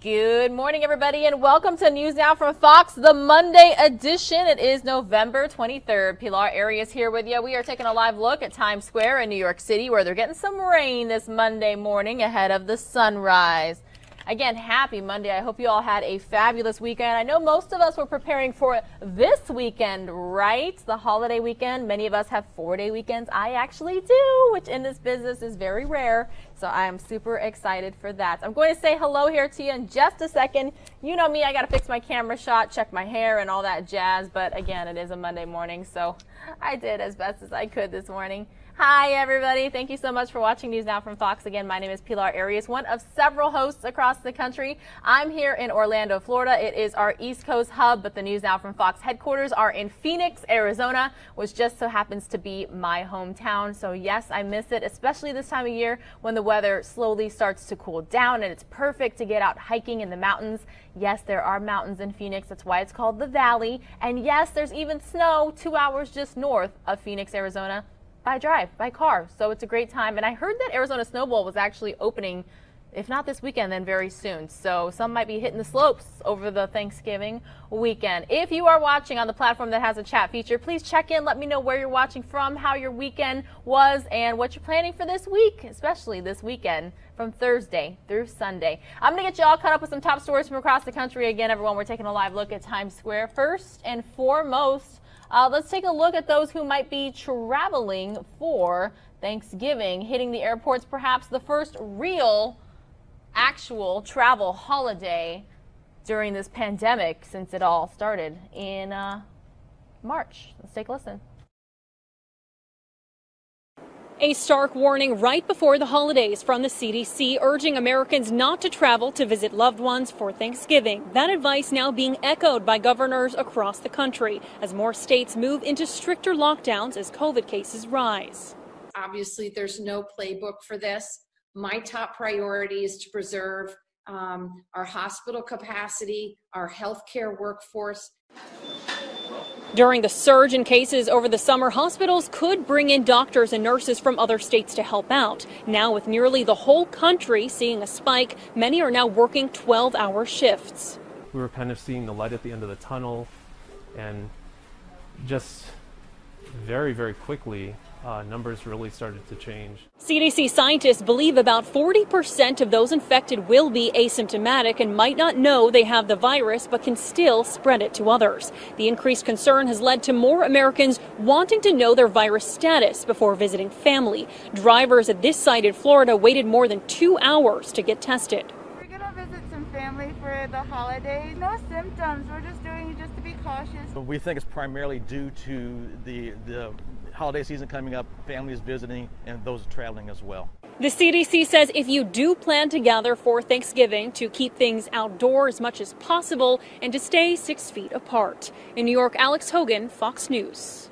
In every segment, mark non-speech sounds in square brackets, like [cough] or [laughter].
Good morning, everybody, and welcome to News Now from Fox, the Monday edition. It is November 23rd. Pilar Arias here with you. We are taking a live look at Times Square in New York City, where they're getting some rain this Monday morning ahead of the sunrise. Again, happy Monday. I hope you all had a fabulous weekend. I know most of us were preparing for this weekend, right? The holiday weekend. Many of us have four day weekends. I actually do, which in this business is very rare. So I am super excited for that. I'm going to say hello here to you in just a second. You know me, I got to fix my camera shot, check my hair, and all that jazz. But again, it is a Monday morning, so I did as best as I could this morning. Hi, everybody. Thank you so much for watching News Now from Fox. Again, my name is Pilar Arias, one of several hosts across the country. I'm here in Orlando, Florida. It is our East Coast hub, but the News Now from Fox headquarters are in Phoenix, Arizona, which just so happens to be my hometown. So, yes, I miss it, especially this time of year when the weather slowly starts to cool down and it's perfect to get out hiking in the mountains. Yes, there are mountains in Phoenix. That's why it's called the Valley. And yes, there's even snow two hours just north of Phoenix, Arizona by drive, by car. So it's a great time. And I heard that Arizona Snowbowl was actually opening, if not this weekend, then very soon. So some might be hitting the slopes over the Thanksgiving weekend. If you are watching on the platform that has a chat feature, please check in. Let me know where you're watching from, how your weekend was, and what you're planning for this week, especially this weekend from Thursday through Sunday. I'm going to get you all caught up with some top stories from across the country. Again, everyone, we're taking a live look at Times Square. First and foremost, uh, let's take a look at those who might be traveling for Thanksgiving, hitting the airports, perhaps the first real actual travel holiday during this pandemic since it all started in uh, March. Let's take a listen. A stark warning right before the holidays from the CDC urging Americans not to travel to visit loved ones for Thanksgiving. That advice now being echoed by governors across the country as more states move into stricter lockdowns as COVID cases rise. Obviously, there's no playbook for this. My top priority is to preserve um, our hospital capacity, our healthcare workforce. During the surge in cases over the summer, hospitals could bring in doctors and nurses from other states to help out. Now, with nearly the whole country seeing a spike, many are now working 12 hour shifts. We were kind of seeing the light at the end of the tunnel, and just very, very quickly, uh, numbers really started to change. CDC scientists believe about 40% of those infected will be asymptomatic and might not know they have the virus but can still spread it to others. The increased concern has led to more Americans wanting to know their virus status before visiting family. Drivers at this site in Florida waited more than two hours to get tested. We're going to visit some family for the holidays. No symptoms. We're just doing it just to be cautious. We think it's primarily due to the, the holiday season coming up, families visiting, and those traveling as well. The CDC says if you do plan to gather for Thanksgiving, to keep things outdoor as much as possible and to stay six feet apart. In New York, Alex Hogan, Fox News.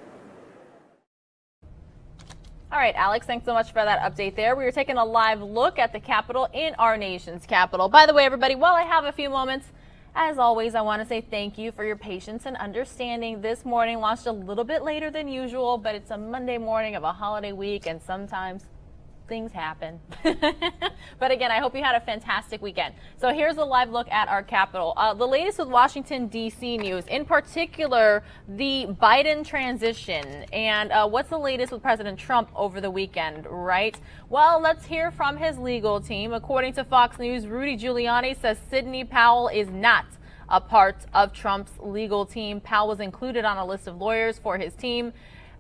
All right, Alex, thanks so much for that update there. We were taking a live look at the Capitol in our nation's capital. By the way, everybody, while I have a few moments, as always, I want to say thank you for your patience and understanding. This morning launched a little bit later than usual, but it's a Monday morning of a holiday week, and sometimes things happen. [laughs] but again, I hope you had a fantastic weekend. So here's a live look at our capital. Uh, the latest with Washington, D.C. news, in particular, the Biden transition. And uh, what's the latest with President Trump over the weekend, right? Well, let's hear from his legal team. According to Fox News, Rudy Giuliani says Sidney Powell is not a part of Trump's legal team. Powell was included on a list of lawyers for his team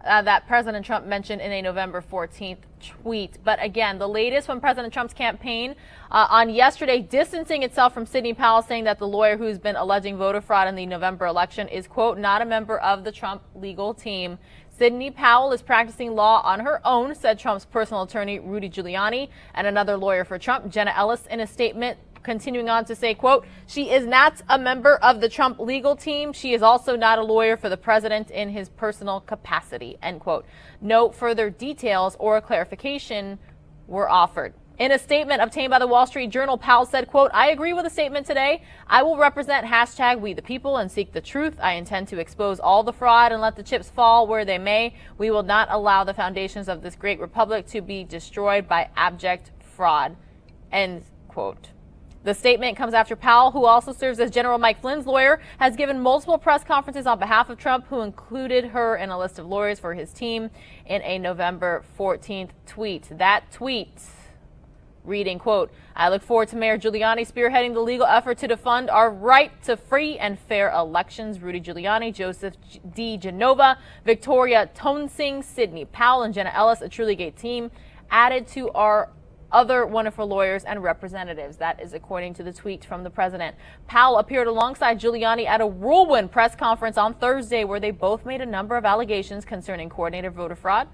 uh, that President Trump mentioned in a November 14th tweet. But again, the latest from President Trump's campaign uh, on yesterday distancing itself from Sidney Powell, saying that the lawyer who's been alleging voter fraud in the November election is, quote, not a member of the Trump legal team. Sidney Powell is practicing law on her own, said Trump's personal attorney Rudy Giuliani and another lawyer for Trump, Jenna Ellis, in a statement continuing on to say, quote, she is not a member of the Trump legal team. She is also not a lawyer for the president in his personal capacity, end quote. No further details or clarification were offered. In a statement obtained by the Wall Street Journal, Powell said, quote, I agree with the statement today. I will represent hashtag we the people and seek the truth. I intend to expose all the fraud and let the chips fall where they may. We will not allow the foundations of this great republic to be destroyed by abject fraud, end quote. The statement comes after Powell, who also serves as General Mike Flynn's lawyer, has given multiple press conferences on behalf of Trump, who included her in a list of lawyers for his team in a November 14th tweet. That tweet reading, quote, I look forward to Mayor Giuliani spearheading the legal effort to defund our right to free and fair elections. Rudy Giuliani, Joseph diGenova, Victoria Toensing, Sidney Powell, and Jenna Ellis, a truly great team, added to our other wonderful lawyers and representatives. That is according to the tweet from the president. Powell appeared alongside Giuliani at a whirlwind press conference on Thursday where they both made a number of allegations concerning coordinated voter fraud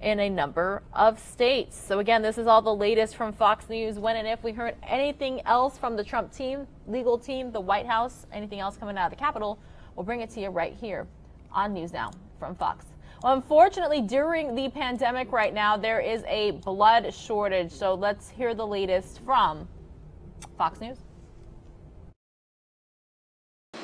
in a number of states. So again, this is all the latest from Fox News. When and if we heard anything else from the Trump team, legal team, the White House, anything else coming out of the Capitol, we'll bring it to you right here on News Now from Fox. Well, unfortunately, during the pandemic right now, there is a blood shortage. So let's hear the latest from Fox News.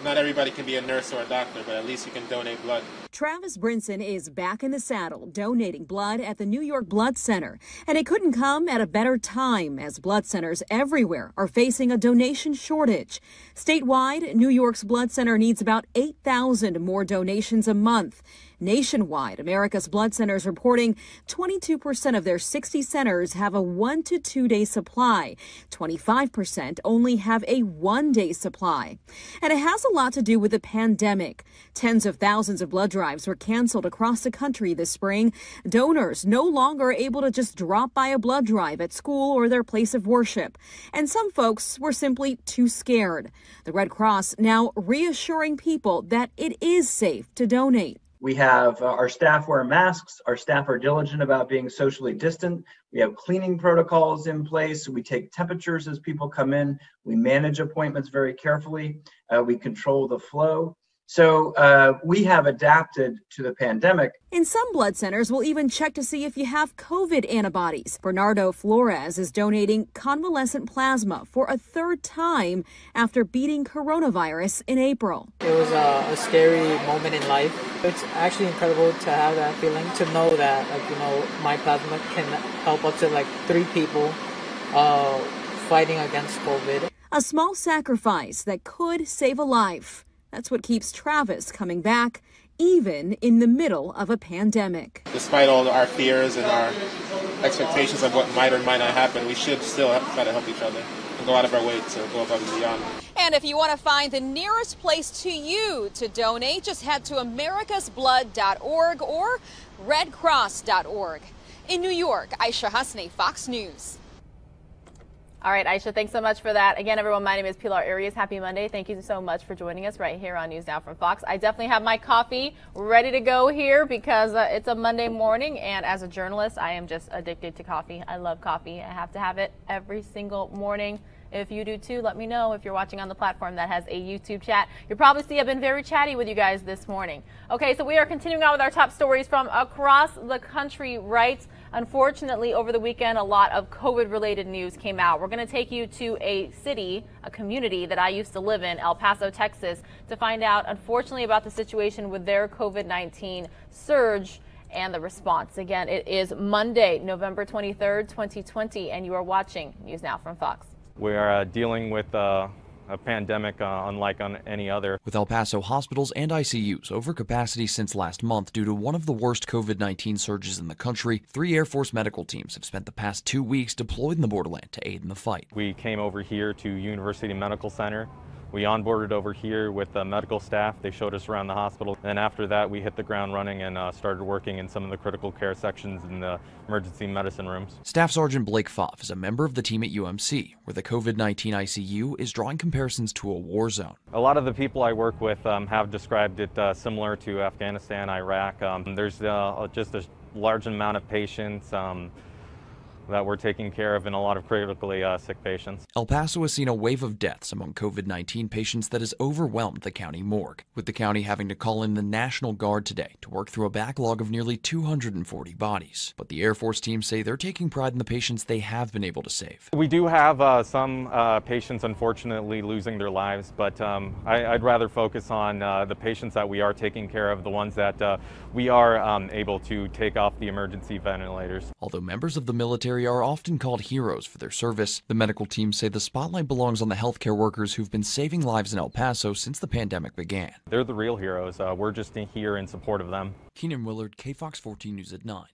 Not everybody can be a nurse or a doctor, but at least you can donate blood. Travis Brinson is back in the saddle, donating blood at the New York Blood Center. And it couldn't come at a better time as blood centers everywhere are facing a donation shortage. Statewide, New York's blood center needs about 8,000 more donations a month. Nationwide, America's blood centers reporting 22% of their 60 centers have a one to two day supply. 25% only have a one day supply. And it has a lot to do with the pandemic. Tens of thousands of blood drives were canceled across the country this spring. Donors no longer able to just drop by a blood drive at school or their place of worship. And some folks were simply too scared. The Red Cross now reassuring people that it is safe to donate. We have uh, our staff wear masks. Our staff are diligent about being socially distant. We have cleaning protocols in place. We take temperatures as people come in. We manage appointments very carefully. Uh, we control the flow. So uh, we have adapted to the pandemic. In some blood centers, we'll even check to see if you have COVID antibodies. Bernardo Flores is donating convalescent plasma for a third time after beating coronavirus in April. It was a, a scary moment in life. It's actually incredible to have that feeling, to know that, like, you know, my plasma can help up to like three people uh, fighting against COVID. A small sacrifice that could save a life. That's what keeps Travis coming back, even in the middle of a pandemic. Despite all our fears and our expectations of what might or might not happen, we should still try to help each other and go out of our way to go above and beyond. And if you want to find the nearest place to you to donate, just head to americasblood.org or redcross.org. In New York, Aishah Hasnie, Fox News. All right, Aishah, thanks so much for that. Again, everyone, my name is Pilar Arias. Happy Monday. Thank you so much for joining us right here on News Now from Fox. I definitely have my coffee ready to go here because uh, it's a Monday morning, and as a journalist, I am just addicted to coffee. I love coffee. I have to have it every single morning. If you do too, let me know if you're watching on the platform that has a YouTube chat. You'll probably see I've been very chatty with you guys this morning. Okay, so we are continuing on with our top stories from across the country, right? Unfortunately, over the weekend, a lot of COVID related news came out. We're going to take you to a city, a community that I used to live in, El Paso, Texas, to find out, unfortunately, about the situation with their COVID 19 surge and the response. Again, it is Monday, November 23rd, 2020, and you are watching News Now from Fox. We are uh, dealing with uh, a pandemic uh, unlike on any other. With El Paso hospitals and ICUs over capacity since last month due to one of the worst COVID 19 surges in the country, three Air Force medical teams have spent the past two weeks deployed in the borderland to aid in the fight. We came over here to University Medical Center we onboarded over here with the medical staff. They showed us around the hospital. And after that, we hit the ground running and uh, started working in some of the critical care sections in the emergency medicine rooms. Staff Sergeant Blake Pfaff is a member of the team at UMC, where the COVID 19 ICU is drawing comparisons to a war zone. A lot of the people I work with um, have described it uh, similar to Afghanistan, Iraq. Um, there's uh, just a large amount of patients. Um, that we're taking care of in a lot of critically uh, sick patients. El Paso has seen a wave of deaths among COVID 19 patients that has overwhelmed the county morgue, with the county having to call in the National Guard today to work through a backlog of nearly 240 bodies. But the Air Force team say they're taking pride in the patients they have been able to save. We do have uh, some uh, patients, unfortunately, losing their lives, but um, I, would rather focus on uh, the patients that we are taking care of, the ones that uh, we are um, able to take off the emergency ventilators. Although members of the military area are often called heroes for their service. The medical team say the spotlight belongs on the healthcare workers who've been saving lives in El Paso since the pandemic began. They're the real heroes. Uh, we're just here in support of them. Keenan Willard, KFOX 14 News at 9.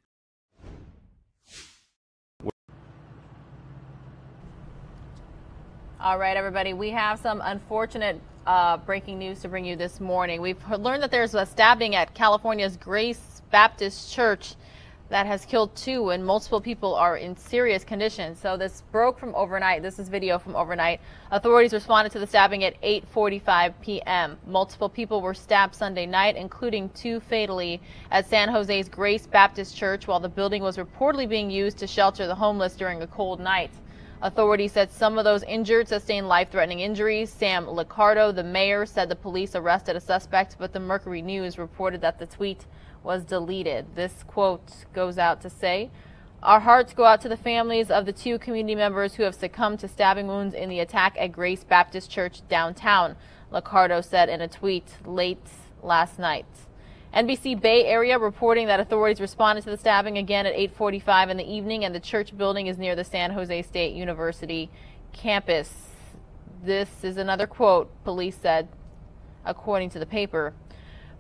All right, everybody, we have some unfortunate uh, breaking news to bring you this morning. We've learned that there's a stabbing at California's Grace Baptist Church that has killed two and multiple people are in serious condition. So this broke from overnight. This is video from overnight. Authorities responded to the stabbing at 8:45 p.m. Multiple people were stabbed Sunday night, including two fatally at San Jose's Grace Baptist Church while the building was reportedly being used to shelter the homeless during a cold night. Authorities said some of those injured sustained life-threatening injuries. Sam Liccardo, the mayor, said the police arrested a suspect, but the Mercury News reported that the tweet was deleted. This quote goes out to say, our hearts go out to the families of the two community members who have succumbed to stabbing wounds in the attack at Grace Baptist Church downtown, Liccardo said in a tweet late last night. NBC Bay Area reporting that authorities responded to the stabbing again at 8:45 in the evening and the church building is near the San Jose State University campus. This is another quote police said according to the paper.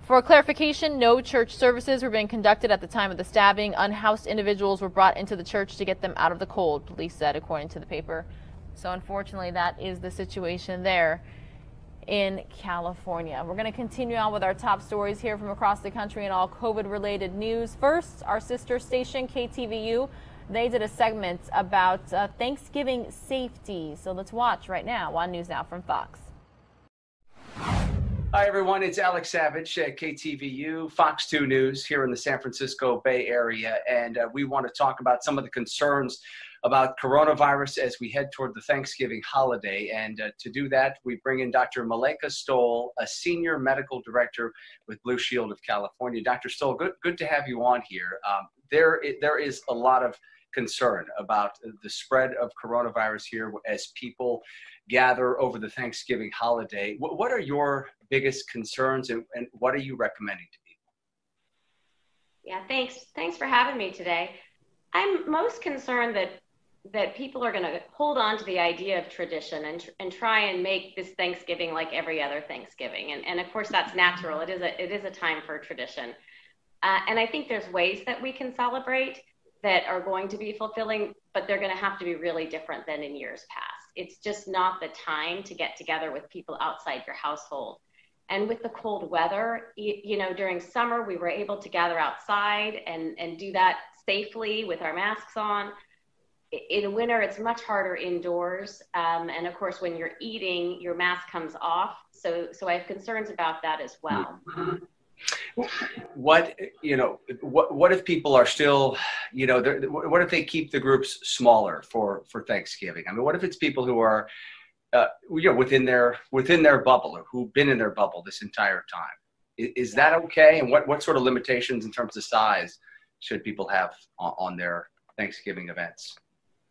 For clarification, no church services were being conducted at the time of the stabbing. Unhoused individuals were brought into the church to get them out of the cold, police said according to the paper. So unfortunately, that is the situation there in California. We're going to continue on with our top stories here from across the country and all COVID related news. First, our sister station, KTVU, they did a segment about uh, Thanksgiving safety. So let's watch right now on News Now from Fox. Hi, everyone. It's Alex Savage at KTVU, Fox 2 News here in the San Francisco Bay Area. And uh, we want to talk about some of the concerns about coronavirus as we head toward the Thanksgiving holiday. And uh, to do that, we bring in Dr. Malaika Stoll, a senior medical director with Blue Shield of California. Dr. Stoll, good, good to have you on here. Um, there, there is a lot of concern about the spread of coronavirus here as people gather over the Thanksgiving holiday. What are your biggest concerns and, and what are you recommending to people? Yeah, thanks. Thanks for having me today. I'm most concerned that that people are going to hold on to the idea of tradition and, and try and make this Thanksgiving like every other Thanksgiving. And, and of course, that's natural. It is a, it is a time for tradition. Uh, and I think there's ways that we can celebrate that are going to be fulfilling, but they're going to have to be really different than in years past. It's just not the time to get together with people outside your household. And with the cold weather, you, know, during summer, we were able to gather outside and, and do that safely with our masks on in winter, it's much harder indoors. Um, and of course, when you're eating, your mask comes off. So, so I have concerns about that as well. What, you know, what, what if people are still, you know, what if they keep the groups smaller for, for Thanksgiving? I mean, what if it's people who are, uh, you know, within their, within their bubble or who've been in their bubble this entire time? Is, is that okay? And what, what sort of limitations in terms of size should people have on, on their Thanksgiving events?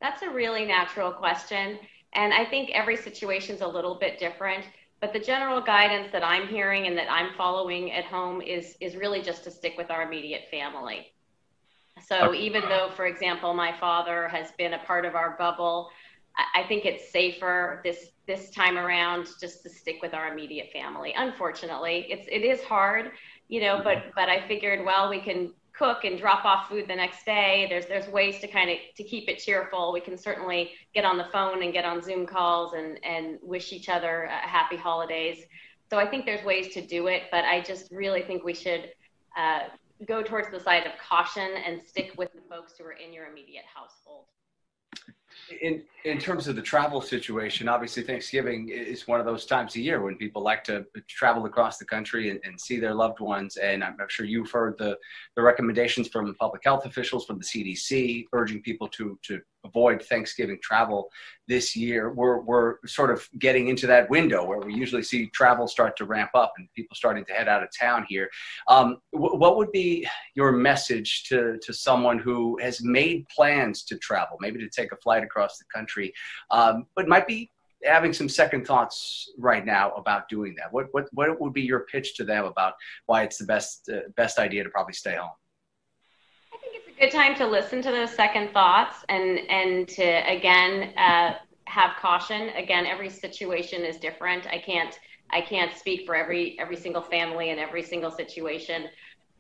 That's a really natural question. And I think every situation is a little bit different. But the general guidance that I'm hearing and that I'm following at home is, is really just to stick with our immediate family. So even though, for example, my father has been a part of our bubble, I think it's safer this this time around just to stick with our immediate family. Unfortunately, it's it is hard, you know, but but I figured well we can cook and drop off food the next day. There's there's ways to kind of to keep it cheerful. We can certainly get on the phone and get on Zoom calls and and wish each other uh, happy holidays. So I think there's ways to do it, but I just really think we should uh, go towards the side of caution and stick with the folks who are in your immediate household in in terms of the travel situation, obviously Thanksgiving is one of those times a year when people like to travel across the country and, and see their loved ones. And I'm, I'm, sure you've heard the, the recommendations from public health officials, from the CDC, urging people to to avoid Thanksgiving travel this year. We're, we're sort of getting into that window where we usually see travel start to ramp up and people starting to head out of town here. Um, what would be your message to, to someone who has made plans to travel, maybe to take a flight across the country, um, but might be having some second thoughts right now about doing that? What, what, what would be your pitch to them about why it's the best, uh, best idea to probably stay home? Good time to listen to those second thoughts and and to again uh, have caution. Again, every situation is different. I can't I can't speak for every every single family and every single situation,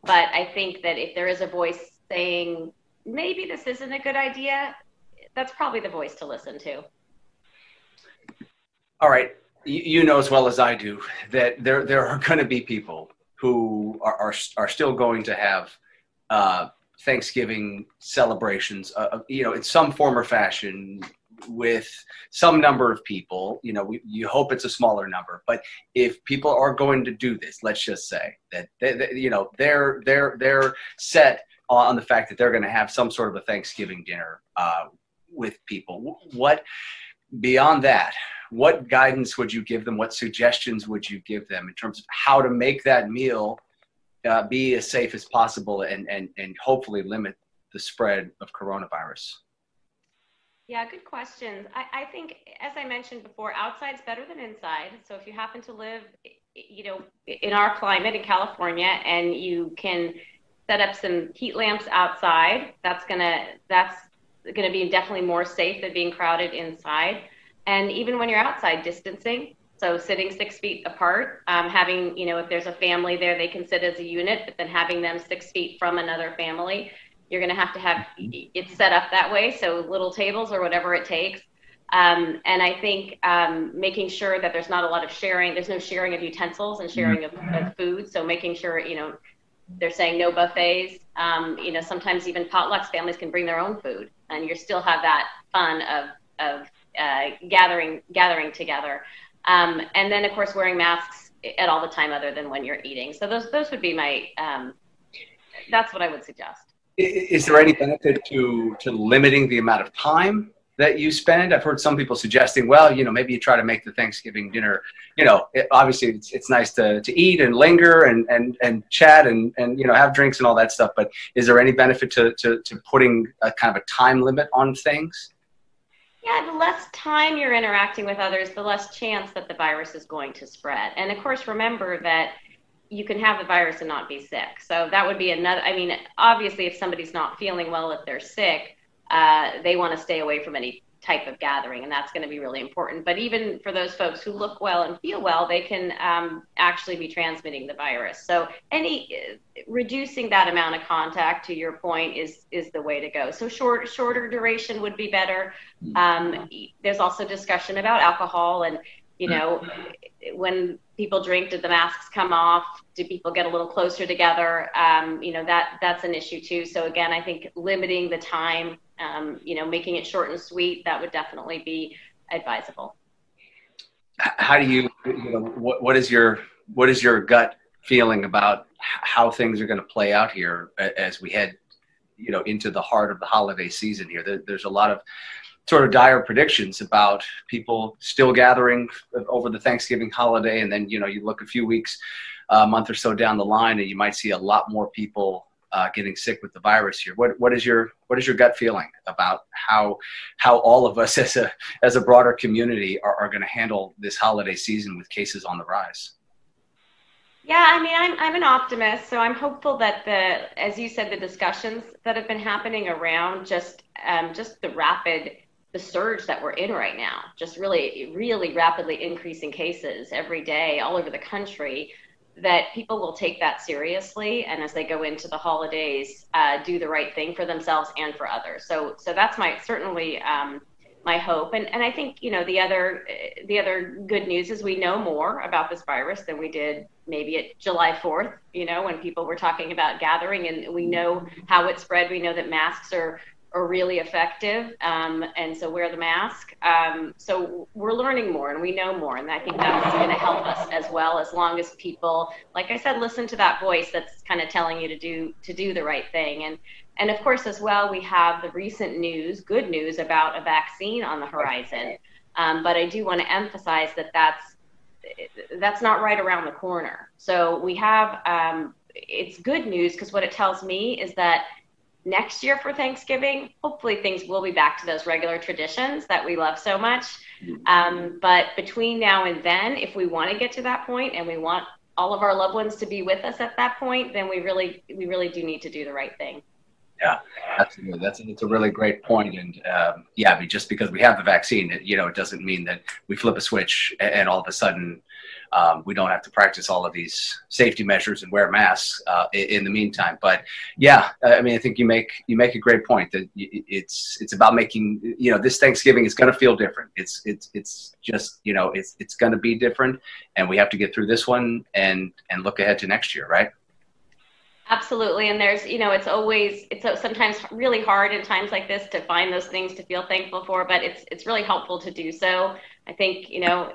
but I think that if there is a voice saying maybe this isn't a good idea, that's probably the voice to listen to. All right, you, you know as well as I do that there there are going to be people who are, are are still going to have uh, Thanksgiving celebrations, uh, uh, you know, in some form or fashion with some number of people. You know, we, you hope it's a smaller number, but if people are going to do this, let's just say that they, they, you know they're they're they're set on the fact that they're going to have some sort of a Thanksgiving dinner uh, with people. What beyond that? What guidance would you give them? What suggestions would you give them in terms of how to make that meal uh, be as safe as possible and, and, and hopefully limit the spread of coronavirus? Yeah, good questions. I, I think, as I mentioned before, outside's better than inside. So if you happen to live, you know, in our climate in California, and you can set up some heat lamps outside, that's gonna that's gonna be definitely more safe than being crowded inside. And even when you're outside, distancing, so sitting six feet apart, um, having, you know, if there's a family there, they can sit as a unit, but then having them six feet from another family, you're going to have to have it set up that way. So little tables or whatever it takes. Um, and I think um, making sure that there's not a lot of sharing, there's no sharing of utensils and sharing of, of food. So making sure, you know, they're saying no buffets. Um, you know, sometimes even potlucks, families can bring their own food, and you still have that fun of of uh, gathering gathering together. Um, and then, of course, wearing masks at all the time other than when you're eating. So those, those would be my, um, that's what I would suggest. Is there any benefit to, to limiting the amount of time that you spend? I've heard some people suggesting, well, you know, maybe you try to make the Thanksgiving dinner, you know, it, obviously it's, it's nice to, to eat and linger and, and, and chat and, and, you know, have drinks and all that stuff. But is there any benefit to, to, to putting a kind of a time limit on things? Yeah, the less time you're interacting with others, the less chance that the virus is going to spread. And of course, remember that you can have the virus and not be sick. So that would be another. I mean, obviously, if somebody's not feeling well, if they're sick, uh, they want to stay away from any type of gathering, and that's going to be really important. But even for those folks who look well and feel well, they can um, actually be transmitting the virus. So any uh, reducing that amount of contact, to your point, is is the way to go. So short shorter duration would be better. Um, there's also discussion about alcohol and you know when people drink did the masks come off do people get a little closer together um, you know that that's an issue too so again i think limiting the time um, you know, making it short and sweet, that would definitely be advisable. How do you, you know, what, what is your, what is your gut feeling about how things are going to play out here as we head, you know, into the heart of the holiday season here? There, there's a lot of sort of dire predictions about people still gathering over the Thanksgiving holiday. And then, you know, you look a few weeks, a month or so down the line, and you might see a lot more people uh, getting sick with the virus here. What what is your what is your gut feeling about how how all of us [laughs] as a as a broader community are, are going to handle this holiday season with cases on the rise? Yeah, I mean, I'm I'm an optimist, so I'm hopeful that the, as you said, the discussions that have been happening around just um, just the rapid the surge that we're in right now, just really really rapidly increasing cases every day all over the country that people will take that seriously and as they go into the holidays uh, do the right thing for themselves and for others. So so that's my certainly um, my hope. And and i think you know the other the other good news is we know more about this virus than we did maybe at july 4th you know when people were talking about gathering. And we know how it spread. We know that masks are are really effective. Um, and so wear the mask. Um, so we're learning more and we know more. And I think that's going to help us as well, as long as people, like I said, listen to that voice that's kind of telling you to do, to do the right thing. And, and of course, as well, we have the recent news, good news about a vaccine on the horizon. Um, but I do want to emphasize that that's, that's not right around the corner. So we have, um, it's good news because what it tells me is that next year for Thanksgiving, hopefully things will be back to those regular traditions that we love so much. Um, but between now and then, if we want to get to that point and we want all of our loved ones to be with us at that point, then we really, we really do need to do the right thing. Yeah, absolutely. That's that's a really great point. And um, yeah, I mean, just because we have the vaccine, it, you know, it doesn't mean that we flip a switch and, and all of a sudden um, we don't have to practice all of these safety measures and wear masks uh, in, in, the meantime. But yeah, I mean, I think you make you make a great point that it's it's about making you know this Thanksgiving is going to feel different. It's it's it's just you know it's it's going to be different, and we have to get through this one and and look ahead to next year, right? Absolutely. And there's, you know, it's always, it's sometimes really hard in times like this to find those things to feel thankful for, but it's, it's really helpful to do so. I think, you know,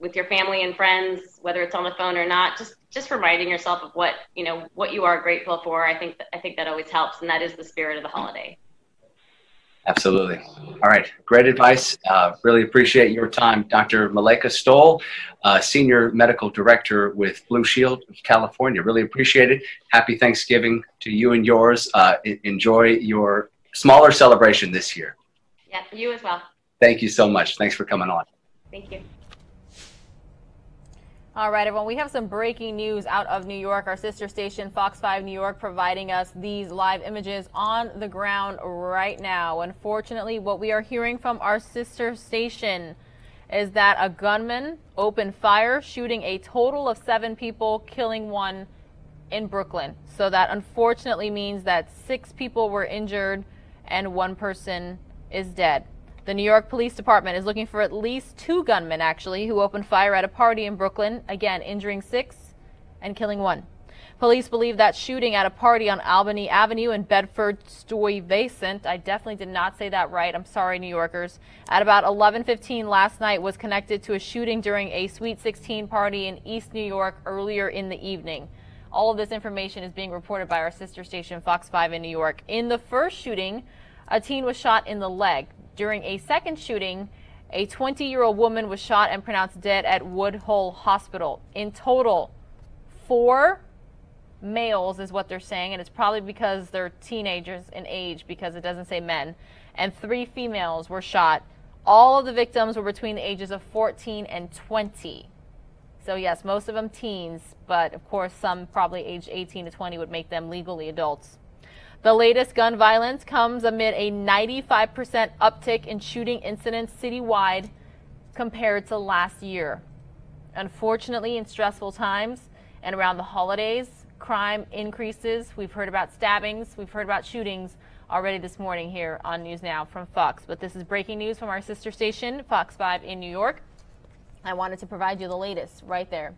with your family and friends, whether it's on the phone or not, just, just reminding yourself of what, you know, what you are grateful for. I think, I think that always helps. And that is the spirit of the holiday. Absolutely. All right. Great advice. Uh, really appreciate your time. Dr. Malaika Stoll, uh, Senior Medical Director with Blue Shield of California. Really appreciate it. Happy Thanksgiving to you and yours. Uh, enjoy your smaller celebration this year. Yeah, you as well. Thank you so much. Thanks for coming on. Thank you. All right, everyone, we have some breaking news out of New York. Our sister station, Fox 5 New York, providing us these live images on the ground right now. Unfortunately, what we are hearing from our sister station is that a gunman opened fire, shooting a total of seven people, killing one in Brooklyn. So that unfortunately means that six people were injured and one person is dead. The New York Police Department is looking for at least two gunmen, actually, who opened fire at a party in Brooklyn, again, injuring six and killing one. Police believe that shooting at a party on Albany Avenue in Bedford Stuyvesant, I definitely did not say that right. I'm sorry, New Yorkers. At about 11:15 last night was connected to a shooting during a Sweet 16 party in East New York earlier in the evening. All of this information is being reported by our sister station Fox 5 in New York. In the first shooting, a teen was shot in the leg. During a second shooting, a 20 year old woman was shot and pronounced dead at Woodhull Hospital. In total, four males is what they're saying, and it's probably because they're teenagers in age because it doesn't say men, and three females were shot. All of the victims were between the ages of 14 and 20. So, yes, most of them teens, but of course, some probably aged 18 to 20 would make them legally adults. The latest gun violence comes amid a 95% uptick in shooting incidents citywide compared to last year. Unfortunately, in stressful times and around the holidays, crime increases. We've heard about stabbings, we've heard about shootings already this morning here on News Now from Fox. But this is breaking news from our sister station, Fox 5 in New York. I wanted to provide you the latest right there.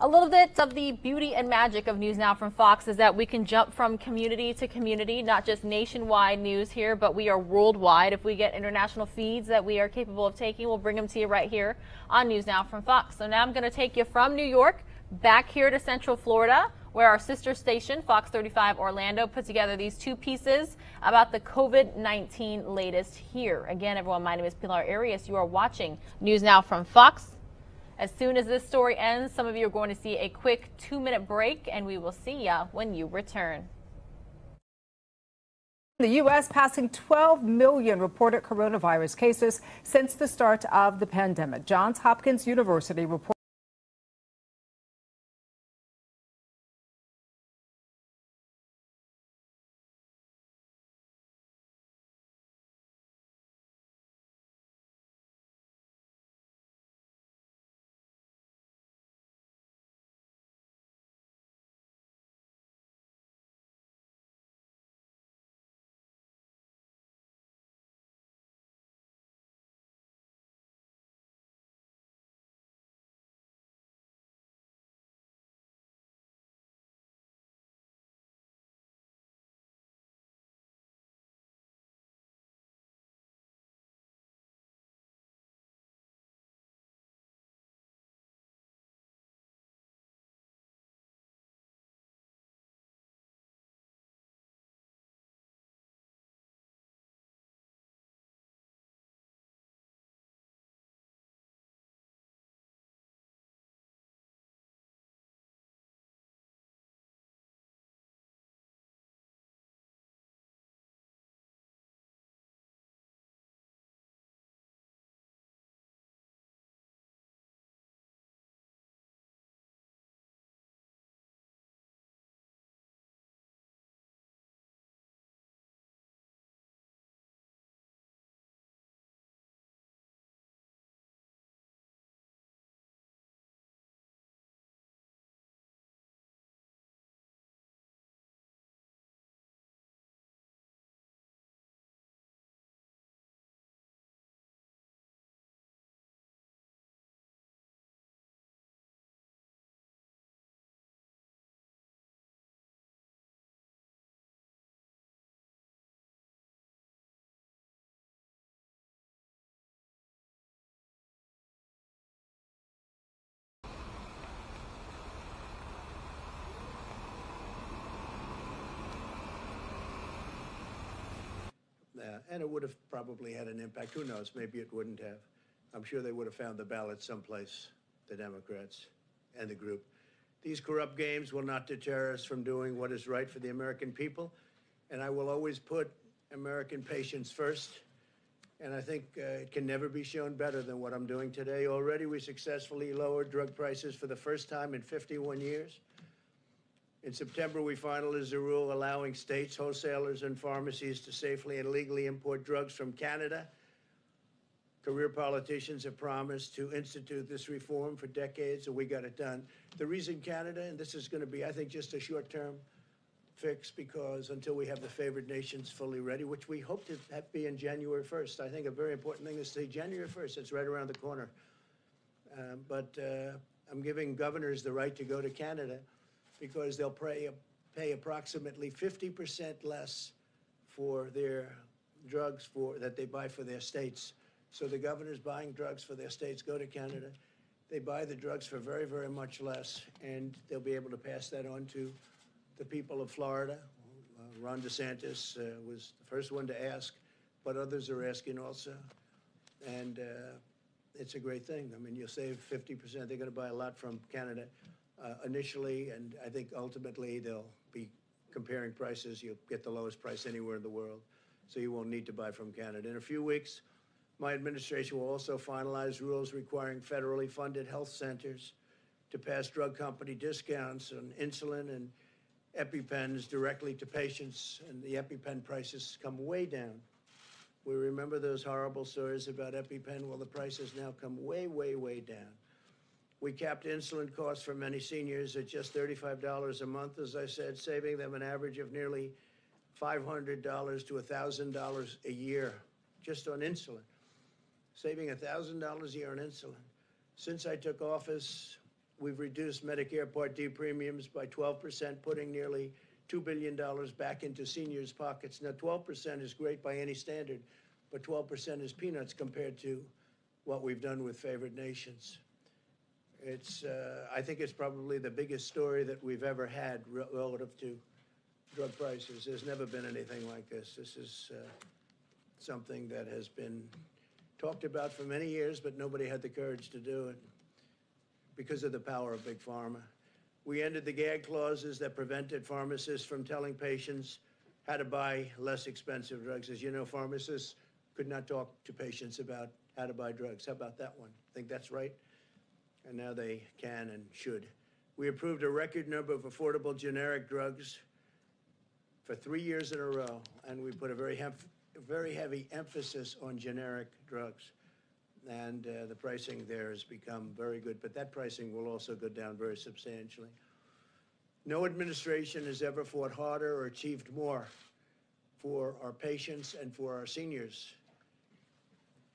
A little bit of the beauty and magic of News Now from Fox is that we can jump from community to community, not just nationwide news here, but we are worldwide. If we get international feeds that we are capable of taking, we'll bring them to you right here on News Now from Fox. So now I'm going to take you from New York back here to Central Florida, where our sister station, Fox 35 Orlando, put together these two pieces about the COVID 19 latest here. Again, everyone, my name is Pilar Arias. You are watching News Now from Fox. As soon as this story ends, some of you are going to see a quick two minute break, and we will see ya when you return. The U.S. passing 12 million reported coronavirus cases since the start of the pandemic. Johns Hopkins University reported. And it would have probably had an impact. Who knows? Maybe it wouldn't have. I'm sure they would have found the ballot someplace, the Democrats and the group. These corrupt games will not deter us from doing what is right for the American people. And I will always put American patients first. And I think uh, it can never be shown better than what I'm doing today. Already, we successfully lowered drug prices for the first time in 51 years. In September, we finalized a rule allowing states, wholesalers, and pharmacies to safely and legally import drugs from Canada. Career politicians have promised to institute this reform for decades, and we got it done. The reason Canada, and this is going to be, I think, just a short term fix because until we have the favored nations fully ready, which we hope to be in January 1st. I think a very important thing is to say January 1st. It's right around the corner. Um, but uh, I'm giving governors the right to go to Canada because they'll pay, pay approximately 50% less for their drugs for that they buy for their states. So the governors buying drugs for their states go to Canada. They buy the drugs for very, very much less, and they'll be able to pass that on to the people of Florida. Uh, Ron DeSantis uh, was the first one to ask, but others are asking also. And uh, it's a great thing. I mean, you'll save 50%. They're going to buy a lot from Canada uh, initially, and I think ultimately they'll be comparing prices. You'll get the lowest price anywhere in the world, so you won't need to buy from Canada. In a few weeks, my administration will also finalize rules requiring federally funded health centers to pass drug company discounts on insulin and EpiPens directly to patients, and the EpiPen prices come way down. We remember those horrible stories about EpiPen. Well, the prices now come way, way, way down. We capped insulin costs for many seniors at just $35 a month, as I said, saving them an average of nearly $500 to $1,000 a year just on insulin, saving $1,000 a year on insulin. Since I took office, we've reduced Medicare Part D premiums by 12%, putting nearly $2 billion back into seniors' pockets. Now, 12% is great by any standard, but 12% is peanuts compared to what we've done with favored nations. It's, uh, I think it's probably the biggest story that we've ever had re- relative to drug prices. There's never been anything like this. This is uh, something that has been talked about for many years, but nobody had the courage to do it because of the power of big pharma. We ended the gag clauses that prevented pharmacists from telling patients how to buy less expensive drugs. As you know, pharmacists could not talk to patients about how to buy drugs. How about that one? Think that's right? And now they can and should. We approved a record number of affordable generic drugs for three years in a row, and we put a very, hef- very heavy emphasis on generic drugs. And uh, the pricing there has become very good, but that pricing will also go down very substantially. No administration has ever fought harder or achieved more for our patients and for our seniors.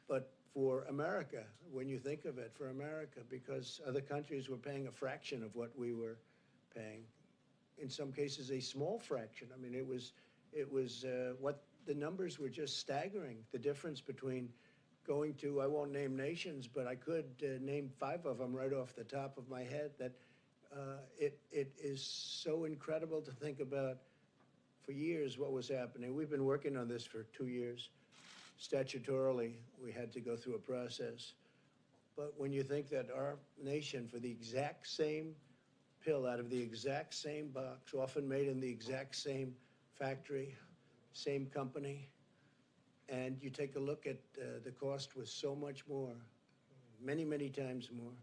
But for America when you think of it for America because other countries were paying a fraction of what we were paying. In some cases, a small fraction. I mean, it was it was uh, what the numbers were just staggering. The difference between going to I won't name nations, but I could uh, name five of them right off the top of my head. That uh, it it is so incredible to think about. For years, what was happening. We've been working on this for two years statutorily, we had to go through a process. But when you think that our nation, for the exact same pill out of the exact same box, often made in the exact same factory, same company, and you take a look at uh, the cost was so much more, many, many times more.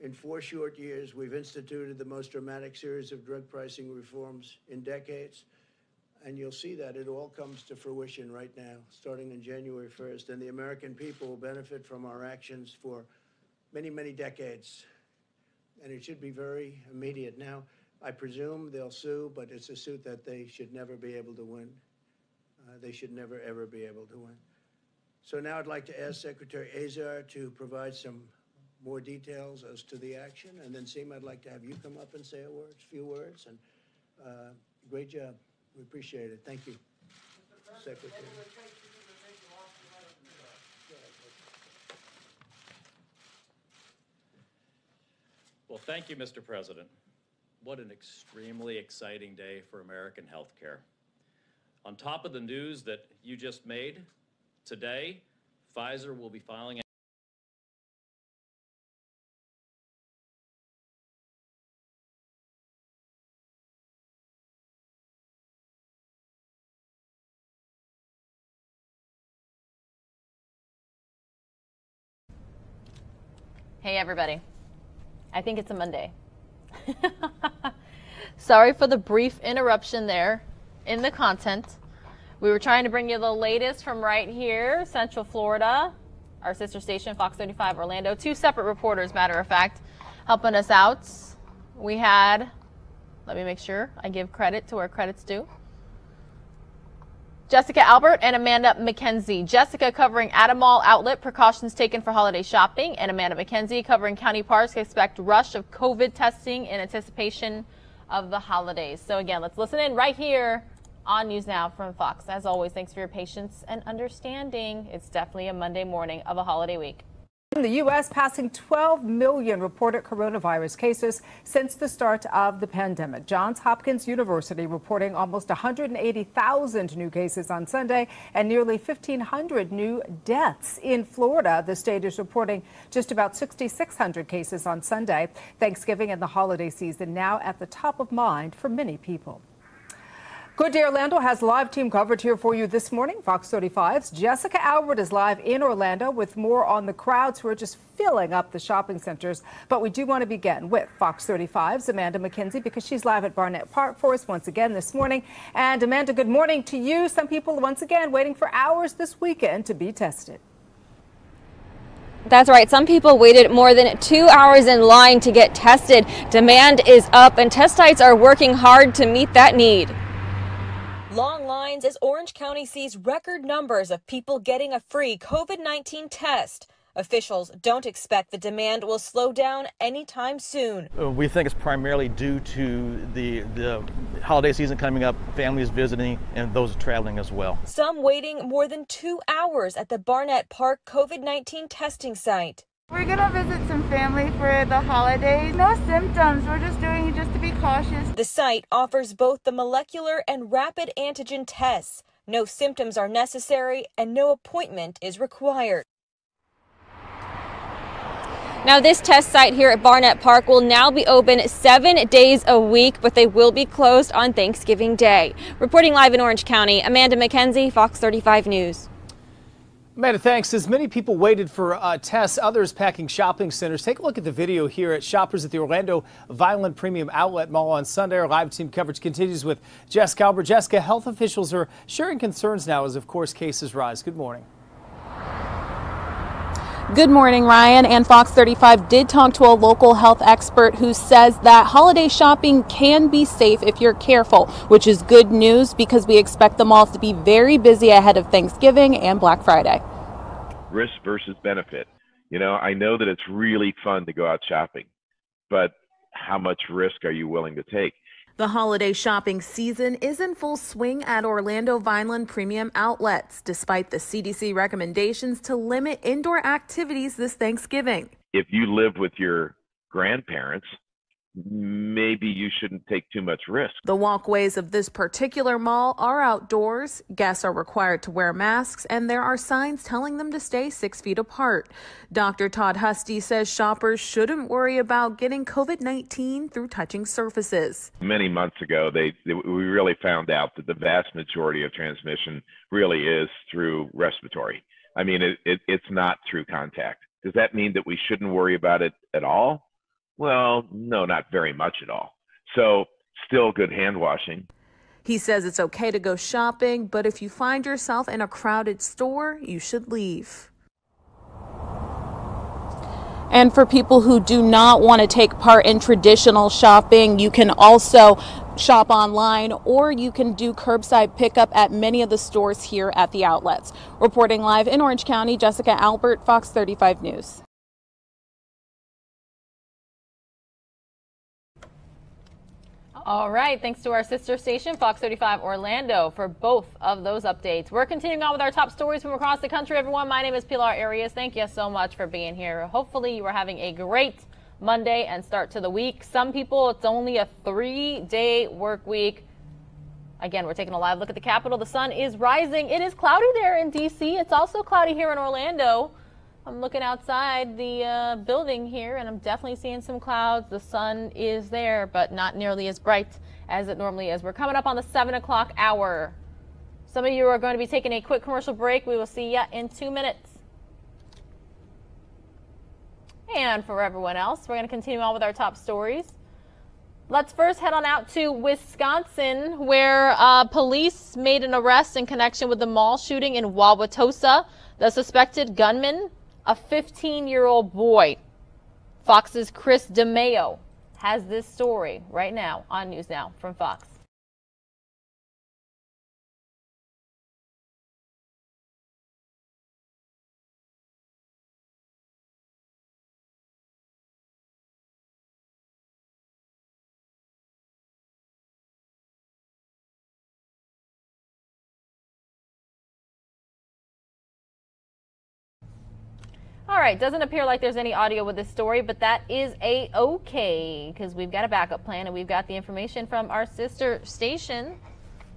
In four short years, we've instituted the most dramatic series of drug pricing reforms in decades. And you'll see that it all comes to fruition right now, starting on January 1st. And the American people will benefit from our actions for many, many decades. And it should be very immediate. Now, I presume they'll sue, but it's a suit that they should never be able to win. Uh, they should never, ever be able to win. So now I'd like to ask Secretary Azar to provide some more details as to the action. And then, Seema, I'd like to have you come up and say a word, few words. And uh, great job. We appreciate it. Thank you, Secretary. Well, thank you, Mr. President. What an extremely exciting day for American healthcare. On top of the news that you just made, today, Pfizer will be filing Hey, everybody. I think it's a Monday. [laughs] Sorry for the brief interruption there in the content. We were trying to bring you the latest from right here, Central Florida, our sister station, Fox 35 Orlando. Two separate reporters, matter of fact, helping us out. We had, let me make sure I give credit to where credit's due. Jessica Albert and Amanda McKenzie. Jessica covering Adamall outlet precautions taken for holiday shopping, and Amanda McKenzie covering county parks expect rush of COVID testing in anticipation of the holidays. So again, let's listen in right here on News Now from Fox. As always, thanks for your patience and understanding. It's definitely a Monday morning of a holiday week. In the U.S., passing 12 million reported coronavirus cases since the start of the pandemic. Johns Hopkins University reporting almost 180,000 new cases on Sunday and nearly 1,500 new deaths. In Florida, the state is reporting just about 6,600 cases on Sunday. Thanksgiving and the holiday season now at the top of mind for many people. Good Day Orlando has live team coverage here for you this morning. Fox 35's Jessica Albert is live in Orlando with more on the crowds who are just filling up the shopping centers. But we do want to begin with Fox 35's Amanda McKenzie because she's live at Barnett Park for us once again this morning. And Amanda, good morning to you. Some people once again waiting for hours this weekend to be tested. That's right. Some people waited more than two hours in line to get tested. Demand is up, and test sites are working hard to meet that need. Long lines as Orange County sees record numbers of people getting a free COVID 19 test. Officials don't expect the demand will slow down anytime soon. Uh, We think it's primarily due to the, the holiday season coming up, families visiting, and those traveling as well. Some waiting more than two hours at the Barnett Park COVID 19 testing site. We're gonna visit some family for the holidays. No symptoms. We're just doing it just to be cautious. The site offers both the molecular and rapid antigen tests. No symptoms are necessary and no appointment is required. Now, this test site here at Barnett Park will now be open seven days a week, but they will be closed on Thanksgiving Day. Reporting live in Orange County, Amanda McKenzie, Fox 35 News. Amanda, thanks. As many people waited for uh, tests, others packing shopping centers. Take a look at the video here at shoppers at the Orlando Vineland Premium Outlet Mall on Sunday. Our live team coverage continues with Jessica Albert. Jessica, health officials are sharing concerns now as, of course, cases rise. Good morning. Good morning, Ryan. And Fox 35 did talk to a local health expert who says that holiday shopping can be safe if you're careful, which is good news because we expect the malls to be very busy ahead of Thanksgiving and Black Friday. risk versus benefit. You know, I know that it's really fun to go out shopping, but how much risk are you willing to take? The holiday shopping season is in full swing at Orlando Vineland Premium Outlets, despite the CDC recommendations to limit indoor activities this Thanksgiving. If you live with your grandparents, maybe you shouldn't take too much risk. The walkways of this particular mall are outdoors. Guests are required to wear masks, and there are signs telling them to stay six feet apart. Dr. Todd Husty says shoppers shouldn't worry about getting COVID 19 through touching surfaces. Many months ago, they, they we really found out that the vast majority of transmission really is through respiratory. I mean, it, it, it's not through contact. Does that mean that we shouldn't worry about it at all? Well, no, not very much at all. So, still good hand washing. He says it's okay to go shopping, but if you find yourself in a crowded store, you should leave. And for people who do not want to take part in traditional shopping, you can also shop online or you can do curbside pickup at many of the stores here at the outlets. Reporting live in Orange County, Jessica Albert, Fox 35 News. All right, thanks to our sister station, Fox 35 Orlando, for both of those updates. We're continuing on with our top stories from across the country, everyone. My name is Pilar Arias. Thank you so much for being here. Hopefully, you are having a great Monday and start to the week. Some people, it's only a three day work week. Again, we're taking a live look at the Capitol. The sun is rising. It is cloudy there in D.C. It's also cloudy here in Orlando. I'm looking outside the uh, building here, and I'm definitely seeing some clouds. The sun is there, but not nearly as bright as it normally is. We're coming up on the 7 o'clock hour. Some of you are going to be taking a quick commercial break. We will see you in two minutes. And for everyone else, we're going to continue on with our top stories. Let's first head on out to Wisconsin, where uh, police made an arrest in connection with the mall shooting in Wauwatosa. The suspected gunman, a 15 year old boy. Fox's Chris DeMeo has this story right now on News Now from Fox. All right, doesn't appear like there's any audio with this story, but that is a okay because we've got a backup plan and we've got the information from our sister station.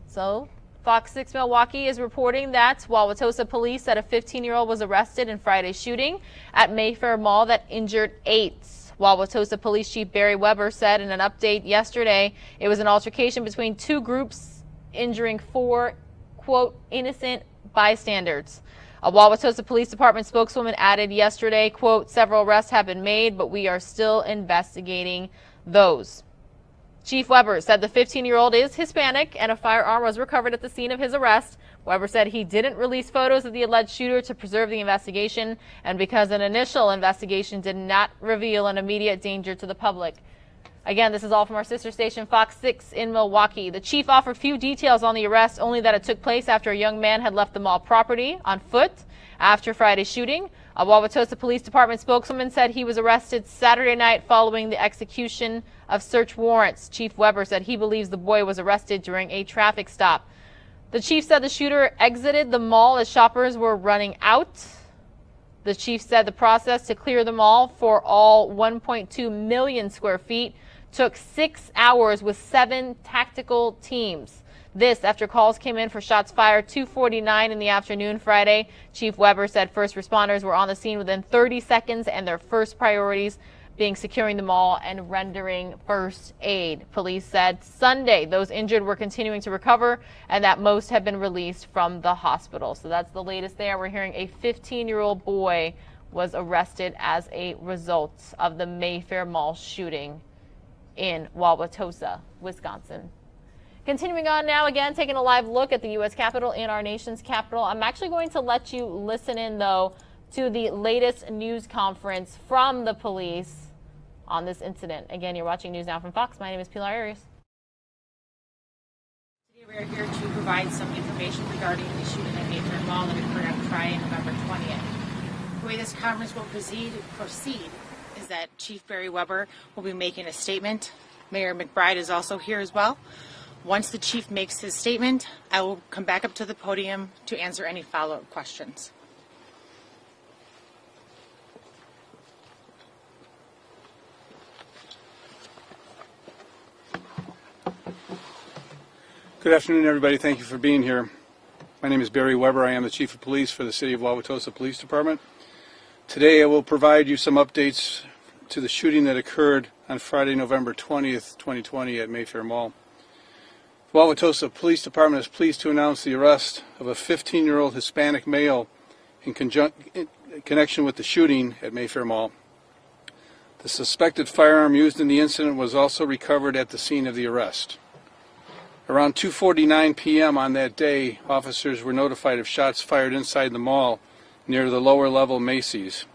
So, Fox 6 Milwaukee is reporting that Wauwatosa police said a 15-year-old was arrested in Friday's shooting at Mayfair Mall that injured eight. Wauwatosa Police Chief Barry Weber said in an update yesterday it was an altercation between two groups injuring four, quote, innocent bystanders. A Wauwatosa Police Department spokeswoman added yesterday, quote, several arrests have been made, but we are still investigating those. Chief Weber said the 15-year-old is Hispanic and a firearm was recovered at the scene of his arrest. Weber said he didn't release photos of the alleged shooter to preserve the investigation and because an initial investigation did not reveal an immediate danger to the public. Again, this is all from our sister station, Fox 6 in Milwaukee. The chief offered few details on the arrest, only that it took place after a young man had left the mall property on foot after Friday's shooting. A Wauwatosa Police Department spokeswoman said he was arrested Saturday night following the execution of search warrants. Chief Weber said he believes the boy was arrested during a traffic stop. The chief said the shooter exited the mall as shoppers were running out. The chief said the process to clear the mall for all 1.2 million square feet took six hours with seven tactical teams. This after calls came in for shots fired 249 in the afternoon Friday. Chief Weber said first responders were on the scene within 30 seconds and their first priorities being securing the mall and rendering first aid. Police said Sunday those injured were continuing to recover and that most have been released from the hospital. So that's the latest there. We're hearing a 15 year old boy was arrested as a result of the Mayfair Mall shooting in Wauwatosa, Wisconsin. Continuing on now, again, taking a live look at the U.S. Capitol in our nation's capital. I'm actually going to let you listen in, though, to the latest news conference from the police on this incident. Again, you're watching News Now from Fox. My name is Pilar Arias. Today we are here to provide some information regarding the shooting at Mayfair Mall that occurred on Friday, November 20th. The way this conference will proceed, proceed is that Chief Barry Weber will be making a statement. Mayor McBride is also here as well. Once the chief makes his statement, I will come back up to the podium to answer any follow-up questions. Good afternoon, everybody. Thank you for being here. My name is Barry Weber. I am the Chief of Police for the City of Wauwatosa Police Department. Today I will provide you some updates to the shooting that occurred on Friday, November 20th, 2020 at Mayfair Mall. The Wauwatosa Police Department is pleased to announce the arrest of a 15-year-old Hispanic male in, in connection with the shooting at Mayfair Mall. The suspected firearm used in the incident was also recovered at the scene of the arrest. Around 2.49 p.m. on that day, officers were notified of shots fired inside the mall near the lower level Macy's.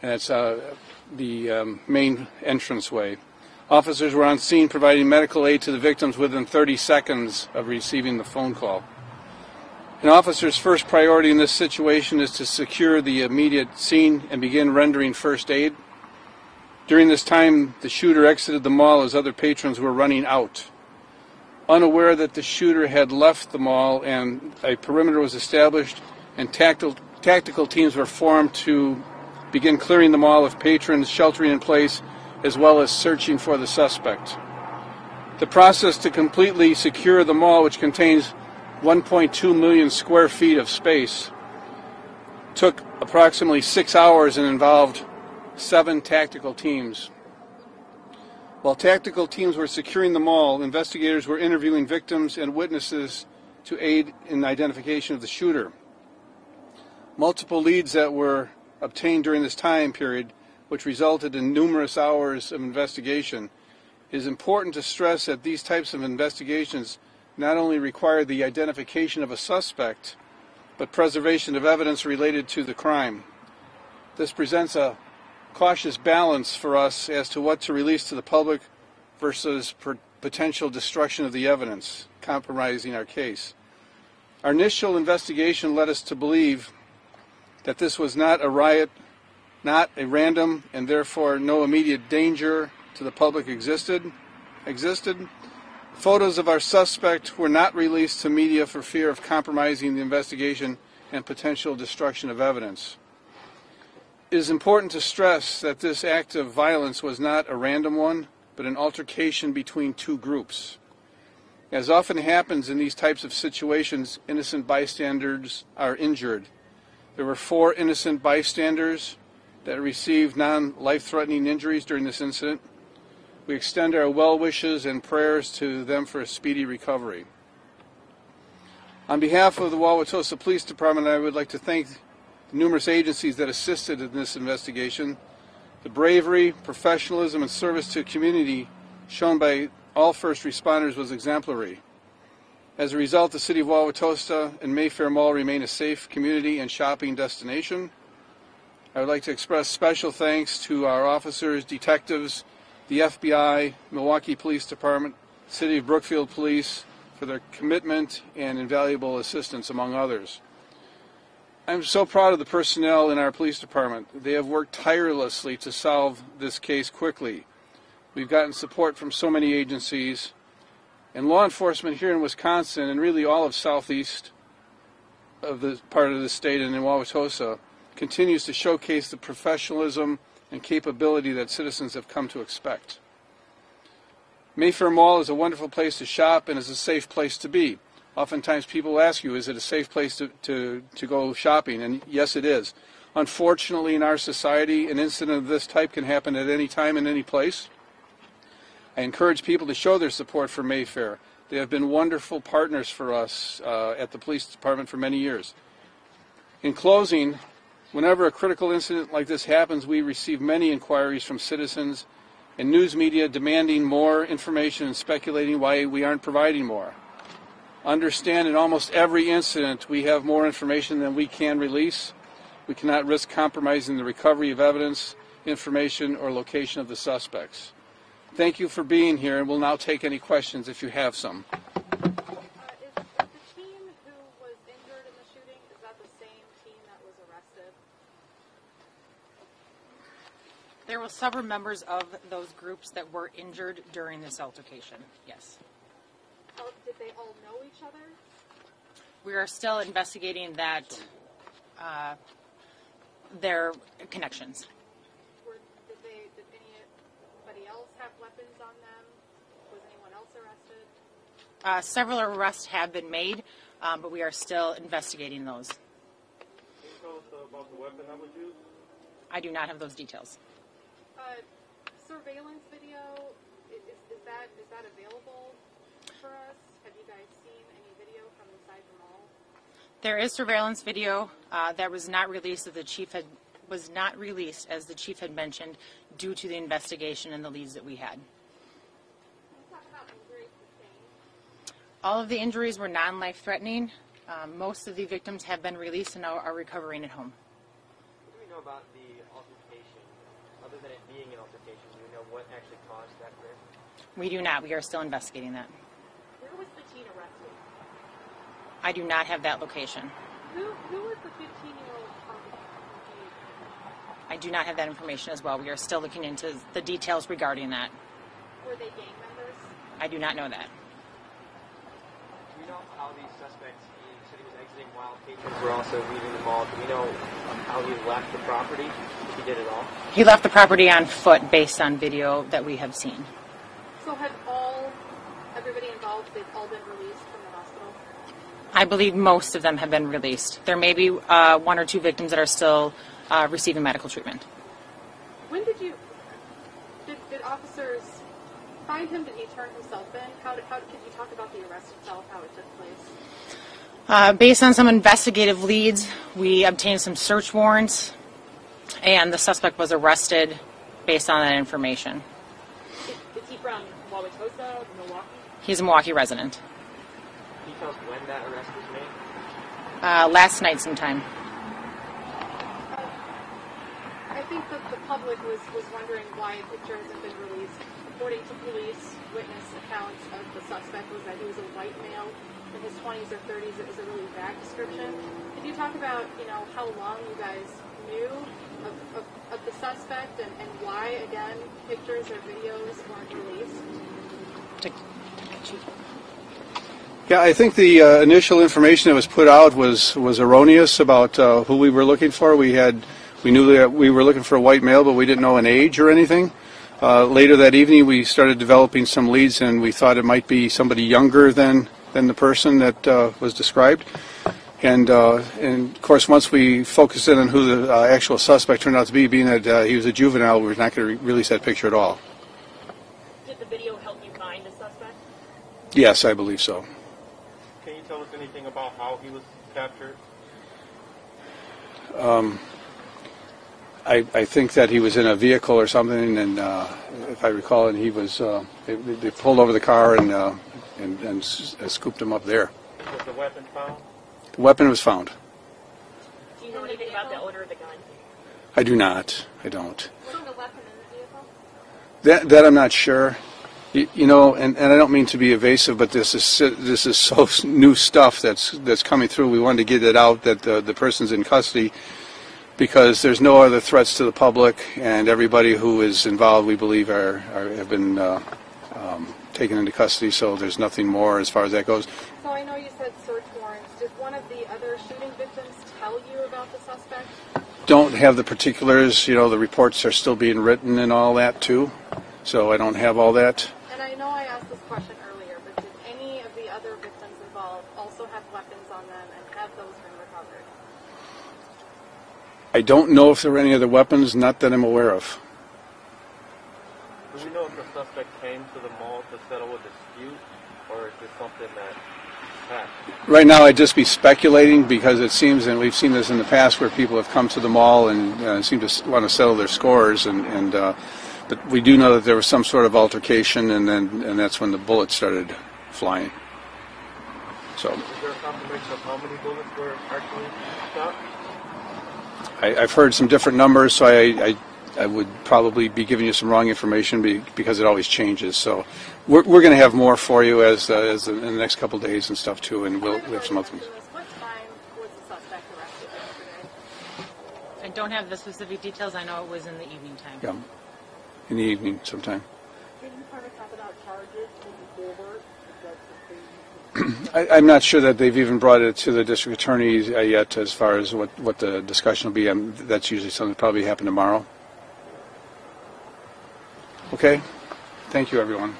And it's uh, the um, main entranceway. Officers were on scene providing medical aid to the victims within 30 seconds of receiving the phone call. An officer's first priority in this situation is to secure the immediate scene and begin rendering first aid. During this time, the shooter exited the mall as other patrons were running out. Unaware that the shooter had left the mall and a perimeter was established and tactical, tactical teams were formed to begin clearing the mall of patrons sheltering in place as well as searching for the suspect. The process to completely secure the mall, which contains 1.2 million square feet of space, took approximately six hours and involved seven tactical teams. While tactical teams were securing the mall, investigators were interviewing victims and witnesses to aid in identification of the shooter. Multiple leads that were obtained during this time period, which resulted in numerous hours of investigation. It is important to stress that these types of investigations not only require the identification of a suspect, but preservation of evidence related to the crime. This presents a cautious balance for us as to what to release to the public versus potential destruction of the evidence, compromising our case. Our initial investigation led us to believe that this was not a riot, not a random, and therefore no immediate danger to the public existed. Existed. Photos of our suspect were not released to media for fear of compromising the investigation and potential destruction of evidence. It is important to stress that this act of violence was not a random one, but an altercation between two groups. As often happens in these types of situations, innocent bystanders are injured. There were four innocent bystanders that received non life threatening injuries during this incident. We extend our well wishes and prayers to them for a speedy recovery. On behalf of the Wauwatosa Police Department, I would like to thank the numerous agencies that assisted in this investigation. The bravery, professionalism, and service to community shown by all first responders was exemplary. As a result, the City of Wauwatosa and Mayfair Mall remain a safe community and shopping destination. I would like to express special thanks to our officers, detectives, the FBI, Milwaukee Police Department, City of Brookfield Police for their commitment and invaluable assistance, among others. I'm so proud of the personnel in our police department. They have worked tirelessly to solve this case quickly. We've gotten support from so many agencies, and law enforcement here in Wisconsin and really all of southeast of the part of the state and in Wauwatosa continues to showcase the professionalism and capability that citizens have come to expect. Mayfair Mall is a wonderful place to shop and is a safe place to be. Oftentimes people ask you, is it a safe place to, to, to go shopping? And yes, it is. Unfortunately, in our society, an incident of this type can happen at any time and any place. I encourage people to show their support for Mayfair. They have been wonderful partners for us uh, at the police department for many years. In closing, Whenever a critical incident like this happens, we receive many inquiries from citizens and news media demanding more information and speculating why we aren't providing more. Understand in almost every incident we have more information than we can release. We cannot risk compromising the recovery of evidence, information, or location of the suspects. Thank you for being here, and we'll now take any questions if you have some. Uh is the team who was injured in the shooting, is that the same team that was arrested? There were several members of those groups that were injured during this altercation, yes. Oh, did they all know each other? We are still investigating that, uh, their connections. Were, did they, did anybody else have weapons on them? Was anyone else arrested? Uh, several arrests have been made, um, but we are still investigating those. Can you tell us about the weapon that was used? I do not have those details. Uh, surveillance video, is, is that is that available for us? Have you guys seen any video from inside the mall? There is surveillance video uh, that was not released that the chief had was not released as the chief had mentioned due to the investigation and the leads that we had. All of the injuries were non-life threatening. Um, most of the victims have been released and are, are recovering at home. What do we know about the altercation? Other than it being an altercation, do we know what actually caused that grip? We do not. We are still investigating that. Where was the teen arrested? I do not have that location. Who who was the 15 year old I do not have that information as well. We are still looking into the details regarding that. Were they gang members? I do not know that. Do we know how these suspects, he said he was exiting while patrons were also leaving the mall. Do we know how he left the property, if he did at all? He left the property on foot based on video that we have seen. So have all if they've all been released from the hospital? I believe most of them have been released. There may be uh, one or two victims that are still uh, receiving medical treatment. When did you, did, did officers find him? Did he turn himself in? How, did, how could you talk about the arrest itself, how it took place? Uh, based on some investigative leads, we obtained some search warrants, and the suspect was arrested based on that information. Is, is he from Wauwatosa, Milwaukee? He's a Milwaukee resident. Can you tell us when that arrest was made? Uh, last night sometime. I think that the public was, was wondering why a picture hasn't been released. According to police witness accounts of the suspect was that he was a white male in his 20s or 30s. It was a really vague description. Could you talk about, you know, how long you guys knew of, of, of the suspect and, and why, again, pictures or videos weren't released? Yeah, I think the uh, initial information that was put out was was erroneous about uh, who we were looking for. We had we knew that we were looking for a white male, but we didn't know an age or anything. Uh, later that evening, we started developing some leads, and we thought it might be somebody younger than than the person that uh, was described. And uh, and of course, once we focused in on who the uh, actual suspect turned out to be, being that uh, he was a juvenile, we were not going to re- release that picture at all. Did the video help you find the suspect? Yes, I believe so. Can you tell us anything about how he was captured? Um, I, I think that he was in a vehicle or something, and uh, if I recall, and he was uh, they, they pulled over the car and uh, and, and s- uh, scooped him up there. Was the weapon found? The weapon was found. Do you know anything about the owner of the gun? I do not. I don't. Was the weapon in the vehicle? That that I'm not sure. You, you know, and, and I don't mean to be evasive, but this is this is so new stuff that's that's coming through. We wanted to get it out that the the person's in custody because there's no other threats to the public, and everybody who is involved, we believe, are, are have been uh, um, taken into custody. So there's nothing more as far as that goes. So I know you said search warrants. Did one of the other shooting victims tell you about the suspect? Don't have the particulars. You know, the reports are still being written and all that too. So I don't have all that. And I know I asked this question earlier, but did any of the other victims involved also have weapons on them and have those been recovered? I don't know if there were any other weapons, not that I'm aware of. Do we know if the suspect came to the mall to settle a dispute, or is this something that happened? Right now, I'd just be speculating because it seems, and we've seen this in the past, where people have come to the mall and uh, seem to want to settle their scores, and, and uh, but we do know that there was some sort of altercation, and then and that's when the bullets started flying. So Is there a confirmation of how many bullets were actually shot? I, I've heard some different numbers, so I, I I would probably be giving you some wrong information be, because it always changes. So we're, we're going to have more for you as uh, as in the next couple days and stuff too, and we'll we have some other things. What time was the suspect arrested? I don't have the specific details. I know it was in the evening time. Yeah, in the evening sometime. Can you kind of talk about charges moving forward? I, I'm not sure that they've even brought it to the district attorney uh, yet as far as what, what the discussion will be. Um, that's usually something that probably happen tomorrow. Okay? Thank you, everyone.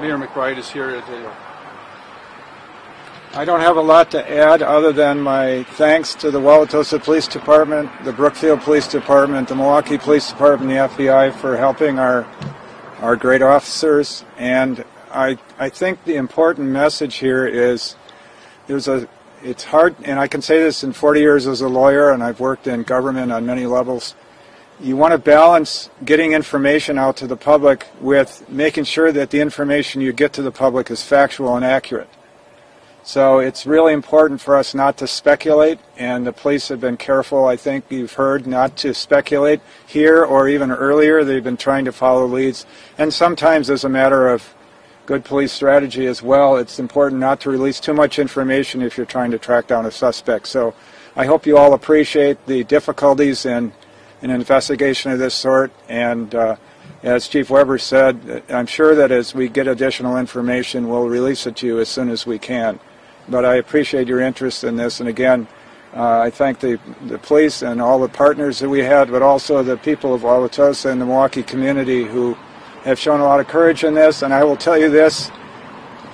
Mayor McBride is here at to I don't have a lot to add other than my thanks to the Wauwatosa Police Department, the Brookfield Police Department, the Milwaukee Police Department, the FBI for helping our our great officers. And I I think the important message here is there's a it's hard, and I can say this in 40 years as a lawyer, and I've worked in government on many levels. You want to balance getting information out to the public with making sure that the information you get to the public is factual and accurate. So it's really important for us not to speculate, and the police have been careful, I think you've heard, not to speculate here or even earlier. They've been trying to follow leads. And sometimes, as a matter of good police strategy as well, it's important not to release too much information if you're trying to track down a suspect. So I hope you all appreciate the difficulties in an investigation of this sort. And uh, as Chief Weber said, I'm sure that as we get additional information, we'll release it to you as soon as we can. But I appreciate your interest in this. And again, Uh, I thank the, the police and all the partners that we had, but also the people of Wauwatosa and the Milwaukee community who have shown a lot of courage in this. And I will tell you this,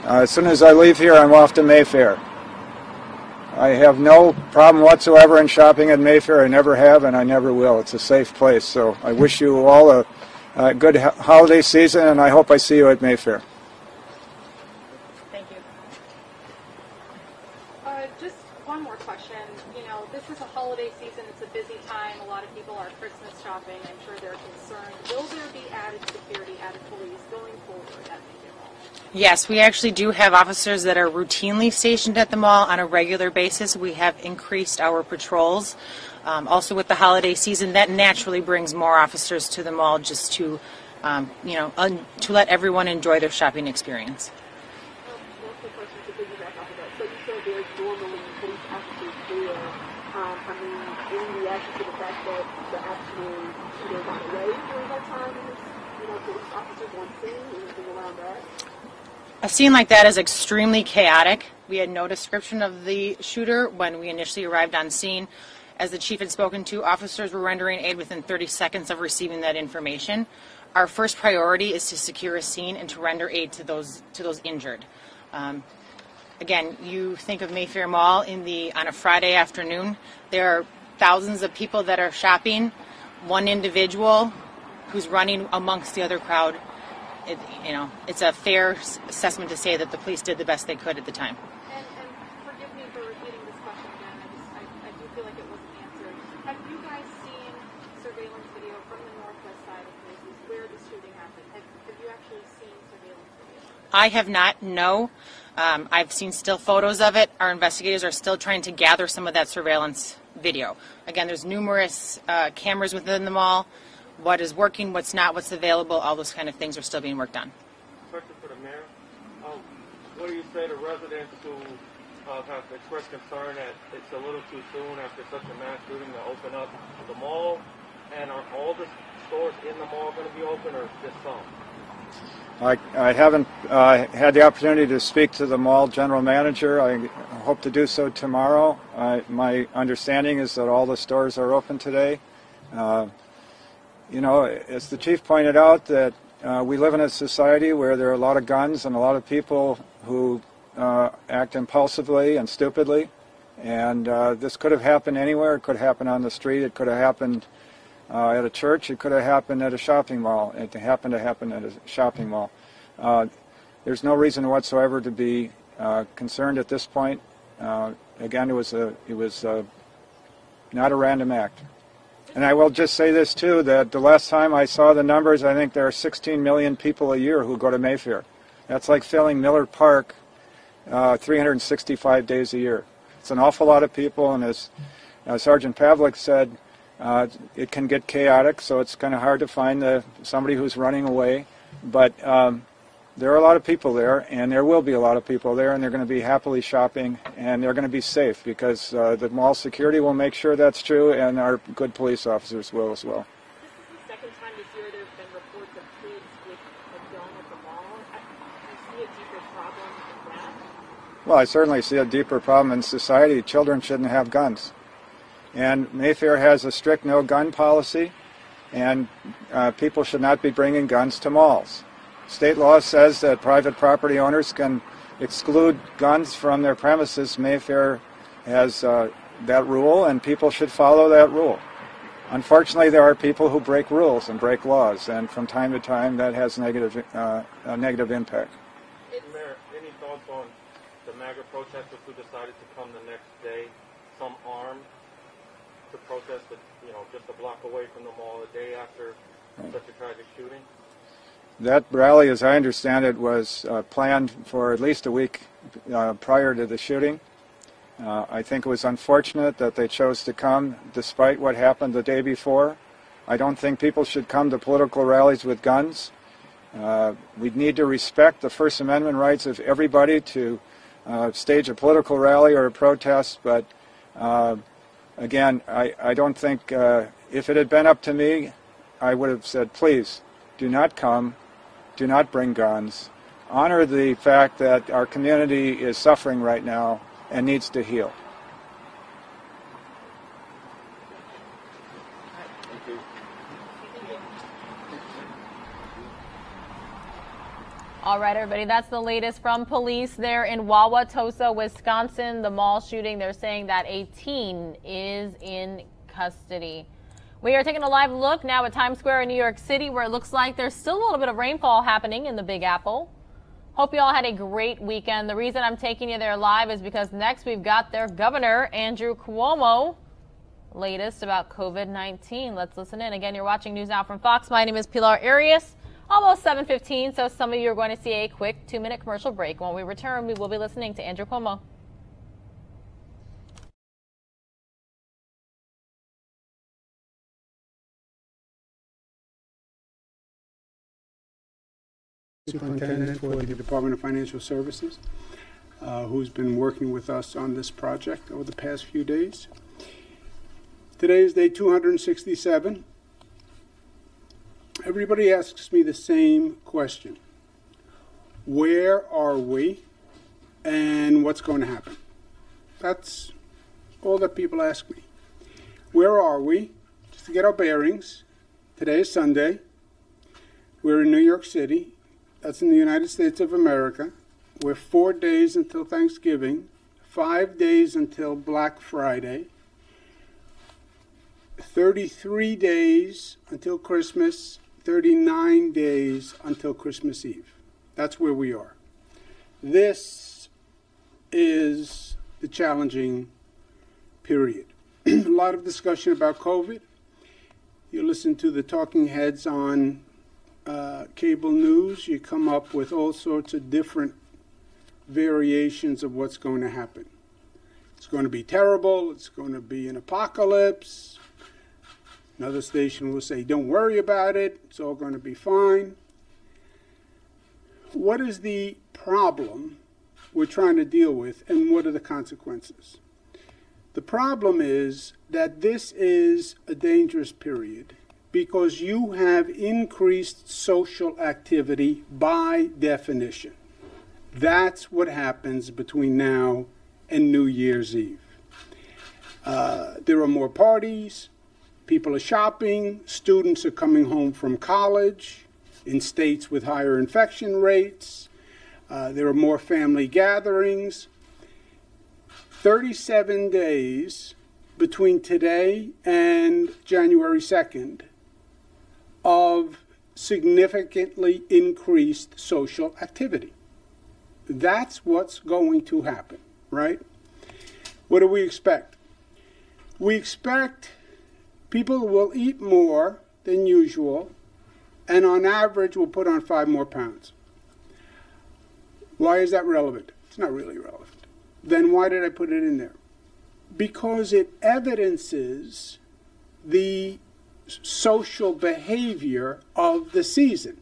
uh, as soon as I leave here, I'm off to Mayfair. I have no problem whatsoever in shopping at Mayfair. I never have, and I never will. It's a safe place. So I wish you all a, a good ho- holiday season, and I hope I see you at Mayfair. Uh, just one more question. You know, this is a holiday season. It's a busy time. A lot of people are Christmas shopping. I'm sure they're concerned. Will there be added security, added police going forward at Mayfair Mall? Yes, we actually do have officers that are routinely stationed at the mall on a regular basis. We have increased our patrols. Um, also, with the holiday season, that naturally brings more officers to the mall just to, um, you know, un- to let everyone enjoy their shopping experience. One quick question to piggyback off of that. So you said there's normally police officers there. Um, I mean, any reaction to the fact that the actual shooter got away during that time? And there's, you know, police officers on scene. Anything around that? A scene like that is extremely chaotic. We had no description of the shooter when we initially arrived on scene. As the chief had spoken to, officers were rendering aid within 30 seconds of receiving that information. Our first priority is to secure a scene and to render aid to those to those injured. Um, again, you think of Mayfair Mall in the on a Friday afternoon. There are thousands of people that are shopping. One individual who's running amongst the other crowd. It, you know, it's a fair s- assessment to say that the police did the best they could at the time. And, and forgive me for repeating this question again. I just, I, I do feel like it wasn't answered. Have you guys seen surveillance video from the northwest side of places where the shooting happened? Have, have you actually seen surveillance video? I have not, no. Um, I've seen still photos of it. Our investigators are still trying to gather some of that surveillance video. Again, there's numerous uh, cameras within the mall. What is working, what's not, what's available, all those kind of things are still being worked on. Question for the mayor. Um, what do you say to residents who uh, have expressed concern that it's a little too soon after such a mass shooting to open up the mall? And are all the stores in the mall going to be open or just some? I, I haven't uh, had the opportunity to speak to the mall general manager. I hope to do so tomorrow. I, my understanding is that all the stores are open today. Uh, you know, as the chief pointed out, that uh, we live in a society where there are a lot of guns and a lot of people who uh, act impulsively and stupidly. And uh, this could have happened anywhere. It could happen on the street. It could have happened uh, at a church. It could have happened at a shopping mall. It happened to happen at a shopping mall. Uh, there's no reason whatsoever to be uh, concerned at this point. Again, it was a it was uh, not a random act. And I will just say this too: that the last time I saw the numbers, I think there are 16 million people a year who go to Mayfair. That's like filling Miller Park uh, 365 days a year. It's an awful lot of people, and as uh, Sergeant Pavlik said, uh, it can get chaotic, so it's kind of hard to find the, somebody who's running away. But um, there are a lot of people there, and there will be a lot of people there, and they're going to be happily shopping, and they're going to be safe because uh, the mall security will make sure that's true, and our good police officers will as well. This is the second time this year there have been reports of kids with a gun at the mall. I, I see a deeper problem in that. Well, I certainly see a deeper problem in society. Children shouldn't have guns. And Mayfair has a strict no gun policy, and uh, people should not be bringing guns to malls. State law says that private property owners can exclude guns from their premises. Mayfair has uh, that rule, and people should follow that rule. Unfortunately, there are people who break rules and break laws, and from time to time that has negative, uh, a negative impact. Mayor, any thoughts on the MAGA protesters who decided to come the next day, some armed, to protest, you know, just a block away from the mall a day after such a tragic shooting? That rally, as I understand it, was uh, planned for at least a week uh, prior to the shooting. Uh, I think it was unfortunate that they chose to come despite what happened the day before. I don't think people should come to political rallies with guns. Uh, we need to respect the First Amendment rights of everybody to uh, stage a political rally or a protest, but uh, again, I, I don't think if it had been up to me, I would have said, please do not come, do not bring guns, honor the fact that our community is suffering right now and needs to heal. All right, everybody, that's the latest from police there in Wauwatosa, Wisconsin. The mall shooting, they're saying that 18 is in custody. We are taking a live look now at Times Square in New York City, where it looks like there's still a little bit of rainfall happening in the Big Apple. Hope you all had a great weekend. The reason I'm taking you there live is because next we've got their governor, Andrew Cuomo. Latest about COVID 19. Let's listen in. Again, you're watching News Now from Fox. My name is Pilar Arias. Almost 7:15, so some of you are going to see a quick two-minute commercial break. When we return, we will be listening to Andrew Cuomo. Superintendent for the Department of Financial Services, uh, who's been working with us on this project over the past few days. Today is day 267. Everybody asks me the same question Where are we and what's going to happen? That's all that people ask me. Where are we? Just to get our bearings. Today is Sunday. We're in New York City. That's in the United States of America. We're four days until Thanksgiving, five days until Black Friday, 33 days until Christmas, 39 days until Christmas Eve. That's where we are. This is the challenging period. [clears throat] a lot of discussion about COVID. You listen to the talking heads on uh, cable news, you come up with all sorts of different variations of what's going to happen. It's going to be terrible, it's going to be an apocalypse. Another station will say, don't worry about it, it's all going to be fine. What is the problem we're trying to deal with, and what are the consequences? The problem is that this is a dangerous period because you have increased social activity by definition. That's what happens between now and New Year's Eve. Uh, there are more parties, people are shopping, students are coming home from college in states with higher infection rates, uh, there are more family gatherings. 37 days between today and January 2nd of significantly increased social activity. That's what's going to happen, right? What do we expect? We expect people will eat more than usual and on average will put on five more pounds. Why is that relevant? It's not really relevant. Then why did I put it in there? Because it evidences the social behavior of the season.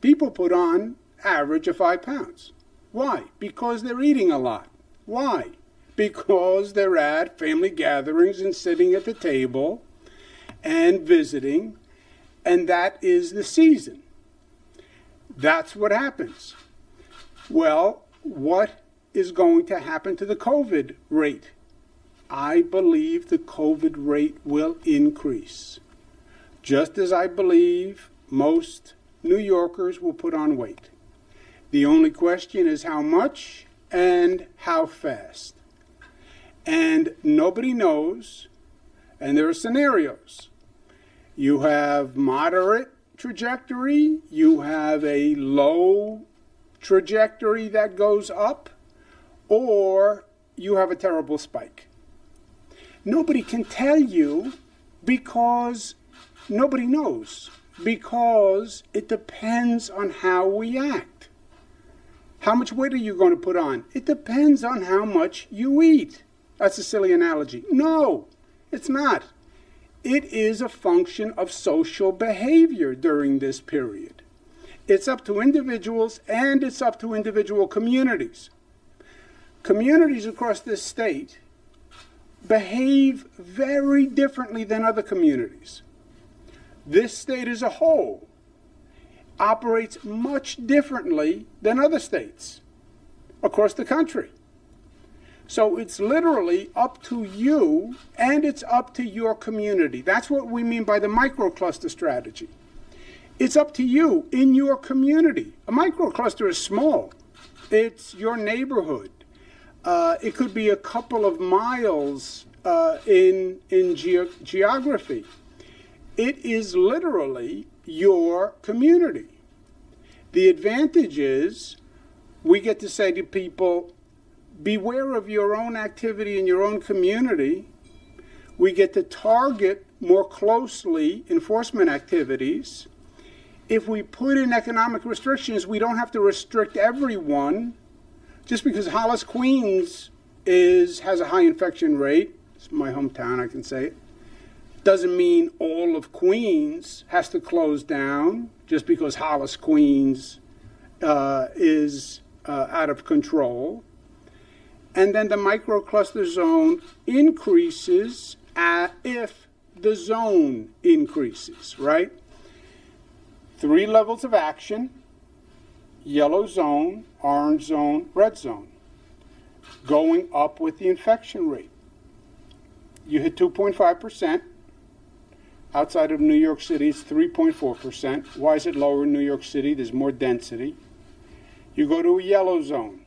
People put on average of five pounds. Why? Because they're eating a lot. Why? Because they're at family gatherings and sitting at the table and visiting, and that is the season. That's what happens. Well, what is going to happen to the COVID rate? I believe the COVID rate will increase just as I believe most New Yorkers will put on weight. The only question is how much and how fast. And nobody knows, and there are scenarios. You have moderate trajectory, you have a low trajectory that goes up, or you have a terrible spike. Nobody can tell you because Nobody knows because it depends on how we act. How much weight are you going to put on? It depends on how much you eat. That's a silly analogy. No, it's not. It is a function of social behavior during this period. It's up to individuals and it's up to individual communities. Communities across this state behave very differently than other communities this state as a whole operates much differently than other states across the country. So it's literally up to you and it's up to your community. That's what we mean by the microcluster strategy. It's up to you in your community. A microcluster is small. It's your neighborhood. Uh, it could be a couple of miles uh, in in ge- geography. It is literally your community. The advantage is we get to say to people, beware of your own activity in your own community. We get to target more closely enforcement activities. If we put in economic restrictions, we don't have to restrict everyone. Just because Hollis, Queens is has a high infection rate, it's my hometown, I can say it, doesn't mean all of Queens has to close down just because Hollis, Queens uh, is uh, out of control. And then the microcluster zone increases at, if the zone increases, right? Three levels of action yellow zone, orange zone, red zone, going up with the infection rate. You hit 2.5%. Outside of New York City, it's 3.4%. Why is it lower in New York City? There's more density. You go to a yellow zone.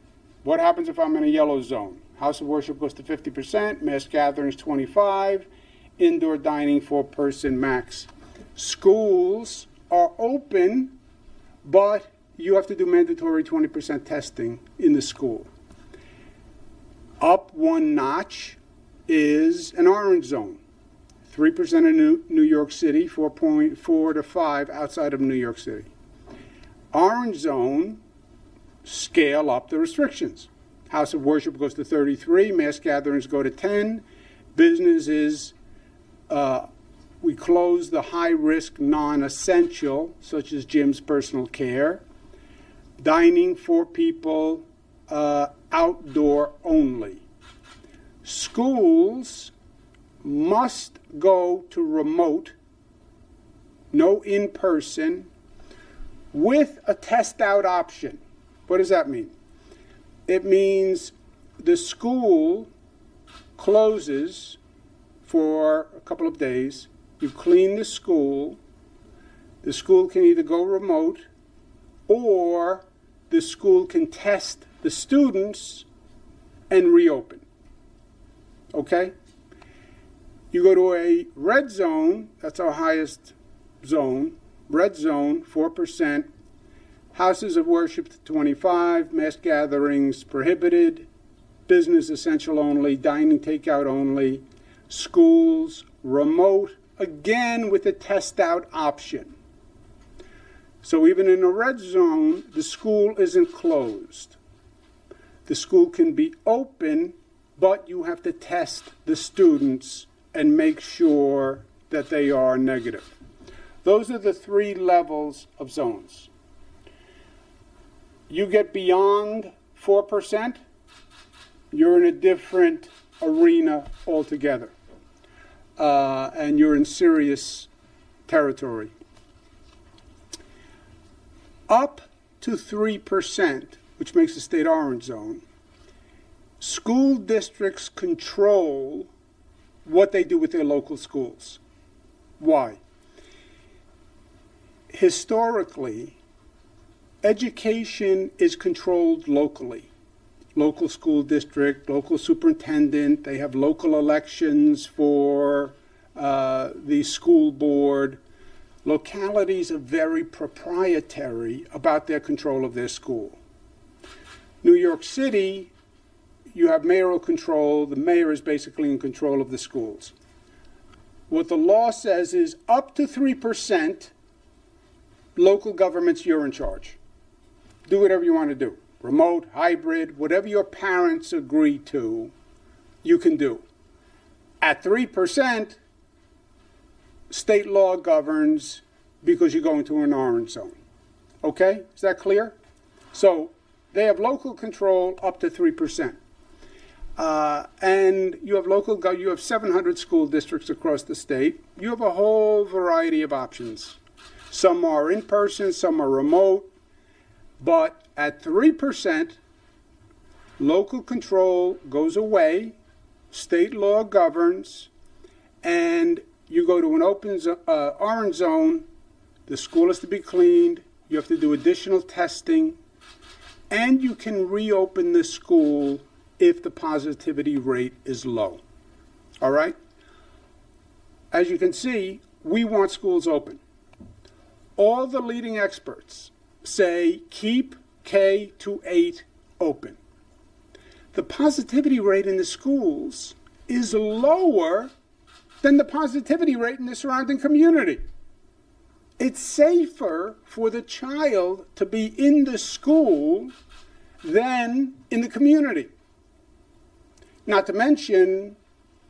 What happens if I'm in a yellow zone? House of worship goes to 50%, mass gatherings 25, indoor dining four person max. Schools are open, but you have to do mandatory 20% testing in the school. Up one notch is an orange zone. 3% in New, New York City, 4.4 to 5 outside of New York City. Orange zone scale up the restrictions. House of worship goes to 33, mass gatherings go to 10, businesses, uh, we close the high risk non essential, such as gyms, personal care, dining for people uh, outdoor only. Schools must go to remote, no in person, with a test out option. What does that mean? It means the school closes for a couple of days. You clean the school. The school can either go remote or the school can test the students and reopen. Okay? You go to a red zone, that's our highest zone. Red zone, 4%. Houses of worship 25, mass gatherings prohibited, business essential only, dining takeout only, schools remote, again with a test out option. So even in a red zone, the school isn't closed. The school can be open, but you have to test the students and make sure that they are negative. Those are the three levels of zones. You get beyond 4%, you're in a different arena altogether. Uh, and you're in serious territory. Up to 3%, which makes the state orange zone, school districts control what they do with their local schools. Why? Historically, education is controlled locally. Local school district, local superintendent, they have local elections for uh, the school board. Localities are very proprietary about their control of their school. New York City, you have mayoral control. The mayor is basically in control of the schools. What the law says is up to 3%, local governments, you're in charge. Do whatever you want to do remote, hybrid, whatever your parents agree to, you can do. At 3%, state law governs because you're going to an orange zone. Okay? Is that clear? So they have local control up to 3%. Uh, and you have local, you have 700 school districts across the state. You have a whole variety of options. Some are in person, some are remote, but at 3%, local control goes away, state law governs, and you go to an open uh, orange zone, the school has to be cleaned, you have to do additional testing, and you can reopen the school if the positivity rate is low. All right? As you can see, we want schools open. All the leading experts say keep K to 8 open. The positivity rate in the schools is lower than the positivity rate in the surrounding community. It's safer for the child to be in the school than in the community. Not to mention,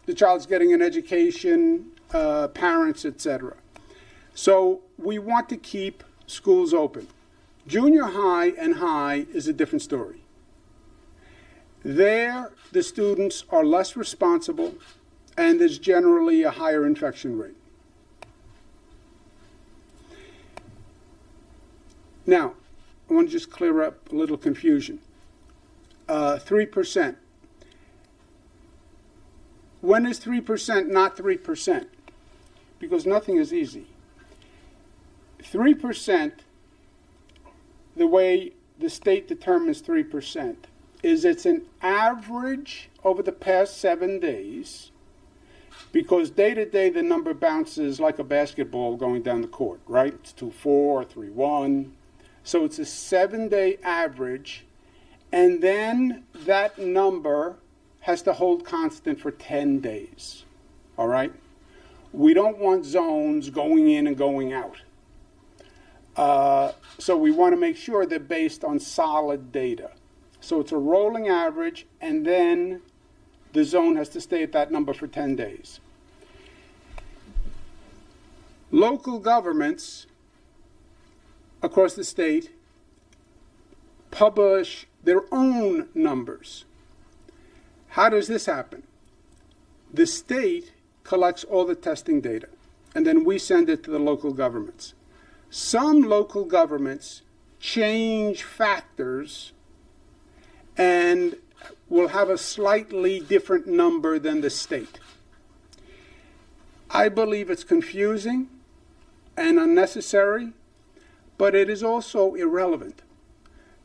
the child's getting an education, uh, parents, etc. So we want to keep schools open. Junior high and high is a different story. There, the students are less responsible, and there's generally a higher infection rate. Now, I want to just clear up a little confusion. Uh, 3%. When is 3% not 3%? Because nothing is easy. 3%, the way the state determines 3%, is it's an average over the past seven days because day to day the number bounces like a basketball going down the court, right? It's 2 4, 3 1. So it's a seven day average, and then that number has to hold constant for 10 days. All right? We don't want zones going in and going out. Uh, so we want to make sure they're based on solid data. So it's a rolling average, and then the zone has to stay at that number for 10 days. Local governments across the state publish their own numbers. How does this happen? The state collects all the testing data, and then we send it to the local governments. Some local governments change factors and will have a slightly different number than the state. I believe it's confusing and unnecessary, but it is also irrelevant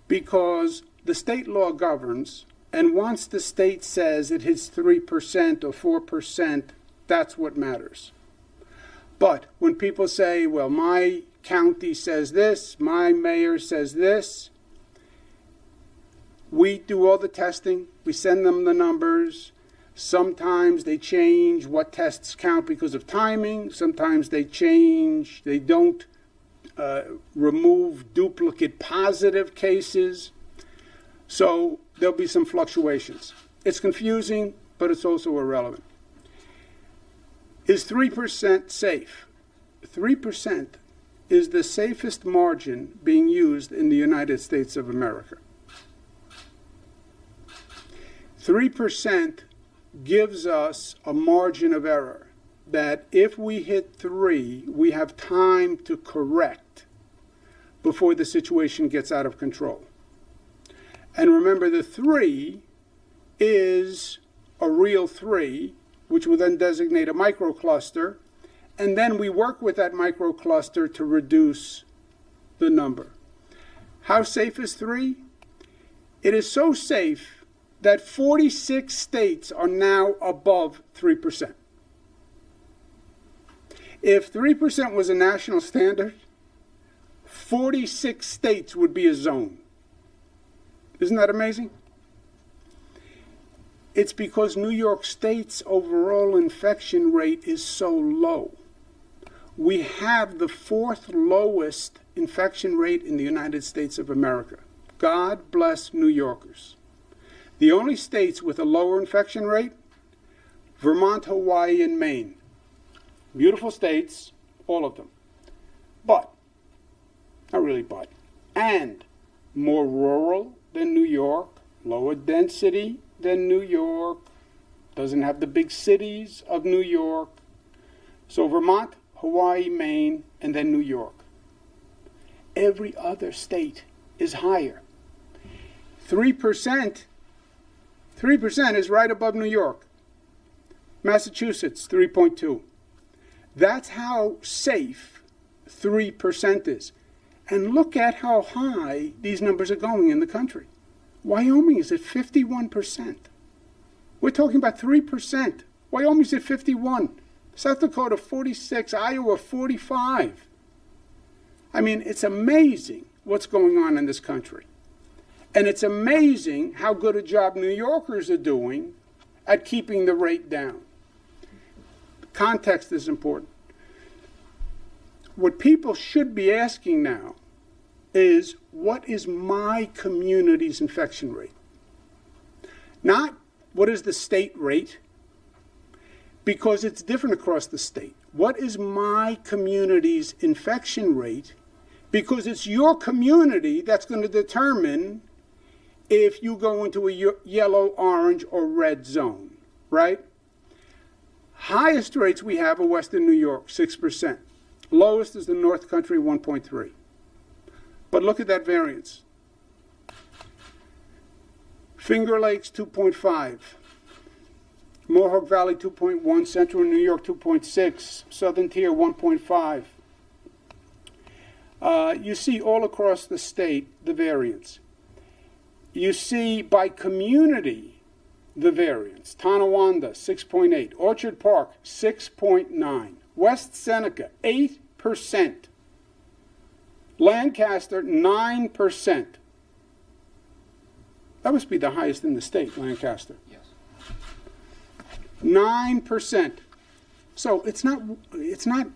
because the state law governs, and once the state says it hits 3% or 4%, that's what matters. But when people say, well, my county says this, my mayor says this. We do all the testing, we send them the numbers. Sometimes they change what tests count because of timing. Sometimes they change, they don't uh, remove duplicate positive cases. So there'll be some fluctuations. It's confusing, but it's also irrelevant. Is 3% safe? 3% is the safest margin being used in the United States of America. 3% gives us a margin of error that if we hit 3, we have time to correct before the situation gets out of control. And remember, the 3 is a real 3, which will then designate a microcluster and then we work with that microcluster to reduce the number. How safe is three? It is so safe that 46 states are now above 3%. If 3% was a national standard, 46 states would be a zone. Isn't that amazing? It's because New York State's overall infection rate is so low we have the fourth lowest infection rate in the United States of America. God bless New Yorkers. The only states with a lower infection rate Vermont, Hawaii, and Maine. Beautiful states, all of them. But, not really but, and more rural than New York, lower density than New York, doesn't have the big cities of New York. So Vermont, Hawaii, Maine, and then New York. Every other state is higher. 3%, 3% is right above New York. Massachusetts, 3.2. That's how safe 3% is. And look at how high these numbers are going in the country. Wyoming is at 51%. We're talking about 3%. Wyoming's at 51. South Dakota 46, Iowa 45. I mean, it's amazing what's going on in this country. And it's amazing how good a job New Yorkers are doing at keeping the rate down. Context is important. What people should be asking now is what is my community's infection rate? Not what is the state rate, because it's different across the state. What is my community's infection rate? Because it's your community that's going to determine if you go into a yellow, orange, or red zone, right? Highest rates we have are Western New York, 6%. Lowest is the North Country, 1.3. But look at that variance. Finger Lakes, 2.5. Mohawk Valley, 2.1. Central New York, 2.6. Southern Tier, 1.5. Uh, you see all across the state the variance. You see by community the variance. Tonawanda, 6.8. Orchard Park, 6.9. West Seneca, 8%. Lancaster, 9%. That must be the highest in the state, Lancaster. Yes. 9%. So it's not, it's not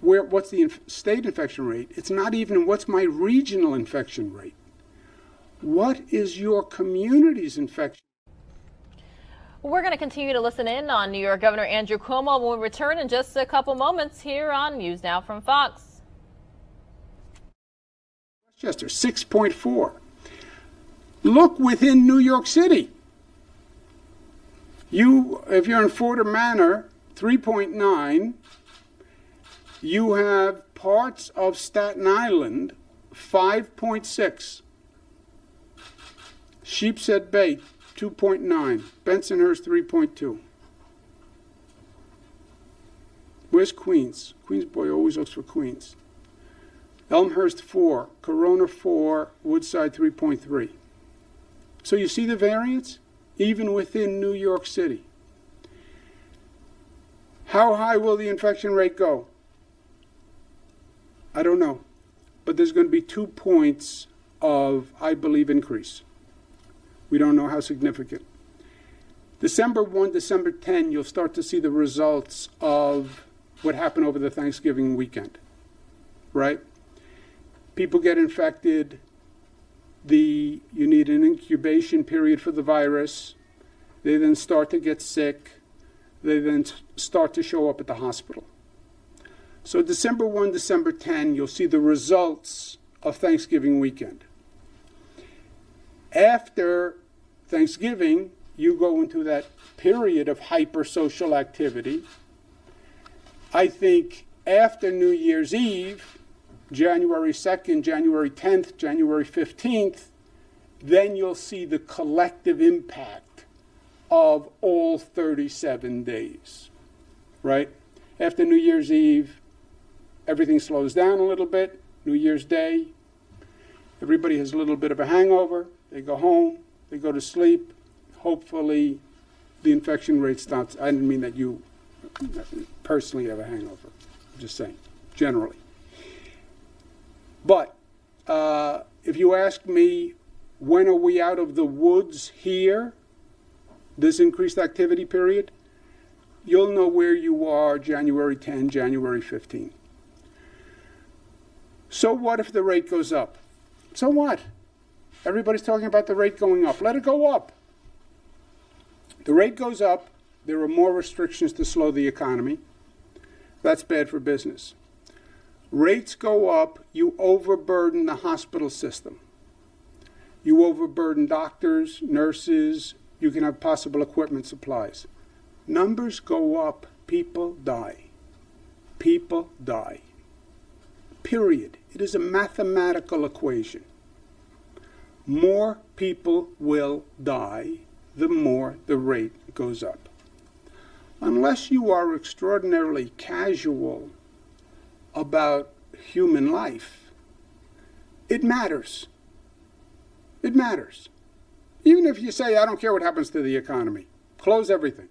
where, what's the inf- state infection rate, it's not even what's my regional infection rate. What is your community's infection? We're going to continue to listen in on New York Governor Andrew Cuomo when we return in just a couple moments here on News Now from Fox. Westchester, 6.4. Look within New York City. You, if you're in Fordham Manor, 3.9. You have parts of Staten Island, 5.6. Sheepshead Bay, 2.9. Bensonhurst, 3.2. Where's Queens? Queens boy always looks for Queens. Elmhurst 4, Corona 4, Woodside 3.3. So you see the variance? Even within New York City. How high will the infection rate go? I don't know. But there's going to be two points of, I believe, increase. We don't know how significant. December 1, December 10, you'll start to see the results of what happened over the Thanksgiving weekend, right? People get infected. The, you need an incubation period for the virus. They then start to get sick. They then start to show up at the hospital. So December 1, December 10, you'll see the results of Thanksgiving weekend. After Thanksgiving, you go into that period of hypersocial activity. I think after New Year's Eve, January 2nd, January 10th, January 15th, then you'll see the collective impact of all 37 days, right? After New Year's Eve, everything slows down a little bit. New Year's Day, everybody has a little bit of a hangover. They go home, they go to sleep. Hopefully, the infection rate stops. I didn't mean that you personally have a hangover. I'm just saying, generally. But uh, if you ask me, when are we out of the woods here, this increased activity period, you'll know where you are January 10, January 15. So what if the rate goes up? So what? Everybody's talking about the rate going up. Let it go up. The rate goes up, there are more restrictions to slow the economy. That's bad for business. Rates go up, you overburden the hospital system. You overburden doctors, nurses, you can have possible equipment supplies. Numbers go up, people die. People die. Period. It is a mathematical equation. More people will die the more the rate goes up. Unless you are extraordinarily casual about human life, it matters. It matters. Even if you say, I don't care what happens to the economy, close everything.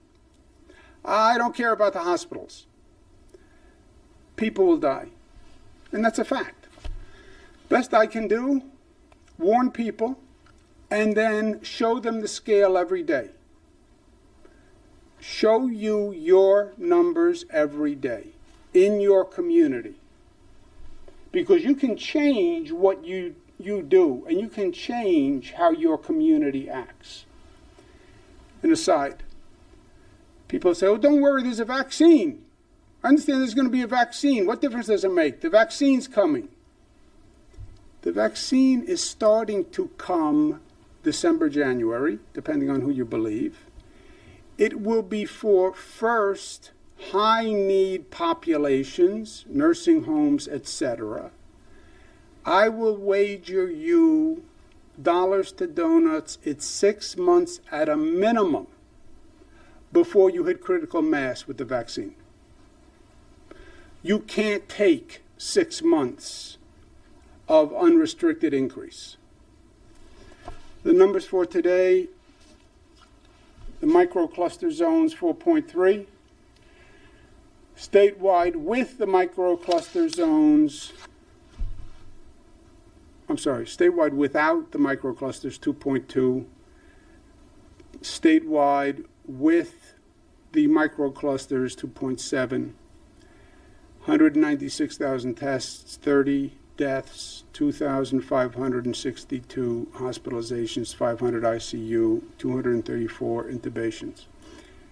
I don't care about the hospitals. People will die. And that's a fact. Best I can do, warn people, and then show them the scale every day. Show you your numbers every day in your community. Because you can change what you, you do, and you can change how your community acts. And aside, people say, oh, don't worry, there's a vaccine. I understand there's going to be a vaccine. What difference does it make? The vaccine's coming. The vaccine is starting to come December, January, depending on who you believe. It will be for first high need populations, nursing homes, etc. I will wager you dollars to donuts, it's six months at a minimum before you hit critical mass with the vaccine. You can't take six months of unrestricted increase. The numbers for today the microcluster zones 4.3. Statewide with the microcluster zones, I'm sorry, statewide without the microclusters 2.2. Statewide with the microclusters 2.7. 196,000 tests, 30 deaths, 2,562 hospitalizations, 500 ICU, 234 intubations.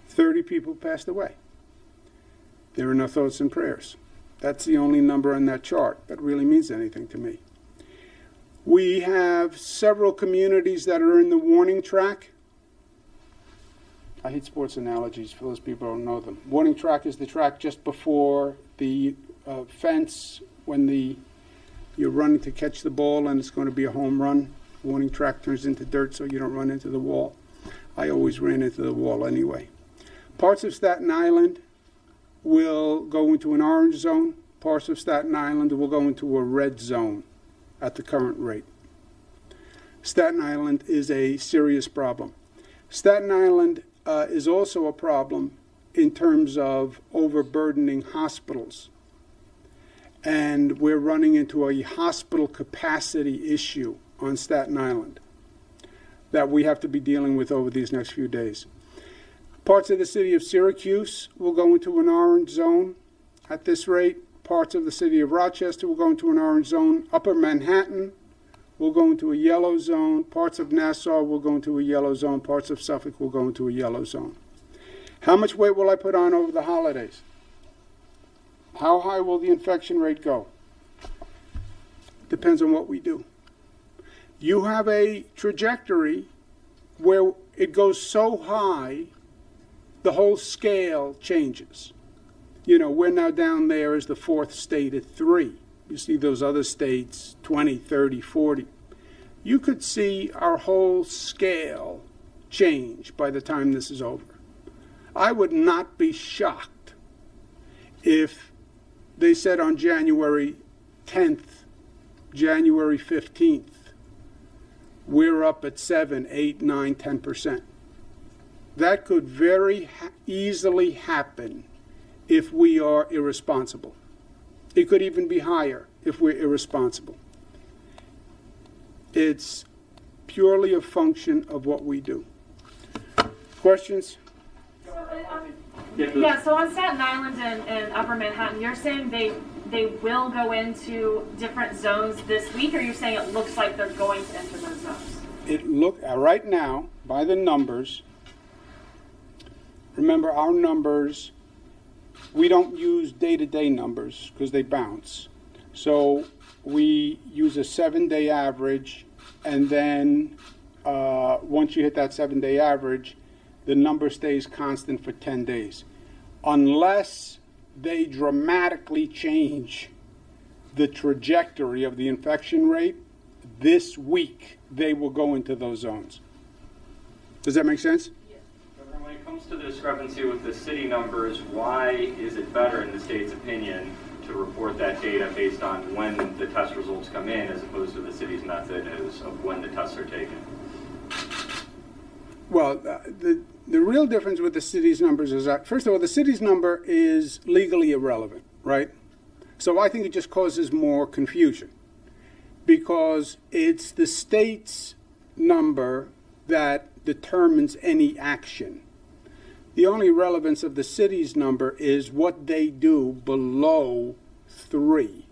30 people passed away. There are no thoughts and prayers. That's the only number on that chart that really means anything to me. We have several communities that are in the warning track. I hate sports analogies for those people who don't know them. Warning track is the track just before the uh, fence when the you're running to catch the ball and it's going to be a home run. Warning track turns into dirt so you don't run into the wall. I always ran into the wall anyway. Parts of Staten Island will go into an orange zone. Parts of Staten Island will go into a red zone at the current rate. Staten Island is a serious problem. Staten Island uh, is also a problem in terms of overburdening hospitals and we're running into a hospital capacity issue on Staten Island that we have to be dealing with over these next few days. Parts of the city of Syracuse will go into an orange zone at this rate. Parts of the city of Rochester will go into an orange zone. Upper Manhattan will go into a yellow zone. Parts of Nassau will go into a yellow zone. Parts of Suffolk will go into a yellow zone. How much weight will I put on over the holidays? How high will the infection rate go? Depends on what we do. You have a trajectory where it goes so high, the whole scale changes. You know, we're now down there as the fourth state at three. You see those other states, 20, 30, 40. You could see our whole scale change by the time this is over. I would not be shocked if they said on January 10th, January 15th, we're up at 7, 8, 9, 10%. That could very ha- easily happen if we are irresponsible. It could even be higher if we're irresponsible. It's purely a function of what we do. Questions? Yeah, so on Staten Island and, and Upper Manhattan, you're saying they they will go into different zones this week, or you're saying it looks like they're going to enter those zones? It look uh, right now by the numbers. Remember our numbers. We don't use day-to-day numbers because they bounce. So we use a seven-day average, and then uh, once you hit that seven-day average, the number stays constant for 10 days. Unless they dramatically change the trajectory of the infection rate, this week they will go into those zones. Does that make sense? When it comes to the discrepancy with the city numbers, why is it better in the state's opinion to report that data based on when the test results come in as opposed to the city's method as of when the tests are taken? Well, uh, the, the real difference with the city's numbers is that, first of all, the city's number is legally irrelevant, right? So I think it just causes more confusion because it's the state's number that determines any action. The only relevance of the city's number is what they do below three.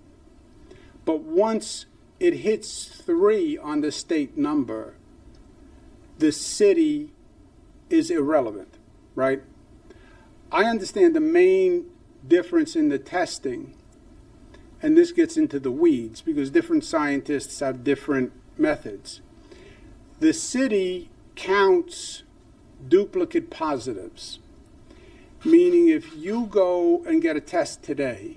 But once it hits three on the state number, the city is irrelevant, right? I understand the main difference in the testing, and this gets into the weeds because different scientists have different methods. The city counts duplicate positives, meaning if you go and get a test today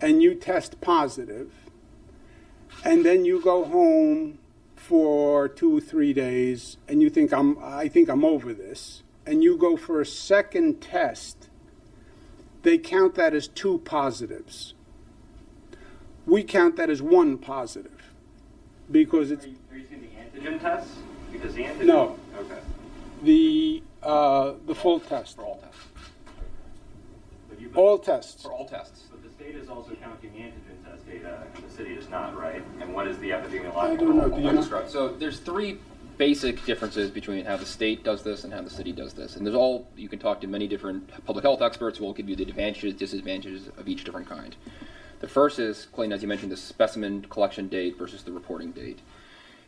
and you test positive, and then you go home for two or three days and you think I'm I think I'm over this and you go for a second test, they count that as two positives. We count that as one positive because it's Are you, are you saying the antigen tests? Because the antigen. No. Okay. The uh, the full test. For all tests. All tests. For all tests. But the state is also counting antigen test data, and the city is not, right? And what is the epidemiological? I don't know. Do you know? So there's three basic differences between how the state does this and how the city does this. And there's all, you can talk to many different public health experts who will give you the advantages, disadvantages of each different kind. The first is, Clayton, as you mentioned, the specimen collection date versus the reporting date.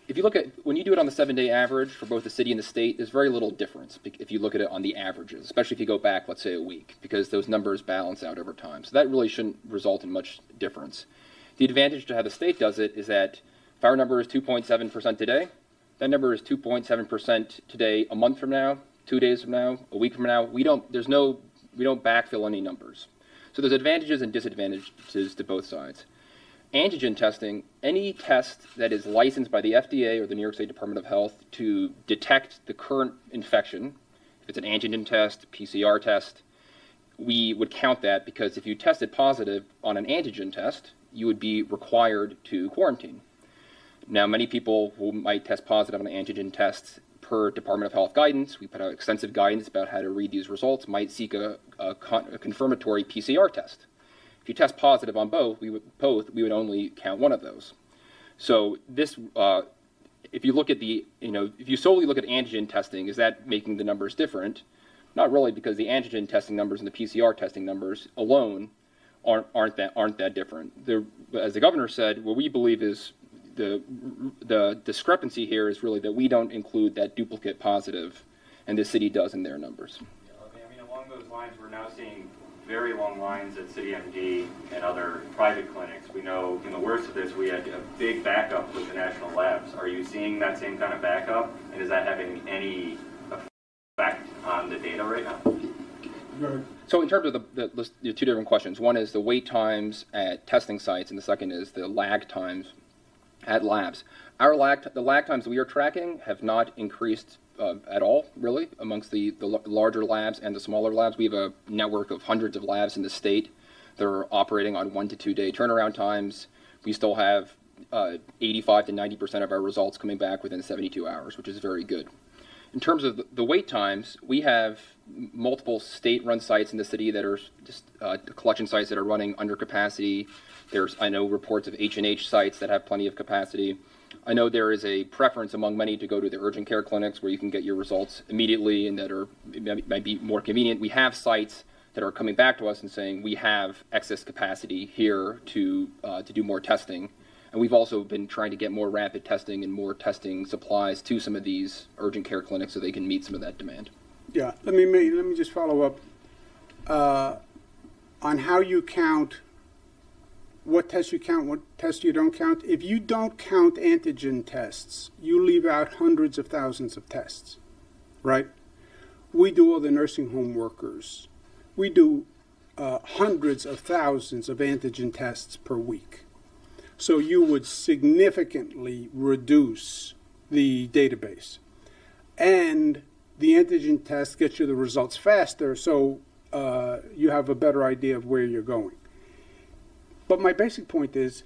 If you look at, when you do it on the seven day average for both the city and the state, there's very little difference if you look at it on the averages, especially if you go back, let's say, a week, because those numbers balance out over time. So that really shouldn't result in much difference. The advantage to how the state does it is that if our number is 2.7% today, that number is 2.7% today, a month from now, two days from now, a week from now. We don't, there's no, we don't backfill any numbers. So there's advantages and disadvantages to both sides. Antigen testing, any test that is licensed by the FDA or the New York State Department of Health to detect the current infection, if it's an antigen test, PCR test, we would count that because if you tested positive on an antigen test, you would be required to quarantine. Now, many people who might test positive on an antigen test per Department of Health guidance, we put out extensive guidance about how to read these results, might seek a, a, con- a confirmatory PCR test. If you test positive on both, we would, both, we would only count one of those. So this, uh, if you look at the, you know, if you solely look at antigen testing, is that making the numbers different? Not really, because the antigen testing numbers and the PCR testing numbers alone aren't aren't that aren't that different. The, as the governor said, what we believe is the the discrepancy here is really that we don't include that duplicate positive, and the city does in their numbers. Okay, I mean, along those lines, we're now seeing very long lines at CityMD and other private clinics. We know in the worst of this, we had a big backup with the national labs. Are you seeing that same kind of backup? And is that having any effect on the data right now? So in terms of the, the, the, two different questions, one is the wait times at testing sites, and the second is the lag times at labs. Our lag, the lag times we are tracking have not increased uh, at all, really, amongst the, the larger labs and the smaller labs. We have a network of hundreds of labs in the state that are operating on one to two day turnaround times. We still have uh, 85 to 90 percent of our results coming back within 72 hours, which is very good. In terms of the- the wait times, we have multiple state-run sites in the city that are just uh, collection sites that are running under capacity. There's, I know, reports of H and H sites that have plenty of capacity. I know there is a preference among many to go to the urgent care clinics where you can get your results immediately and that are might be more convenient. We have sites that are coming back to us and saying we have excess capacity here to uh, to do more testing. And we've also been trying to get more rapid testing and more testing supplies to some of these urgent care clinics so they can meet some of that demand. Yeah, let me let me just follow up uh, on how you count what tests you count, what tests you don't count. If you don't count antigen tests, you leave out hundreds of thousands of tests, right? We do all the nursing home workers. We do uh, hundreds of thousands of antigen tests per week. So you would significantly reduce the database. And the antigen test gets you the results faster, so uh, you have a better idea of where you're going. But my basic point is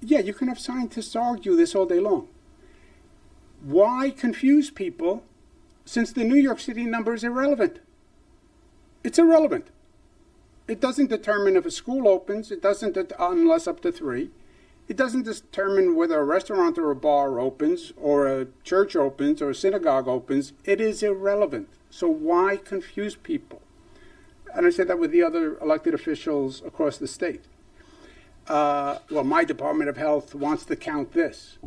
yeah, you can have scientists argue this all day long. Why confuse people since the New York City number is irrelevant? It's irrelevant. It doesn't determine if a school opens, it doesn't, unless up to three. It doesn't determine whether a restaurant or a bar opens, or a church opens, or a synagogue opens. It is irrelevant. So why confuse people? And I said that with the other elected officials across the state. Uh, well, my Department of Health wants to count this.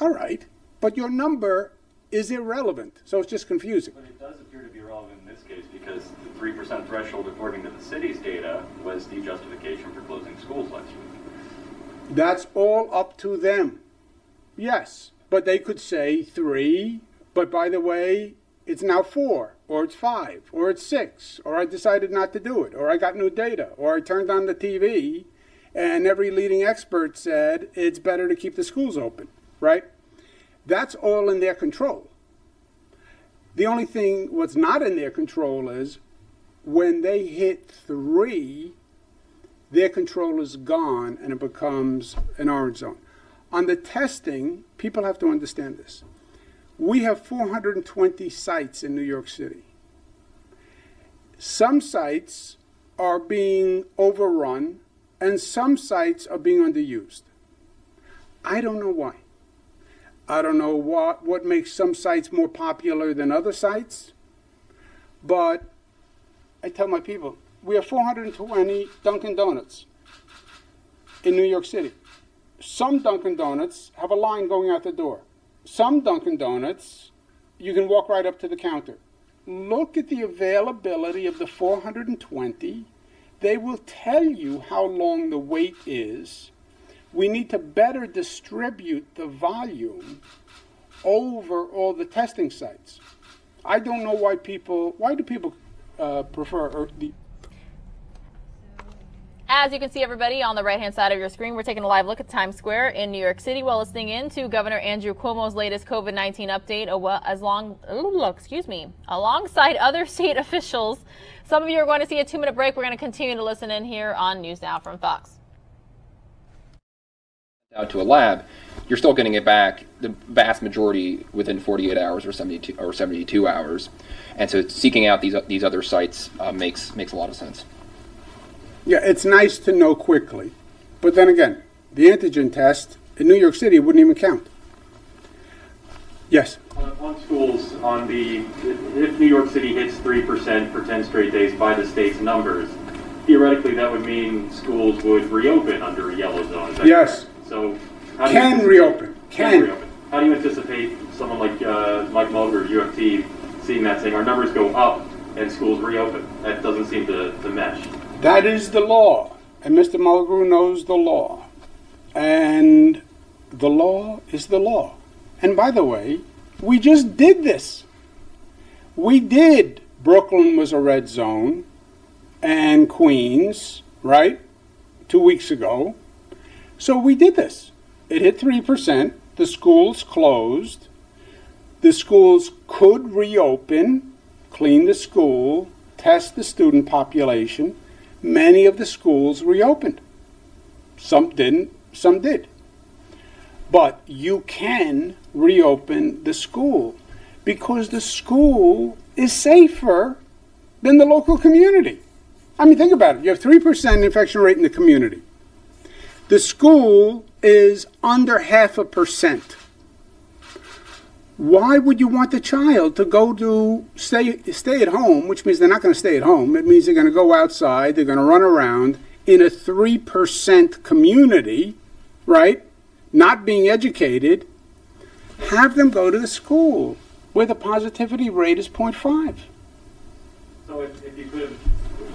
All right, but your number is irrelevant, so it's just confusing. But it does appear to be relevant in this case because the three percent threshold, according to the city's data, was the justification for closing schools last week. That's all up to them. Yes, but they could say three, but by the way, it's now four, or it's five, or it's six, or I decided not to do it, or I got new data, or I turned on the TV and every leading expert said it's better to keep the schools open, right? That's all in their control. The only thing what's not in their control is when they hit three, their control is gone and it becomes an orange zone. On the testing, people have to understand this. We have 420 sites in New York City. Some sites are being overrun and some sites are being underused. I don't know why. I don't know what, what makes some sites more popular than other sites, but I tell my people we have 420 Dunkin' Donuts in New York City. Some Dunkin' Donuts have a line going out the door. Some Dunkin' Donuts, you can walk right up to the counter. Look at the availability of the 420 they will tell you how long the wait is. We need to better distribute the volume over all the testing sites. I don't know why people, why do people uh, prefer or the, As you can see, everybody, on the right hand side of your screen, we're taking a live look at Times Square in New York City while listening in to Governor Andrew Cuomo's latest COVID 19 update, as long, excuse me, alongside other [laughs] state officials. Some of you are going to see a two minute break. We're going to continue to listen in here on News Now from Fox. Out to a lab, you're still getting it back the vast majority within 48 hours or 72 or 72 hours, and so seeking out these these other sites uh, makes makes a lot of sense. yeah, it's nice to know quickly. But then again, the antigen test in New York City wouldn't even count. Yes. On, on schools, on the if New York City hits three percent for ten straight days by the state's numbers, theoretically that would mean schools would reopen under a yellow zone. Yes. correct? So Can you, reopen. Can. reopen. How do you anticipate someone like uh, Mike Mulgrew, UFT, seeing that saying our numbers go up and schools reopen? That doesn't seem to, to mesh. That is the law, and Mr. Mulgrew knows the law. And the law is the law. And by the way, we just did this. We did. Brooklyn was a red zone, and Queens, right? Two weeks ago. So we did this. It hit 3%. The schools closed. The schools could reopen, clean the school, test the student population. Many of the schools reopened. Some didn't, some did. But you can reopen the school because the school is safer than the local community. I mean, think about it. You have 3% infection rate in the community. The school is under half a percent. Why would you want the child to go to stay stay at home, which means they're not going to stay at home. It means they're going to go outside, they're going to run around in a 3% community, right? Not being educated. Have them go to the school where the positivity rate is 0.5. So if, if you could have,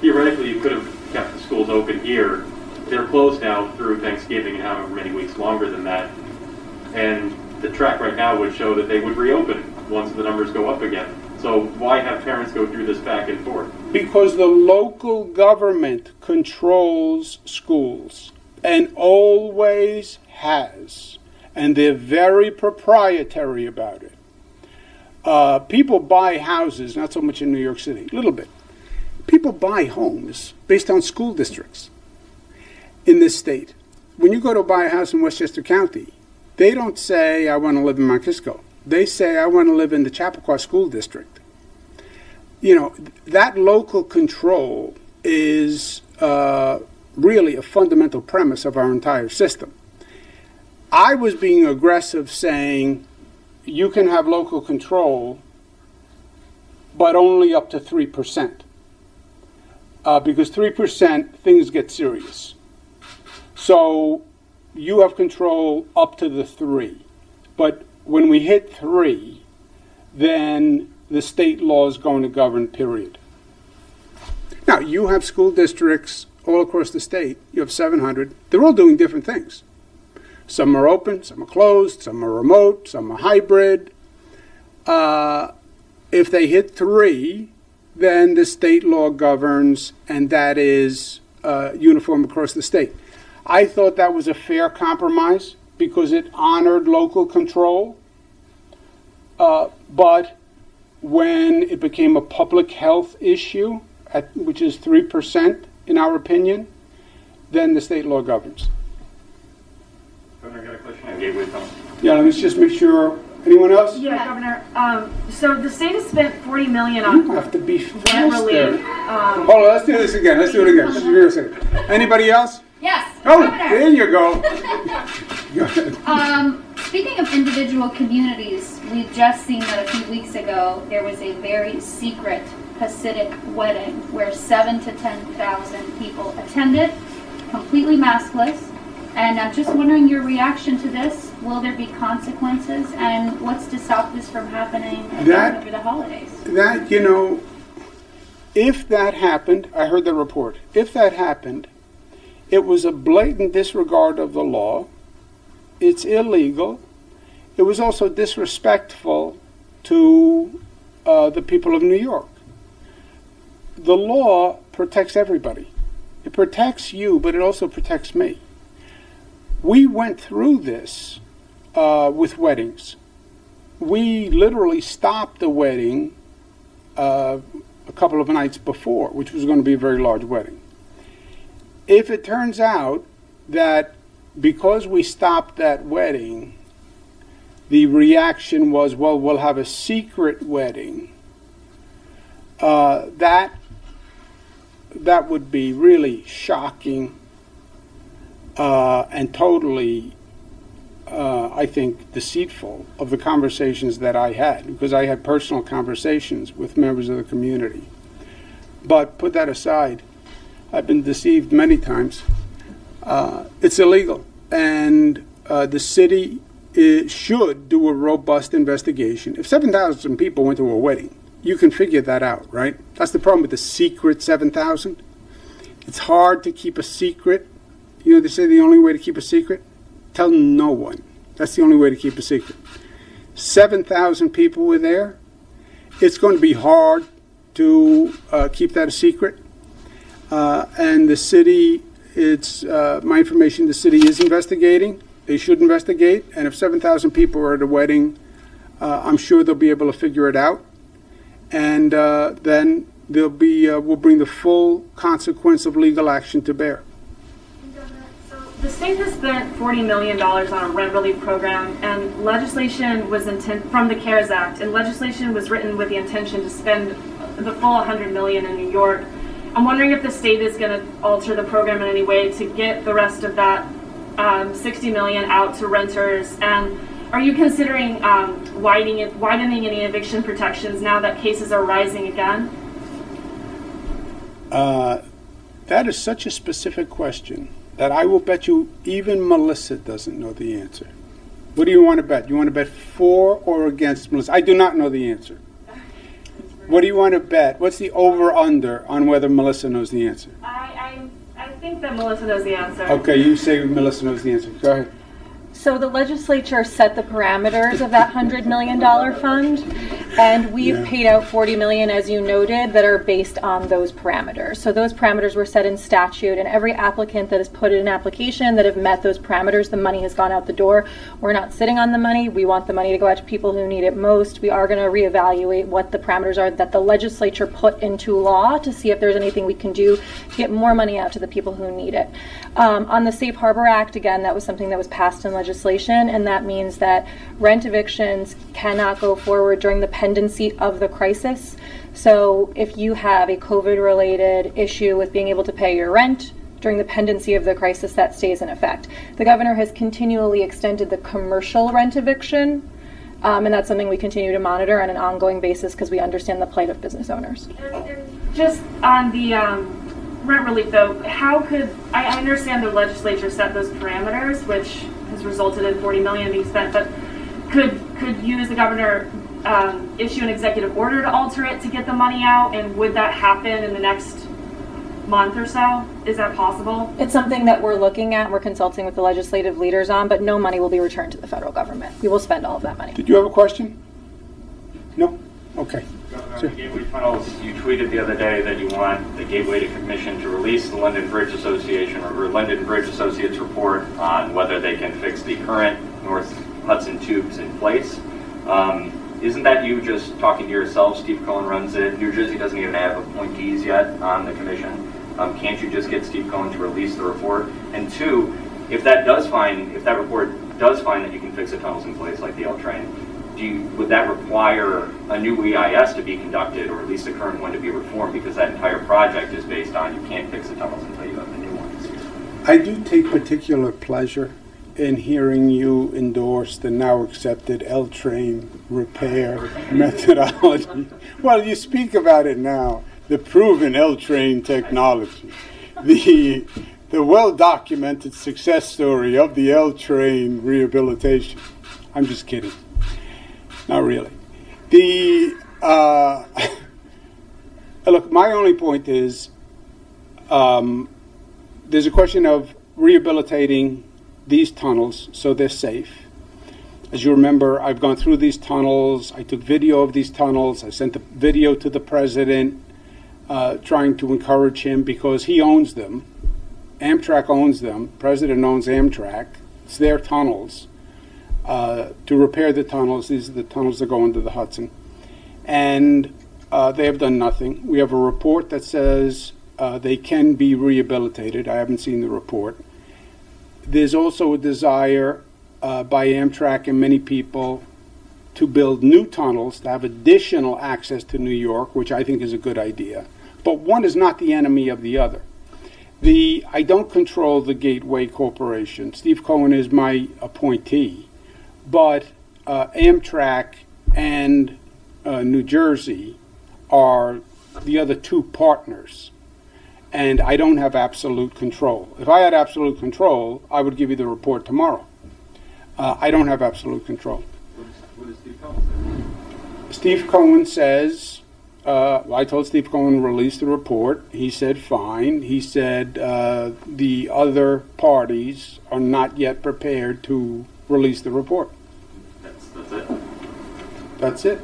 theoretically, you could have kept the schools open here. They're closed now through Thanksgiving and however many weeks longer than that. And the track right now would show that they would reopen once the numbers go up again. So why have parents go through this back and forth? Because the local government controls schools and always has. And they're very proprietary about it. Uh, people buy houses, not so much in New York City, a little bit. People buy homes based on school districts in this state. when you go to buy a house in Westchester County, they don't say, I want to live in Mount Kisco. They say, I want to live in the Chappaqua School District. You know, that local control is uh, really a fundamental premise of our entire system. I was being aggressive saying you can have local control, but only up to 3%. Uh, because 3% things get serious. So you have control up to the three. But when we hit three, then the state law is going to govern, period. Now, you have school districts all across the state. You have 700. They're all doing different things. Some are open, some are closed, some are remote, some are hybrid. Uh, if they hit three, then the state law governs, and that is uh, uniform across the state. I thought that was a fair compromise because it honored local control. Uh, but when it became a public health issue, at, which is 3% in our opinion, then the state law governs. Governor, got a question on Gateway Tunnel. Yeah, let's just make sure. Anyone else? Yeah, Governor. Um, so the state has spent 40 million on You have to be rent faster. relief. Um, Hold on, let's do this again. Let's do it again. Just give me a second. Anybody else? Yes. Oh, Governor. there you go. [laughs] Go. Um, speaking of individual communities, we've just seen that a few weeks ago there was a very secret Hasidic wedding where seven to ten thousand people attended, completely maskless. And I'm just wondering your reaction to this. Will there be consequences? And what's to stop this from happening That- over the holidays? That, you know, if that happened, I heard the report. If that happened, it was a blatant disregard of the law. It's illegal. It was also disrespectful to uh, the people of New York. The law protects everybody. It protects you, but it also protects me. We went through this uh, with weddings. We literally stopped the wedding uh, a couple of nights before, which was going to be a very large wedding. If it turns out that because we stopped that wedding, the reaction was, well, we'll have a secret wedding, uh, that that would be really shocking uh, and totally, uh, I think, deceitful of the conversations that I had, because I had personal conversations with members of the community. But put that aside, I've been deceived many times. Uh, it's illegal, and uh, the city i should do a robust investigation. If 7,000 people went to a wedding, you can figure that out, right? That's the problem with the secret 7,000. It's hard to keep a secret. You know, they say the only way to keep a secret? Tell no one. That's the only way to keep a secret. 7,000 people were there. It's going to be hard to uh, keep that a secret. Uh, and the city, it's uh, my information, the city is investigating. They should investigate. And if 7,000 people are at a wedding, uh, I'm sure they'll be able to figure it out. And uh, then there'll be, uh, we'll bring the full consequence of legal action to bear. The state has spent $40 million on a rent relief program, and legislation was intent from the CARES Act, and legislation was written with the intention to spend the full 100 million in New York. I'm wondering if the state is going to alter the program in any way to get the rest of that um, 60 million out to renters, and are you considering um, widening it, widening any eviction protections now that cases are rising again? Uh, that is such a specific question that I will bet you even Melissa doesn't know the answer. What do you want to bet? You want to bet for or against Melissa? I do not know the answer. What do you want to bet? What's the over under on whether Melissa knows the answer? I, I, I think that Melissa knows the answer. Okay, you say Melissa knows the answer. Go ahead. So the legislature set the parameters of that $100 million fund, and we've Yeah. paid out 40 million, as you noted, that are based on those parameters. So those parameters were set in statute, and every applicant that has put in an application that have met those parameters, the money has gone out the door. We're not sitting on the money. We want the money to go out to people who need it most. We are going to reevaluate what the parameters are that the legislature put into law to see if there's anything we can do to get more money out to the people who need it. Um, on the Safe Harbor Act, again, that was something that was passed in legislation, and that means that rent evictions cannot go forward during the pendency of the crisis. So if you have a COVID related issue with being able to pay your rent, during the pendency of the crisis, that stays in effect. The governor has continually extended the commercial rent eviction, um, and that's something we continue to monitor on an ongoing basis because we understand the plight of business owners. Just on the um, rent relief, though, how could I understand the legislature set those parameters, which resulted in 40 million being spent, but could could you, as the governor, um, issue an executive order to alter it to get the money out, and would that happen in the next month or so? Is that possible? It's something that we're looking at, we're consulting with the legislative leaders on, but no money will be returned to the federal government. We will spend all of that money. Did you have a question? No? Okay. The Gateway Tunnels, you tweeted the other day that you want the Gateway to Commission to release the London Bridge Association or London Bridge Associates report on whether they can fix the current North Hudson tubes in place. Um, isn't that you just talking to yourself? Steve Cohen runs it. New Jersey doesn't even have appointees yet on the commission. Um, can't you just get Steve Cohen to release the report? And two, if that does find, if that report does find that you can fix the tunnels in place like the L train, do you, would that require a new EIS to be conducted, or at least the current one to be reformed, because that entire project is based on you can't fix the tunnels until you have the new ones? I do take particular pleasure in hearing you endorse the now accepted L-train repair [laughs] methodology. Well, you speak about it now, the proven L-train technology, the the well-documented success story of the L-train rehabilitation. I'm just kidding. Not really. The uh, [laughs] look, my only point is um, there's a question of rehabilitating these tunnels so they're safe. As you remember, I've gone through these tunnels. I took video of these tunnels. I sent the video to the president, uh, trying to encourage him because he owns them. Amtrak owns them. President owns Amtrak. It's their tunnels. Uh, to repair the tunnels, these are the tunnels that go into the Hudson. And uh, they have done nothing. We have a report that says uh, they can be rehabilitated. I haven't seen the report. There's also a desire uh, by Amtrak and many people to build new tunnels to have additional access to New York, which I think is a good idea. But one is not the enemy of the other. The I don't control the Gateway Corporation. Steve Cohen is my appointee, but uh, Amtrak and uh, New Jersey are the other two partners and I don't have absolute control. If I had absolute control, I would give you the report tomorrow. Uh, I don't have absolute control. What does Steve Cohen say? Steve Cohen says, uh, I told Steve Cohen to release the report. He said, fine. He said, uh, the other parties are not yet prepared to release the report. That's, it. That's it.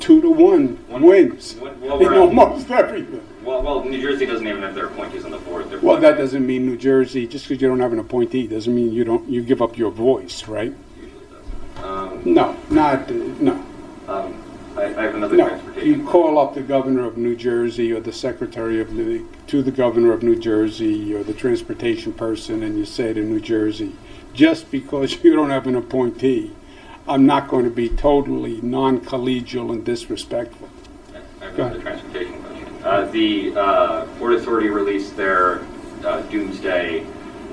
Two to one, wins What- well, in at- almost everything. Well, well, New Jersey doesn't even have their appointees on the board. They're Well, that doesn't mean New Jersey, just because you don't have an appointee, doesn't mean you don't, you give up your voice, right? Um, No, not, uh, no. um, I, I have another No, transportation. you call up the governor of New Jersey or the secretary of the, to the governor of New Jersey or the transportation person and you say to New Jersey, just because [laughs] you don't have an appointee, I'm not going to be totally non-collegial and disrespectful. I have Go ahead. transportation question. Uh, the uh, Port Authority released their uh, doomsday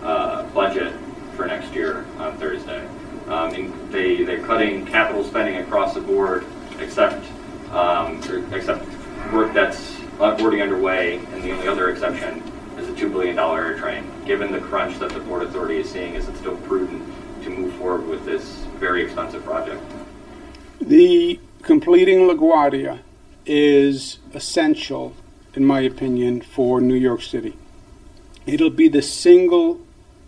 uh, budget for next year on Thursday. Um, and they they're cutting capital spending across the board, except um, except work that's already underway, and the only other exception is a two billion dollar air train. Given the crunch that the Port Authority is seeing, is it still prudent move forward with this very expensive project? The completing LaGuardia is essential, in my opinion, for New York City. It'll be the single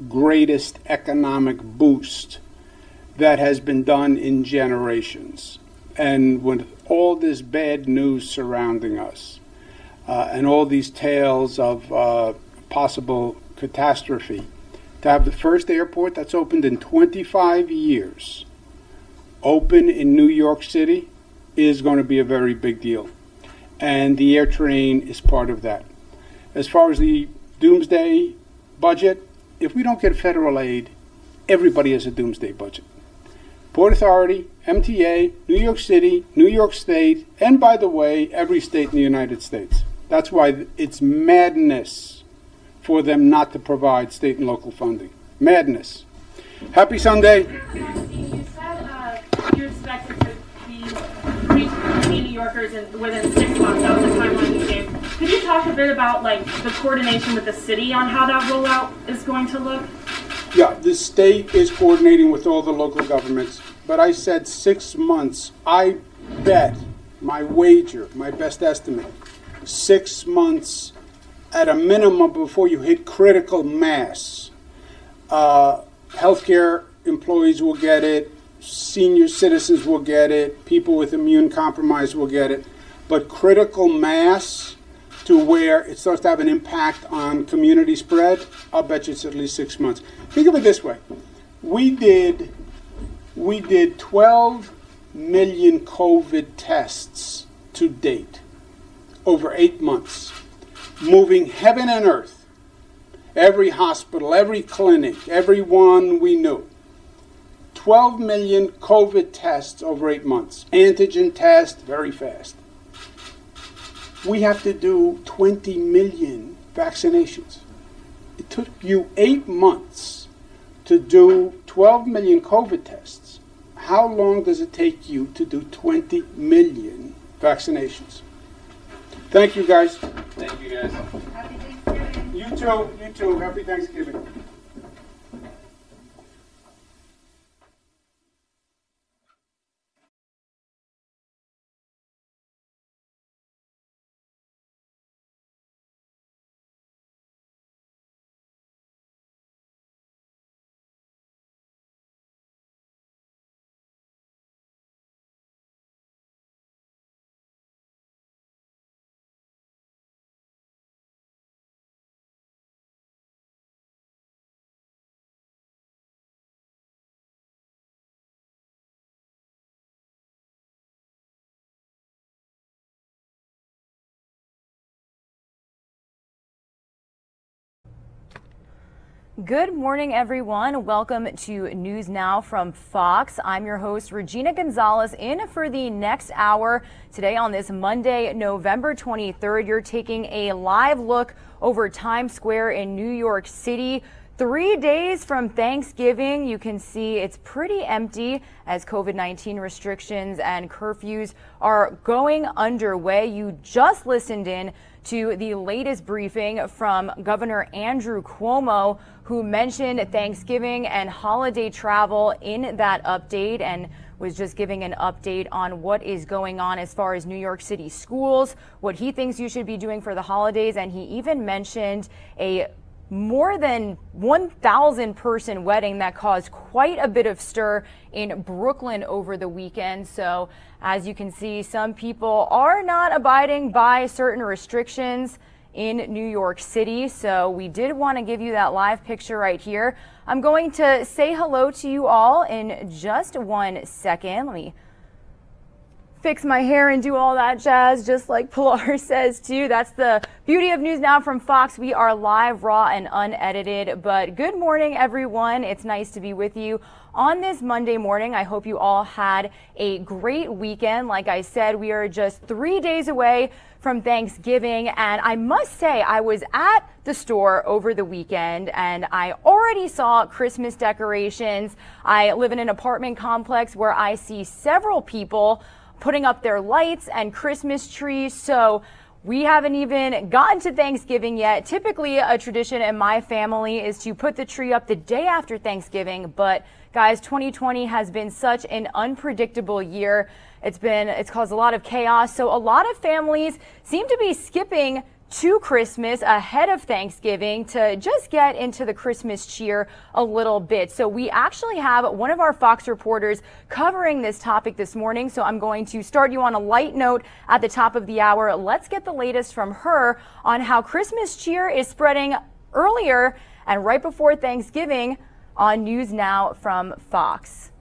greatest economic boost that has been done in generations. And with all this bad news surrounding us, uh, and all these tales of uh, possible catastrophe, to have the first airport that's opened in 25 years open in New York City is going to be a very big deal. And the air train is part of that. As far as the doomsday budget, if we don't get federal aid, everybody has a doomsday budget. Port Authority, MTA, New York City, New York State, and by the way, every state in the United States. That's why it's madness for them not to provide state and local funding. Madness. Happy Sunday. You said uh, you expected to be reached New Yorkers in, within six months. That was the timeline you gave. Could you talk a bit about like the coordination with the city on how that rollout is going to look? Yeah, the state is coordinating with all the local governments, but I said six months. I bet, my wager, my best estimate, six months at a minimum before you hit critical mass. Uh, healthcare employees will get it, senior citizens will get it, people with immune compromise will get it, but critical mass to where it starts to have an impact on community spread, I'll bet you it's at least six months. Think of it this way: we did we did 12 million COVID tests to date over eight months, moving heaven and earth. Every hospital, every clinic, everyone we knew. 12 million COVID tests over eight months. Antigen test, very fast. We have to do 20 million vaccinations. It took you eight months to do 12 million COVID tests. How long does it take you to do 20 million vaccinations? Thank you, guys. Thank you, guys. You too. You too. Happy Thanksgiving. Good morning, everyone. Welcome to News Now from Fox. I'm your host, Regina Gonzalez, in for the next hour. Today, on this Monday, November 23rd, you're taking a live look over Times Square in New York City. Three days from Thanksgiving, you can see it's pretty empty as COVID 19 restrictions and curfews are going underway. You just listened in to the latest briefing from Governor Andrew Cuomo, who mentioned Thanksgiving and holiday travel in that update and was just giving an update on what is going on as far as New York City schools, what he thinks you should be doing for the holidays, and he even mentioned a more than 1,000 person wedding that caused quite a bit of stir in Brooklyn over the weekend. So, as you can see, some people are not abiding by certain restrictions in New York City. So, we did want to give you that live picture right here. I'm going to say hello to you all in just one second. Let me fix my hair and do all that jazz, just like [laughs] Pilar says too. That's the beauty of News Now from Fox. We are live, raw, and unedited. But good morning, everyone. It's nice to be with you on this Monday morning. I hope you all had a great weekend. Like I said, we are just three days away from Thanksgiving. And I must say, I was at the store over the weekend and I already saw Christmas decorations. I live in an apartment complex where I see several people putting up their lights and Christmas trees. So we haven't even gotten to Thanksgiving yet. Typically, a tradition in my family is to put the tree up the day after Thanksgiving. But guys, 2020 has been such an unpredictable year. It's been, it's caused a lot of chaos. So a lot of families seem to be skipping to Christmas ahead of Thanksgiving to just get into the Christmas cheer a little bit. So we actually have one of our Fox reporters covering this topic this morning. So I'm going to start you on a light note at the top of the hour. Let's get the latest from her on how Christmas cheer is spreading earlier and right before Thanksgiving on News Now from Fox.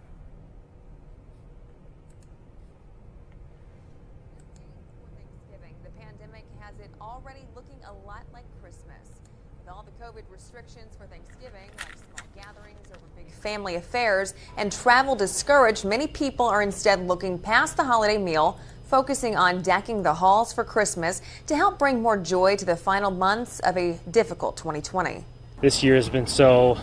restrictions for Thanksgiving, like small gatherings over big family affairs, and travel discouraged, many people are instead looking past the holiday meal, focusing on decking the halls for Christmas to help bring more joy to the final months of a difficult 2020. This year has been so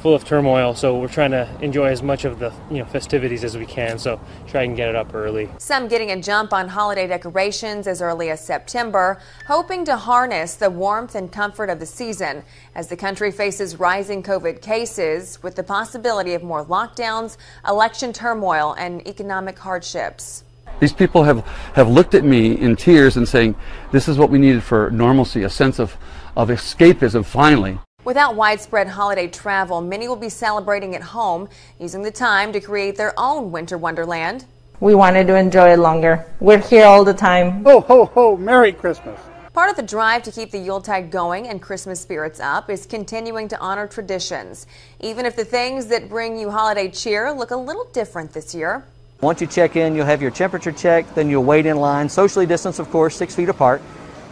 full of turmoil, so we're trying to enjoy as much of the you know festivities as we can. So try and get it up early. Some getting a jump on holiday decorations as early as September, hoping to harness the warmth and comfort of the season as the country faces rising COVID cases with the possibility of more lockdowns, election turmoil, and economic hardships. These people have, have looked at me in tears and saying, this is what we needed for normalcy, a sense of, of escapism finally. Without widespread holiday travel, many will be celebrating at home, using the time to create their own winter wonderland. We wanted to enjoy it longer. We're here all the time. Ho, ho, ho, Merry Christmas. Part of the drive to keep the Yuletide going and Christmas spirits up is continuing to honor traditions, even if the things that bring you holiday cheer look a little different this year. Once you check in, you'll have your temperature checked, then you'll wait in line, socially distanced, of course, six feet apart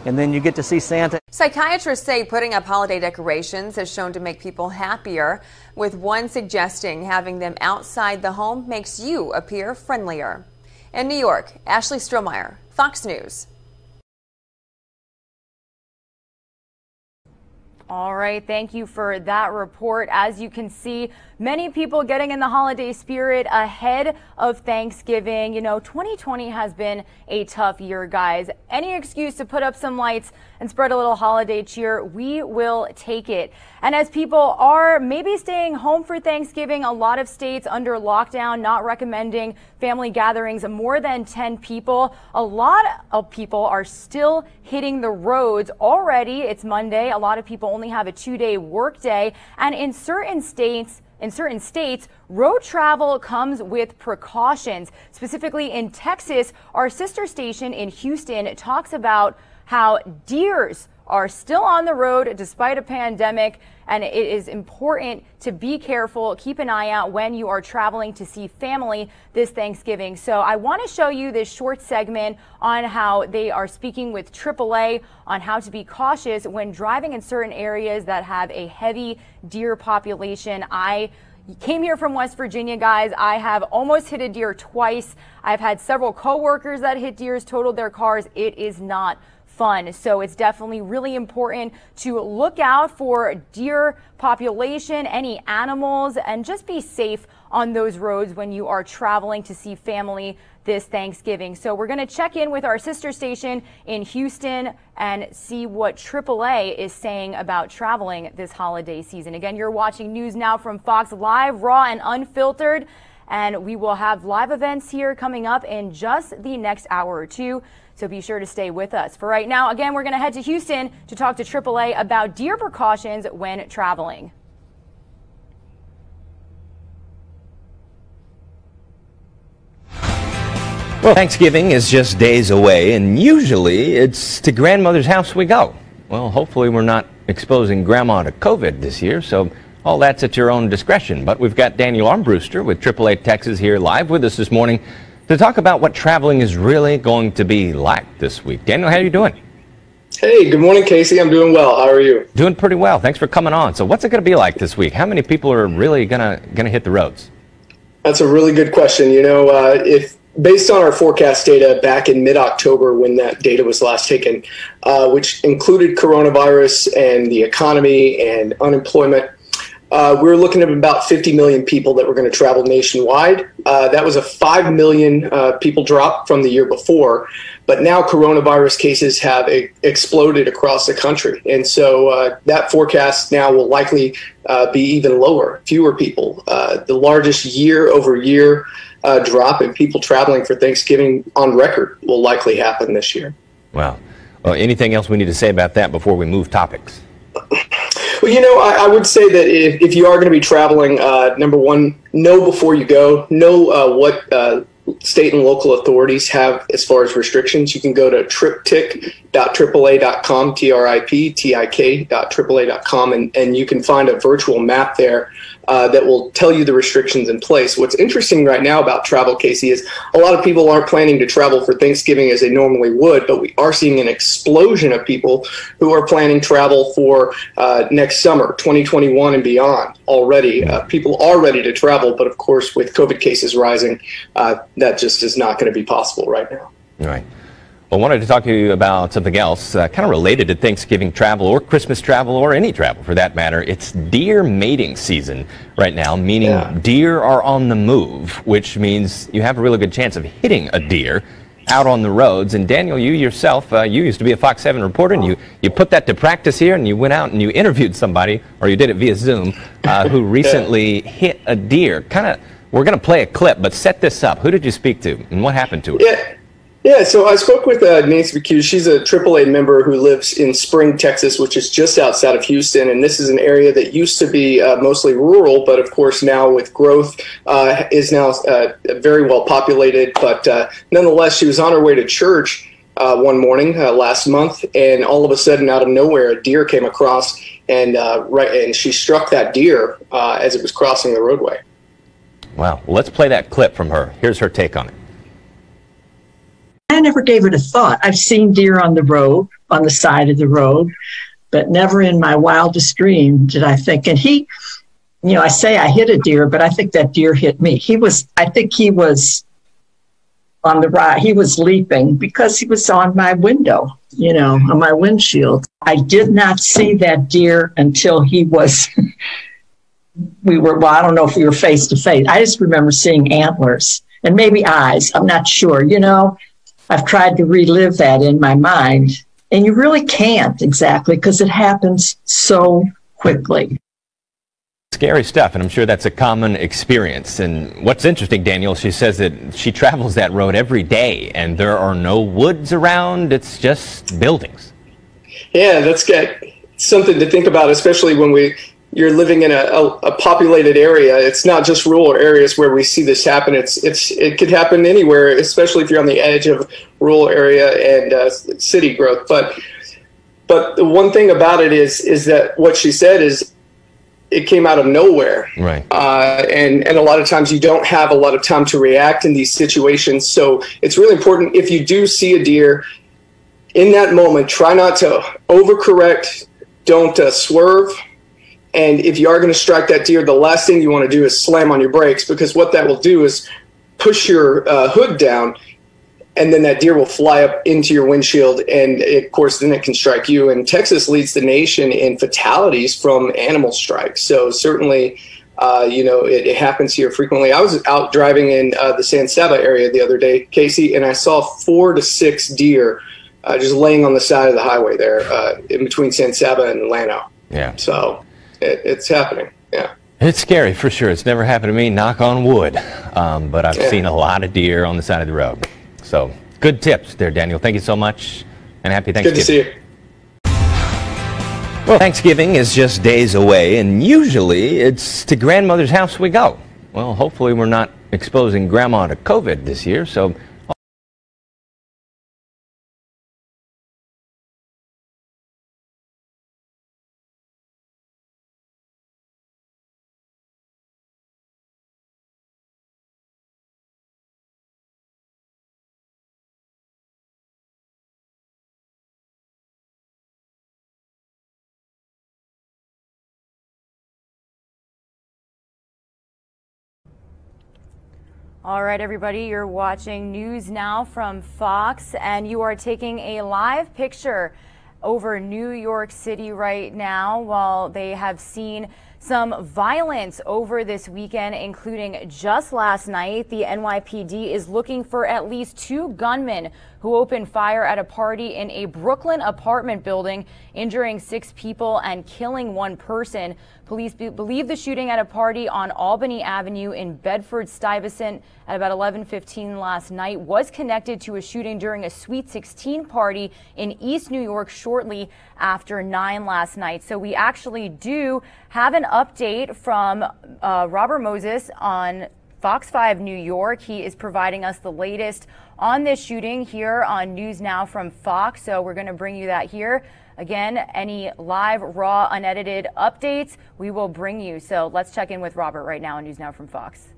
and then you get to see Santa. Psychiatrists say putting up holiday decorations has shown to make people happier, with one suggesting having them outside the home makes you appear friendlier. In New York, Ashley Strohmier, Fox News. All right, thank you for that report. As you can see, many people getting in the holiday spirit ahead of Thanksgiving. You know, 2020 has been a tough year, guys. Any excuse to put up some lights and spread a little holiday cheer, we will take it. And as people are maybe staying home for Thanksgiving, a lot of states under lockdown not recommending family gatherings of more than 10 people. A lot of people are still hitting the roads already. It's Monday. A lot of people only have a two day workday. And in certain states, in certain states, road travel comes with precautions. Specifically in Texas, our sister station in Houston talks about how deers are still on the road despite a pandemic. And it is important to be careful, keep an eye out when you are traveling to see family this Thanksgiving. So I want to show you this short segment on how they are speaking with AAA on how to be cautious when driving in certain areas that have a heavy deer population. I came here from West Virginia, guys. I have almost hit a deer twice. I've had several coworkers that hit deers, totaled their cars. It is not fun. So it's definitely really important to look out for deer population, any animals, and just be safe on those roads when you are traveling to see family this Thanksgiving. So we're going to check in with our sister station in Houston and see what AAA is saying about traveling this holiday season. Again, you're watching news now from Fox Live, raw and unfiltered. And we will have live events here coming up in just the next hour or two. So be sure to stay with us. For right now, again, we're going to head to Houston to talk to AAA about deer precautions when traveling. Well, Thanksgiving is just days away, and usually it's to grandmother's house we go. Well, hopefully, we're not exposing grandma to COVID this year, so all that's at your own discretion. But we've got Daniel Armbruster with AAA Texas here live with us this morning to talk about what traveling is really going to be like this week. Daniel, how are you doing? Hey, good morning, Casey. I'm doing well. How are you? Doing pretty well. Thanks for coming on. So, what's it going to be like this week? How many people are really gonna gonna hit the roads? That's a really good question. You know, uh, if based on our forecast data back in mid-October when that data was last taken, uh, which included coronavirus and the economy and unemployment, uh, we are looking at about 50 million people that were going to travel nationwide. Uh, that was a 5 million uh, people drop from the year before. But now coronavirus cases have exploded across the country. And so uh, that forecast now will likely uh, be even lower, fewer people. Uh, the largest year over year drop in people traveling for Thanksgiving on record will likely happen this year. Well, Uh, anything else we need to say about that before we move topics? Well, you know, I, I would say that if, if you are going to be traveling, uh, number one, know before you go, know uh, what uh, state and local authorities have as far as restrictions. You can go to triptik.aaa.com, T-R-I-P-T-I-K.aaa.com, and, and you can find a virtual map there uh, that will tell you the restrictions in place. What's interesting right now about travel, Casey, is a lot of people aren't planning to travel for Thanksgiving as they normally would, but we are seeing an explosion of people who are planning travel for uh, next summer, 2021 and beyond already. Uh, people are ready to travel, but of course, with COVID cases rising, uh, that just is not going to be possible right now. Right. Well, I wanted to talk to you about something else, uh, kind of related to Thanksgiving travel or Christmas travel or any travel for that matter. It's deer mating season right now, meaning yeah. deer are on the move, which means you have a really good chance of hitting a deer out on the roads. And Daniel, you yourself, uh, you used to be a Fox 7 reporter, and you, you put that to practice here, and you went out and you interviewed somebody, or you did it via Zoom, uh, [laughs] who recently hit a deer. Kind of, we're going to play a clip, but set this up. Who did you speak to, and what happened to her? Yeah. Yeah, so I spoke with uh, Nancy McHugh. She's a AAA member who lives in Spring, Texas, which is just outside of Houston. And this is an area that used to be uh, mostly rural, but of course now with growth uh, is now uh, very well populated. But uh, nonetheless, she was on her way to church uh, one morning last month, and all of a sudden, out of nowhere, a deer came across, and right, and she struck that deer as it was crossing the roadway. Wow. Well, let's play that clip from her. Here's her take on it. I never gave it a thought. I've seen deer on the road, on the side of the road, but never in my wildest dream did I think. And he, you know, I say I hit a deer, but I think that deer hit me. He was, I think he was on the right. He was leaping because he was on my window, you know, on my windshield. I did not see that deer until he was. [laughs] we were, well, I don't know if we were face to face. I just remember seeing antlers and maybe eyes. I'm not sure, you know. I've tried to relive that in my mind. And you really can't exactly because it happens so quickly. Scary stuff, and I'm sure that's a common experience. And what's interesting, Daniel, she says that she travels that road every day and there are no woods around, it's just buildings. Yeah, that's good. something to think about, especially when we you're living in a, a, a, populated area. It's not just rural areas where we see this happen. It's it's it could happen anywhere, especially if you're on the edge of rural area and uh, city growth. But but the one thing about it is is that what she said is it came out of nowhere. Right. Uh, and and a lot of times you don't have a lot of time to react in these situations. So it's really important if you do see a deer in that moment, try not to overcorrect. Don't uh, swerve and if you are going to strike that deer, the last thing you want to do is slam on your brakes because what that will do is push your uh, hood down and then that deer will fly up into your windshield and it, of course then it can strike you. And texas leads the nation in fatalities from animal strikes. So certainly uh, you know it, it, happens here frequently. I was out driving in uh, the san saba area the other day casey and i saw four to six deer uh, just laying on the side of the highway there uh, in between san saba and llano. Yeah. So it, it's happening. Yeah. It's scary for sure. It's never happened to me, knock on wood. Um, but I've yeah. seen a lot of deer on the side of the road. So good tips there, Daniel. Thank you so much and happy Thanksgiving. Good to see you. Well, Thanksgiving is just days away, and usually it's to grandmother's house we go. Well, hopefully, we're not exposing grandma to COVID this year, so All right, everybody, you're watching News Now from Fox, and you are taking a live picture over New York City right now while they have seen Some violence over this weekend, including just last night. The NYPD is looking for at least two gunmen who opened fire at a party in a Brooklyn apartment building, injuring six people and killing one person. Police be believe the shooting at a party on Albany Avenue in Bedford Stuyvesant at about 11:15 last night was connected to a shooting during a Sweet 16 party in East New York shortly after 9 last night. So we actually do have an update from uh, Robert Moses on Fox 5 New York. He is providing us the latest on this shooting here on News Now from Fox. So we're going to bring you that here. Again, any live, raw, unedited updates we will bring you. So let's check in with Robert right now on News Now from Fox.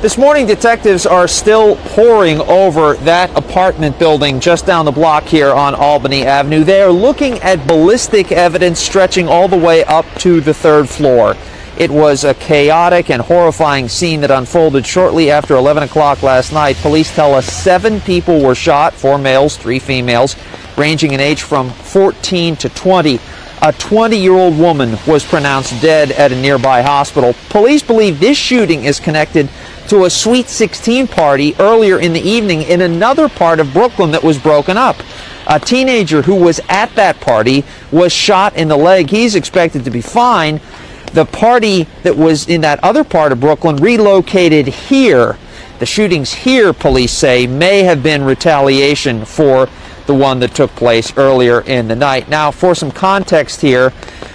This morning, detectives are still poring over that apartment building just down the block here on Albany Avenue. They are looking at ballistic evidence stretching all the way up to the third floor. It was a chaotic and horrifying scene that unfolded shortly after 11 o'clock last night. Police tell us seven people were shot, four males, three females ranging in age from 14 to 20. A 20 year old woman was pronounced dead at a nearby hospital. Police believe this shooting is connected to a Sweet 16 party earlier in the evening in another part of Brooklyn that was broken up. A teenager who was at that party was shot in the leg. He's expected to be fine. The party that was in that other part of Brooklyn relocated here. The shootings here, police say, may have been retaliation for the one that took place earlier in the night. Now, for some context here,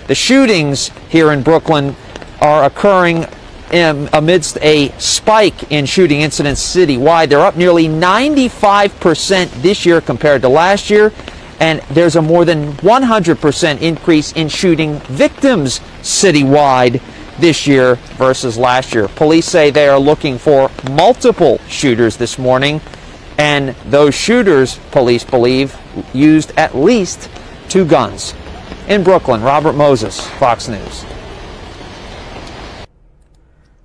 the shootings here in Brooklyn are occurring in, amidst a spike in shooting incidents citywide. They're up nearly 95% this year compared to last year, and there's a more than 100% increase in shooting victims citywide this year versus last year. Police say they are looking for multiple shooters this morning and those shooters, police believe, used at least two guns. In Brooklyn, Robert Moses, Fox News.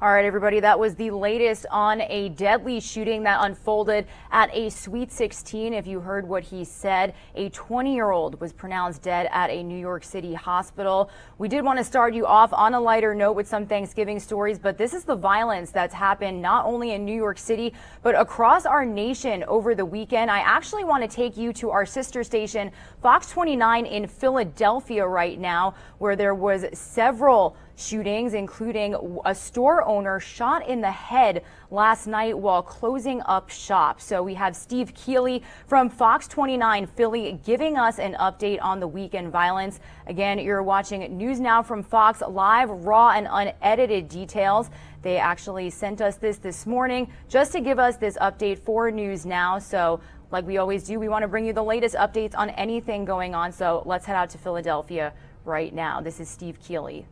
All right, everybody, that was the latest on a deadly shooting that unfolded at a Sweet 16. If you heard what he said, a 20 year old was pronounced dead at a New York City hospital. We did want to start you off on a lighter note with some Thanksgiving stories, but this is the violence that's happened not only in New York City, but across our nation over the weekend. I actually want to take you to our sister station, Fox 29 in Philadelphia right now, where there was several shootings, including a store owner shot in the head last night while closing up shop. So we have Steve Keeley from Fox 29 Philly giving us an update on the weekend violence. Again, you're watching News Now from Fox live, raw and unedited details. They actually sent us this this morning just to give us this update for News Now. So like we always do, we want to bring you the latest updates on anything going on. So let's head out to Philadelphia right now. This is Steve Keeley.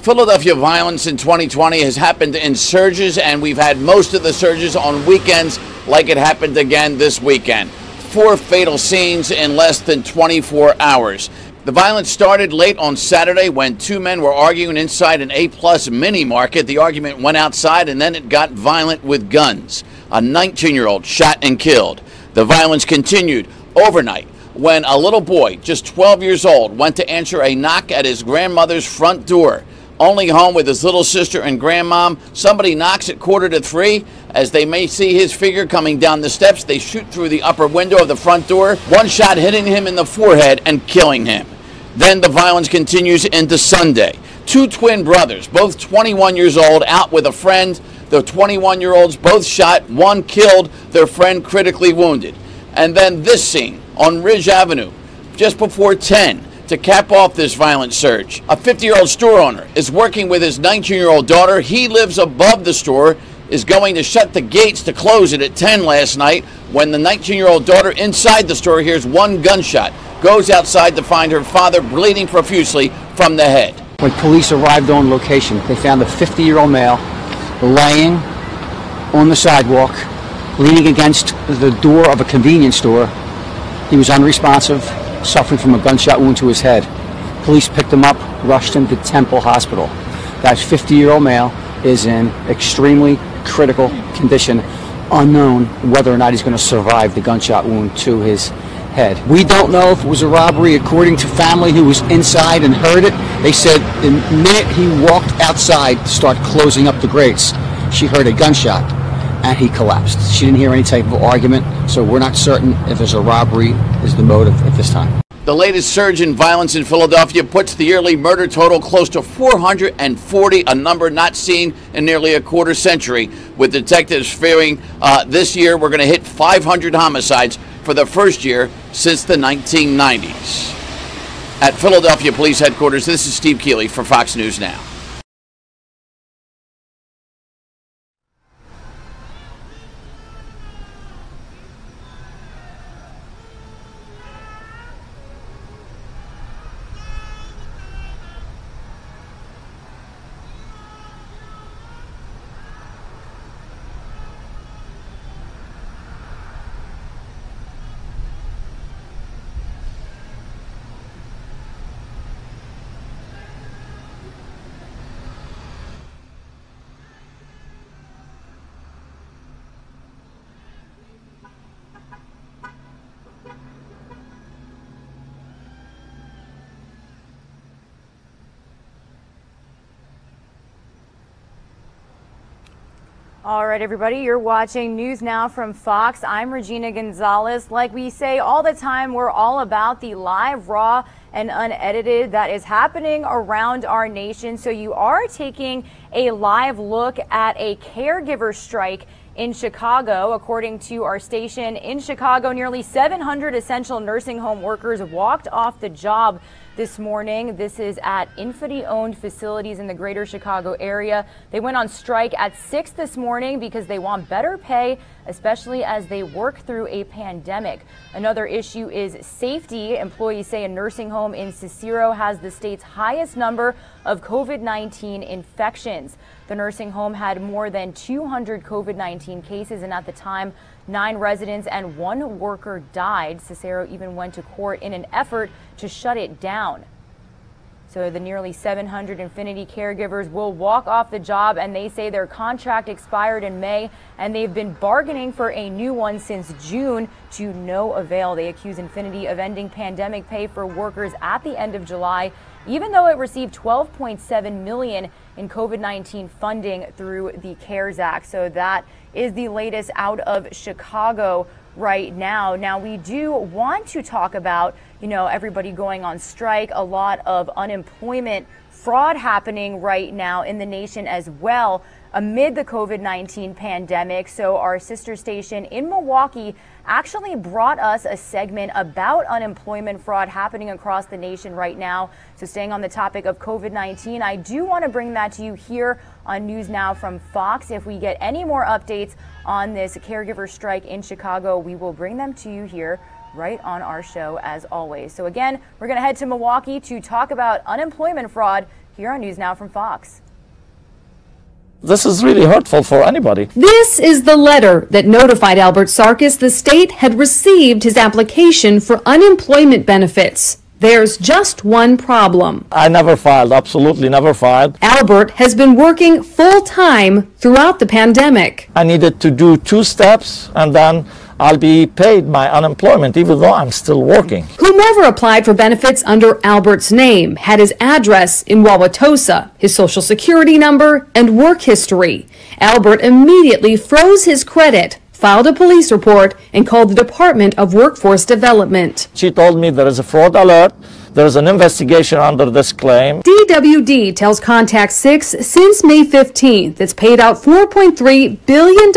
Philadelphia violence in 2020 has happened in surges, and we've had most of the surges on weekends, like it happened again this weekend. Four fatal scenes in less than 24 hours. The violence started late on Saturday when two men were arguing inside an A plus mini market. The argument went outside and then it got violent with guns. A 19 year old shot and killed. The violence continued overnight when a little boy, just 12 years old, went to answer a knock at his grandmother's front door. Only home with his little sister and grandmom, somebody knocks at quarter to three. As they may see his figure coming down the steps, they shoot through the upper window of the front door, one shot hitting him in the forehead and killing him. Then the violence continues into Sunday. Two twin brothers, both 21 years old, out with a friend. The 21 year olds both shot, one killed, their friend critically wounded. And then this scene on Ridge Avenue, just before 10 to cap off this violent surge. A 50 year old store owner is working with his 19 year old daughter. He lives above the store, is going to shut the gates to close it at 10 last night when the 19 year old daughter inside the store hears one gunshot, goes outside to find her father bleeding profusely from the head. When police arrived on location, they found a 50 year old male laying on the sidewalk, leaning against the door of a convenience store. He was unresponsive, suffering from a gunshot wound to his head. Police picked him up, rushed him to Temple Hospital. That 50 year old male is in extremely critical condition, unknown whether or not he's going to survive the gunshot wound to his head. We don't know if it was a robbery according to family who was inside and heard it. They said the minute he walked outside to start closing up the grates, she heard a gunshot and he collapsed. She didn't hear any type of argument, so we're not certain if there's a robbery is the motive at this time. The latest surge in violence in Philadelphia puts the yearly murder total close to 440, a number not seen in nearly a quarter century. With detectives fearing uh, this year we're going to hit 500 homicides for the first year since the 1990s. At Philadelphia Police Headquarters, this is Steve Keeley for Fox News Now. All right, everybody, you're watching News Now from Fox. I'm Regina Gonzalez. Like we say all the time, we're all about the live, raw, and unedited that is happening around our nation. So you are taking a live look at a caregiver strike in Chicago. According to our station in Chicago, nearly 700 essential nursing home workers walked off the job this morning. This is at Infinity owned facilities in the greater Chicago area. They went on strike at 6 this morning because they want better pay, especially as they work through a pandemic. Another issue is safety. Employees say a nursing home in Cicero has the state's highest number of COVID 19 infections. The nursing home had more than 200 COVID 19 cases, and at the time, Nine residents and one worker died. Cicero even went to court in an effort to shut it down. So the nearly 700 Infinity caregivers will walk off the job and they say their contract expired in May and they've been bargaining for a new one since June to no avail. They accuse Infinity of ending pandemic pay for workers at the end of July, even though it received 12.7 million in COVID-19 funding through the CARES Act. So that is the latest out of Chicago right now. Now, we do want to talk about, you know, everybody going on strike, a lot of unemployment fraud happening right now in the nation as well amid the COVID 19 pandemic. So, our sister station in Milwaukee actually brought us a segment about unemployment fraud happening across the nation right now. So, staying on the topic of COVID 19, I do want to bring that to you here on News Now from Fox. If we get any more updates on this caregiver strike in Chicago, we will bring them to you here right on our show as always. So, again, we're going to head to Milwaukee to talk about unemployment fraud here on News Now from Fox. This is really hurtful for anybody. This is the letter that notified Albert Sarkis the state had received his application for unemployment benefits. There's just one problem. I never filed, absolutely never filed. Albert has been working full time throughout the pandemic. I needed to do two steps and then I'll be paid my unemployment even though I'm still working. Whomever applied for benefits under Albert's name had his address in Wauwatosa, his social security number, and work history. Albert immediately froze his credit filed a police report and called the Department of Workforce Development. She told me there is a fraud alert there is an investigation under this claim. DWD tells Contact 6 since May 15th it's paid out $4.3 billion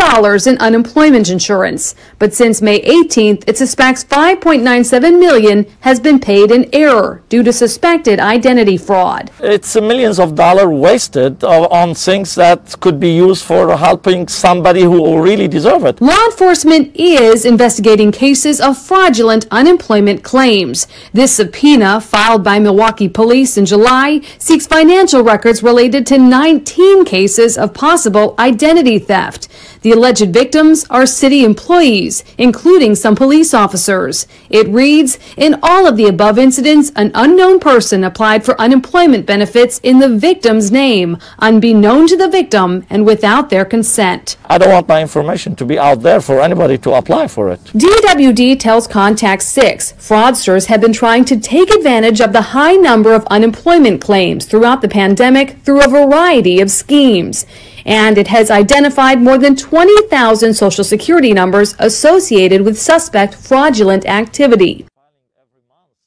in unemployment insurance. But since May 18th, it suspects 5.97 million has been paid in error due to suspected identity fraud. It's millions of dollars wasted on things that could be used for helping somebody who really deserve it. Law enforcement is investigating cases of fraudulent unemployment claims. This subpoena filed by Milwaukee police in July seeks financial records related to 19 cases of possible identity theft. The alleged victims are city employees, including some police officers. It reads In all of the above incidents, an unknown person applied for unemployment benefits in the victim's name, unbeknown to the victim and without their consent. I don't want my information to be out there for anybody to apply for it. DWD tells Contact 6 fraudsters have been trying to take advantage of the high number of unemployment claims throughout the pandemic through a variety of schemes. And it has identified more than 20,000 Social Security numbers associated with suspect fraudulent activity.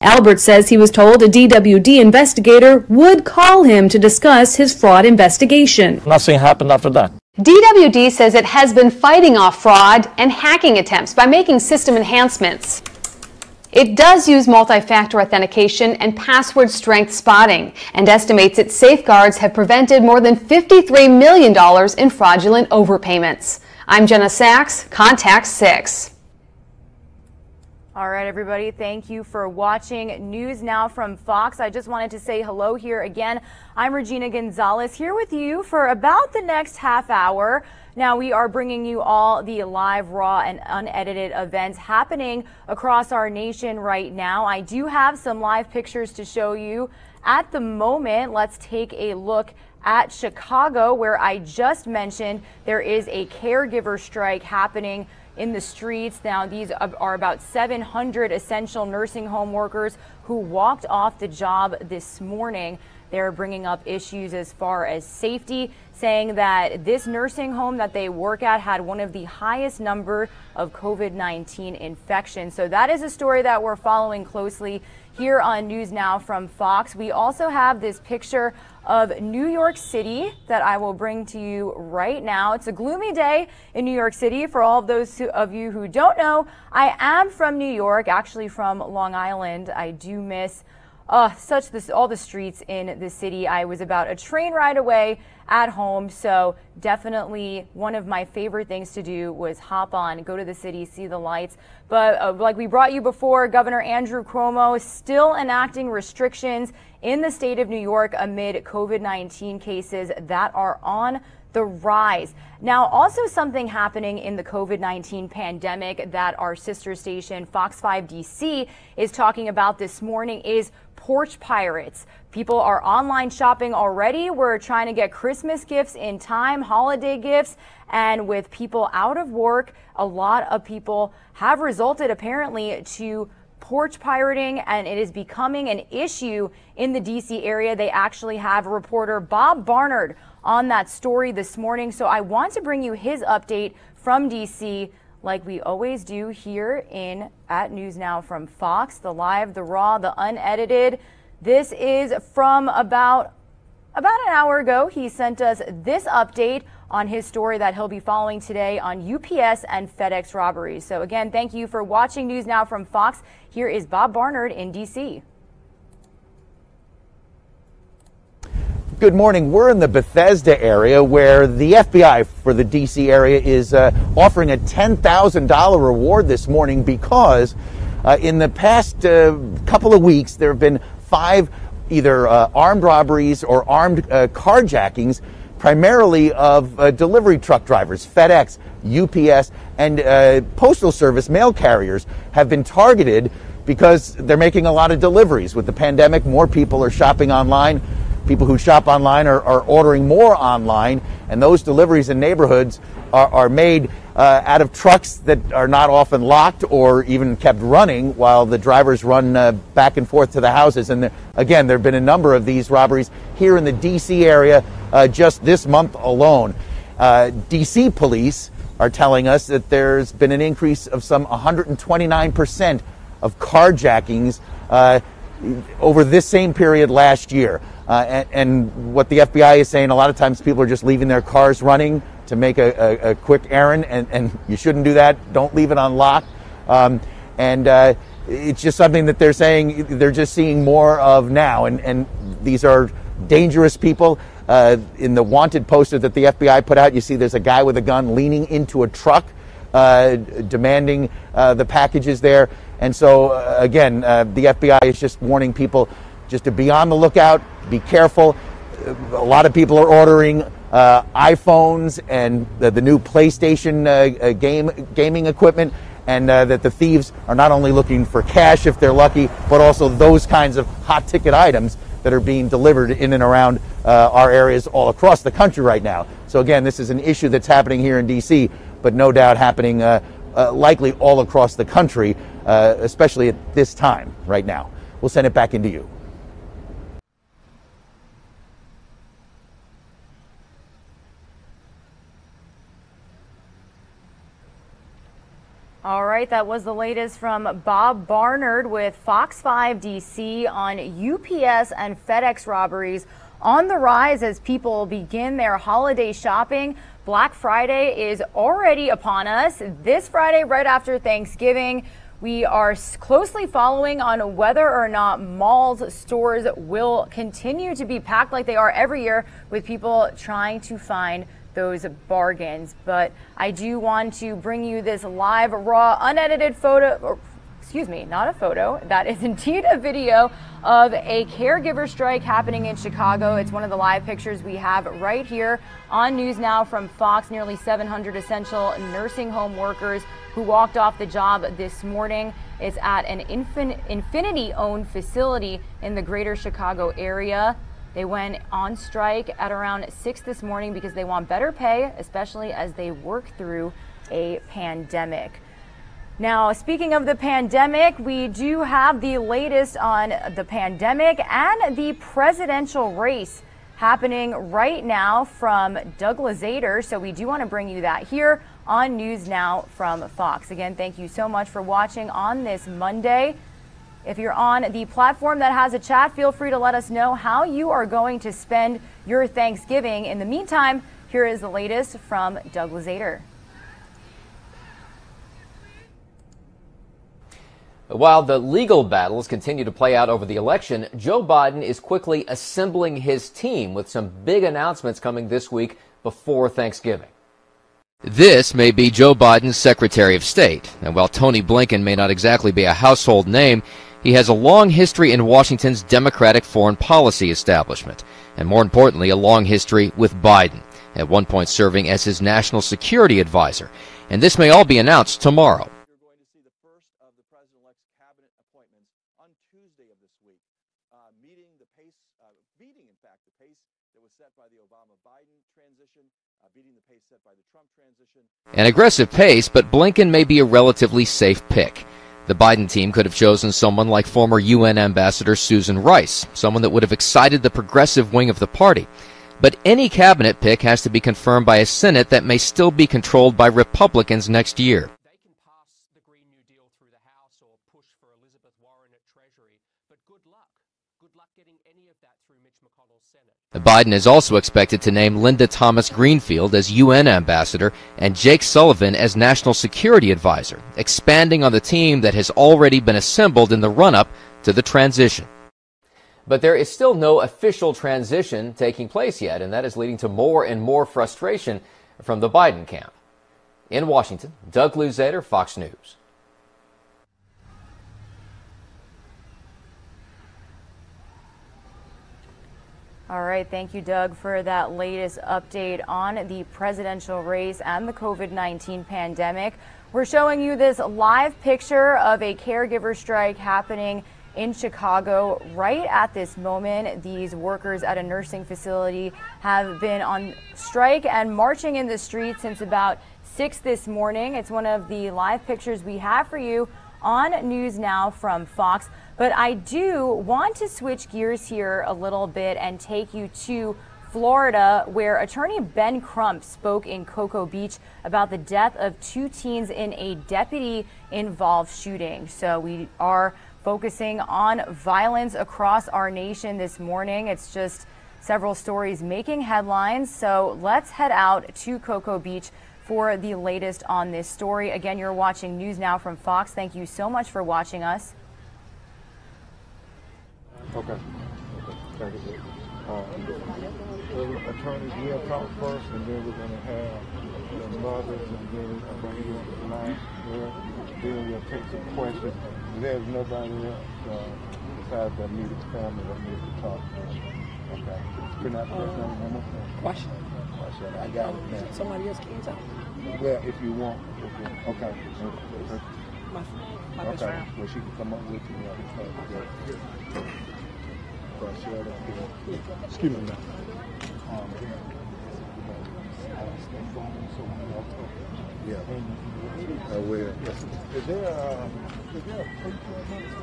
Albert says he was told a DWD investigator would call him to discuss his fraud investigation. Nothing happened after that. DWD says it has been fighting off fraud and hacking attempts by making system enhancements. It does use multi-factor authentication and password strength spotting and estimates its safeguards have prevented more than $53 million in fraudulent overpayments. I'm Jenna Sachs, Contact 6. All right, everybody, thank you for watching News Now from Fox. I just wanted to say hello here again. I'm Regina Gonzalez here with you for about the next half hour. Now, we are bringing you all the live, raw, and unedited events happening across our nation right now. I do have some live pictures to show you. At the moment, let's take a look at Chicago, where I just mentioned there is a caregiver strike happening in the streets. Now, these are about 700 essential nursing home workers who walked off the job this morning. They're bringing up issues as far as safety, saying that this nursing home that they work at had one of the highest number of COVID-19 infections. So that is a story that we're following closely here on News Now from Fox. We also have this picture of New York City that I will bring to you right now. It's a gloomy day in New York City. For all of those of you who don't know, I am from New York, actually from Long Island. I do miss uh, such this all the streets in the city. I was about a train ride away at home, so definitely one of my favorite things to do was hop on, go to the city, see the lights. But uh, like we brought you before, Governor Andrew Cuomo still enacting restrictions in the state of New York amid COVID-19 cases that are on the rise. Now, also something happening in the COVID 19 pandemic that our sister station, Fox 5 DC, is talking about this morning is porch pirates. People are online shopping already. We're trying to get Christmas gifts in time, holiday gifts, and with people out of work, a lot of people have resulted apparently to porch pirating and it is becoming an issue in the DC area. They actually have reporter Bob Barnard on that story this morning. So I want to bring you his update from DC like we always do here in at News Now from Fox, the live, the raw, the unedited. This is from about about an hour ago. He sent us this update on his story that he'll be following today on UPS and FedEx robberies. So again, thank you for watching News Now from Fox. Here is Bob Barnard in DC. Good morning. We're in the Bethesda area where the FBI for the DC area is uh, offering a $10,000 reward this morning because uh, in the past uh, couple of weeks there have been five either uh, armed robberies or armed uh, carjackings, primarily of uh, delivery truck drivers, FedEx, UPS, and Postal Service mail carriers have been targeted because they're making a lot of deliveries. With the pandemic, more people are shopping online people who shop online are, are ordering more online, and those deliveries in neighborhoods are, are made uh, out of trucks that are not often locked or even kept running while the drivers run uh, back and forth to the houses. And again, there have been a number of these robberies here in the D.C. area uh, just this month alone. Uh, D.C. police are telling us that there's been an increase of some 129% of carjackings uh, over this same period last year. Uh, and, and, what the FBI is saying, a lot of times people are just leaving their cars running to make a, a, a quick errand, and, and, you shouldn't do that. Don't leave it unlocked. Um, and uh, it's just something that they're saying they're just seeing more of now. And, and these are dangerous people. Uh, in the wanted poster that the FBI put out, you see there's a guy with a gun leaning into a truck, uh, demanding uh, the packages there. And so, uh, again, the FBI is just warning people just to be on the lookout, be careful. A lot of people are ordering uh, iPhones and the, the new PlayStation uh, uh, game gaming equipment, and uh, that the thieves are not only looking for cash if they're lucky, but also those kinds of hot ticket items that are being delivered in and around uh, our areas all across the country right now. So again, this is an issue that's happening here in D.C., but no doubt happening uh, likely all across the country, especially at this time right now. We'll send it back into you. All right, that was the latest from Bob Barnard with Fox 5 DC on UPS and FedEx robberies on the rise as people begin their holiday shopping. Black Friday is already upon us. This Friday, right after Thanksgiving, we are closely following on whether or not malls, stores will continue to be packed like they are every year with people trying to find those bargains. But I do want to bring you this live, raw, unedited photo. Or, excuse me, not a photo. That is [laughs] indeed a video of a caregiver strike happening in Chicago. It's one of the live pictures we have right here on News Now from Fox. Nearly 700 essential nursing home workers who walked off the job this morning. It's at an infin- Infinity owned facility in the greater Chicago area. They went on strike at around 6 this morning because they want better pay, especially as they work through a pandemic. Now, speaking of the pandemic, we do have the latest on the pandemic and the presidential race happening right now from Doug Luzader. So we do want to bring you that here on News Now from Fox. Again, thank you so much for watching on this Monday. If you're on the platform that has a chat, feel free to let us know how you are going to spend your Thanksgiving. In the meantime, here is the latest from Doug Luzader. While the legal battles continue to play out over the election, Joe Biden is quickly assembling his team with some big announcements coming this week before Thanksgiving. This may be Joe Biden's Secretary of State, and while Tony Blinken may not exactly be a household name, he has a long history in Washington's Democratic foreign policy establishment, and more importantly, a long history with Biden, at one point serving as his national security advisor. And this may all be announced tomorrow. An aggressive pace, but Blinken may be a relatively safe pick. The Biden team could have chosen someone like former UN Ambassador Susan Rice, someone that would have excited the progressive wing of the party. But any cabinet pick has to be confirmed by a Senate that may still be controlled by Republicans next year. Biden is also expected to name Linda Thomas Greenfield as UN ambassador and Jake Sullivan as national security advisor, expanding on the team that has already been assembled in the run up to the transition. But there is still no official transition taking place yet, and that is leading to more and more frustration from the Biden camp. In Washington, Doug Luzader, Fox News. All right, thank you, Doug, for that latest update on the presidential race and the COVID 19 pandemic. We're showing you this live picture of a caregiver strike happening in Chicago right at this moment. These workers at a nursing facility have been on strike and marching in the streets since about 6 this morning. It's one of the live pictures we have for you on News Now from Fox. But I do want to switch gears here a little bit and take you to Florida, where attorney Ben Crump spoke in Cocoa Beach about the death of two teens in a deputy involved shooting. So we are focusing on violence across our nation this morning. It's just several stories making headlines. So let's head out to Cocoa Beach for the latest on this story. Again, you're watching News Now from Fox. Thank you so much for watching us. Okay. Okay. Thank you. The attorneys will talk first, and then we're going to have the mothers, and then I'll bring you on the line. Then we'll take some questions. There's nobody else uh, besides the immediate family that needs to talk. Okay. Pronounce your first name one more time. Question. Question. I got it now. Somebody else can talk. Well, if you want. If you, okay. My, my best okay. Well, she can come up with you. Yeah, okay. Question. Yeah. Excuse me, ma'am. Um, yeah. I will. Yes. Is there a, is there a preacher amongst?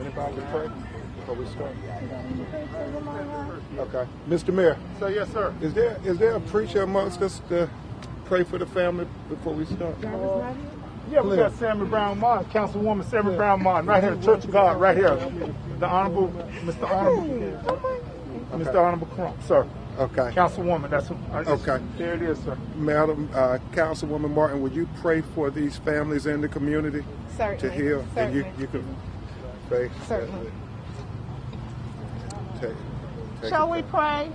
Anybody to pray before we start? Okay. Mr. Mayor. So yes, sir. Is there is there a preacher amongst us to pray for the family before we start? Yeah, we got Sammy Brown Martin, Councilwoman Sammy Brown Martin, right here, Church of God, right here. The Honorable, Mr. Honorable, Mr. Honorable Crump, sir. Okay. Councilwoman, that's who. I just- Okay. There it is, sir. Madam uh, Councilwoman Martin, would you pray for these families in the community to Certainly, heal? And you, certainly. you can pray. Certainly. Take, take Shall it we pray?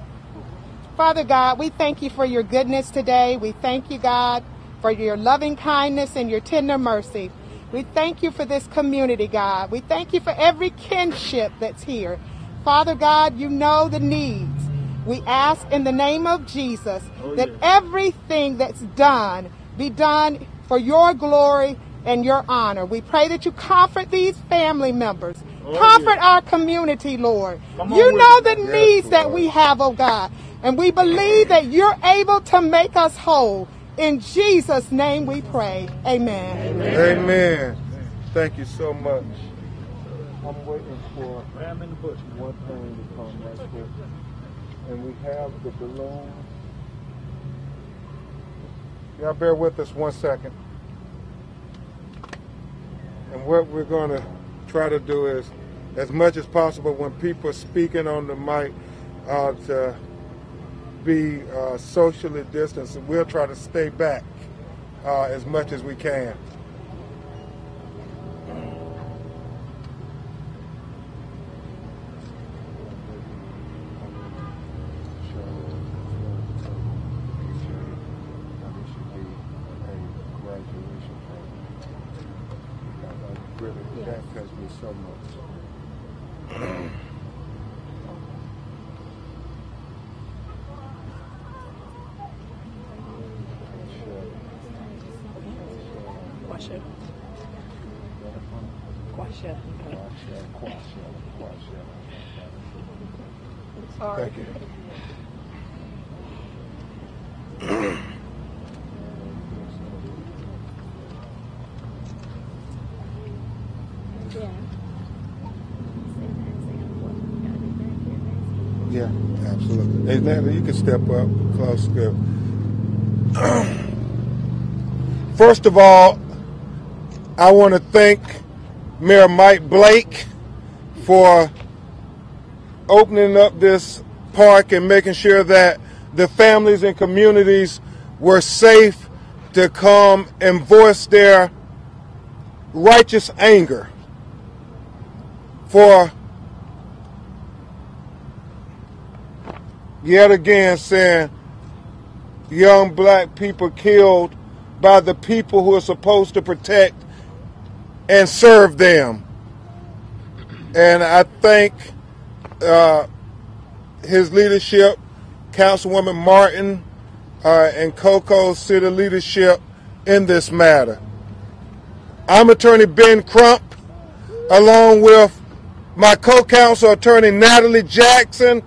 Father God, we thank you for your goodness today. We thank you, God, for your loving kindness and your tender mercy. We thank you for this community, God. We thank you for every kinship that's here. Father God, you know the needs. We ask in the name of Jesus that everything that's done be done for your glory and your honor. We pray that you comfort these family members. comfort our community, Lord. You know the Yes, needs that we have, oh God. And we believe that you're able to make us whole. In Jesus' name we pray. Amen. Amen. Thank you so much. I'm waiting for one thing to come right quick. And we have the balloon. Y'all bear with us one second. And what we're going to try to do is, as much as possible, when people are speaking on the mic, uh, to be uh, socially distanced. And we'll try to stay back uh, as much as we can. Really, that touched me so much. Question. Thank you. Yeah, absolutely. Hey, Natalie, you can step up close. [clears throat] First of all, I want to thank Mayor Mike Blake for opening up this park and making sure that the families and communities were safe to come and voice their righteous anger for yet again saying young black people killed by the people who are supposed to protect and serve them. And I thank uh, his leadership, Councilwoman Martin, uh, and Cocoa's city leadership in this matter. I'm Attorney Ben Crump, along with my co-counsel, Attorney Natalie Jackson,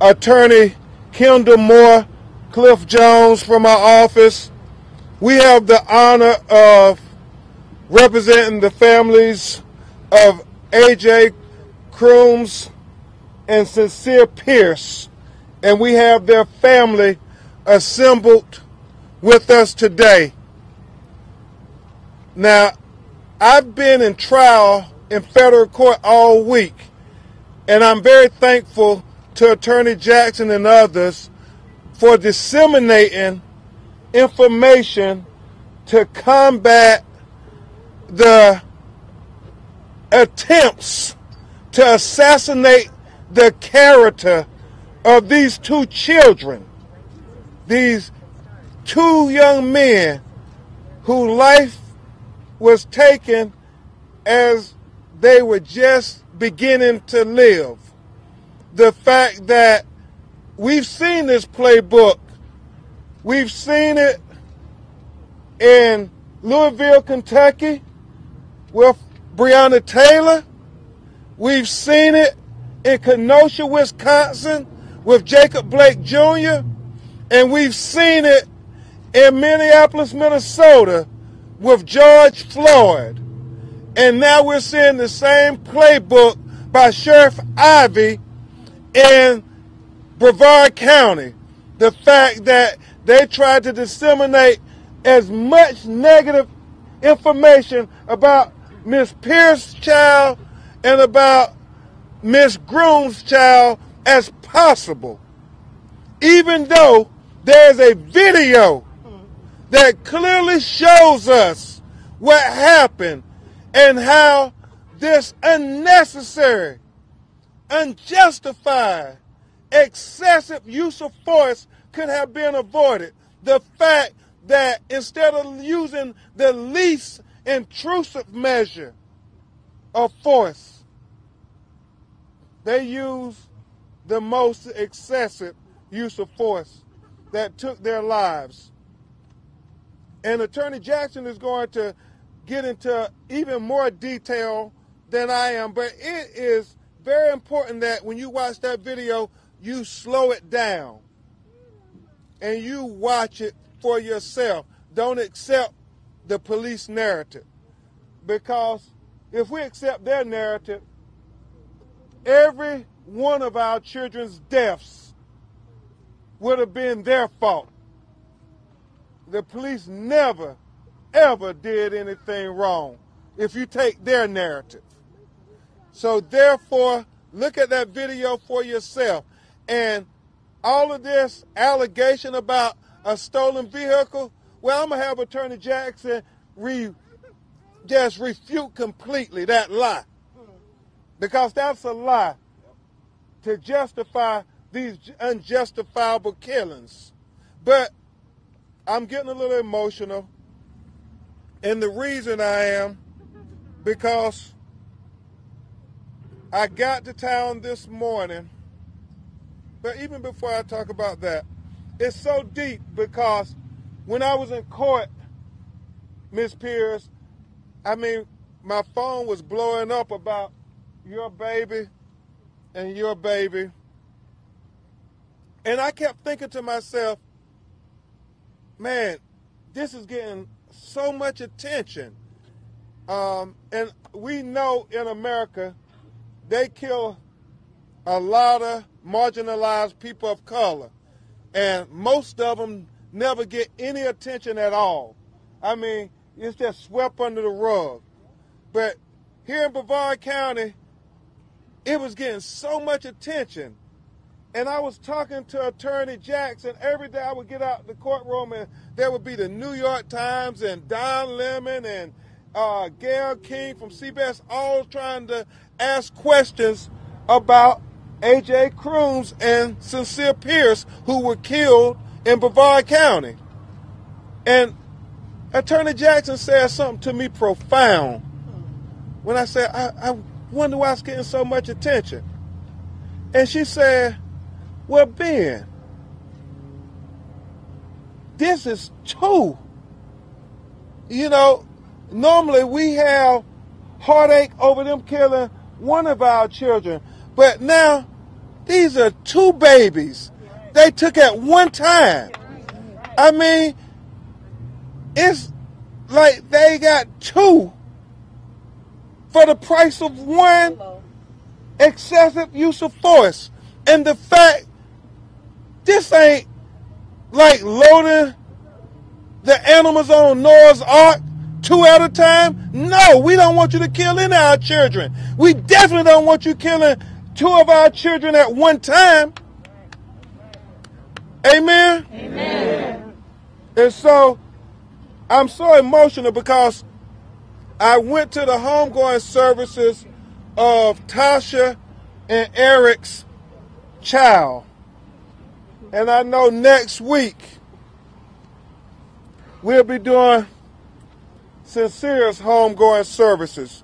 Attorney Kendall Moore, Cliff Jones from our office. We have the honor of representing the families of AJ Crooms and Sincere Pierce, and we have their family assembled with us today. Now, I've been in trial in federal court all week, and I'm very thankful to Attorney Jackson and others for disseminating information to combat the attempts to assassinate the character of these two children, these two young men whose life was taken as they were just beginning to live. the fact that we've seen this playbook. We've seen it in Louisville, Kentucky with Breonna Taylor. We've seen it in Kenosha, Wisconsin with Jacob Blake Jr. And we've seen it in Minneapolis, Minnesota with George Floyd. And now we're seeing the same playbook by Sheriff Ivey in Brevard County. The fact that they tried to disseminate as much negative information about Miss Pierce's child and about Miss Crooms' child as possible. Even though there's a video that clearly shows us what happened and how this unnecessary, unjustified, excessive use of force could have been avoided. The fact that instead of using the least intrusive measure of force, they used the most excessive use of force that took their lives. And Attorney Jackson is going to get into even more detail than I am, but it is very important that when you watch that video, you slow it down and you watch it for yourself. Don't accept the police narrative. Because if we accept their narrative, every one of our children's deaths would have been their fault. The police never, ever did anything wrong if you take their narrative. So therefore, look at that video for yourself. And all of this allegation about a stolen vehicle, well, I'm going to have Attorney Jackson re, just refute completely that lie. Because that's a lie to justify these unjustifiable killings. But I'm getting a little emotional. And the reason I am, because I got to town this morning, but even before I talk about that, it's so deep because when I was in court, Miss Pierce, I mean, my phone was blowing up about your baby and your baby. And I kept thinking to myself, man, this is getting so much attention. Um, and we know in America, they kill a lot of marginalized people of color. And most of them never get any attention at all. I mean, it's just swept under the rug. But here in Brevard County, it was getting so much attention. And I was talking to Attorney Jackson every day. I would get out the courtroom, and there would be the New York Times and Don Lemon and uh, Gayle King from CBS, all trying to ask questions about A.J. Crooms and Sincere Pierce, who were killed in Brevard County. And Attorney Jackson said something to me profound when I said, I, I wonder why it's getting so much attention. And she said, Well, Ben, this is two. You know, normally we have heartache over them killing one of our children, but now these are two babies they took at one time. I mean, it's like they got two for the price of one excessive use of force. And the fact this ain't like loading the animals on Noah's Ark two at a time. No, we don't want you to kill any of our children. We definitely don't want you killing two of our children at one time. Amen? Amen. And so I'm so emotional because I went to the homegoing services of Tasha and Eric's child. And I know next week we'll be doing Sincere's homegoing services.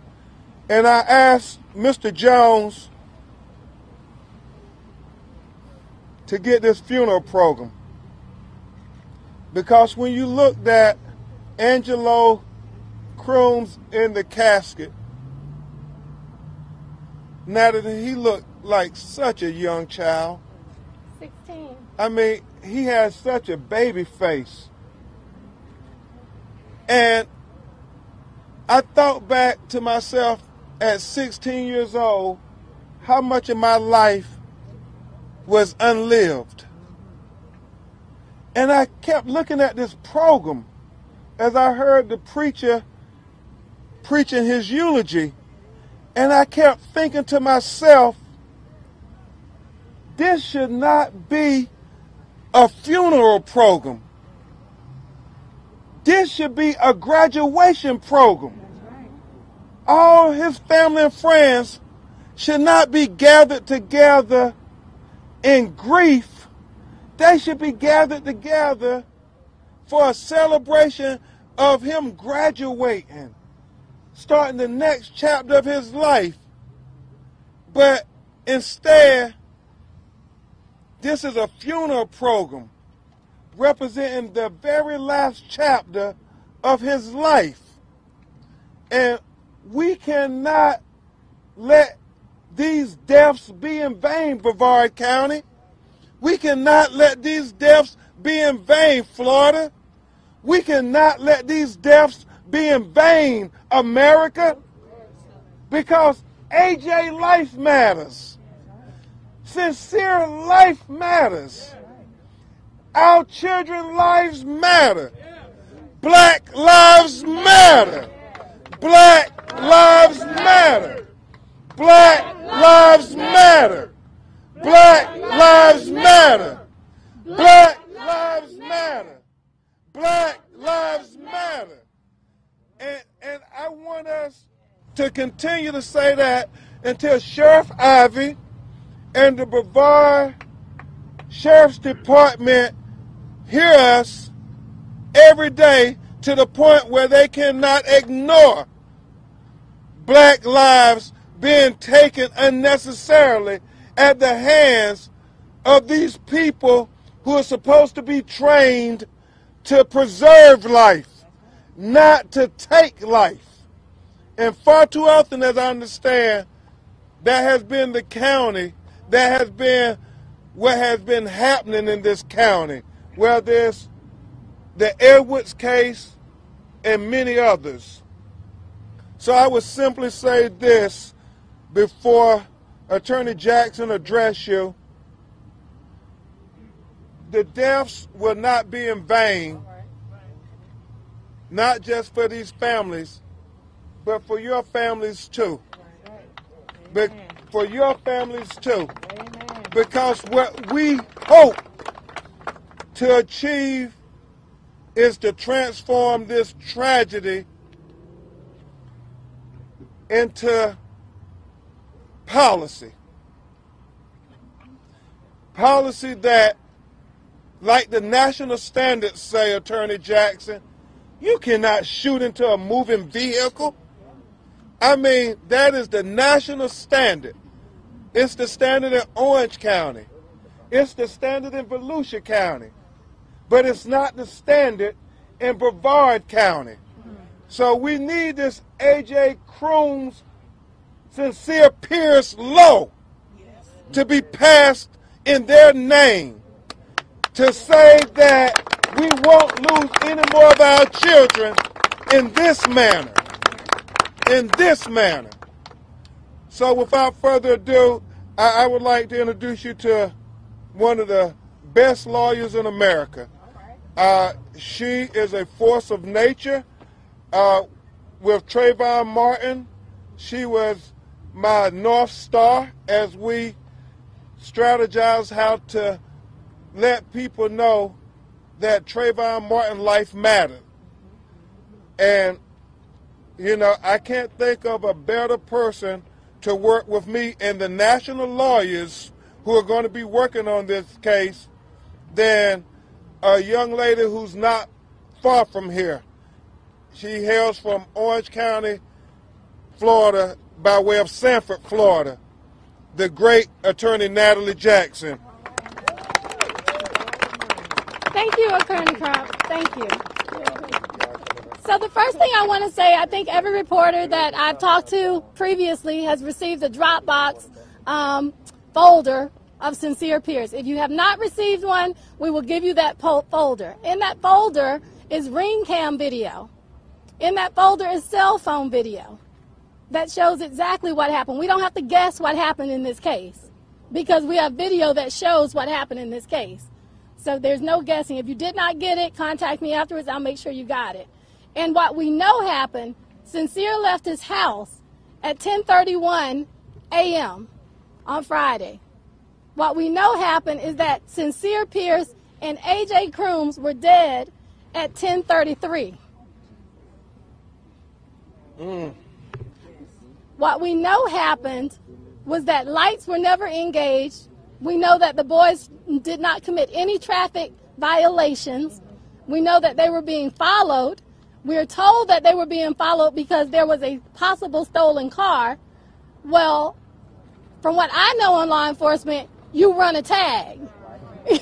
And I asked Mr. Jones to get this funeral program. Because when you looked at Angelo Crooms in the casket, now that he looked like such a young child. 16. I mean, he has such a baby face. And I thought back to myself at 16 years old, how much of my life was unlived. And I kept looking at this program as I heard the preacher preaching his eulogy. And I kept thinking to myself, this should not be a funeral program. This should be a graduation program. All his family and friends should not be gathered together in grief. They should be gathered together for a celebration of him graduating, starting the next chapter of his life. But instead, this is a funeral program representing the very last chapter of his life. And we cannot let these deaths be in vain, Brevard County. We cannot let these deaths be in vain, Florida. We cannot let these deaths be in vain, America, because AJ life matters. Sincere life matters. Our children's lives matter. Black lives matter. Black lives matter. Black lives matter. Black lives matter. Black lives matter. Black lives matter. And, and I want us to continue to say that until Sheriff Ivey and the Brevard Sheriff's Department hear us every day to the point where they cannot ignore black lives being taken unnecessarily at the hands of these people who are supposed to be trained to preserve life, not to take life. And far too often, as I understand, that has been the county, that has been what has been happening in this county, where there's the Edwards case and many others. So I would simply say this before Attorney Jackson address you. The deaths will not be in vain, not just for these families, but for your families too. But for your families too. Because what we hope to achieve is to transform this tragedy into policy. Policy that, like the national standards say, Attorney Jackson, you cannot shoot into a moving vehicle. I mean, that is the national standard. It's the standard in Orange County. It's the standard in Volusia County. But it's not the standard in Brevard County. So we need this A.J. Crooms Sincere Pierce law to be passed in their name to say that we won't lose any more of our children in this manner. In this manner. So without further ado, I, I would like to introduce you to one of the best lawyers in America. Uh, she is a force of nature. Uh, with Trayvon Martin, she was my North Star as we strategize how to let people know that Trayvon Martin life mattered. And, you know, I can't think of a better person to work with me and the national lawyers who are going to be working on this case than a young lady who's not far from here. She hails from Orange County, Florida, by way of Sanford, Florida. The great attorney Natalie Jackson. Thank you, Attorney Crump. Thank you. So the first thing I want to say, I think every reporter that I've talked to previously has received a Dropbox um, folder of Sincere Pierce. If you have not received one, we will give you that folder. In that folder is ring cam video. In that folder is cell phone video that shows exactly what happened. We don't have to guess what happened in this case because we have video that shows what happened in this case. So there's no guessing. If you did not get it, contact me afterwards. I'll make sure you got it. And what we know happened, Sincere left his house at 10:31 a.m. on Friday. What we know happened is that Sincere Pierce and AJ Crooms were dead at 10:33. What we know happened was that lights were never engaged. We know that the boys did not commit any traffic violations. We know that they were being followed. We are told that they were being followed because there was a possible stolen car. Well, from what I know on law enforcement, you run a tag. [laughs]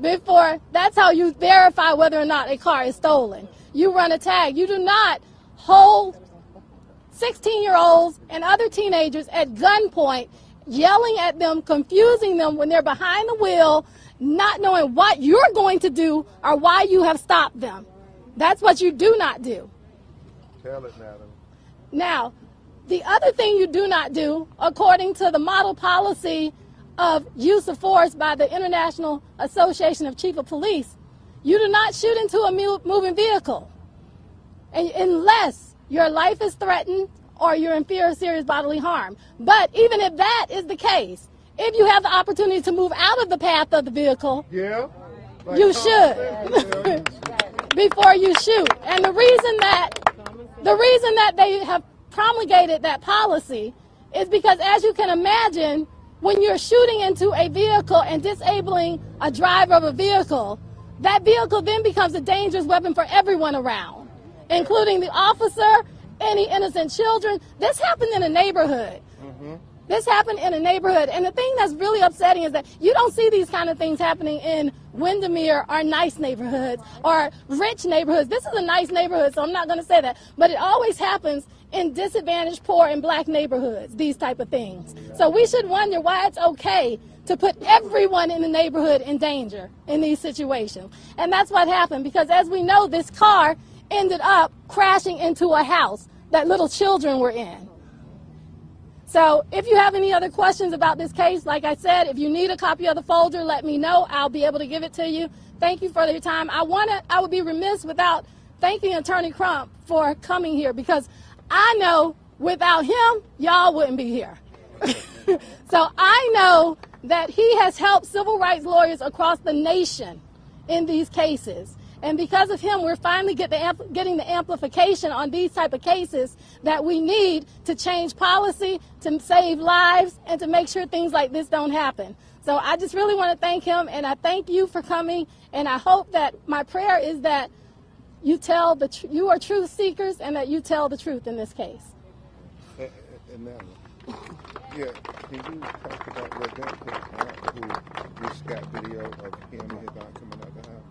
Before, that's how you verify whether or not a car is stolen. You run a tag. You do not hold 16 year olds and other teenagers at gunpoint, yelling at them, confusing them when they're behind the wheel, not knowing what you're going to do or why you have stopped them. That's what you do not do. Tell it, madam. Now, the other thing you do not do, according to the model policy of use of force by the International Association of Chief of Police, you do not shoot into a moving vehicle unless your life is threatened or you're in fear of serious bodily harm. But even if that is the case, if you have the opportunity to move out of the path of the vehicle, Yeah? you should [laughs] before you shoot. And the reason that the reason that they have promulgated that policy is because as you can imagine, when you're shooting into a vehicle and disabling a driver of a vehicle, that vehicle then becomes a dangerous weapon for everyone around, including the officer, any innocent children. This happened in a neighborhood. Mm-hmm. This happened in a neighborhood. And the thing that's really upsetting is that you don't see these kind of things happening in Windermere or nice neighborhoods or rich neighborhoods. This is a nice neighborhood, so I'm not going to say that. But it always happens in disadvantaged, poor, and black neighborhoods, these type of things. So we should wonder why it's okay to put everyone in the neighborhood in danger in these situations. And that's what happened because as we know, this car ended up crashing into a house that little children were in. So if you have any other questions about this case, like I said, if you need a copy of the folder, let me know. I'll be able to give it to you. Thank you for your time. I want to, I would be remiss without thanking Attorney Crump for coming here because I know without him, y'all wouldn't be here. [laughs] so I know that he has helped civil rights lawyers across the nation in these cases. And because of him, we're finally get the getting the amplification on these type of cases that we need to change policy, to save lives, and to make sure things like this don't happen. So I just really want to thank him, and I thank you for coming. And I hope that my prayer is that you tell the tr- you are truth seekers, and that you tell the truth in this case. Now, yeah, can you talk about that aunt who just got video of him and his aunt coming out the house?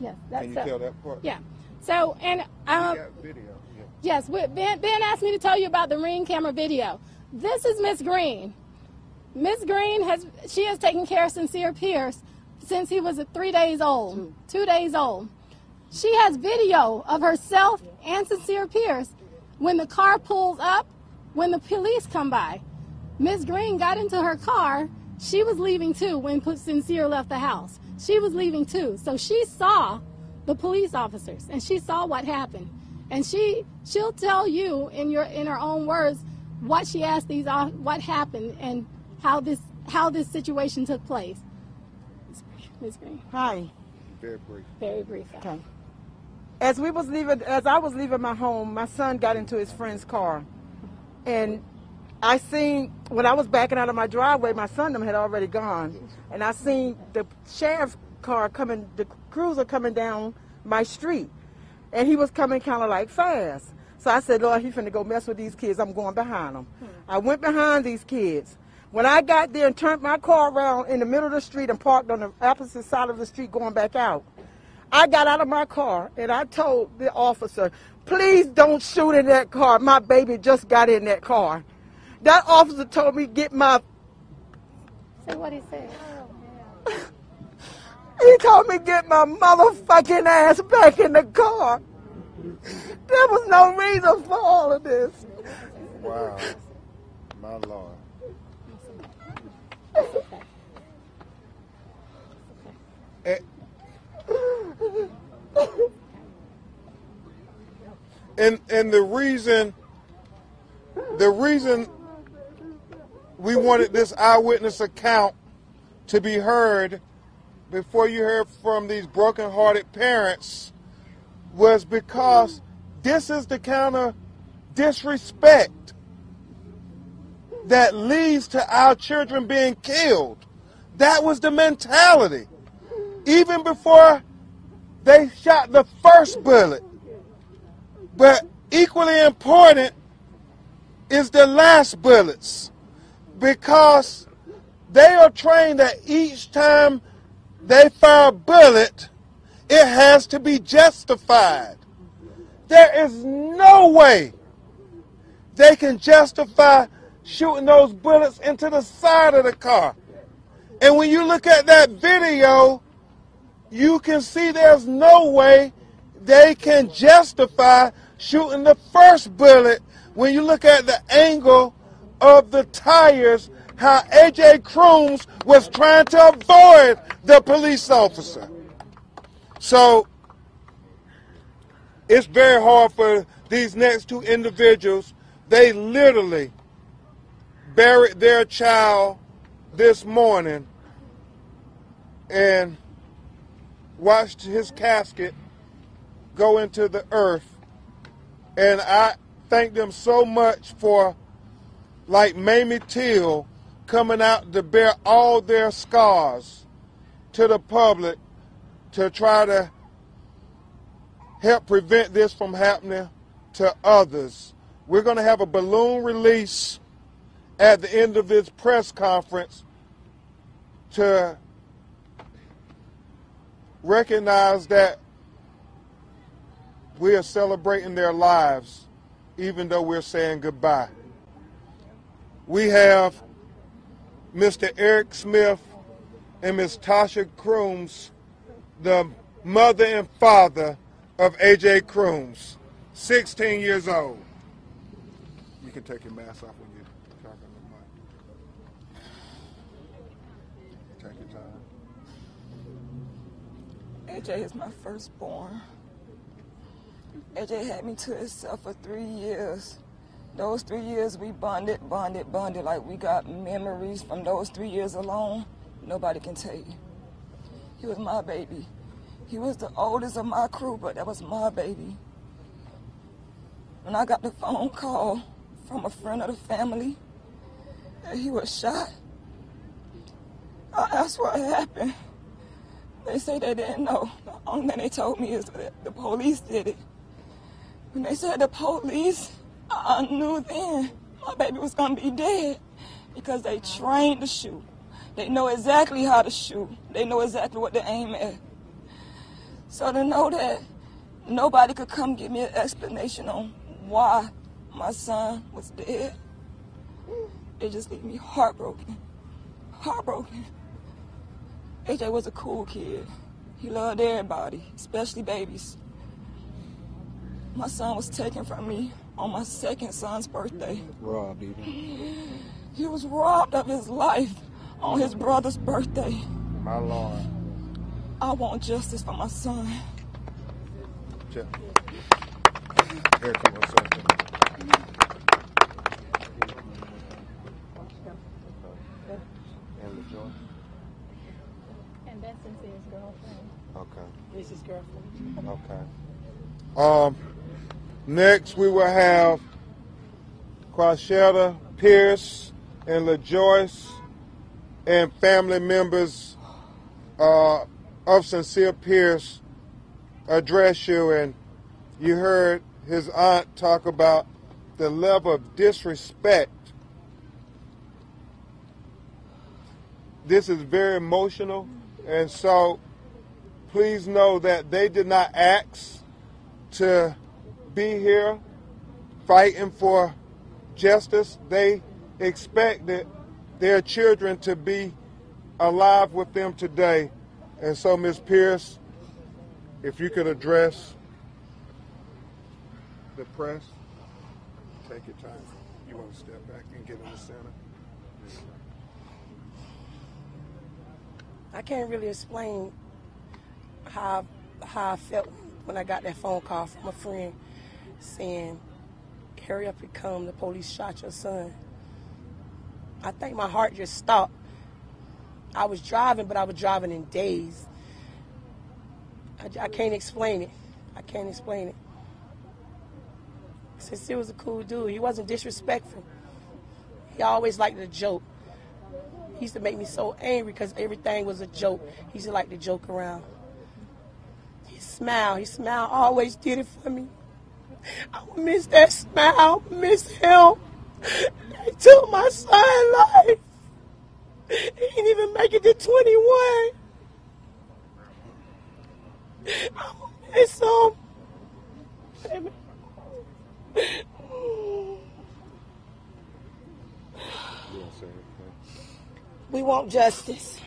Yes, that's Can you so- tell that part? Yeah. So and um, got video. Yeah. Yes, Ben, ben asked me to tell you about the ring camera video. This is Miss Green. Miss Green has she has taken care of Sincere Pierce since he was three days old, two days old. She has video of herself and Sincere Pierce when the car pulls up, when the police come by. Miss Green got into her car. She was leaving too when Sincere left the house. She was leaving too. So she saw the police officers and she saw what happened. And she she'll tell you in your in her own words what she asked these off- what happened and how this how this situation took place. Ms. Green. Hi. Very brief. Very brief. Okay. As we was leaving, as I was leaving my home, my son got into his friend's car, and I seen when I was backing out of my driveway, my son them had already gone, and I seen the sheriff's car coming, the cruiser coming down my street, and he was coming kind of like fast. So I said, Lord, he finna go mess with these kids. I'm going behind him. Hmm. I went behind these kids. When I got there and turned my car around in the middle of the street and parked on the opposite side of the street going back out, I got out of my car and I told the officer, please don't shoot in that car. My baby just got in that car. That officer told me get my. Say what he said. [laughs] He told me get my motherfucking ass back in the car. There was no reason for all of this. Wow. My Lord. And, and and the reason the reason we wanted this eyewitness account to be heard before you heard from these broken-hearted parents was because this is the kind of disrespect that leads to our children being killed. That was the mentality. Even before they shot the first bullet. But equally important is the last bullets because they are trained that each time they fire a bullet, it has to be justified. There is no way they can justify shooting those bullets into the side of the car. And when you look at that video, you can see there's no way they can justify shooting the first bullet when you look at the angle of the tires, how AJ Crooms was trying to avoid the police officer. So it's very hard for these next two individuals. They literally buried their child this morning and watched his casket go into the earth. And I thank them so much for, like Mamie Till, coming out to bear all their scars to the public to try to help prevent this from happening to others. We're going to have a balloon release at the end of this press conference to recognize that we are celebrating their lives even though we're saying goodbye. We have Mr. Eric Smith and Ms. Tasha Crooms, the mother and father of AJ Crooms, 16 years old. You can take your mask off when you're talking to the. Take your time. AJ is my firstborn. AJ had me to himself for three years. Those three years we bonded, bonded, bonded. Like we got memories from those three years alone. Nobody can tell you. He was my baby. He was the oldest of my crew, but that was my baby. When I got the phone call from a friend of the family that he was shot, I asked what happened. They say they didn't know. The only thing they told me is that the police did it. When they said the police, I knew then my baby was gonna be dead because they trained to shoot. They know exactly how to shoot. They know exactly what to aim at. So to know that nobody could come give me an explanation on why my son was dead, it just made me heartbroken. Heartbroken. AJ was a cool kid. He loved everybody, especially babies. My son was taken from me on my second son's birthday. Robbed even. He was robbed of his life on his brother's birthday. My Lord. I want justice for my son. Here, come on, son. And LaJoy? And that's his girlfriend. Okay. This is girlfriend. Okay. Um, next we will have Quashetta Pierce and LaJoyce and family members uh, of Sincere Pierce address you, and you heard his aunt talk about the level of disrespect. This is very emotional, and so please know that they did not ask to be here fighting for justice. They expected their children to be alive with them today. And so, Ms. Pierce, if you could address the press, take your time. You want to step back and get in the center? I can't really explain how how I felt when I got that phone call from a friend saying, "Hurry up and come! The police shot your son." I think my heart just stopped. I was driving, but I was driving in daze. I, I can't explain it. I can't explain it. Since he was a cool dude, he wasn't disrespectful. He always liked to joke. He used to make me so angry because everything was a joke. He used to like to joke around. He smiled. He smiled. Always did it for me. I would miss that smile. Miss him. They took my son life. He didn't even make it to 21. I would miss him. We want justice.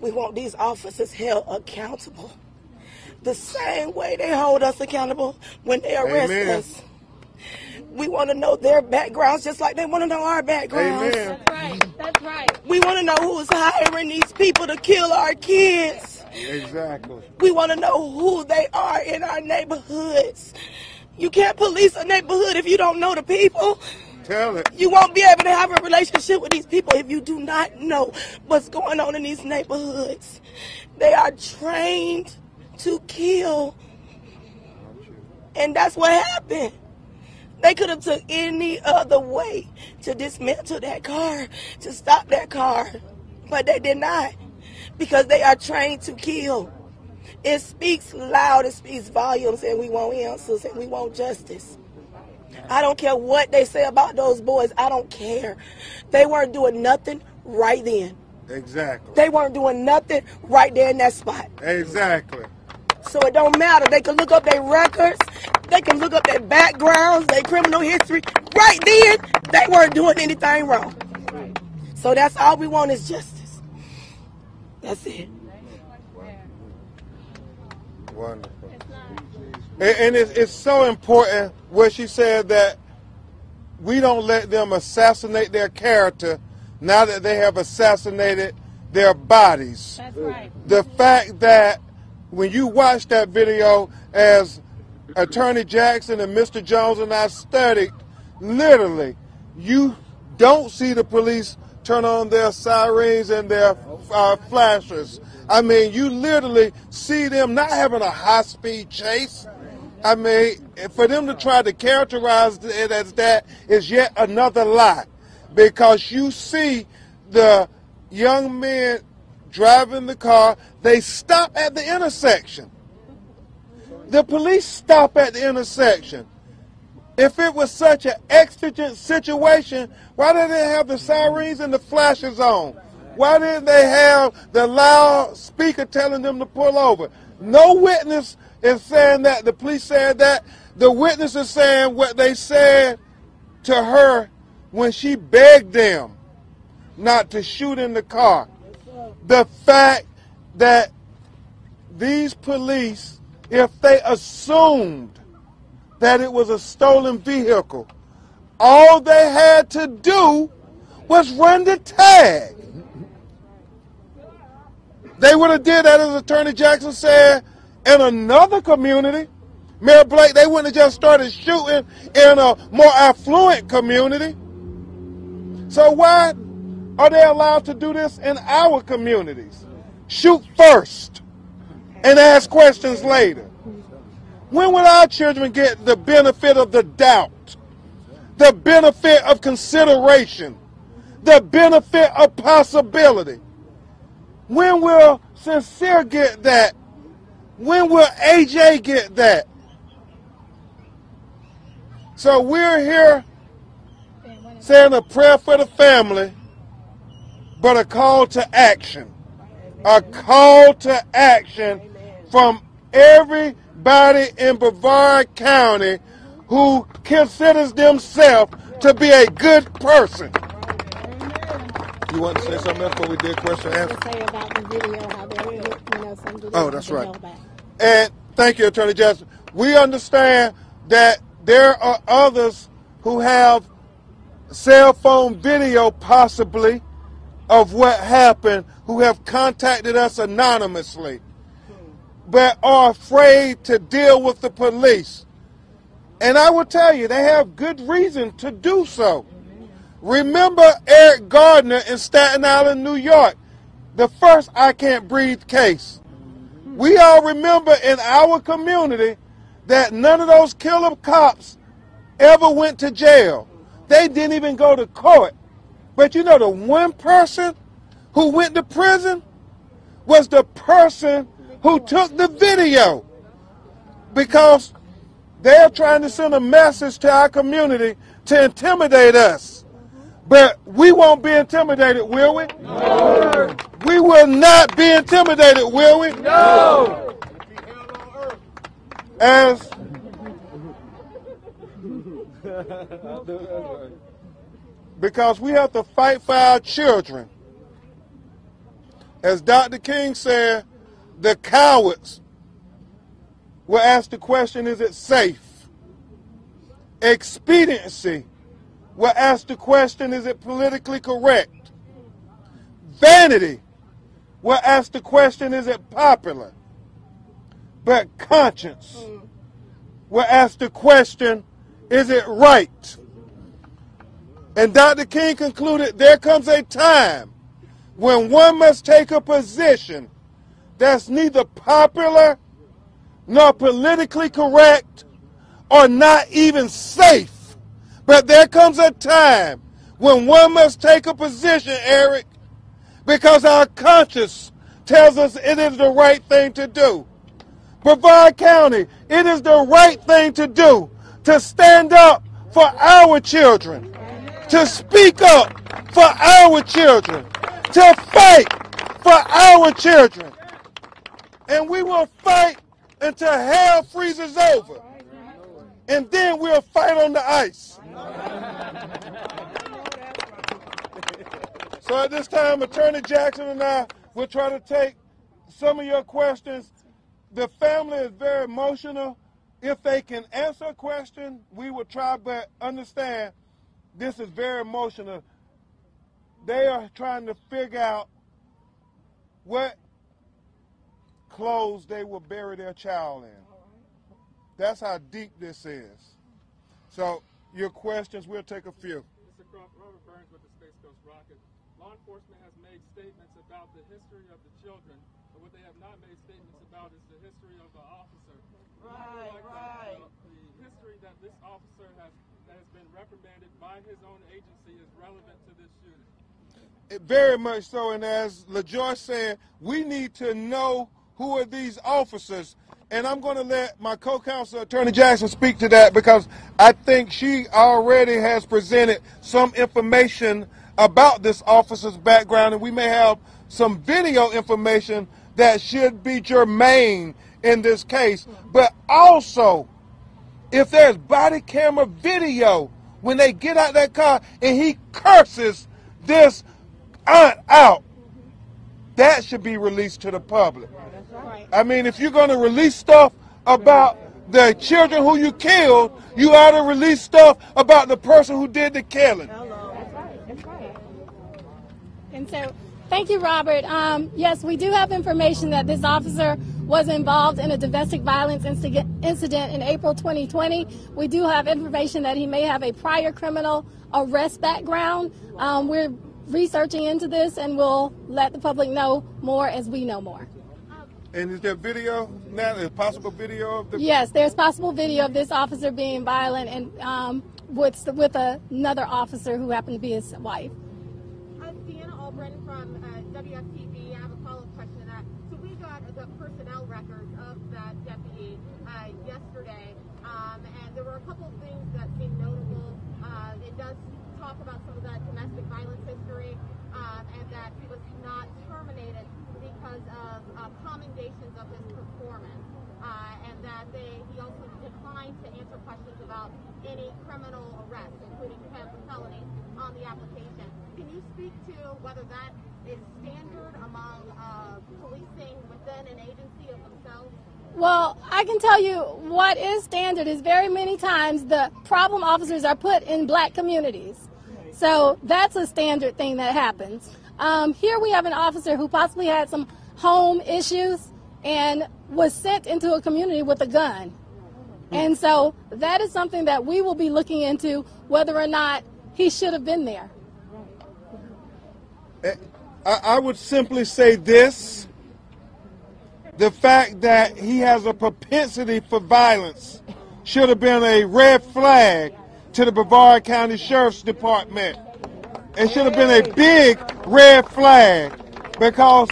We want these officers held accountable. The same way they hold us accountable when they arrest Amen. us. We want to know their backgrounds just like they want to know our backgrounds. Amen. That's right. That's right. We want to know who's hiring these people to kill our kids. Exactly. We want to know who they are in our neighborhoods. You can't police a neighborhood if you don't know the people. Tell it. You won't be able to have a relationship with these people if you do not know what's going on in these neighborhoods. They are trained to kill. And that's what happened. They could have took any other way to dismantle that car, to stop that car. But they did not. Because they are trained to kill. It speaks loud, it speaks volumes, and we want answers and we want justice. I don't care what they say about those boys. I don't care. They weren't doing nothing right then. Exactly. They weren't doing nothing right there in that spot. Exactly. So it don't matter. They can look up their records. They can look up their backgrounds, their criminal history. Right then, they weren't doing anything wrong. So that's all we want is justice. That's it. Wonderful. And, and it's, it's so important where she said that we don't let them assassinate their character now that they have assassinated their bodies. That's right. The fact that when you watch that video as Attorney Jackson and Mr. Jones and I studied, literally, you don't see the police turn on their sirens and their uh, flashers. I mean, you literally see them not having a high speed chase. I mean, for them to try to characterize it as that is yet another lie because you see the young men driving the car, they stop at the intersection. The police stop at the intersection. If it was such an exigent situation, why didn't they have the sirens and the flashes on? Why didn't they have the loud speaker telling them to pull over? No witness is saying that. The police said that. The witness is saying what they said to her when she begged them not to shoot in the car. The fact that these police, if they assumed that it was a stolen vehicle, all they had to do was run the tag. They would have did that as Attorney Jackson said in another community. Mayor Blake, they wouldn't have just started shooting in a more affluent community. So why are they allowed to do this in our communities? Shoot first and ask questions later. When will our children get the benefit of the doubt, the benefit of consideration, the benefit of possibility? When will Sincere get that? When will AJ get that? So we're here saying a prayer for the family, but a call to action. a call to action from everybody in Brevard County who considers themselves to be a good person. You want to say something else before we did question and answer? say about the video, how they, you know, Oh, that's been right. And thank you, Attorney Jackson. We understand that there are others who have cell phone video, possibly, of what happened, who have contacted us anonymously, but are afraid to deal with the police. And I will tell you, they have good reason to do so. Remember Eric Gardner in Staten Island, New York, the first I Can't Breathe case. We all remember in our community that none of those killer cops ever went to jail. They didn't even go to court. But you know, the one person who went to prison was the person who took the video because they're trying to send a message to our community to intimidate us. But we won't be intimidated, will we? No. We will not be intimidated, will we? No. As [laughs] [laughs] because we have to fight for our children. As Dr. King said, the cowards will ask the question, is it safe? Expediency will ask the question, is it politically correct? Vanity will ask the question, is it popular? But conscience hmm. will ask the question, is it right? And Dr. King concluded there comes a time when one must take a position that's neither popular nor politically correct or not even safe. But there comes a time when one must take a position, Eric, because our conscience tells us it is the right thing to do. Brevard County, it is the right thing to do to stand up for our children, to speak up for our children, to fight for our children. And we will fight until hell freezes over. And then we'll fight on the ice. So at this time, Attorney Jackson and I will try to take some of your questions. The family is very emotional. If they can answer a question, we will try, but understand this is very emotional. They are trying to figure out what clothes they will bury their child in. That's how deep this is. So, your questions, we'll take a few. Mr. Crump, Robert Burns with the Space Coast Rocket. Law enforcement has made statements about the history of the children, but what they have not made statements about is the history of the officer. Right, right. the history that this officer has that has been his own agency is relevant to this shooting. It- Very much so, and as LaJoy said, we need to know who are these officers. And I'm going to let my co-counsel, Attorney Jackson, speak to that because I think she already has presented some information about this officer's background, and we may have some video information that should be germane in this case. But also, if there's body camera video when they get out that car and he curses this aunt out, that should be released to the public. I mean, if you're going to release stuff about the children who you killed, you ought to release stuff about the person who did the killing. that's right that's right And so, thank you, Robert. Um, yes, we do have information that this officer was involved in a domestic violence incident in April 2020. We do have information that he may have a prior criminal arrest background. Um, we're researching into this and we'll let the public know more as we know more. And is there video now? Is possible video of the? Yes, there's possible video of this officer being violent and um, with with another officer who happened to be his wife. Uh, Deanna Allbrittin from uh, WFTV. I have a follow-up question to that. So we got the personnel records of that deputy uh, yesterday, um, and there were a couple of things that seemed notable. Uh, it does talk about some of that domestic violence history, um, and that he was not terminated because of uh, commendations of his performance, uh, and that they he also declined to answer questions about any criminal arrests, including 10 felonies, on the application. Can you speak to whether that is standard among uh, policing within an agency of themselves? Well, I can tell you what is standard is very many times the problem officers are put in black communities. So that's a standard thing that happens. Um, here we have an officer who possibly had some home issues and was sent into a community with a gun. And so that is something that we will be looking into whether or not he should have been there. I, I would simply say this the fact that he has a propensity for violence should have been a red flag to the Brevard County Sheriff's Department. It should have been a big red flag because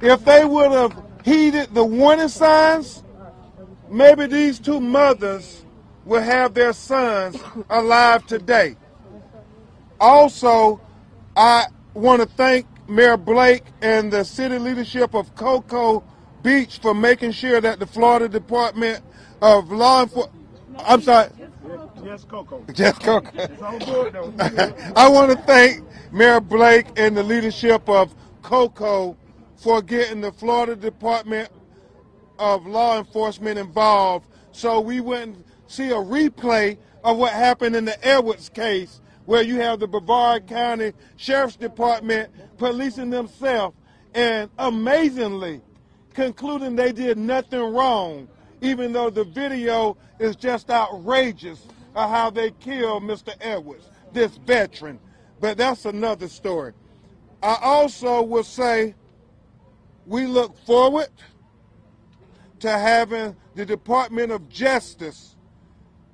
if they would have heeded the warning signs, maybe these two mothers will have their sons alive today. Also, I want to thank Mayor Blake and the city leadership of Cocoa Beach for making sure that the Florida Department of Law Enforcement, I'm sorry, Yes, Cocoa. Yes, Cocoa. [laughs] It's all good, though. [laughs] I want to thank Mayor Blake and the leadership of Cocoa for getting the Florida Department of Law Enforcement involved so we wouldn't see a replay of what happened in the Edwards case where you have the Brevard County Sheriff's Department policing themselves and amazingly concluding they did nothing wrong, even though the video is just outrageous of how they killed Mr. Edwards, this veteran. But that's another story. I also will say we look forward to having the Department of Justice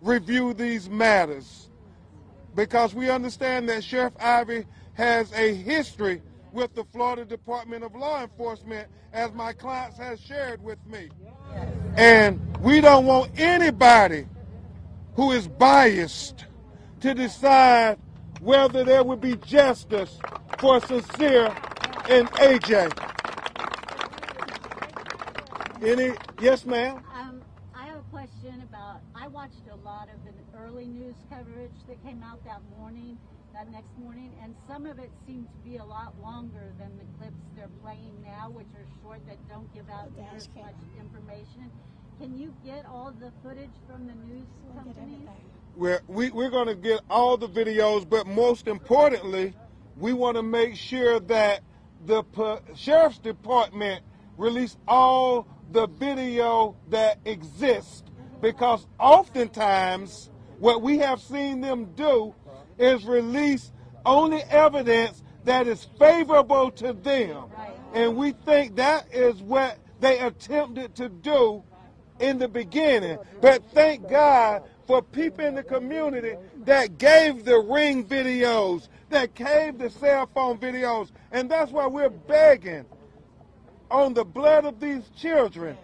review these matters because we understand that Sheriff Ivey has a history with the Florida Department of Law Enforcement, as my clients has shared with me. And we don't want anybody who is biased to decide whether there would be justice for Sincere and AJ. Any? Yes, ma'am. Um, I have a question about. I watched a lot of the early news coverage that came out that morning, that next morning, and some of it seemed to be a lot longer than the clips they're playing now, which are short that don't give out as much information. Can you get all the footage from the news companies? We're, we, we're going to get all the videos, but most importantly, we want to make sure that the po- sheriff's department release all the video that exists because oftentimes what we have seen them do is release only evidence that is favorable to them. And we think that is what they attempted to do in the beginning. But thank God for people in the community that gave the ring videos, that gave the cell phone videos. And that's why we're begging on the blood of these children.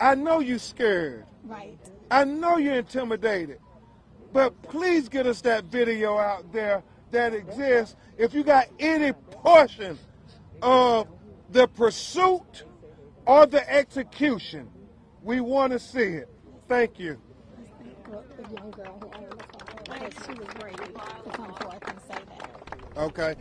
I know you're scared. Right. I know you're intimidated. But please get us that video out there that exists. If you got any portion of the pursuit or the execution, we want to see it. Thank you. The young girl who owned the car, because she was brave to come forth and say that. Okay.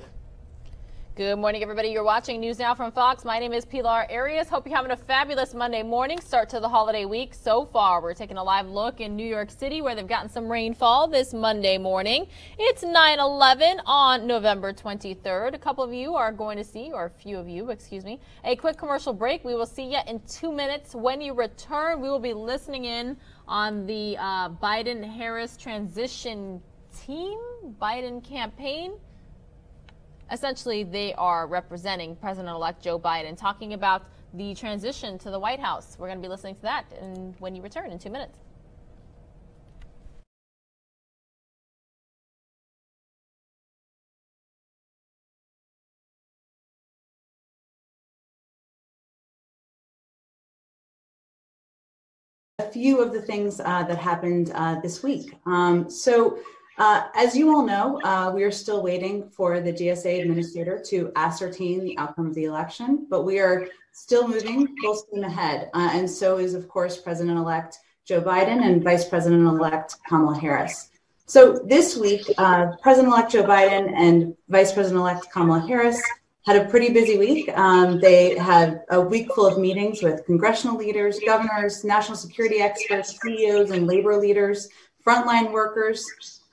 Good morning, everybody. You're watching News Now from Fox. My name is Pilar Arias. Hope you're having a fabulous Monday morning. Start to the holiday week. So far, we're taking a live look in New York City where they've gotten some rainfall this Monday morning. It's 9-11 on November 23rd. A couple of you are going to see, or a few of you, excuse me, a quick commercial break. We will see you in two minutes. When you return, we will be listening in on the uh, Biden-Harris transition team, Biden campaign essentially they are representing President-elect Joe Biden, talking about the transition to the White House. We're going to be listening to that and when you return in two minutes. a few of the things uh, that happened uh, this week. Um, so Uh, as you all know, uh, we are still waiting for the GSA administrator to ascertain the outcome of the election, but we are still moving full steam ahead. Uh, and so is, of course, President elect Joe Biden and Vice President elect Kamala Harris. So this week, uh, President elect Joe Biden and Vice President elect Kamala Harris had a pretty busy week. Um, they had a week full of meetings with congressional leaders, governors, national security experts, CEOs, and labor leaders, frontline workers.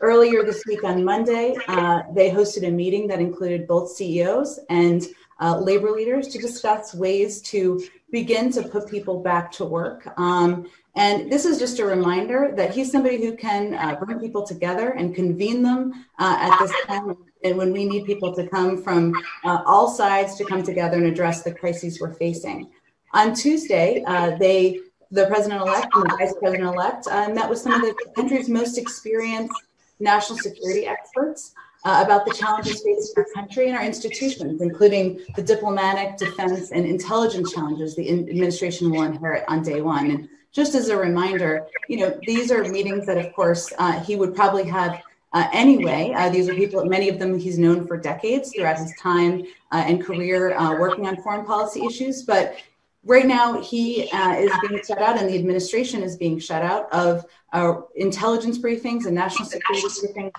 Earlier this week on Monday, uh, they hosted a meeting that included both CEOs and uh, labor leaders to discuss ways to begin to put people back to work. Um, and this is just a reminder that he's somebody who can uh, bring people together and convene them uh, at this time and when we need people to come from uh, all sides to come together and address the crises we're facing. On Tuesday, uh, they, the president-elect and the vice president-elect uh, met with some of the country's most experienced national security experts uh, about the challenges facing our country and our institutions, including the diplomatic, defense, and intelligence challenges the administration will inherit on day one. And just as a reminder, you know, these are meetings that, of course, uh, he would probably have uh, anyway. Uh, these are people, many of them he's known for decades throughout his time uh, and career uh, working on foreign policy issues. But right now, he uh, is being shut out, and the administration is being shut out of uh, intelligence briefings and national security briefings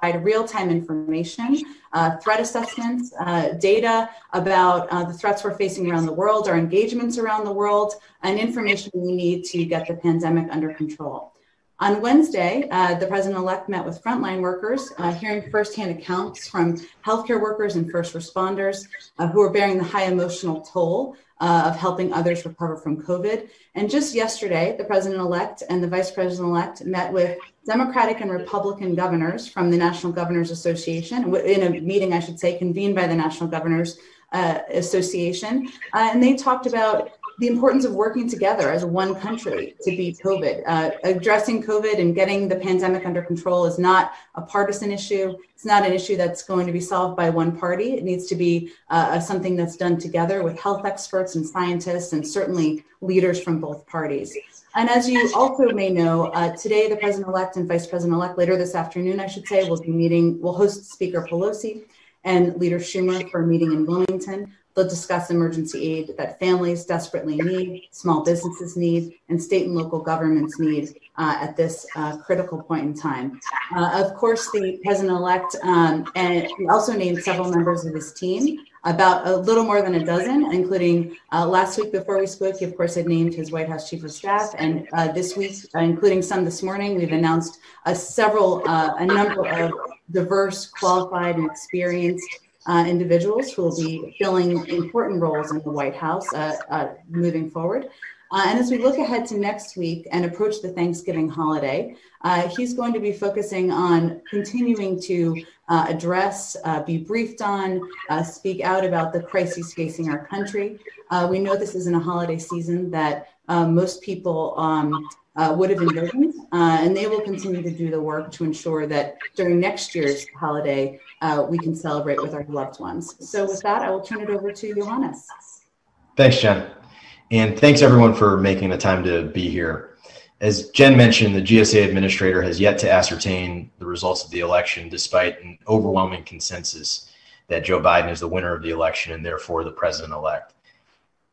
provide real-time information, uh, threat assessments, uh, data about uh, the threats we're facing around the world, our engagements around the world, and information we need to get the pandemic under control. On Wednesday, uh, the president-elect met with frontline workers, uh, hearing firsthand accounts from healthcare workers and first responders uh, who are bearing the high emotional toll uh, of helping others recover from COVID. And just yesterday, the president-elect and the vice president-elect met with Democratic and Republican governors from the National Governors Association, in a meeting, I should say, convened by the National Governors uh, Association. Uh, and they talked about the importance of working together as one country to beat COVID. Uh, addressing COVID and getting the pandemic under control is not a partisan issue. It's not an issue that's going to be solved by one party. It needs to be uh, something that's done together with health experts and scientists and certainly leaders from both parties. And as you also may know, uh, today the president-elect and vice president-elect, later this afternoon, I should say, will be meeting, will host Speaker Pelosi and Leader Schumer for a meeting in Wilmington. They'll discuss emergency aid that families desperately need, small businesses need, and state and local governments need uh, at this uh, critical point in time. Uh, of course, the president-elect um, and he also named several members of his team, about a little more than a dozen, including uh, last week before we spoke, he of course had named his White House chief of staff, and uh, this week, uh, including some this morning, we've announced several, a number of diverse, qualified, and experienced uh, individuals who will be filling important roles in the White House uh, uh, moving forward. Uh, and as we look ahead to next week and approach the Thanksgiving holiday, uh, he's going to be focusing on continuing to address, be briefed on, speak out about the crises facing our country. we know this isn't a holiday season that most people um, uh, would have envisioned. Uh, and they will continue to do the work to ensure that during next year's holiday, uh, we can celebrate with our loved ones. So, with that, I will turn it over to Johannes. Thanks, Jen. And thanks everyone for making the time to be here. As Jen mentioned, the GSA administrator has yet to ascertain the results of the election, despite an overwhelming consensus that Joe Biden is the winner of the election and therefore the president elect.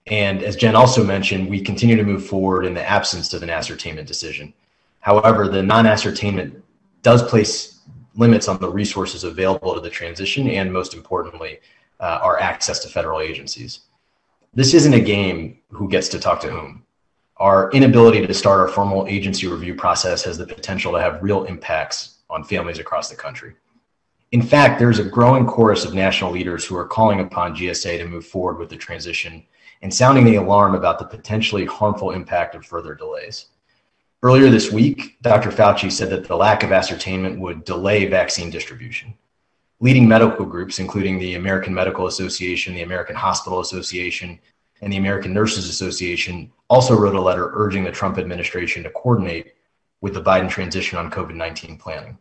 And as Jen also mentioned, we continue to move forward in the absence of an ascertainment decision. However, the non ascertainment does place limits on the resources available to the transition and most importantly, uh, our access to federal agencies. This isn't a game who gets to talk to whom. Our inability to start our formal agency review process has the potential to have real impacts on families across the country. In fact, there's a growing chorus of national leaders who are calling upon GSA to move forward with the transition and sounding the alarm about the potentially harmful impact of further delays. Earlier this week, Dr. Fauci said that the lack of ascertainment would delay vaccine distribution. Leading medical groups, including the American Medical Association, the American Hospital Association, and the American Nurses Association, also wrote a letter urging the Trump administration to coordinate with the Biden transition on COVID 19 planning.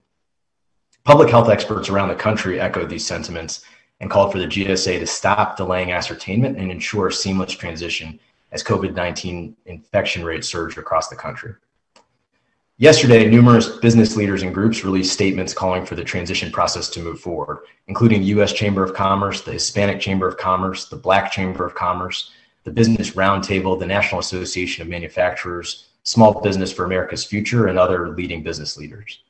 Public health experts around the country echoed these sentiments and called for the GSA to stop delaying ascertainment and ensure seamless transition as COVID 19 infection rates surged across the country. Yesterday, numerous business leaders and groups released statements calling for the transition process to move forward, including the U.S. Chamber of Commerce, the Hispanic Chamber of Commerce, the Black Chamber of Commerce, the Business Roundtable, the National Association of Manufacturers, Small Business for America's Future, and other leading business leaders.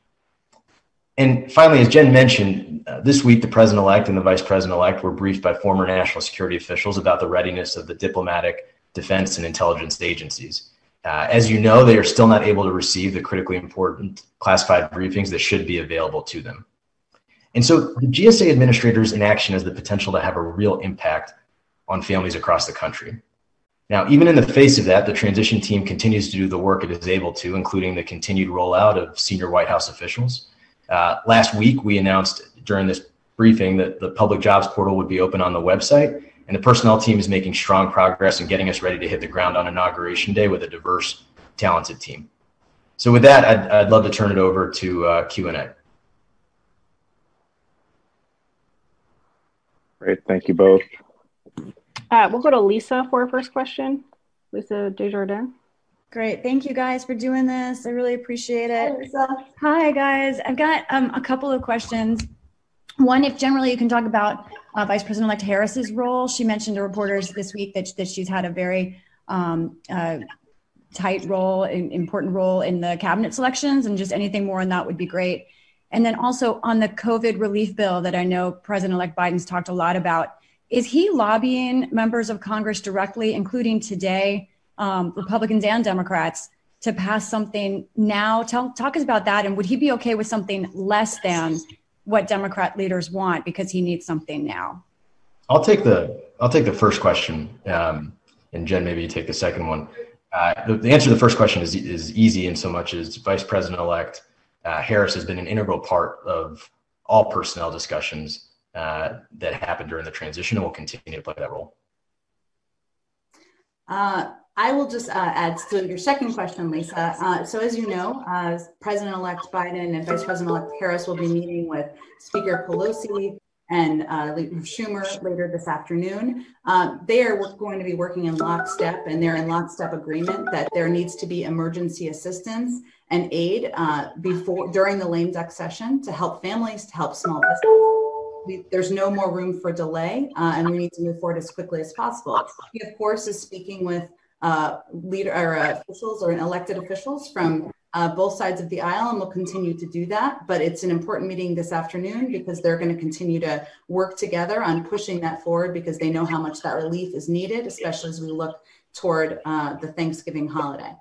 And finally, as Jen mentioned, uh, this week the president elect and the vice president elect were briefed by former national security officials about the readiness of the diplomatic, defense, and intelligence agencies. Uh, as you know, they are still not able to receive the critically important classified briefings that should be available to them. And so the GSA administrator's inaction has the potential to have a real impact on families across the country. Now, even in the face of that, the transition team continues to do the work it is able to, including the continued rollout of senior White House officials. Uh, last week, we announced during this briefing that the public jobs portal would be open on the website, and the personnel team is making strong progress in getting us ready to hit the ground on inauguration day with a diverse, talented team. So, with that, I'd, I'd love to turn it over to uh, Q and A. Great, thank you both. Uh, we'll go to Lisa for our first question. Lisa Desjardins. Great. Thank you guys for doing this. I really appreciate it. Hi, guys. I've got um, a couple of questions. One, if generally you can talk about uh, Vice President elect Harris's role. She mentioned to reporters this week that, that she's had a very um, uh, tight role, an important role in the cabinet selections, and just anything more on that would be great. And then also on the COVID relief bill that I know President elect Biden's talked a lot about. Is he lobbying members of Congress directly, including today, um, Republicans and Democrats, to pass something now? Tell, talk us about that. And would he be okay with something less than what Democrat leaders want because he needs something now? I'll take the I'll take the first question, um, and Jen, maybe you take the second one. Uh, the, the, answer to the first question is is easy in so much as Vice President elect uh, Harris has been an integral part of all personnel discussions uh, that happened during the transition and will continue to play that role. Uh, I will just uh, add to your second question, Lisa. Uh, so, as you know, uh, President elect Biden and Vice President elect Harris will be meeting with Speaker Pelosi and uh, Schumer later this afternoon. Uh, they are going to be working in lockstep, and they're in lockstep agreement that there needs to be emergency assistance and aid before during the lame duck session to help families, to help small businesses we, there's no more room for delay, uh, and we need to move forward as quickly as possible. He, of course, is speaking with uh, leader or uh, officials or elected officials from uh, both sides of the aisle, and we'll continue to do that. But it's an important meeting this afternoon because they're going to continue to work together on pushing that forward because they know how much that relief is needed, especially as we look toward uh, the Thanksgiving holiday.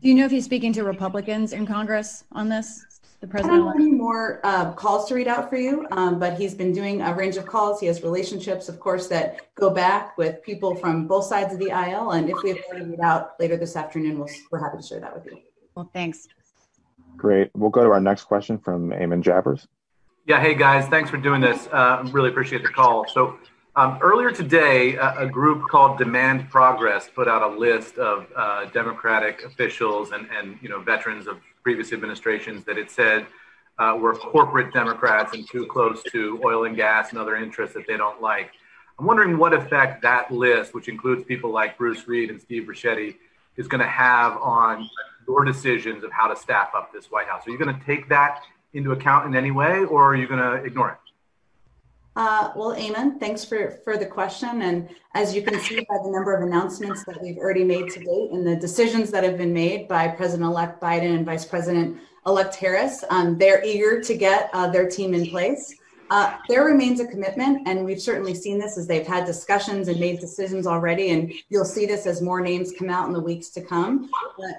Do you know if he's speaking to Republicans in Congress on this? The president? I don't have any more uh, calls to read out for you, um, but he's been doing a range of calls. He has relationships, of course, that go back with people from both sides of the aisle. And if we have to read out later this afternoon, we'll, we're happy to share that with you. Well, thanks. Great. We'll go to our next question from Eamon Javers. Yeah, hey guys, thanks for doing this. Uh, really appreciate the call. So um, earlier today, a, a, group called Demand Progress put out a list of uh, Democratic officials and, and you know veterans of previous administrations that it said uh, were corporate Democrats and too close to oil and gas and other interests that they don't like. I'm wondering what effect that list, which includes people like Bruce Reed and Steve Ricchetti, is going to have on your decisions of how to staff up this White House. Are you going to take that into account in any way, or are you going to ignore it? Uh, well, Eamon, thanks for, for the question. And as you can see by the number of announcements that we've already made to date and the decisions that have been made by President-elect Biden and Vice President-elect Harris, um, they're eager to get uh, their team in place. Uh, there remains a commitment, and we've certainly seen this as they've had discussions and made decisions already, and you'll see this as more names come out in the weeks to come,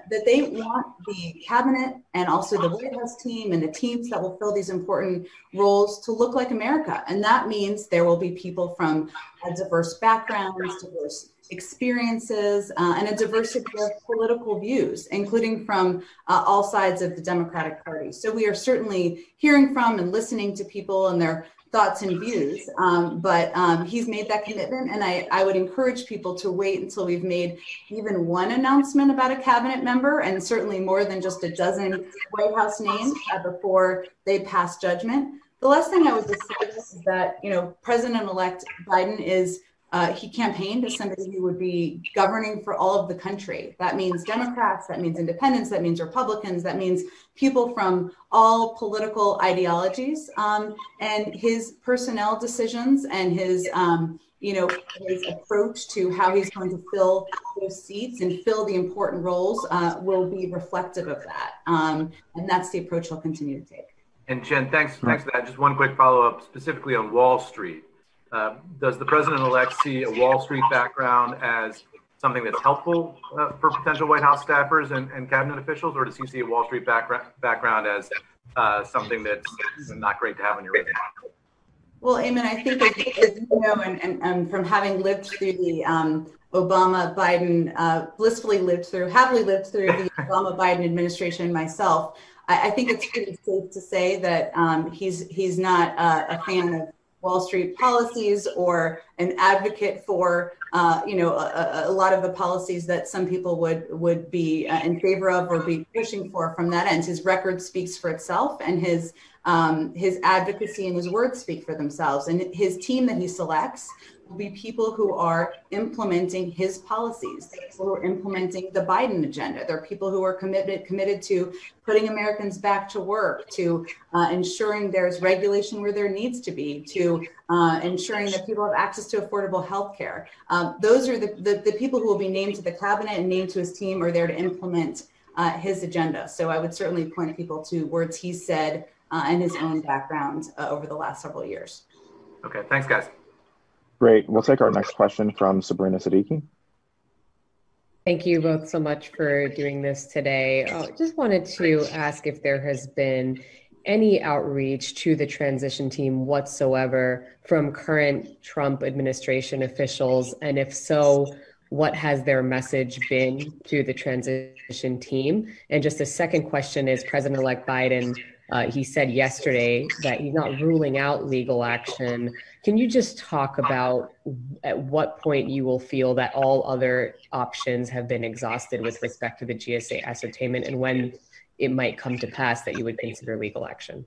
that they want the cabinet and also the White House team and the teams that will fill these important roles to look like America. And that means there will be people from diverse backgrounds, diverse experiences, uh, and a diversity of political views, including from uh, all sides of the Democratic Party. So we are certainly hearing from and listening to people and their thoughts and views. Um, but um, he's made that commitment, and I, I would encourage people to wait until we've made even one announcement about a cabinet member, and certainly more than just a dozen White House names uh, before they pass judgment. The last thing I would just say is that you know President-elect Biden is uh, he campaigned as somebody who would be governing for all of the country. That means Democrats, that means independents, that means Republicans, that means people from all political ideologies. Um, and his personnel decisions and his, um, you know, his approach to how he's going to fill those seats and fill the important roles uh, will be reflective of that. Um, and that's the approach he'll continue to take. And Jen, thanks, thanks for that. Just one quick follow up specifically on Wall Street. Uh, does the president elect see a Wall Street background as something that's helpful uh, for potential White House staffers and, and, cabinet officials, or does he see a Wall Street background, background as uh, something that's not great to have on your resume? Well, Eamon, I think as, as you know, and, and, and, from having lived through the um, Obama Biden, uh, blissfully lived through, happily lived through the [laughs] Obama Biden administration myself, I, I, think it's pretty safe to say that um, he's he's not uh, a fan of Wall Street policies or an advocate for, uh, you know, a, a, lot of the policies that some people would would be uh, in favor of or be pushing for from that end. His record speaks for itself, and his um, his advocacy and his words speak for themselves. And his team that he selects will be people who are implementing his policies, who are implementing the Biden agenda. They're people who are committed committed to putting Americans back to work, to uh, ensuring there's regulation where there needs to be, to uh, ensuring that people have access to affordable health care. Um, those are the, the, the, people who will be named to the cabinet and named to his team are there to implement uh, his agenda. So I would certainly point people to words he said uh, and his own background uh, over the last several years. Okay, thanks guys. Great. We'll take our next question from Sabrina Siddiqui. Thank you both so much for doing this today. Uh, just wanted to ask if there has been any outreach to the transition team whatsoever from current Trump administration officials, and if so, what has their message been to the transition team? And just a second question is President elect Biden uh, he said yesterday that he's not ruling out legal action. Can you just talk about at what point you will feel that all other options have been exhausted with respect to the GSA ascertainment and when it might come to pass that you would consider legal action?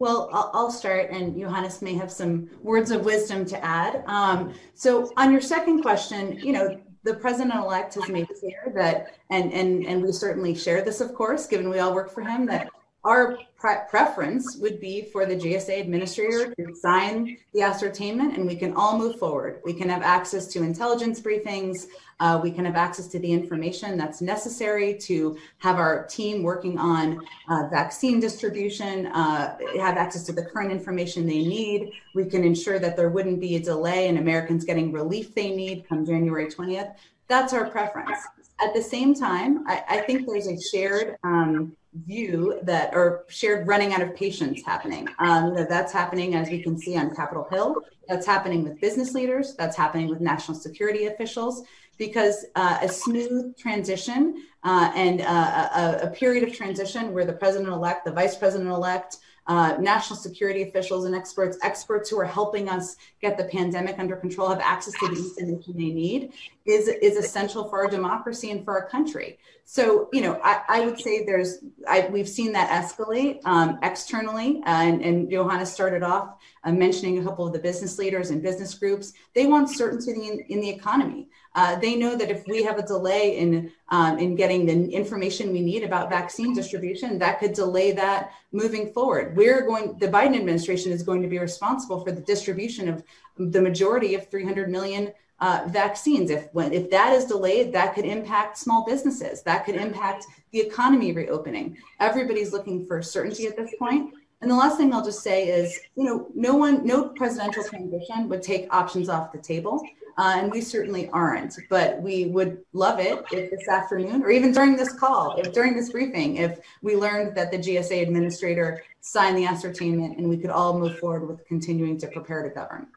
Well, I'll start, and Johannes may have some words of wisdom to add. Um, so, on your second question, you know, the president-elect has made clear that, and and and we certainly share this, of course, given we all work for him, that our pre- preference would be for the GSA administrator to sign the ascertainment and we can all move forward. We can have access to intelligence briefings. Uh, we can have access to the information that's necessary to have our team working on uh, vaccine distribution, uh, have access to the current information they need. We can ensure that there wouldn't be a delay in Americans getting relief they need come January 20th. That's our preference. At the same time, I, I think there's a shared um, view that or shared running out of patience happening. Um, that's happening as we can see on Capitol Hill. That's happening with business leaders. That's happening with national security officials because uh, a smooth transition uh, and uh, a, a, period of transition where the president elect, the vice president elect, uh, national security officials and experts, experts who are helping us get the pandemic under control, have access to the information they need, is, is essential for our democracy and for our country. So, you know, I, I would say there's, I, we've seen that escalate um, externally, uh, and, and Johannes started off uh, mentioning a couple of the business leaders and business groups. They want certainty in, in the economy. Uh, they know that if we have a delay in um, in getting the information we need about vaccine distribution, that could delay that moving forward. We're going. The Biden administration is going to be responsible for the distribution of the majority of 300 million uh, vaccines. If when if that is delayed, that could impact small businesses. That could impact the economy reopening. Everybody's looking for certainty at this point. And the last thing I'll just say is, you know, no one, no presidential transition would take options off the table. Uh, and we certainly aren't. But we would love it if this afternoon, or even during this call, if during this briefing, if we learned that the GSA administrator signed the ascertainment and we could all move forward with continuing to prepare to govern.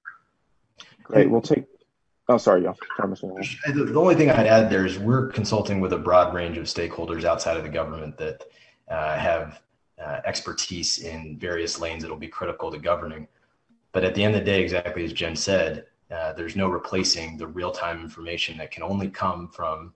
Great. We'll take. Oh, sorry, y'all. The only thing I'd add there is we're consulting with a broad range of stakeholders outside of the government that uh, have uh, expertise in various lanes that'll be critical to governing. But at the end of the day, exactly as Jen said, uh, there's no replacing the real-time information that can only come from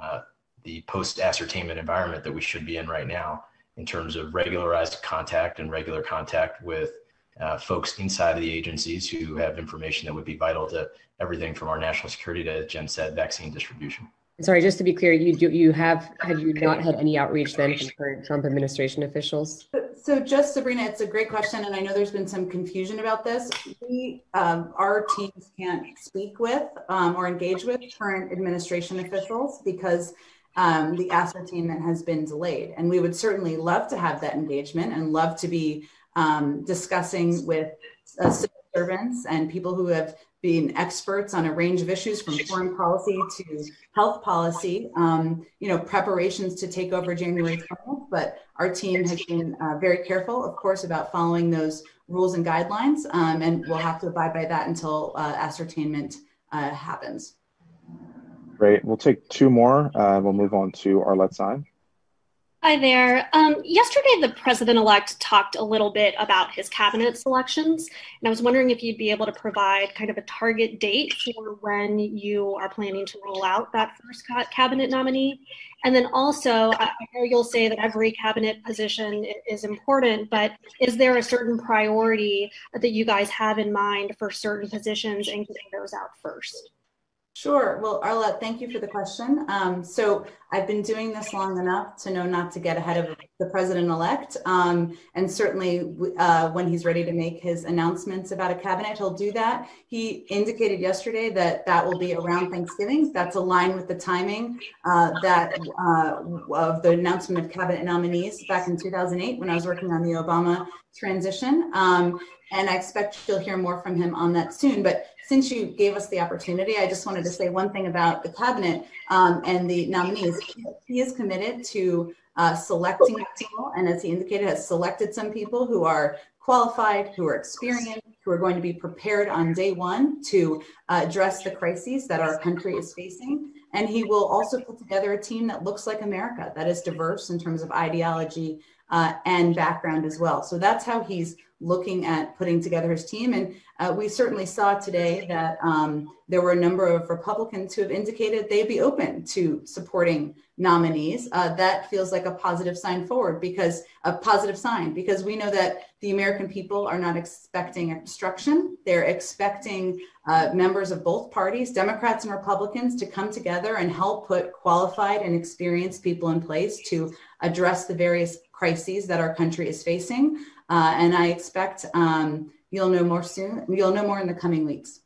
uh, the post-ascertainment environment that we should be in right now in terms of regularized contact and regular contact with uh, folks inside of the agencies who have information that would be vital to everything from our national security to, as Jen said, vaccine distribution. Sorry, just to be clear, you do you have have you not had any outreach then from current Trump administration officials? So just Sabrina, it's a great question, and I know there's been some confusion about this. We, um, our teams can't speak with um, or engage with current administration officials because um, the ascertainment has been delayed. And we would certainly love to have that engagement and love to be um, discussing with uh, servants and people who have been experts on a range of issues from foreign policy to health policy, um, you know, preparations to take over January 20th. But our team has been uh, very careful, of course, about following those rules and guidelines. Um, and we'll have to abide by that until uh, ascertainment uh, happens. Great. We'll take two more. Uh, we'll move on to Arlette Saenz. Hi there. Um, yesterday, the president elect talked a little bit about his cabinet selections, and I was wondering if you'd be able to provide kind of a target date for when you are planning to roll out that first cabinet nominee. And then also, I know you'll say that every cabinet position is important, but is there a certain priority that you guys have in mind for certain positions and getting those out first? Sure. Well, Arlette, thank you for the question. Um, so I've been doing this long enough to know not to get ahead of the president-elect. Um, and certainly uh, when he's ready to make his announcements about a cabinet, he'll do that. He indicated yesterday that that will be around Thanksgiving. That's aligned with the timing uh, that uh, of the announcement of cabinet nominees back in 2008 when I was working on the Obama transition. Um, and I expect you'll hear more from him on that soon. But since you gave us the opportunity, I just wanted to say one thing about the cabinet um, and the nominees. He is committed to uh, selecting people, and as he indicated, has selected some people who are qualified, who are experienced, who are going to be prepared on day one to uh, address the crises that our country is facing. And he will also put together a team that looks like America, that is diverse in terms of ideology uh, and background as well. So that's how he's looking at putting together his team. And uh, we certainly saw today that um, there were a number of Republicans who have indicated they'd be open to supporting nominees. Uh, that feels like a positive sign forward because a positive sign because we know that the American people are not expecting obstruction. They're expecting uh, members of both parties, Democrats and Republicans, to come together and help put qualified and experienced people in place to address the various crises that our country is facing. Uh, and I expect um, you'll know more soon. You'll know more in the coming weeks.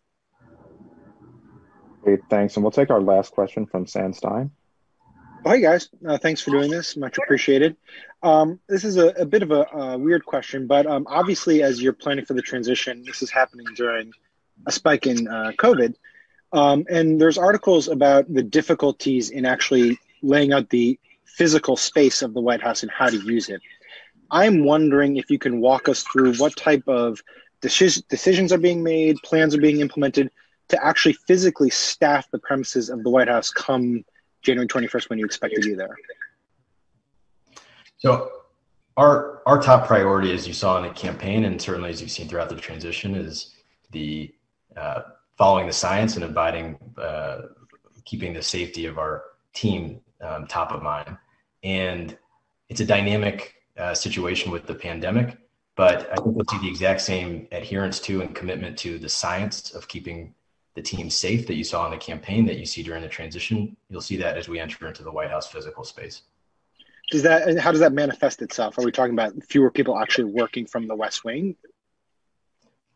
Great, thanks. And we'll take our last question from Sam Stein. Hi, guys. Uh, thanks for doing this. Much appreciated. Um, this is a, a bit of a, a, weird question, but um, obviously, as you're planning for the transition, this is happening during a spike in uh, COVID. Um, and there's articles about the difficulties in actually laying out the physical space of the White House and how to use it. I'm wondering if you can walk us through what type of decisions are being made, plans are being implemented to actually physically staff the premises of the White House come January 21st when you expect to be there. So our our top priority, as you saw in the campaign, and certainly as you've seen throughout the transition, is the uh, following the science and abiding, uh, keeping the safety of our team um, top of mind. And it's a dynamic uh, situation with the pandemic. But I think we'll see the exact same adherence to and commitment to the science of keeping the team safe that you saw in the campaign that you see during the transition. You'll see that as we enter into the White House physical space. Does that how does that manifest itself? Are we talking about fewer people actually working from the West Wing?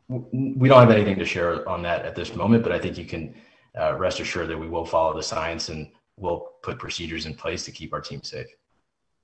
We don't have anything to share on that at this moment, but I think you can uh, rest assured that we will follow the science and we'll put procedures in place to keep our team safe.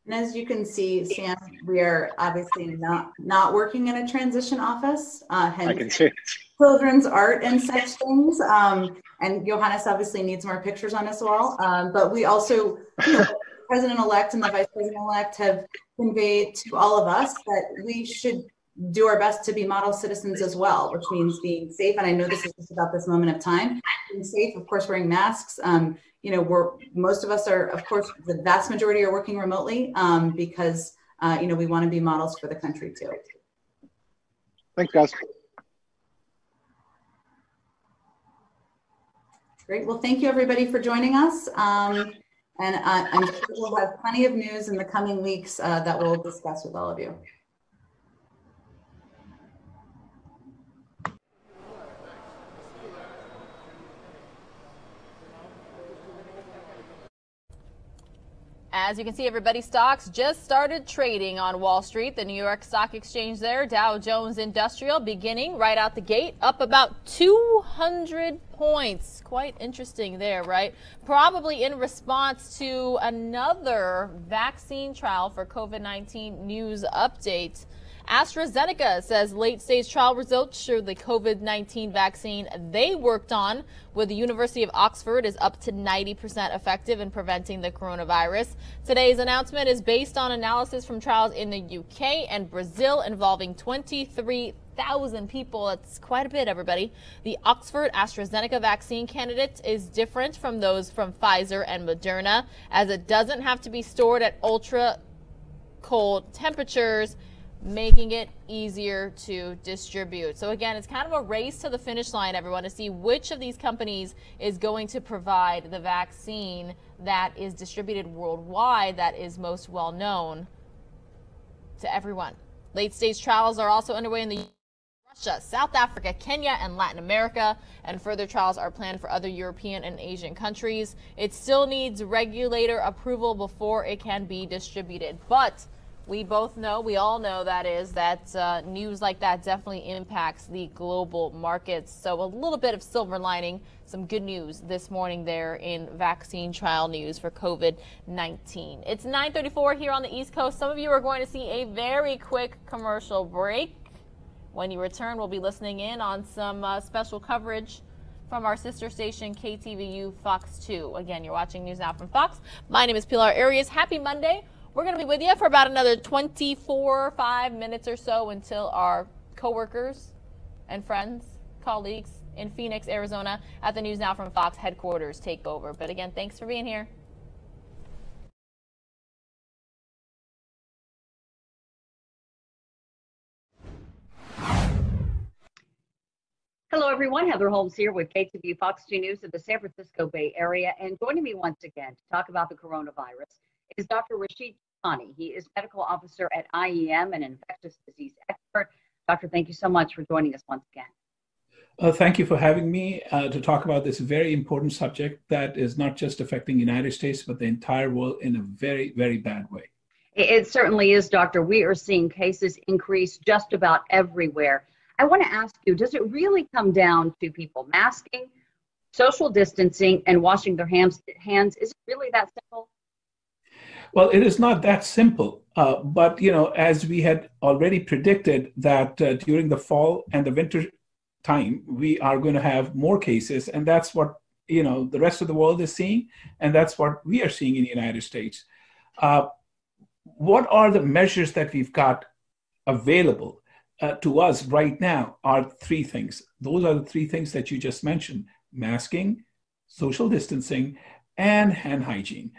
And as you can see, Sam, we are obviously not not working in a transition office. Uh, hence I can see children's art and such things. Um, and Johannes obviously needs more pictures on his wall. Um, but we also, you know, President-elect and the Vice President-elect have conveyed to all of us that we should do our best to be model citizens as well, which means being safe. And I know this is just about this moment of time. Being safe, of course, wearing masks. Um, you know, we're most of us are, of course, the vast majority are working remotely um, because uh, you know we want to be models for the country too. Thanks, guys. Great. Well, thank you everybody for joining us. Um, and uh, I'm sure we'll have plenty of news in the coming weeks uh, that we'll discuss with all of you. As you can see, everybody, stocks just started trading on Wall Street. The New York Stock Exchange there, Dow Jones Industrial, beginning right out the gate, up about 200 points. Quite interesting there, right? Probably in response to another vaccine trial for COVID 19 news update. AstraZeneca says late stage trial results show the COVID 19 vaccine they worked on with the University of Oxford is up to 90% effective in preventing the coronavirus. Today's announcement is based on analysis from trials in the UK and Brazil involving 23,000 people. That's quite a bit, everybody. The Oxford AstraZeneca vaccine candidate is different from those from Pfizer and Moderna, as it doesn't have to be stored at ultra cold temperatures making it easier to distribute. So again, it's kind of a race to the finish line, everyone, to see which of these companies is going to provide the vaccine that is distributed worldwide that is most well known to everyone. Late stage trials are also underway in the Russia, South Africa, Kenya, and Latin America, and further trials are planned for other European and Asian countries. It still needs regulator approval before it can be distributed. But we both know, we all know that is, that uh, news like that definitely impacts the global markets. So a little bit of silver lining, some good news this morning there in vaccine trial news for COVID-19. It's 9:34 here on the East Coast. Some of you are going to see a very quick commercial break. When you return, we'll be listening in on some uh, special coverage from our sister station KTVU Fox 2. Again, you're watching News Now from Fox. My name is Pilar Arias. Happy Monday. We're going to be with you for about another 24, five minutes or so until our coworkers and friends, colleagues in Phoenix, Arizona at the News Now from Fox headquarters take over. But again, thanks for being here. Hello, everyone. Heather Holmes here with KTVU Fox 2 News of the San Francisco Bay Area. And joining me once again to talk about the coronavirus is Dr. Rashid He is medical officer at IEM and infectious disease expert. Doctor, thank you so much for joining us once again. Uh, thank you for having me uh, to talk about this very important subject that is not just affecting the United States, but the entire world in a very, very bad way. It, it certainly is, Doctor. We are seeing cases increase just about everywhere. I want to ask you, does it really come down to people masking, social distancing, and washing their hands? hands? Is it really that simple? Well, it is not that simple. Uh, but you know, as we had already predicted that uh, during the fall and the winter time, we are going to have more cases, and that's what you know the rest of the world is seeing, and that's what we are seeing in the United States. Uh, what are the measures that we've got available uh, to us right now? Are three things. Those are the three things that you just mentioned: masking, social distancing, and hand hygiene.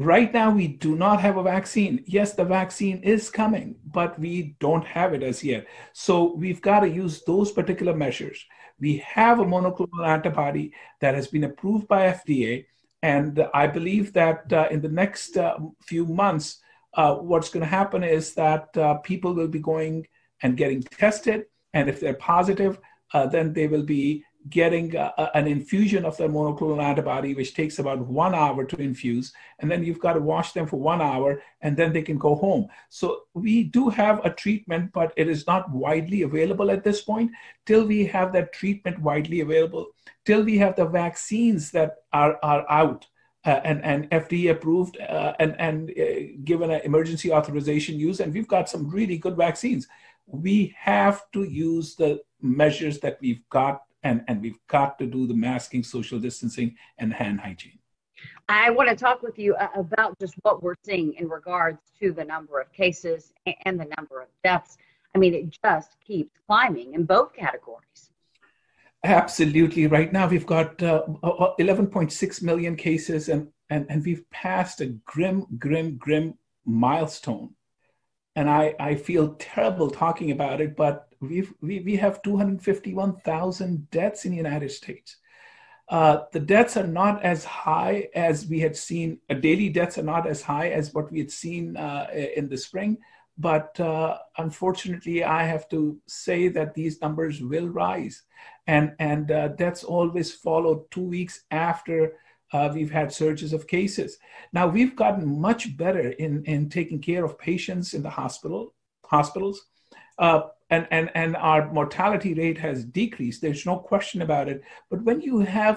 Right now, we do not have a vaccine. Yes, the vaccine is coming, but we don't have it as yet. So we've got to use those particular measures. We have a monoclonal antibody that has been approved by FDA. And I believe that uh, in the next uh, few months, uh, what's going to happen is that uh, people will be going and getting tested. And if they're positive, uh, then they will be getting a, an infusion of the monoclonal antibody, which takes about one hour to infuse, and then you've got to wash them for one hour, and then they can go home. So we do have a treatment, but it is not widely available at this point. Till we have that treatment widely available, till we have the vaccines that are, are out. Uh, and, and FDA approved uh, and, and uh, given an emergency authorization use, and we've got some really good vaccines. We have to use the measures that we've got and, and we've got to do the masking, social distancing, and hand hygiene. I want to talk with you uh, about just what we're seeing in regards to the number of cases and the number of deaths. I mean, it just keeps climbing in both categories. Absolutely. Right now, we've got uh, 11.6 million cases, and, and, and we've passed a grim, grim, grim milestone. And I, I feel terrible talking about it, but we've, we, we have 251,000 deaths in the United States. Uh, the deaths are not as high as we had seen, uh, daily deaths are not as high as what we had seen uh, in the spring. But uh, unfortunately, I have to say that these numbers will rise. And, and uh, deaths always follow two weeks after uh, we've had surges of cases. Now we've gotten much better in, in taking care of patients in the hospital hospitals. Uh, and, and, and our mortality rate has decreased. There's no question about it. But when you have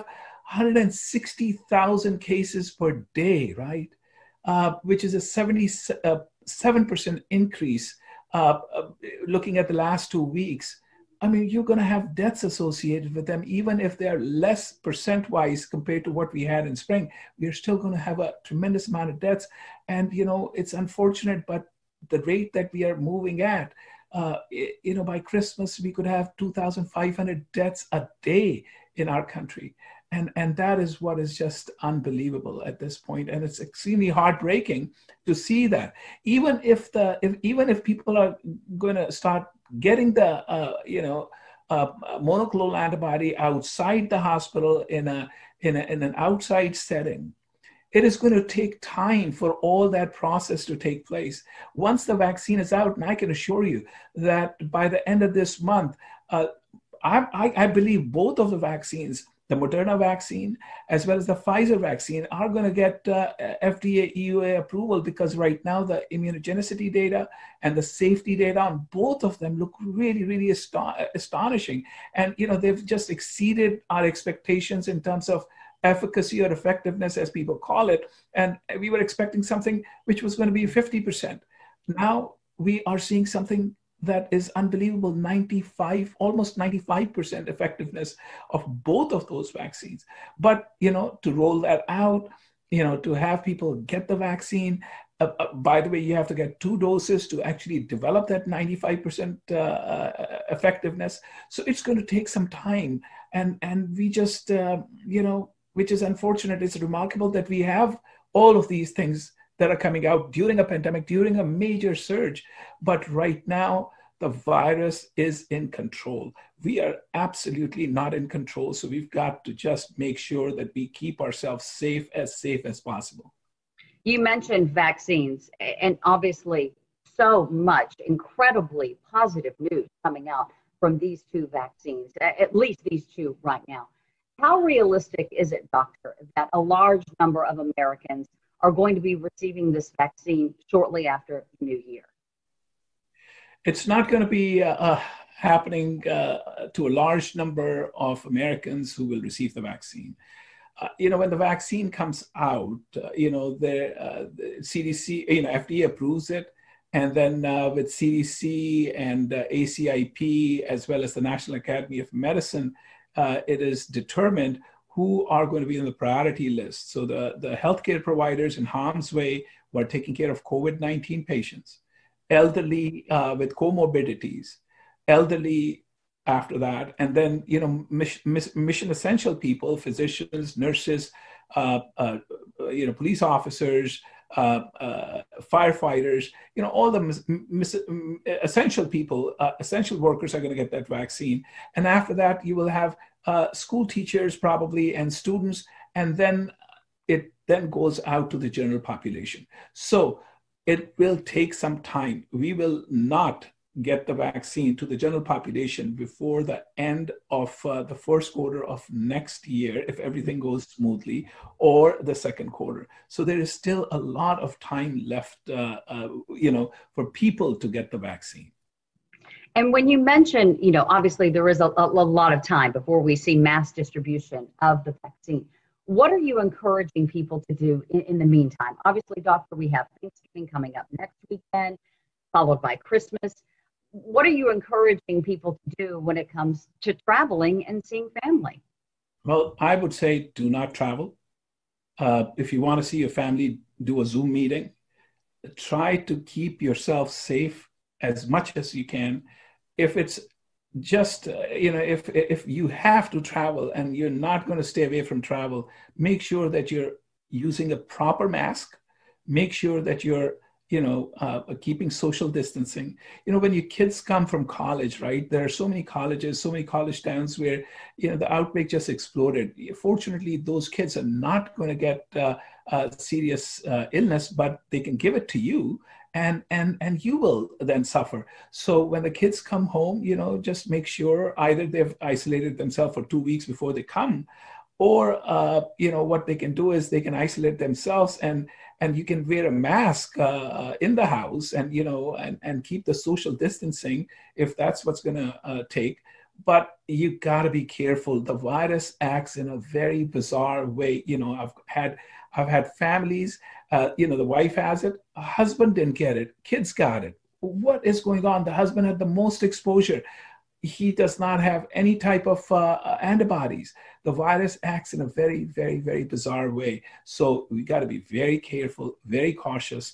160,000 cases per day, right, uh, which is a 77% uh, increase uh, uh, looking at the last two weeks, I mean, you're going to have deaths associated with them, even if they're less percent wise compared to what we had in spring. We're still going to have a tremendous amount of deaths. And, you know, it's unfortunate, but the rate that we are moving at, uh, you know, by Christmas, we could have 2,500 deaths a day in our country. And, and that is what is just unbelievable at this point and it's extremely heartbreaking to see that even if the if, even if people are going to start getting the uh, you know uh, monoclonal antibody outside the hospital in a, in a in an outside setting it is going to take time for all that process to take place. Once the vaccine is out, and I can assure you that by the end of this month, uh, I, I, I, believe both of the vaccines, the Moderna vaccine as well as the Pfizer vaccine, are going to get uh, FDA EUA approval because right now the immunogenicity data and the safety data on both of them look really, really astonishing. And you know they've just exceeded our expectations in terms of efficacy or effectiveness, as people call it. And we were expecting something which was going to be 50%. Now we are seeing something that is unbelievable 95 almost 95% effectiveness of both of those vaccines but you know to roll that out you know to have people get the vaccine uh, uh, by the way you have to get two doses to actually develop that 95% uh, uh, effectiveness so it's going to take some time and and we just uh, you know which is unfortunate. It's remarkable that we have all of these things that are coming out during a pandemic, during a major surge. But right now, the virus is in control. We are absolutely not in control. So we've got to just make sure that we keep ourselves safe, as safe as possible. You mentioned vaccines, and obviously, so much incredibly positive news coming out from these two vaccines, at least these two right now. How realistic is it, doctor, that a large number of Americans are going to be receiving this vaccine shortly after the new year? It's not going to be uh, uh, happening uh, to a large number of Americans who will receive the vaccine. Uh, you know, when the vaccine comes out, uh, you know, the, uh, the, CDC, you know, FDA approves it. And then with CDC and ACIP, as well as the National Academy of Medicine, uh, it is determined who are going to be in the priority list. So the, the healthcare providers in harm's way who are taking care of COVID-19 patients, elderly uh, with comorbidities, elderly after that, and then you know mission, mission essential people, physicians, nurses, uh, uh, you know police officers, uh, uh, firefighters, you know, all the mis- mis- essential people, uh, essential workers are going to get that vaccine. And after that, you will have uh, school teachers probably and students, and then it then goes out to the general population. So it will take some time. We will not get the vaccine to the general population before the end of uh, the first quarter of next year, if everything goes smoothly, or the second quarter. So there is still a lot of time left, uh, uh, you know, for people to get the vaccine. And when you mention, you know, obviously there is a, a lot of time before we see mass distribution of the vaccine. What are you encouraging people to do in, in the meantime? Obviously, doctor, we have Thanksgiving coming up next weekend, followed by Christmas what are you encouraging people to do when it comes to traveling and seeing family? Well, I would say do not travel. Uh, if you want to see your family, do a Zoom meeting. Try to keep yourself safe as much as you can. If it's just uh, you know if if you have to travel and you're not going to stay away from travel make sure that you're using a proper mask make sure that you're you know, uh, keeping social distancing. You know, when your kids come from college, right? There are so many colleges, so many college towns where you know the outbreak just exploded. Fortunately, those kids are not going to get uh, uh, serious uh, illness, but they can give it to you, and and and you will then suffer. So when the kids come home, you know, just make sure either they've isolated themselves for two weeks before they come, or uh, you know what they can do is they can isolate themselves and and you can wear a mask uh, in the house and you know and, and keep the social distancing if that's what's going to uh, take. But you got to be careful. The virus acts in a very bizarre way. You know i've had i've had families uh, you know the wife has it husband didn't get it kids got it. What is going on? The husband had the most exposure he does not have any type of uh, uh, antibodies. The virus acts in a very, very, very bizarre way. So we got to be very careful, very cautious.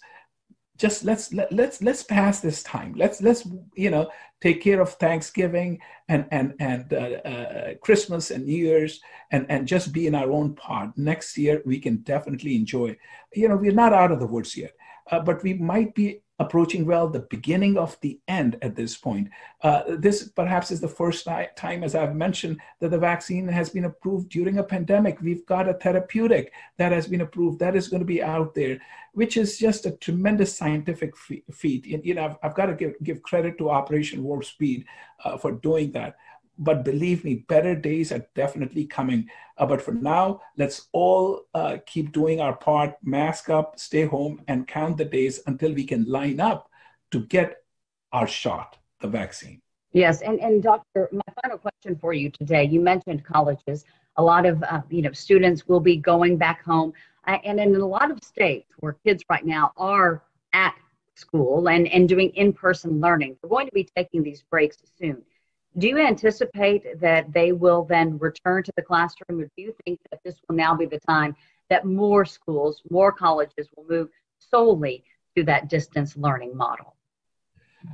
Just let's let, let's let's pass this time. Let's let's you know take care of Thanksgiving and and and uh, uh, Christmas and New Year's and and just be in our own part. Next year we can definitely enjoy. You know we're not out of the woods yet, uh, but we might be approaching well the beginning of the end at this point. Uh, this perhaps is the first time, as I've mentioned, that the vaccine has been approved during a pandemic. We've got a therapeutic that has been approved that is going to be out there, which is just a tremendous scientific feat. You know, I've, I've got to give, give credit to Operation Warp Speed uh, for doing that but believe me, better days are definitely coming. Uh, but for now, let's all uh, keep doing our part, mask up, stay home, and count the days until we can line up to get our shot, the vaccine. Yes, and, and Doctor, my final question for you today. You mentioned colleges. A lot of uh, you know students will be going back home, uh, and in a lot of states where kids right now are at school and, and doing in-person learning, they're going to be taking these breaks soon. Do you anticipate that they will then return to the classroom, or do you think that this will now be the time that more schools, more colleges will move solely to that distance learning model?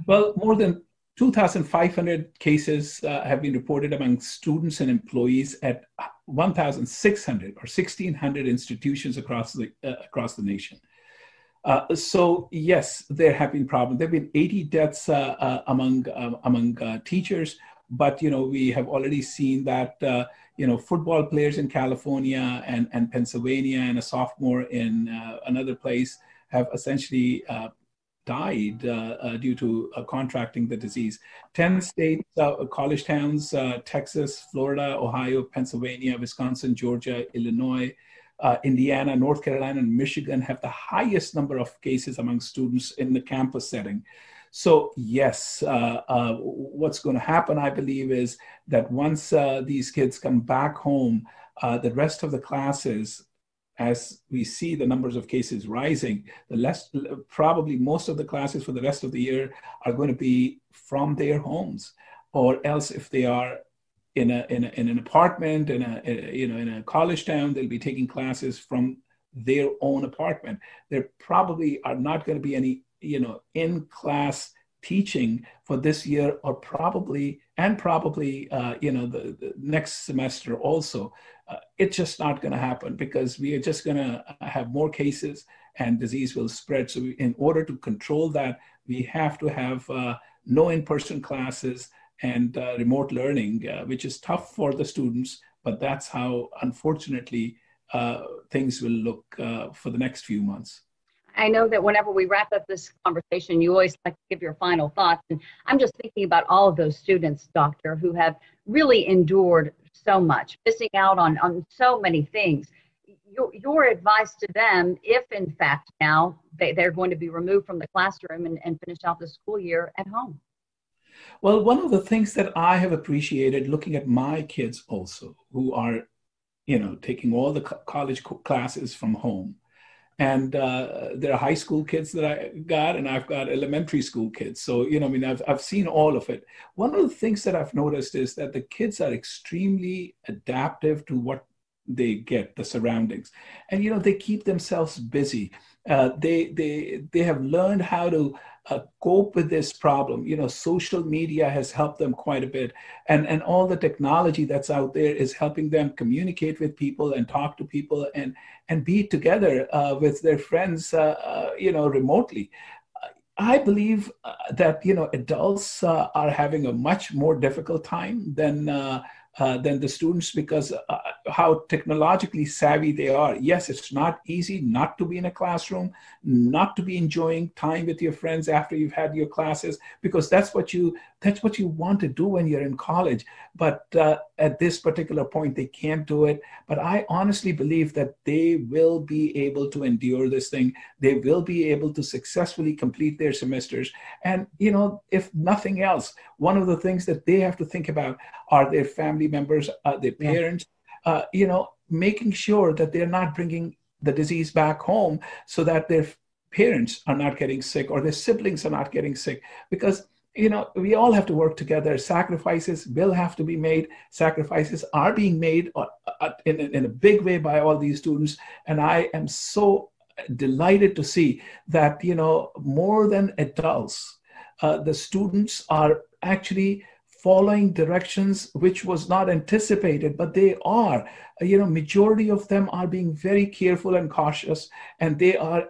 Well, more than 2,500 cases uh, have been reported among students and employees at 1,600 or 1,600 institutions across the uh, across the nation. Uh, so yes, there have been problems. There have been 80 deaths uh, uh, among um, among uh, teachers, but you know we have already seen that you know football players in California and, and Pennsylvania and a sophomore in another place have essentially died due to contracting the disease. Ten states, college towns: Texas, Florida, Ohio, Pennsylvania, Wisconsin, Georgia, Illinois uh, Indiana, North Carolina, and Michigan have the highest number of cases among students in the campus setting. So, yes, uh, uh, what's going to happen, I believe, is that once uh, these kids come back home, uh, the rest of the classes, as we see the numbers of cases rising, the less, probably most of the classes for the rest of the year are going to be from their homes. Or else, if they are in a, in, a, in an apartment in a, a, you know in a college town they'll be taking classes from their own apartment. There probably are not going to be any you know in class teaching for this year or probably and probably uh, you know the, the, next semester also. Uh, it's just not going to happen because we are just going to have more cases and disease will spread. So we, in order to control that we have to have uh, no in-person classes and uh, remote learning, uh, which is tough for the students, but that's how, unfortunately, uh, things will look uh, for the next few months. I know that whenever we wrap up this conversation, you always like to give your final thoughts. And I'm just thinking about all of those students, doctor, who have really endured so much, missing out on, on so many things. Your, your advice to them, if in fact now they, they're going to be removed from the classroom and, and finish out the school year at home? Well, one of the things that I have appreciated looking at my kids also, who are, you know, taking all the college classes from home, and uh, there are high school kids that I got, and I've got elementary school kids. So you know, I mean, I've I've seen all of it. One of the things that I've noticed is that the kids are extremely adaptive to what they get, the surroundings, and you know, they keep themselves busy. Uh, they they they have learned how to uh, cope with this problem. You know, social media has helped them quite a bit, and and all the technology that's out there is helping them communicate with people and talk to people and and be together uh, with their friends. Uh, uh you know, remotely. I believe uh, that you know adults uh, are having a much more difficult time than uh, than the students because uh, how technologically savvy they are. Yes, it's not easy not to be in a classroom, not to be enjoying time with your friends after you've had your classes, because that's what you that's what you want to do when you're in college. But uh, at this particular point, they can't do it. But I honestly believe that they will be able to endure this thing. They will be able to successfully complete their semesters. And you know, if nothing else, one of the things that they have to think about are their family members, uh, their parents, uh, you know, making sure that they're not bringing the disease back home so that their parents are not getting sick or their siblings are not getting sick. Because you know we all have to work together. Sacrifices will have to be made. Sacrifices are being made uh, uh, in, in a big way by all these students. And i am so delighted to see that you know more than adults uh, the students are actually following directions which was not anticipated but they are. You know majority of them are being very careful and cautious and they are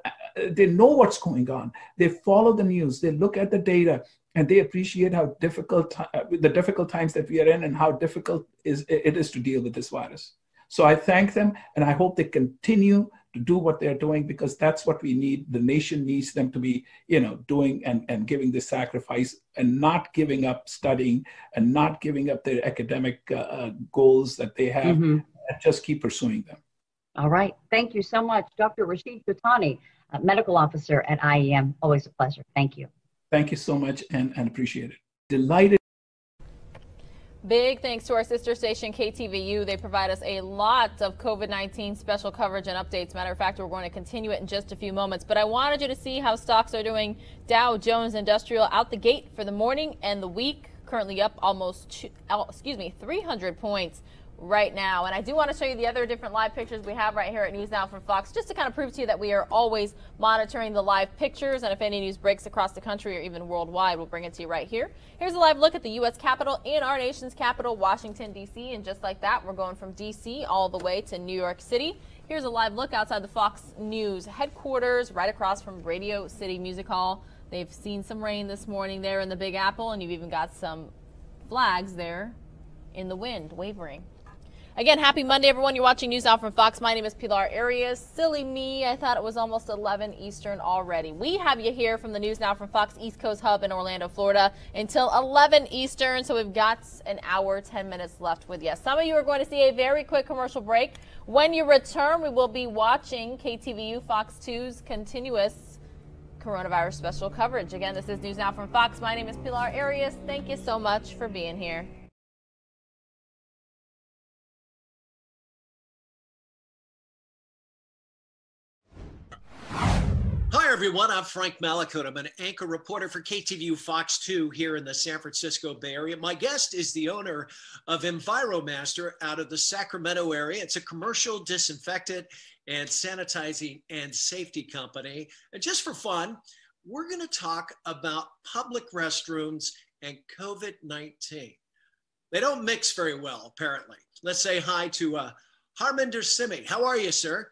they know what's going on. They follow the news. They look at the data and they appreciate how difficult the difficult times that we are in and how difficult is it is to deal with this virus. So i thank them and i hope they continue to do what they're doing because that's what we need. The nation needs them to be, you know, doing and, and giving the sacrifice and not giving up studying and not giving up their academic uh, uh goals that they have mm-hmm. and just keep pursuing them. All right. Thank you so much, Dr. Rashid Kutani, medical officer at IEM. Always a pleasure. Thank you. Thank you so much and, and appreciate it. Delighted. Big thanks to our sister station, KTVU. They provide us a lot of COVID 19 special coverage and updates. Matter of fact, we're going to continue it in just a few moments. But I wanted you to see how stocks are doing. Dow Jones Industrial out the gate for the morning and the week, currently up almost, two, excuse me, 300 points right now. And I do want to show you the other different live pictures we have right here at News Now from Fox, just to kind of prove to you that we are always monitoring the live pictures. And if any news breaks across the country or even worldwide, we'll bring it to you right here. Here's a live look at the U.S. Capitol in our nation's capital, Washington, D.C. And just like that, we're going from D.C. all the way to New York City. Here's a live look outside the Fox News headquarters, right across from Radio City Music Hall. They've seen some rain this morning there in the Big Apple, and you've even got some flags there in the wind wavering. Again, happy Monday, everyone. You're watching News Now from Fox. My name is Pilar Arias. Silly me, I thought it was almost 11 Eastern already. We have you here from the News Now from Fox East Coast Hub in Orlando, Florida until 11 Eastern. So we've got an hour, 10 minutes left with you. Some of you are going to see a very quick commercial break. When you return, we will be watching KTVU Fox 2's continuous coronavirus special coverage. Again, this is News Now from Fox. My name is Pilar Arias. Thank you so much for being here. Hi, everyone. I'm Frank Mallicoat. I'm an anchor reporter for KTVU Fox 2 here in the San Francisco Bay Area. My guest is the owner of EnviroMaster out of the Sacramento area. It's a commercial disinfectant and sanitizing and safety company. And just for fun, we're going to talk about public restrooms and COVID 19. They don't mix very well, apparently. Let's say hi to uh, Harminder Simi. How are you, sir?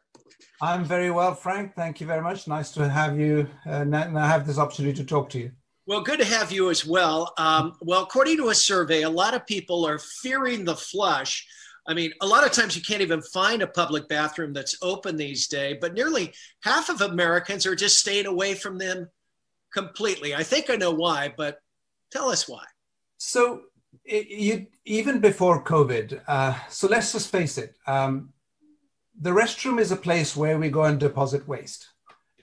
I'm very well, Frank. Thank you very much. Nice to have you and uh, have this opportunity to talk to you. Well, good to have you as well. Um, well, according to a survey, a lot of people are fearing the flush. I mean, a lot of times you can't even find a public bathroom that's open these days, but nearly half of Americans are just staying away from them completely. I think I know why, but tell us why. So, it, you, even before COVID, uh, so let's just face it, um, the restroom is a place where we go and deposit waste.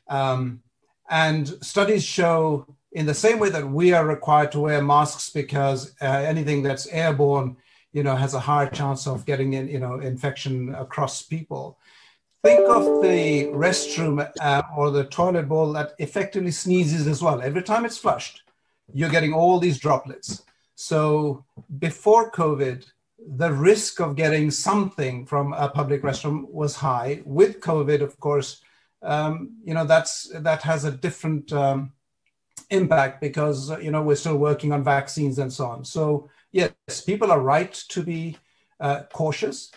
Um, and studies show, in the same way that we are required to wear masks because uh, anything that's airborne, you know, has a higher chance of getting in, you know, infection across people. Think of the restroom uh, or the toilet bowl that effectively sneezes as well. Every time it's flushed, you're getting all these droplets. So before COVID, the risk of getting something from a public restroom was high. With COVID, of course, um, you know that's that has a different um, impact because you know we're still working on vaccines and so on. So yes, people are right to be uh, cautious.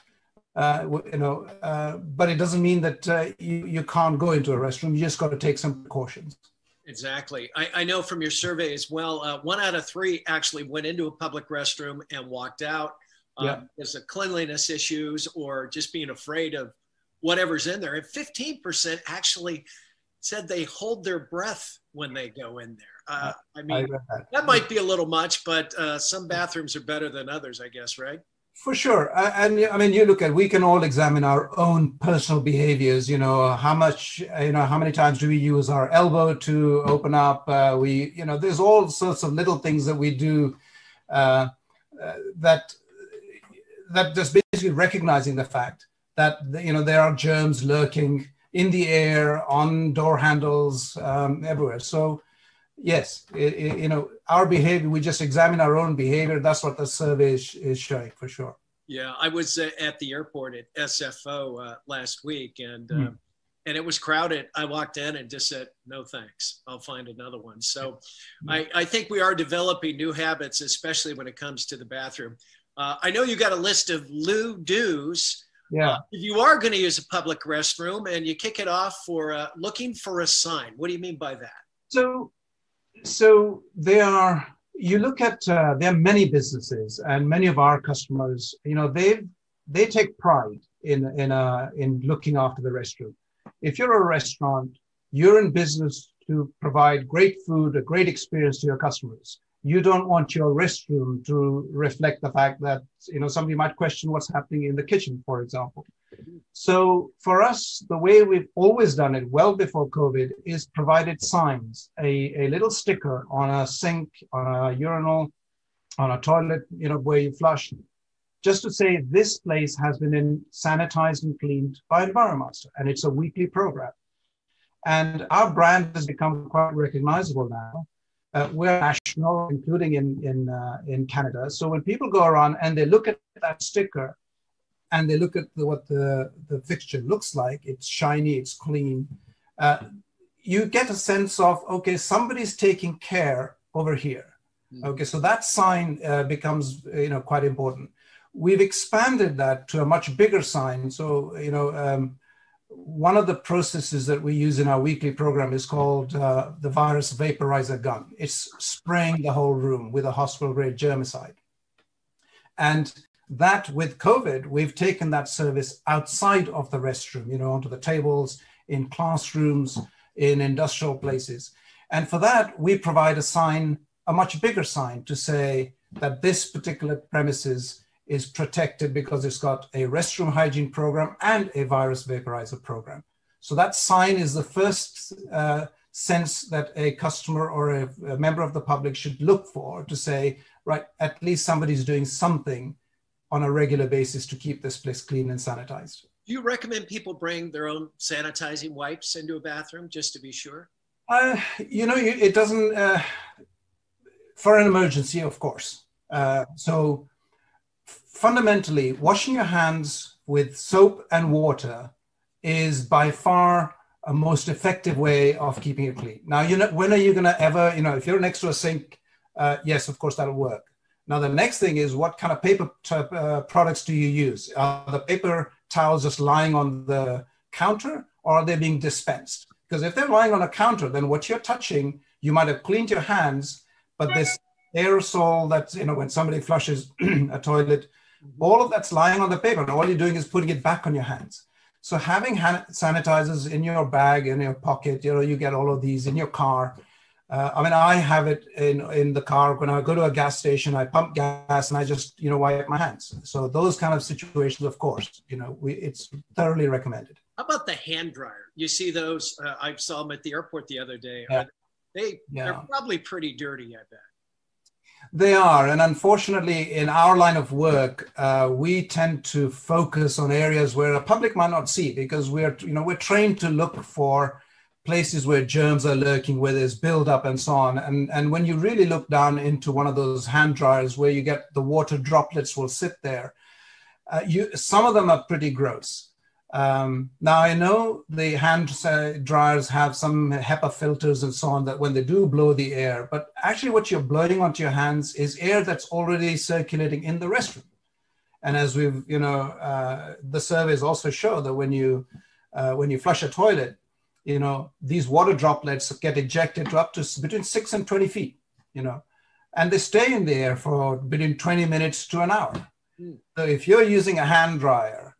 Uh, you know, uh, but it doesn't mean that uh, you, you can't go into a restroom. You just got to take some precautions. Exactly. I, I, know from your survey as well, uh, one out of three actually went into a public restroom and walked out um, Yeah. because of cleanliness issues or just being afraid of whatever's in there. And 15% actually said they hold their breath when they go in there. Uh, I mean, read that. that might be a little much, but uh, some bathrooms are better than others, I guess, right? For sure. And I mean, you look at, we can all examine our own personal behaviors, you know, how much, you know, how many times do we use our elbow to open up? Uh, we, you know, there's all sorts of little things that we do uh, uh, that, that just basically recognizing the fact that, you know, there are germs lurking in the air, on door handles, um, everywhere. So, yes, i- i- you know, our behavior, we just examine our own behavior. That's what the survey is, is showing for sure. Yeah, I was uh, at the airport at SFO uh, last week, and Hmm. and it was crowded. I walked in and just said, "No thanks, I'll find another one." So, I, I think we are developing new habits, especially when it comes to the bathroom. Uh, I know you got a list of loo do's. Yeah. If you are going to use a public restroom, and you kick it off for uh, looking for a sign, what do you mean by that? So, so there are. You look at uh, there are many businesses and many of our customers. You know, they they take pride in in uh, in looking after the restroom. If you're a restaurant, you're in business to provide great food, a great experience to your customers. You don't want your restroom to reflect the fact that you know somebody might question what's happening in the kitchen, for example. So for us, the way we've always done it, well before COVID, is provided signs, a, a little sticker on a sink, on a urinal, on a toilet, you know, where you flush, just to say this place has been in, sanitized and cleaned by EnviroMaster, and it's a weekly program. And our brand has become quite recognizable now. Uh, we're national, including in in uh, in Canada. So when people go around and they look at that sticker, and they look at the, what the, the fixture looks like, it's shiny, it's clean, uh, you get a sense of, okay, somebody's taking care over here. Okay, so that sign uh, becomes, you know, quite important. We've expanded that to a much bigger sign. So, you know, um, one of the processes that we use in our weekly program is called uh, the virus vaporizer gun. It's spraying the whole room with a hospital grade germicide. And that with COVID, we've taken that service outside of the restroom, you know, onto the tables, in classrooms, in industrial places. And for that, we provide a sign, a much bigger sign to say that this particular premises is protected because it's got a restroom hygiene program and a virus vaporizer program. So that sign is the first uh, sense that a customer or a, a member of the public should look for to say, right, at least somebody's doing something on a regular basis to keep this place clean and sanitized. Do you recommend people bring their own sanitizing wipes into a bathroom just to be sure? Uh, you know, it doesn't, uh, for an emergency, of course. Uh, so fundamentally, washing your hands with soap and water is by far a most effective way of keeping it clean. Now, you know, when are you going to ever, you know, if you're next to a sink, uh, yes, of course, that'll work. Now, the next thing is what kind of paper type, uh, products do you use? Are the paper towels just lying on the counter or are they being dispensed? Because if they're lying on a counter, then what you're touching, you might have cleaned your hands, but this aerosol that's, you know, when somebody flushes [clears throat] a toilet, all of that's lying on the paper. And all you're doing is putting it back on your hands. So having hand sanitizers in your bag, in your pocket, you know, you get all of these in your car. Uh, I mean, I have it in, in the car when I go to a gas station, I pump gas and I just, you know, wipe my hands. So those kind of situations, of course, you know, we, it's thoroughly recommended. How about the hand dryer? You see those? Uh, I saw them at the airport the other day. Yeah. Are They, Yeah. They're probably pretty dirty, I bet. They are, and unfortunately, in our line of work, uh, we tend to focus on areas where a public might not see because we're, you know, we're trained to look for places where germs are lurking, where there's buildup and so on. And and when you really look down into one of those hand dryers where you get the water droplets will sit there, uh, you some of them are pretty gross. Um, now I know the hand dryers have some HEPA filters and so on that when they do blow the air, but actually what you're blowing onto your hands is air that's already circulating in the restroom. And as we've, you know, uh, the surveys also show that when you uh, when you flush a toilet, you know, these water droplets get ejected to up to between six and 20 feet, you know, and they stay in the air for between 20 minutes to an hour. So if you're using a hand dryer,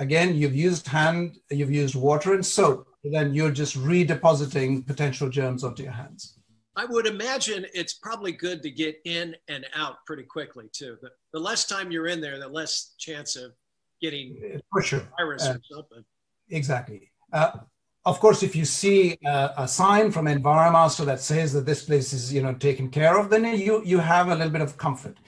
again, you've used hand, you've used water and soap, then you're just redepositing potential germs onto your hands. I would imagine it's probably good to get in and out pretty quickly too. The, the less time you're in there, the less chance of getting For sure. virus Uh, or something. Exactly. Uh, of course, if you see a, a sign from EnviroMaster that says that this place is, you know, taken care of, then you you have a little bit of comfort.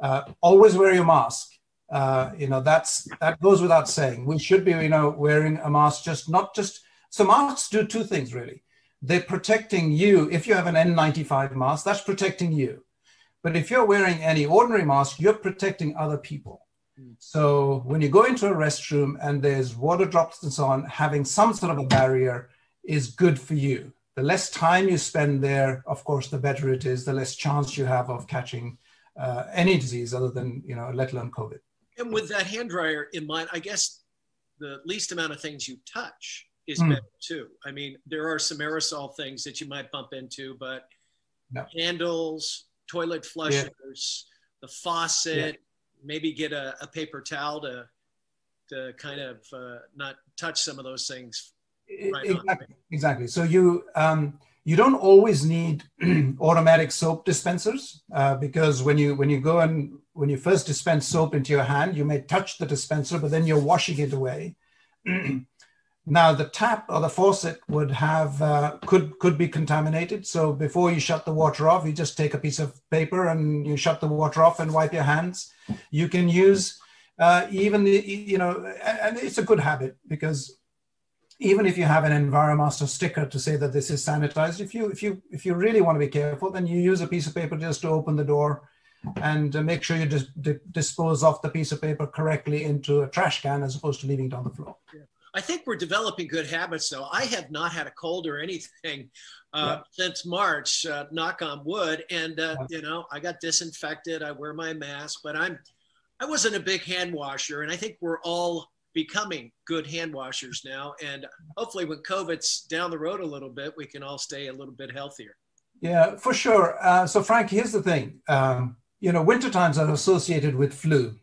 Uh, always wear your mask. Uh, you know, that's that goes without saying. We should be, you know, wearing a mask. Just not just so masks do two things really. They're protecting you. If you have an N95 mask, that's protecting you. But if you're wearing any ordinary mask, you're protecting other people. So when you go into a restroom and there's water drops and so on, having some sort of a barrier is good for you. The less time you spend there, of course, the better it is. The less chance you have of catching uh, any disease other than you know, let alone COVID. And with that hand dryer in mind, I guess the least amount of things you touch is Mm. better too. I mean, there are some aerosol things that you might bump into, but No. handles, toilet flushers, the faucet, maybe get a, a paper towel to to kind of uh, not touch some of those things. Right on. exactly. Exactly. So you um, you don't always need [clears throat] automatic soap dispensers uh, because when you when you go and when you first dispense soap into your hand, you may touch the dispenser, but then you're washing it away. [clears throat] now the tap or the faucet would have uh, could could be contaminated. So before you shut the water off, you just take a piece of paper and you shut the water off and wipe your hands. You can use uh, even the, you know, and it's a good habit because even if you have an EnviroMaster sticker to say that this is sanitized, if you if you if you really want to be careful, then you use a piece of paper just to open the door, and uh, make sure you dis- di- dispose of the piece of paper correctly into a trash can as opposed to leaving it on the floor. I think we're developing good habits, though. I have not had a cold or anything uh, since March. Uh, knock on wood, and uh, you know, I got disinfected. I wear my mask, but I'm I wasn't a big hand washer, and I think we're all becoming good hand washers now. And hopefully, when COVID's down the road a little bit, we can all stay a little bit healthier. Yeah, for sure. Uh, so, Frank, here's the thing. Um, you know, winter times are associated with flu,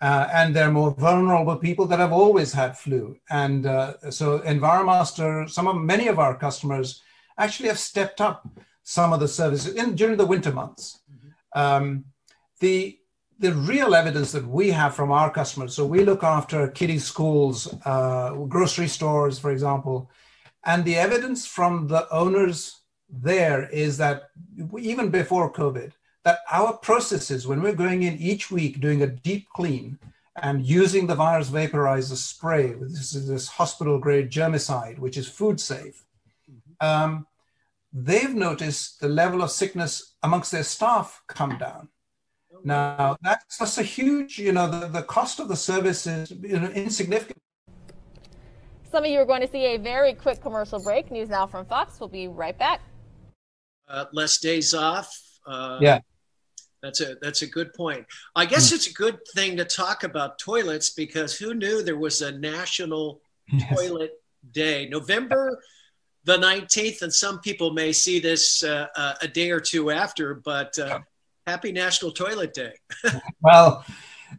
uh, and they're more vulnerable people that have always had flu. And uh, so, EnviroMaster, some of many of our customers actually have stepped up some of the services in, during the winter months. Um, the the real evidence that we have from our customers, so we look after kiddie schools, uh, grocery stores, for example, and the evidence from the owners there is that even before COVID, that our processes, when we're going in each week doing a deep clean and using the virus vaporizer spray, this is this hospital grade germicide, which is food safe, um, they've noticed the level of sickness amongst their staff come down. Now that's, that's a huge, you know, the, the cost of the service is you know, insignificant. Some of you are going to see a very quick commercial break. News now from Fox. We'll be right back. Uh, less days off. Uh, Yeah. That's a that's a good point. I guess it's a good thing to talk about toilets because who knew there was a national toilet day, November the nineteenth, and some people may see this uh, uh, a day or two after. But uh, happy National Toilet Day. [laughs] Well,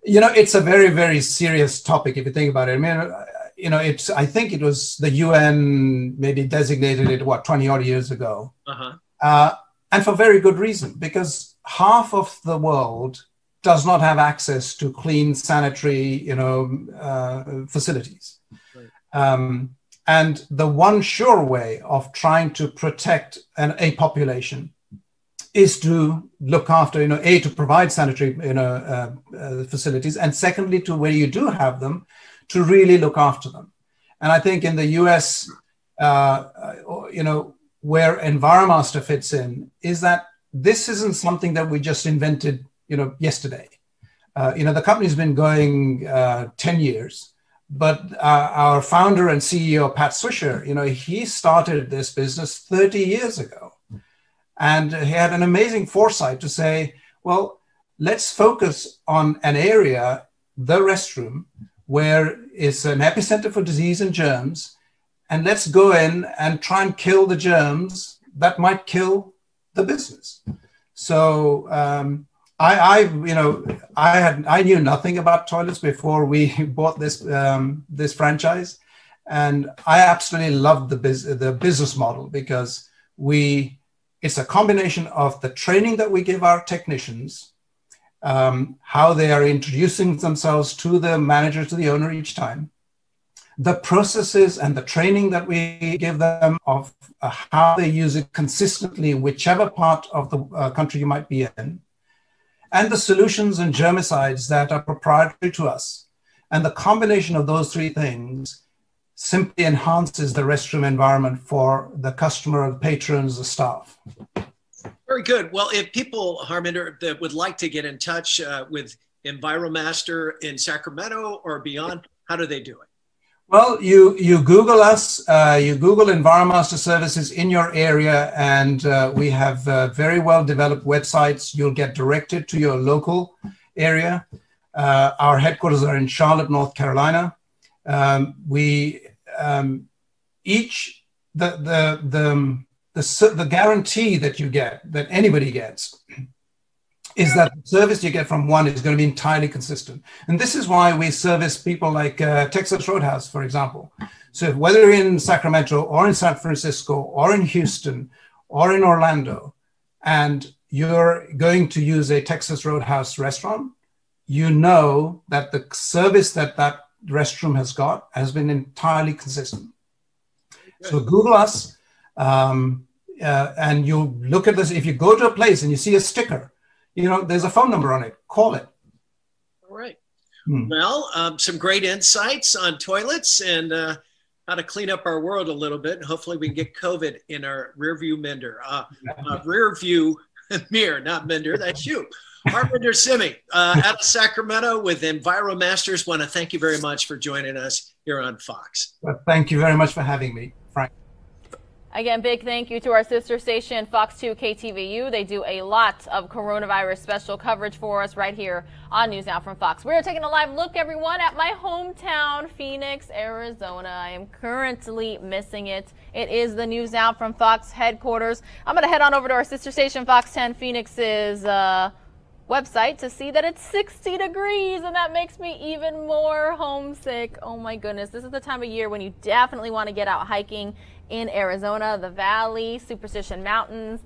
you know, it's a very, very serious topic if you think about it. I mean, you know, it's, I think it was the UN maybe designated it, what, 20 odd years ago. Uh-huh. Uh, and for very good reason, because half of the world does not have access to clean sanitary, you know, uh, facilities. Um, and the one sure way of trying to protect an, a population is to look after, you know, a to provide sanitary, you know, uh, uh, facilities, and secondly, to where you do have them, to really look after them. And I think in the U.S., uh, you know, where EnviroMaster fits in is that this isn't something that we just invented, you know, yesterday. Uh, you know, the company's been going uh, 10 years, but uh, our founder and CEO, Pat Swisher, you know, he started this business 30 years ago. And he had an amazing foresight to say, well, let's focus on an area, the restroom, where it's an epicenter for disease and germs. And let's go in and try and kill the germs that might kill the business. So, um, I, I, you know, I had I knew nothing about toilets before we [laughs] bought this um, this franchise, and I absolutely loved the biz, the business model because we it's a combination of the training that we give our technicians, um, how they are introducing themselves to the manager to the owner each time, the processes and the training that we give them of uh, how they use it consistently, whichever part of the uh, country you might be in, and the solutions and germicides that are proprietary to us. And the combination of those three things simply enhances the restroom environment for the customer, the patrons, the staff. Very good. Well, if people, Harminder, that would like to get in touch uh, with Enviromaster in Sacramento or beyond, how do they do it? Well, you you Google us, uh, you Google Enviromaster services in your area, and uh, we have uh, very well developed websites. You'll get directed to your local area. Uh, our headquarters are in Charlotte, North Carolina. Um, we um, each the the the the, the guarantee that you get that anybody gets is that the service you get from one is going to be entirely consistent. And this is why we service people like uh, Texas Roadhouse, for example. So whether in Sacramento or in San Francisco or in Houston or in Orlando, and you're going to use a Texas Roadhouse restaurant, you know that the service that that restroom has got has been entirely consistent. So Google us, um, uh, and you look at this. If you go to a place and you see a sticker you know, there's a phone number on it. Call it. All right. Hmm. Well, um, some great insights on toilets and uh, how to clean up our world a little bit. And hopefully, we can get COVID in our rear view mender, uh, uh, rear view [laughs] mirror, not mender. That's you. Harminder Simi uh, out of Sacramento with Enviromasters. Want to thank you very much for joining us here on Fox. Well, thank you very much for having me. Again, big thank you to our sister station, Fox 2 KTVU. They do a lot of coronavirus special coverage for us right here on News Now from Fox. We're taking a live look, everyone, at my hometown, Phoenix, Arizona. I am currently missing it. It is the News Now from Fox headquarters. I'm going to head on over to our sister station, Fox 10 Phoenix's uh, website to see that it's 60 degrees and that makes me even more homesick. Oh my goodness. This is the time of year when you definitely want to get out hiking in Arizona, the Valley, Superstition Mountains.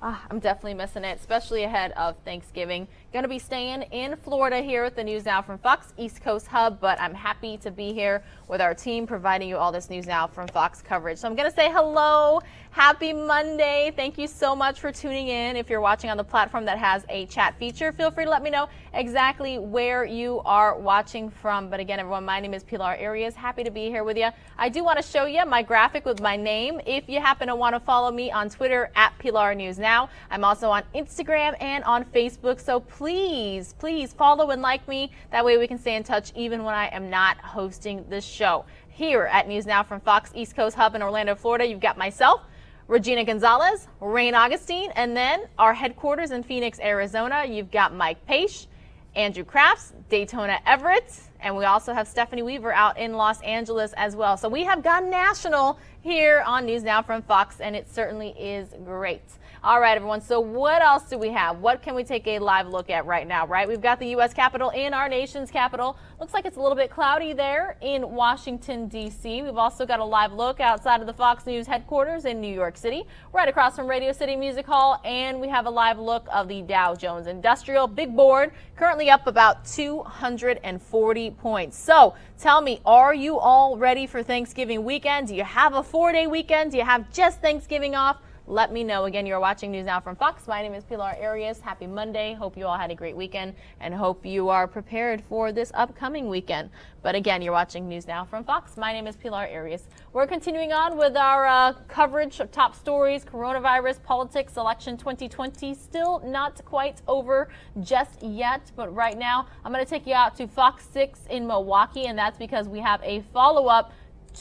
Ah, I'm definitely missing it, especially ahead of Thanksgiving. Going to be staying in Florida here with the News Now from Fox East Coast Hub, but I'm happy to be here with our team providing you all this News Now from Fox coverage. So I'm going to say hello. Happy Monday. Thank you so much for tuning in. If you're watching on the platform that has a chat feature, feel free to let me know exactly where you are watching from. But again, everyone, my name is Pilar Arias. Happy to be here with you. I do want to show you my graphic with my name. If you happen to want to follow me on Twitter at Pilar News Now, I'm also on Instagram and on Facebook. So please, please please follow and like me. That way we can stay in touch even when I am not hosting this show. Here at News Now from Fox East Coast Hub in Orlando, Florida, you've got myself. Regina Gonzalez, Rain Augustine, and then our headquarters in Phoenix, Arizona, you've got Mike Pace, Andrew Crafts, Daytona Everett, and we also have Stephanie Weaver out in Los Angeles as well. So we have gone national here on News Now from Fox, and it certainly is great. All right, everyone. So what else do we have? What can we take a live look at right now, right? We've got the U.S. Capitol in our nation's capital. Looks like it's a little bit cloudy there in Washington, D.C. We've also got a live look outside of the Fox News headquarters in New York City, right across from Radio City Music Hall. And we have a live look of the Dow Jones Industrial Big Board, currently up about 240 points. So tell me, are you all ready for Thanksgiving weekend? Do you have a four day weekend? Do you have just Thanksgiving off? Let me know. Again, you're watching News Now from Fox. My name is Pilar Arias. Happy Monday. Hope you all had a great weekend and hope you are prepared for this upcoming weekend. But again, you're watching News Now from Fox. My name is Pilar Arias. We're continuing on with our uh, coverage of top stories, coronavirus, politics, election 2020. Still not quite over just yet, but right now I'm going to take you out to Fox 6 in Milwaukee, and that's because we have a follow up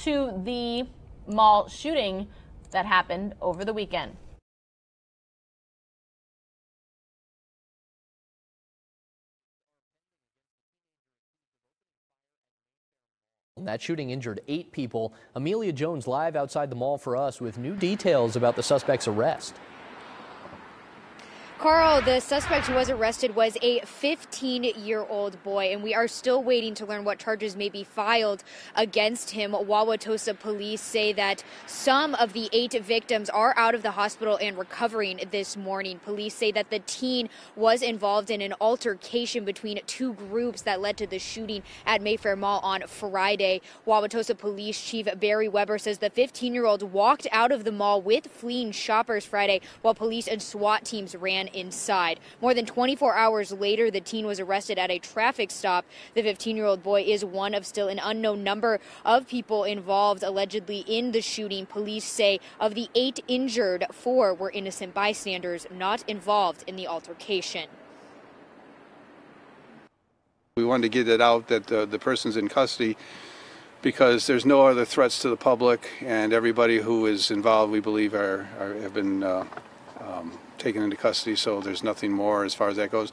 to the mall shooting that happened over the weekend. That shooting injured eight people. Amelia Jones live outside the mall for us with new details about the suspect's arrest. Carl, the suspect who was arrested was a 15 year old boy, and we are still waiting to learn what charges may be filed against him. Wauwatosa police say that some of the eight victims are out of the hospital and recovering this morning. Police say that the teen was involved in an altercation between two groups that led to the shooting at Mayfair Mall on Friday. Wauwatosa Police Chief Barry Weber says the 15 year old walked out of the mall with fleeing shoppers Friday while police and SWAT teams ran inside. More than 24 hours later, the teen was arrested at a traffic stop. The 15 year old boy is one of still an unknown number of people involved allegedly in the shooting. Police say of the eight injured, four were innocent bystanders not involved in the altercation. We wanted to get it out that uh, the person's in custody because there's no other threats to the public, and everybody who is involved, we believe, are, are have been uh, um, taken into custody. So there's nothing more as far as that goes.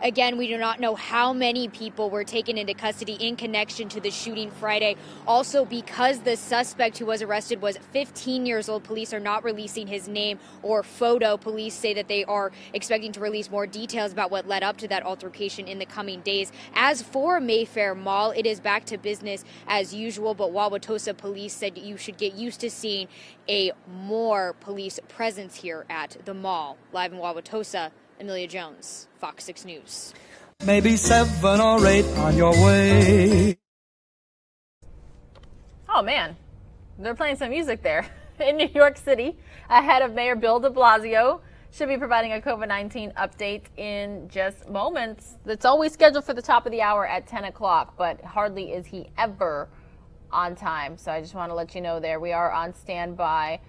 Again, we do not know how many people were taken into custody in connection to the shooting Friday. Also, because the suspect who was arrested was 15 years old, police are not releasing his name or photo. Police say that they are expecting to release more details about what led up to that altercation in the coming days. As for Mayfair Mall, it is back to business as usual, but Wauwatosa police said you should get used to seeing a more police presence here at the mall. Live in Wauwatosa, Amelia Jones, Fox 6 News. Maybe seven or eight on your way. Oh man, they're playing some music there [laughs] in New York City ahead of Mayor Bill de Blasio. Should be providing a COVID 19 update in just moments. It's always scheduled for the top of the hour at 10 o'clock, but hardly is he ever on time. So I just want to let you know there we are on standby.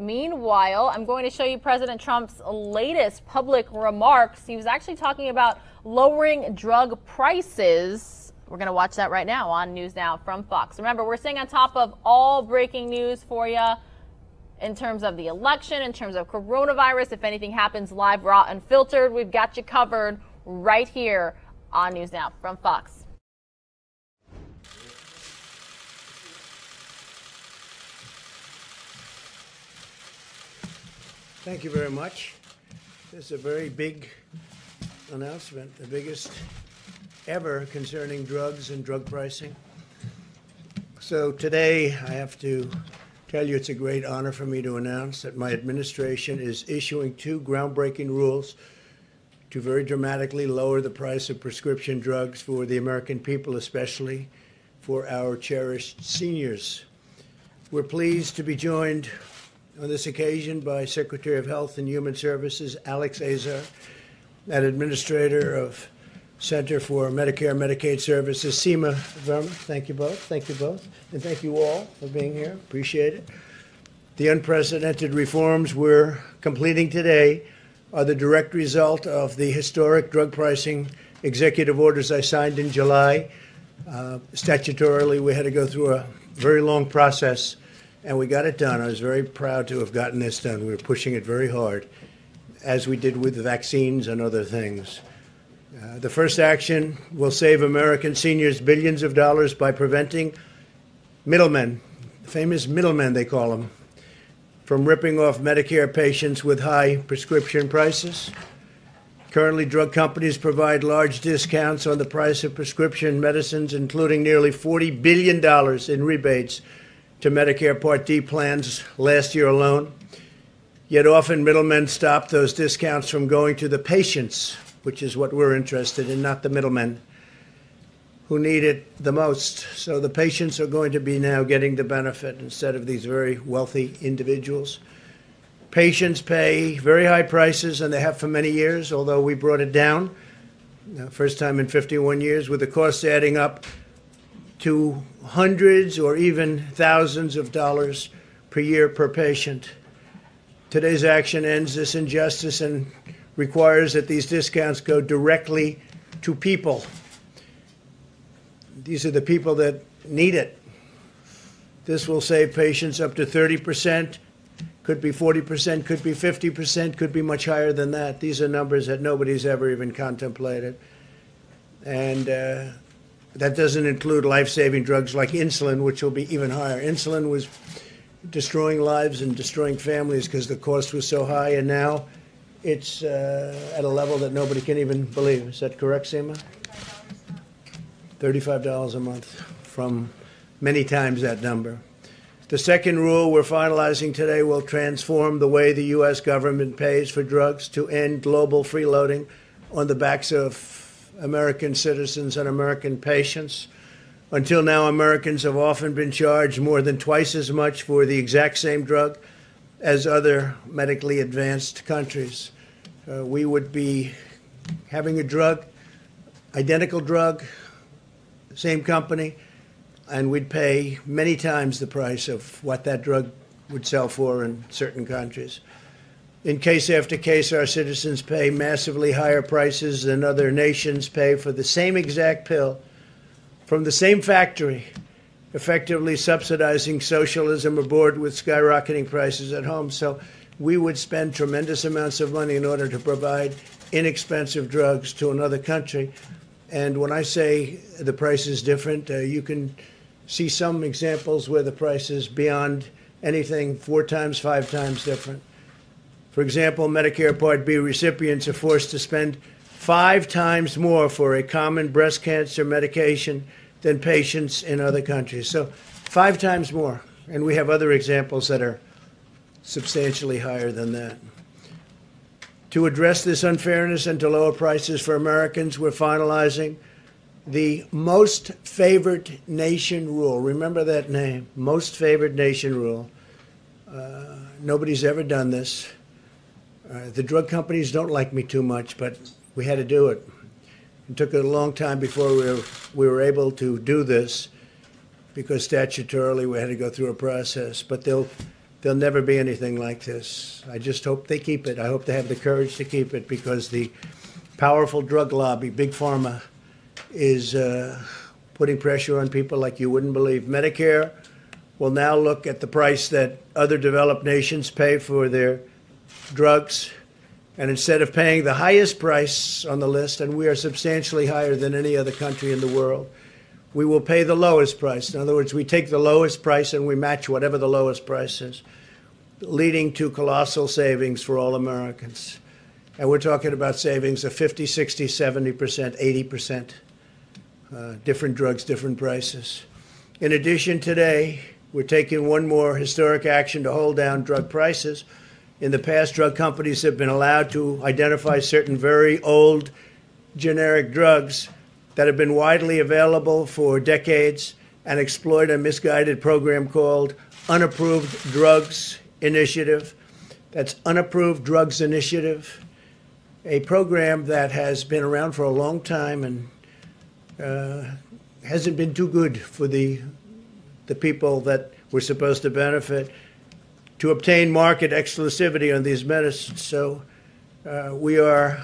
Meanwhile, I'm going to show you President Trump's latest public remarks. He was actually talking about lowering drug prices. We're going to watch that right now on News Now from Fox. Remember, we're staying on top of all breaking news for you in terms of the election, in terms of coronavirus. If anything happens live, raw, unfiltered, we've got you covered right here on News Now from Fox. Thank you very much. This is a very big announcement, the biggest ever concerning drugs and drug pricing. So today I have to tell you it's a great honor for me to announce that my administration is issuing two groundbreaking rules to very dramatically lower the price of prescription drugs for the American people, especially for our cherished seniors. We're pleased to be joined on this occasion by Secretary of Health and Human Services Alex Azar and Administrator of Center for Medicare and Medicaid Services, Seema Verma. Thank you both. Thank you both. And thank you all for being here. Appreciate it. The unprecedented reforms we're completing today are the direct result of the historic drug pricing executive orders I signed in July. Uh, statutorily, we had to go through a very long process and we got it done. I was very proud to have gotten this done. We were pushing it very hard, as we did with vaccines and other things. Uh, the first action will save American seniors billions of dollars by preventing middlemen, the famous middlemen they call them, from ripping off Medicare patients with high prescription prices. Currently, drug companies provide large discounts on the price of prescription medicines, including nearly $40 billion in rebates to Medicare Part D plans last year alone. Yet often middlemen stop those discounts from going to the patients, which is what we're interested in, not the middlemen who need it the most. So the patients are going to be now getting the benefit instead of these very wealthy individuals. Patients pay very high prices, and they have for many years, although we brought it down. Uh, first time in 51 years, with the costs adding up to hundreds or even thousands of dollars per year per patient. Today's action ends this injustice and requires that these discounts go directly to people. These are the people that need it. This will save patients up to 30%, could be 40%, could be 50%, could be much higher than that. These are numbers that nobody's ever even contemplated. And uh, that doesn't include life saving drugs like insulin, which will be even higher. Insulin was destroying lives and destroying families because the cost was so high, and now it's uh, at a level that nobody can even believe. Is that correct, Seema? $35 a month from many times that number. The second rule we're finalizing today will transform the way the U.S. government pays for drugs to end global freeloading on the backs of American citizens and American patients. Until now, Americans have often been charged more than twice as much for the exact same drug as other medically advanced countries. Uh, we would be having a drug, identical drug, same company, and we'd pay many times the price of what that drug would sell for in certain countries. In case after case, our citizens pay massively higher prices than other nations pay for the same exact pill from the same factory, effectively subsidizing socialism aboard with skyrocketing prices at home. So we would spend tremendous amounts of money in order to provide inexpensive drugs to another country. And when I say the price is different, uh, you can see some examples where the price is beyond anything four times, five times different. For example, Medicare Part B recipients are forced to spend five times more for a common breast cancer medication than patients in other countries. So, five times more. And we have other examples that are substantially higher than that. To address this unfairness and to lower prices for Americans, we're finalizing the most favored nation rule. Remember that name, most favored nation rule. Uh, nobody's ever done this. Uh, the drug companies don't like me too much, but we had to do it. It took a long time before we were, we were able to do this because statutorily we had to go through a process. But they'll, there'll never be anything like this. I just hope they keep it. I hope they have the courage to keep it because the powerful drug lobby, Big Pharma, is uh, putting pressure on people like you wouldn't believe. Medicare will now look at the price that other developed nations pay for their drugs. And instead of paying the highest price on the list, and we are substantially higher than any other country in the world, we will pay the lowest price. In other words, we take the lowest price and we match whatever the lowest price is, leading to colossal savings for all Americans. And we're talking about savings of 50, 60, 70%, 80%. Uh, different drugs, different prices. In addition, today, we're taking one more historic action to hold down drug prices. In the past, drug companies have been allowed to identify certain very old generic drugs that have been widely available for decades and exploit a misguided program called Unapproved Drugs Initiative. That's Unapproved Drugs Initiative, a program that has been around for a long time and uh, hasn't been too good for the the people that were supposed to benefit to obtain market exclusivity on these medicines. So uh, we are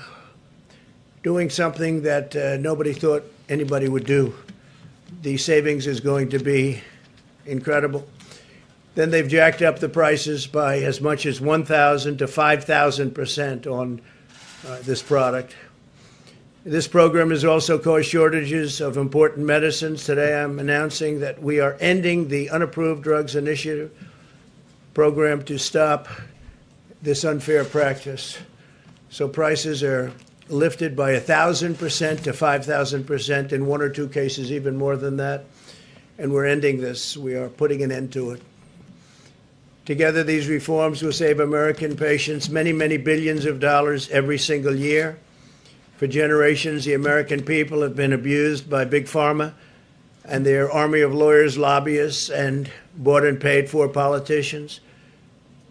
doing something that uh, nobody thought anybody would do. The savings is going to be incredible. Then they've jacked up the prices by as much as 1,000 to 5,000 percent on uh, this product. This program has also caused shortages of important medicines. Today I'm announcing that we are ending the Unapproved Drugs Initiative program to stop this unfair practice. So prices are lifted by 1,000% to 5,000%, in one or two cases, even more than that. And we're ending this. We are putting an end to it. Together, these reforms will save American patients many, many billions of dollars every single year. For generations, the American people have been abused by Big Pharma and their army of lawyers, lobbyists, and bought and paid for politicians.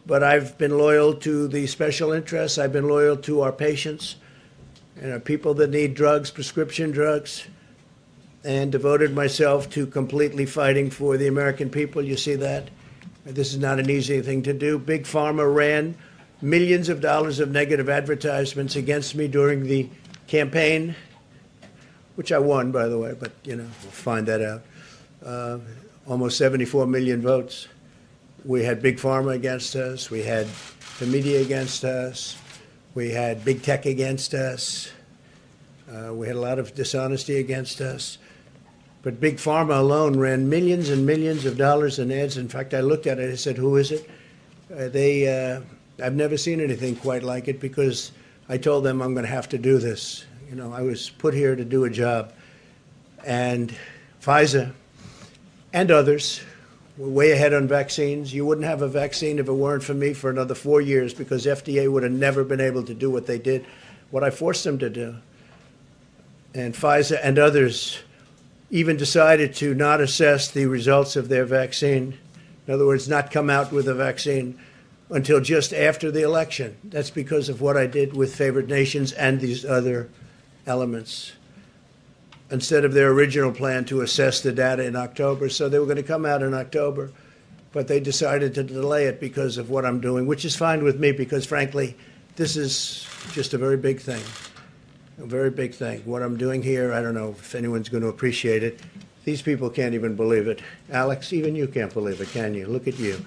But I've been loyal to the special interests. I've been loyal to our patients and our people that need drugs, prescription drugs, and devoted myself to completely fighting for the American people. You see that? This is not an easy thing to do. Big Pharma ran millions of dollars of negative advertisements against me during the campaign, which I won, by the way, but you know, we'll find that out. Uh, almost 74 million votes. We had Big Pharma against us. We had the media against us. We had big tech against us. Uh, we had a lot of dishonesty against us. But Big Pharma alone ran millions and millions of dollars in ads. In fact, I looked at it. I said, "Who is it?" Uh, they, uh, I've never seen anything quite like it because I told them I'm going to have to do this. You know, I was put here to do a job, and Pfizer and others were way ahead on vaccines. You wouldn't have a vaccine if it weren't for me for another four years because FDA would have never been able to do what they did, what I forced them to do. And Pfizer and others even decided to not assess the results of their vaccine. In other words, not come out with a vaccine until just after the election. That's because of what I did with favored nations and these other elements. Instead of their original plan to assess the data in October, so they were going to come out in October, but they decided to delay it because of what I'm doing, which is fine with me because, frankly, this is just a very big thing. A very big thing. What I'm doing here, I don't know if anyone's going to appreciate it. These people can't even believe it. Alex, even you can't believe it, can you? Look at you.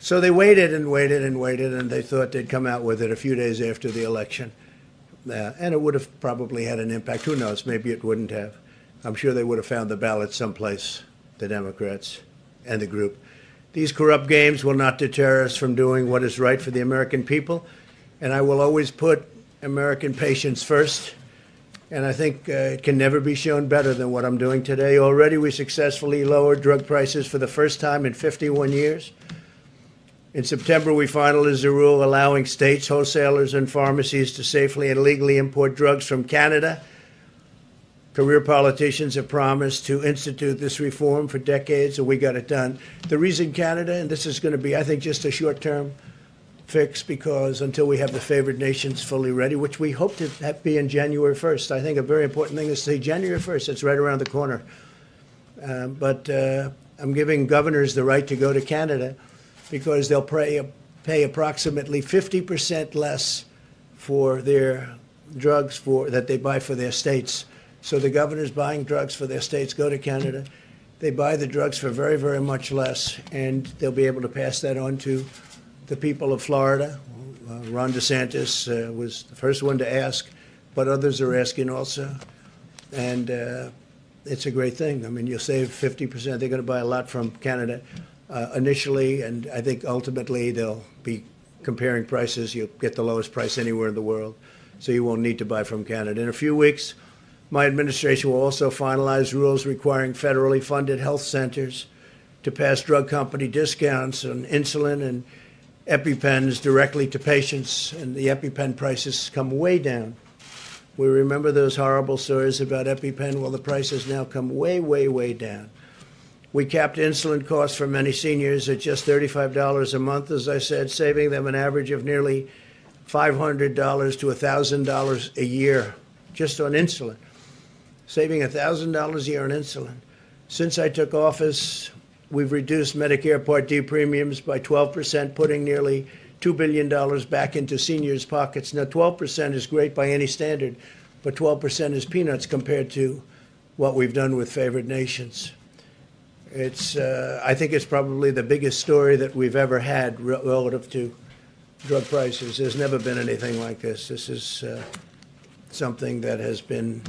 So they waited and waited and waited, and they thought they'd come out with it a few days after the election. Uh, and it would have probably had an impact. Who knows? Maybe it wouldn't have. I'm sure they would have found the ballot someplace, the Democrats and the group. These corrupt games will not deter us from doing what is right for the American people. And I will always put American patients first. And I think uh, it can never be shown better than what I'm doing today. Already, we successfully lowered drug prices for the first time in 51 years. In September, we finalized a rule allowing states, wholesalers, and pharmacies to safely and legally import drugs from Canada. Career politicians have promised to institute this reform for decades, and we got it done. The reason Canada, and this is going to be, I think, just a short term fix because until we have the favored nations fully ready, which we hope to be in January 1st, I think a very important thing is to say January 1st, it's right around the corner. Uh, but uh, I'm giving governors the right to go to Canada because they'll pay, pay approximately 50% less for their drugs for that they buy for their states. So the governors buying drugs for their states go to Canada. They buy the drugs for very, very much less, and they'll be able to pass that on to the people of Florida. Uh, Ron DeSantis uh, was the first one to ask, but others are asking also. And uh, it's a great thing. I mean, you'll save 50%. They're going to buy a lot from Canada uh, initially, and I think ultimately they'll be comparing prices. You'll get the lowest price anywhere in the world, so you won't need to buy from Canada. In a few weeks, my administration will also finalize rules requiring federally funded health centers to pass drug company discounts on insulin and EpiPens directly to patients, and the EpiPen prices come way down. We remember those horrible stories about EpiPen. Well, the prices now come way, way, way down. We capped insulin costs for many seniors at just $35 a month, as I said, saving them an average of nearly $500 to $1,000 a year just on insulin, saving $1,000 a year on insulin. Since I took office, we've reduced Medicare Part D premiums by 12%, putting nearly $2 billion back into seniors' pockets. Now, 12% is great by any standard, but 12% is peanuts compared to what we've done with favored nations. It's, uh, I think it's probably the biggest story that we've ever had re- relative to drug prices. There's never been anything like this. This is uh, something that has been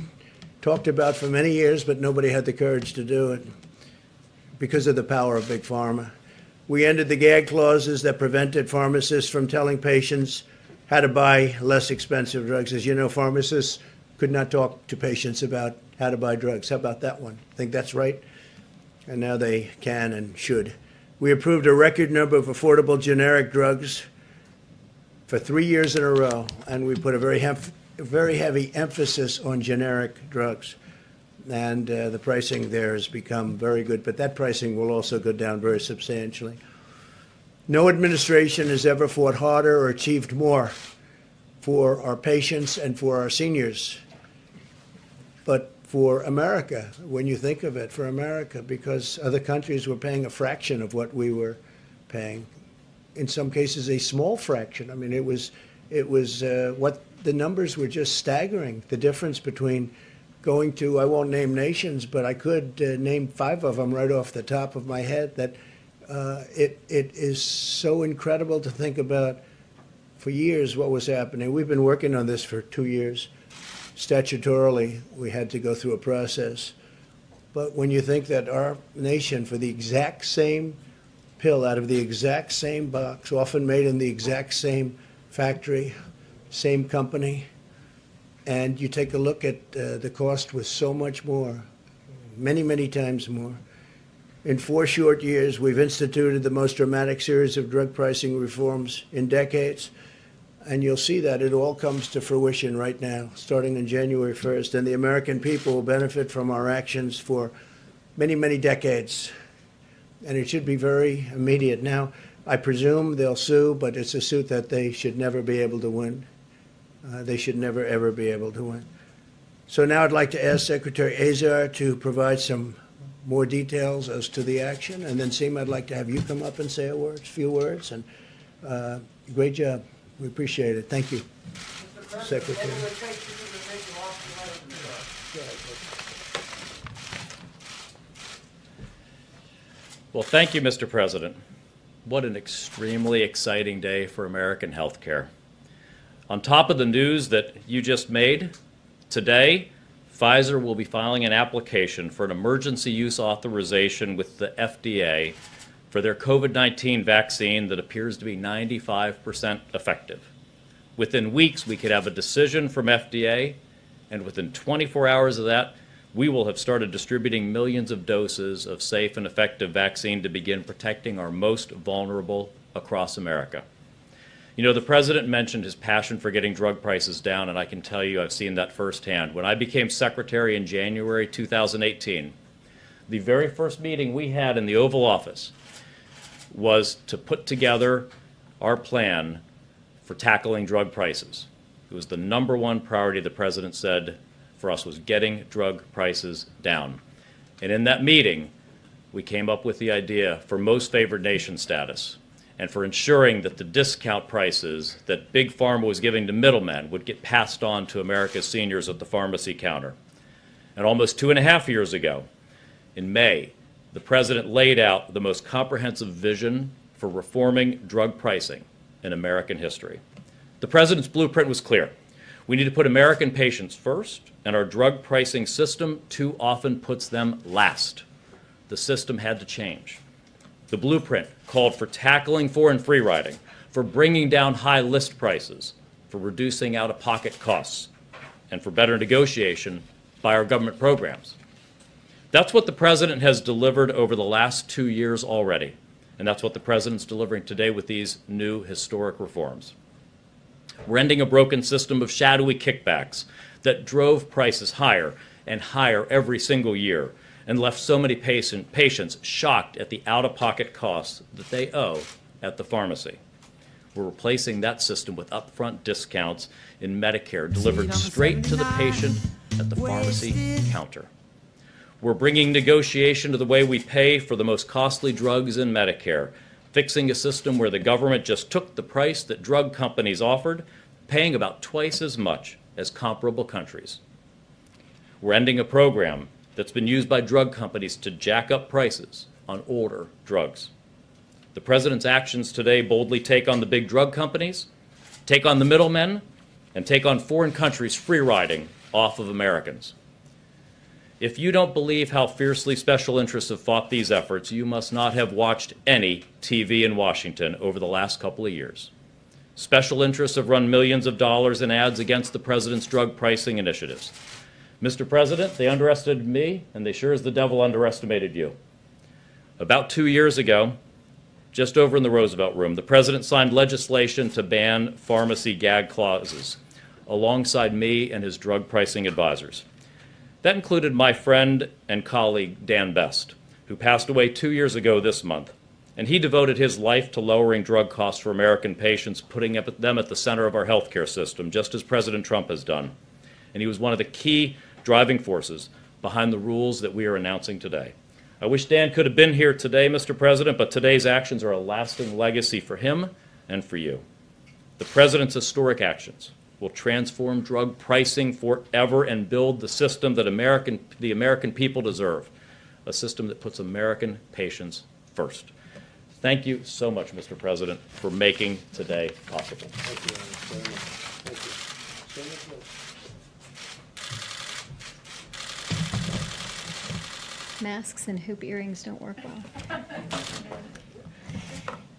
talked about for many years, but nobody had the courage to do it because of the power of big pharma. We ended the gag clauses that prevented pharmacists from telling patients how to buy less expensive drugs. As you know, pharmacists could not talk to patients about how to buy drugs. How about that one? Think that's right? And now they can and should. We approved a record number of affordable generic drugs for three years in a row, and we put a very, hef- very heavy emphasis on generic drugs. And uh, the pricing there has become very good, but that pricing will also go down very substantially. No administration has ever fought harder or achieved more for our patients and for our seniors. But for America when you think of it for America because other countries were paying a fraction of what we were paying. In some cases, a small fraction. I mean, it was it was uh, what the numbers were just staggering. The difference between going to I won't name nations, but I could uh, name five of them right off the top of my head. That uh, it it is so incredible to think about. For years, what was happening? We've been working on this for two years statutorily, we had to go through a process. But when you think that our nation, for the exact same pill out of the exact same box, often made in the exact same factory, same company, and you take a look at uh, the cost was so much more, many, many times more. In four short years, we've instituted the most dramatic series of drug pricing reforms in decades. And you'll see that it all comes to fruition right now, starting on January 1st. And the American people will benefit from our actions for many, many decades. And it should be very immediate. Now, I presume they'll sue, but it's a suit that they should never be able to win. Uh, they should never, ever be able to win. So now I'd like to ask Secretary Azar to provide some more details as to the action. And then, Seema, I'd like to have you come up and say a word, few words. And uh, great job. We appreciate it. Thank you, Secretary. Well, thank you, Mr. President. What an extremely exciting day for American healthcare. On top of the news that you just made, today, Pfizer will be filing an application for an emergency use authorization with the FDA for their COVID 19 vaccine that appears to be 95% effective. Within weeks, we could have a decision from FDA, and within 24 hours of that, we will have started distributing millions of doses of safe and effective vaccine to begin protecting our most vulnerable across America. You know, the president mentioned his passion for getting drug prices down, and I can tell you I've seen that firsthand. When I became secretary in January 2018, the very first meeting we had in the Oval Office was to put together our plan for tackling drug prices. It was the number one priority the president said for us was getting drug prices down. And in that meeting, we came up with the idea for most favored nation status and for ensuring that the discount prices that Big Pharma was giving to middlemen would get passed on to America's seniors at the pharmacy counter. And almost two and a half years ago, in May, the President laid out the most comprehensive vision for reforming drug pricing in American history. The President's blueprint was clear. We need to put American patients first, and our drug pricing system too often puts them last. The system had to change. The blueprint called for tackling foreign free riding, for bringing down high list prices, for reducing out of pocket costs, and for better negotiation by our government programs. That's what the President has delivered over the last two years already, and that's what the President's delivering today with these new historic reforms. We're ending a broken system of shadowy kickbacks that drove prices higher and higher every single year and left so many patient, patients shocked at the out of pocket costs that they owe at the pharmacy. We're replacing that system with upfront discounts in Medicare delivered straight to the patient at the pharmacy counter. We're bringing negotiation to the way we pay for the most costly drugs in Medicare, fixing a system where the government just took the price that drug companies offered, paying about twice as much as comparable countries. We're ending a program that's been used by drug companies to jack up prices on older drugs. The president's actions today boldly take on the big drug companies, take on the middlemen, and take on foreign countries' free riding off of Americans. If you don't believe how fiercely special interests have fought these efforts, you must not have watched any TV in Washington over the last couple of years. Special interests have run millions of dollars in ads against the president's drug pricing initiatives. Mr. President, they underestimated me, and they sure as the devil underestimated you. About two years ago, just over in the Roosevelt Room, the President signed legislation to ban pharmacy gag clauses alongside me and his drug pricing advisors. That included my friend and colleague, Dan Best, who passed away two years ago this month. And he devoted his life to lowering drug costs for American patients, putting them at the center of our healthcare system, just as President Trump has done. And he was one of the key driving forces behind the rules that we are announcing today. I wish Dan could have been here today, Mr. President, but today's actions are a lasting legacy for him and for you. The President's historic actions will transform drug pricing forever and build the system that American, the American people deserve, a system that puts American patients first. Thank you so much, Mr. President, for making today possible. Thank you, Thank you. Thank you. Masks and hoop earrings don't work well. [laughs]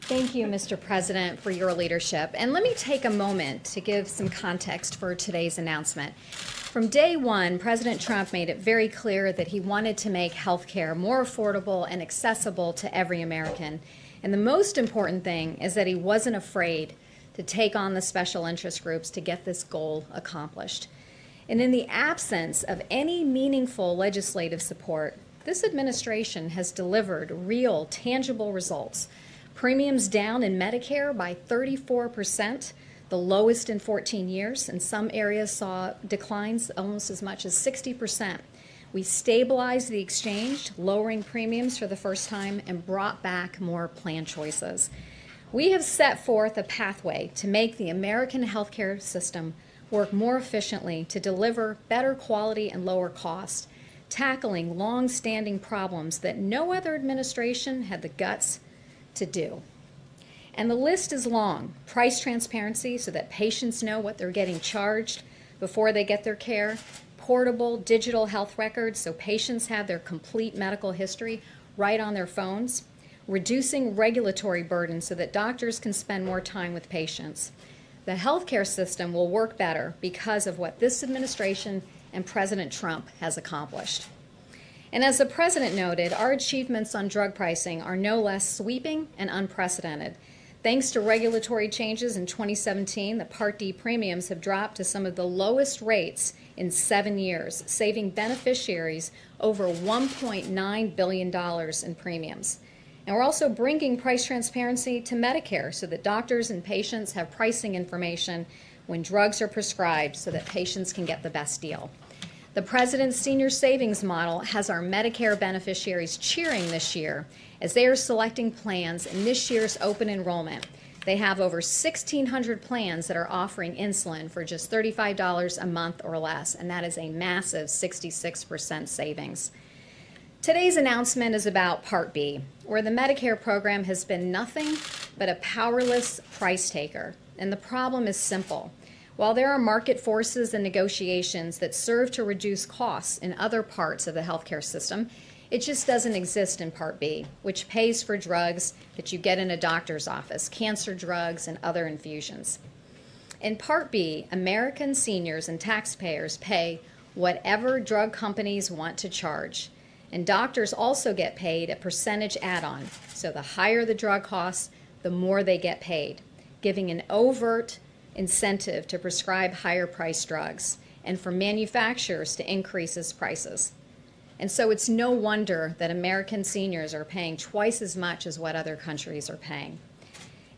Thank you, Mr. President, for your leadership. And let me take a moment to give some context for today's announcement. From day one, President Trump made it very clear that he wanted to make health care more affordable and accessible to every American. And the most important thing is that he wasn't afraid to take on the special interest groups to get this goal accomplished. And in the absence of any meaningful legislative support, this administration has delivered real, tangible results. Premiums down in Medicare by 34%, the lowest in 14 years, and some areas saw declines almost as much as 60%. We stabilized the exchange, lowering premiums for the first time, and brought back more plan choices. We have set forth a pathway to make the American healthcare system work more efficiently to deliver better quality and lower cost, tackling long standing problems that no other administration had the guts to do. And the list is long price transparency so that patients know what they're getting charged before they get their care, portable digital health records so patients have their complete medical history right on their phones, reducing regulatory burden so that doctors can spend more time with patients. The healthcare system will work better because of what this administration and President Trump has accomplished. And as the president noted, our achievements on drug pricing are no less sweeping and unprecedented. Thanks to regulatory changes in 2017, the Part D premiums have dropped to some of the lowest rates in seven years, saving beneficiaries over $1.9 billion in premiums. And we're also bringing price transparency to Medicare so that doctors and patients have pricing information when drugs are prescribed so that patients can get the best deal. The President's Senior Savings Model has our Medicare beneficiaries cheering this year as they are selecting plans in this year's open enrollment. They have over 1,600 plans that are offering insulin for just $35 a month or less, and that is a massive 66% savings. Today's announcement is about Part B, where the Medicare program has been nothing but a powerless price taker. And the problem is simple. While there are market forces and negotiations that serve to reduce costs in other parts of the healthcare system, it just doesn't exist in Part B, which pays for drugs that you get in a doctor's office, cancer drugs, and other infusions. In Part B, American seniors and taxpayers pay whatever drug companies want to charge. And doctors also get paid a percentage add on. So the higher the drug costs, the more they get paid, giving an overt incentive to prescribe higher priced drugs and for manufacturers to increase its prices. And so it's no wonder that American seniors are paying twice as much as what other countries are paying.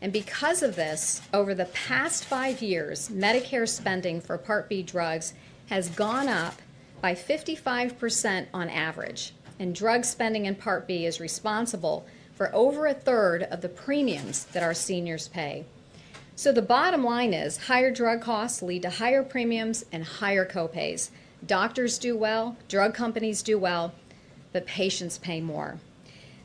And because of this, over the past five years, Medicare spending for Part B drugs has gone up by 55% on average and drug spending in Part B is responsible for over a third of the premiums that our seniors pay. So the bottom line is higher drug costs lead to higher premiums and higher copays. Doctors do well, drug companies do well, but patients pay more.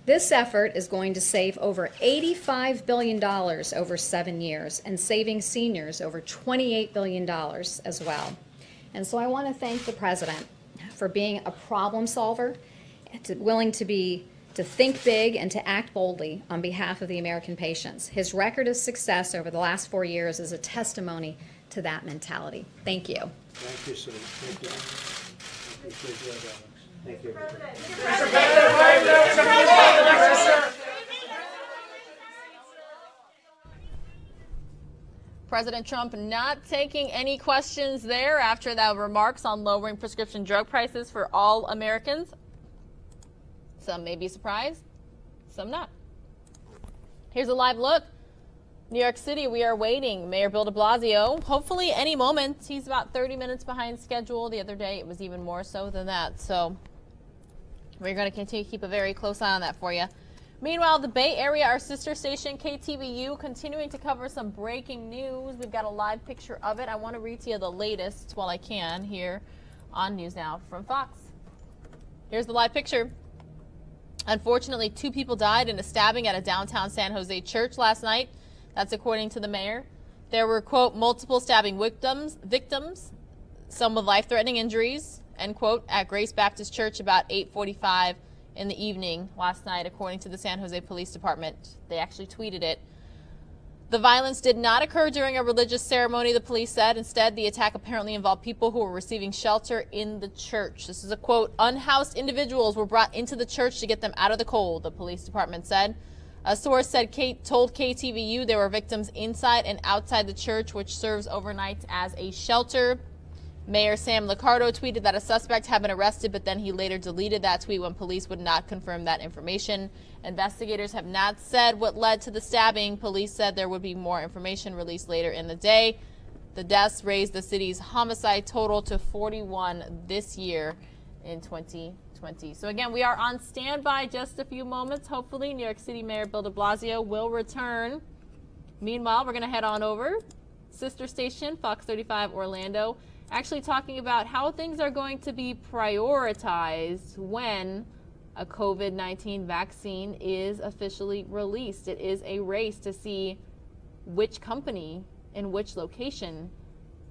This effort is going to save over $85 billion over seven years and saving seniors over $28 billion as well. And so I want to thank the President for being a problem solver willing to be to think big and to act boldly on behalf of the American patients. His record of success over the last four years is a testimony to that mentality. Thank you. Thank you, Sue. Thank you. Thank you. President Trump not taking any questions there after that remarks on lowering prescription drug prices for all Americans. Some may be surprised, some not. Here's a live look. New York City, we are waiting. Mayor Bill de Blasio, hopefully any moment. He's about 30 minutes behind schedule. The other day, it was even more so than that. So we're going to continue to keep a very close eye on that for you. Meanwhile, the Bay Area, our sister station, KTVU, continuing to cover some breaking news. We've got a live picture of it. I want to read to you the latest while I can here on News Now from Fox. Here's the live picture. Unfortunately, two people died in a stabbing at a downtown San Jose church last night. That's according to the mayor. There were, quote, multiple stabbing victims, victims, some with life-threatening injuries, end quote, at Grace Baptist Church about 8:45 in the evening last night, according to the San Jose Police Department. They actually tweeted it. The violence did not occur during a religious ceremony, the police said. Instead, the attack apparently involved people who were receiving shelter in the church. This is a quote Unhoused individuals were brought into the church to get them out of the cold, the police department said. A source said Kate told KTVU there were victims inside and outside the church, which serves overnight as a shelter. Mayor Sam Liccardo tweeted that a suspect had been arrested, but then he later deleted that tweet when police would not confirm that information. Investigators have not said what led to the stabbing. Police said there would be more information released later in the day. The deaths raised the city's homicide total to 41 this year in 2020. So again, we are on standby just a few moments. Hopefully, New York City Mayor Bill de Blasio will return. Meanwhile, we're going to head on over sister station Fox 35 Orlando actually talking about how things are going to be prioritized when a COVID 19 vaccine is officially released. It is a race to see which company in which location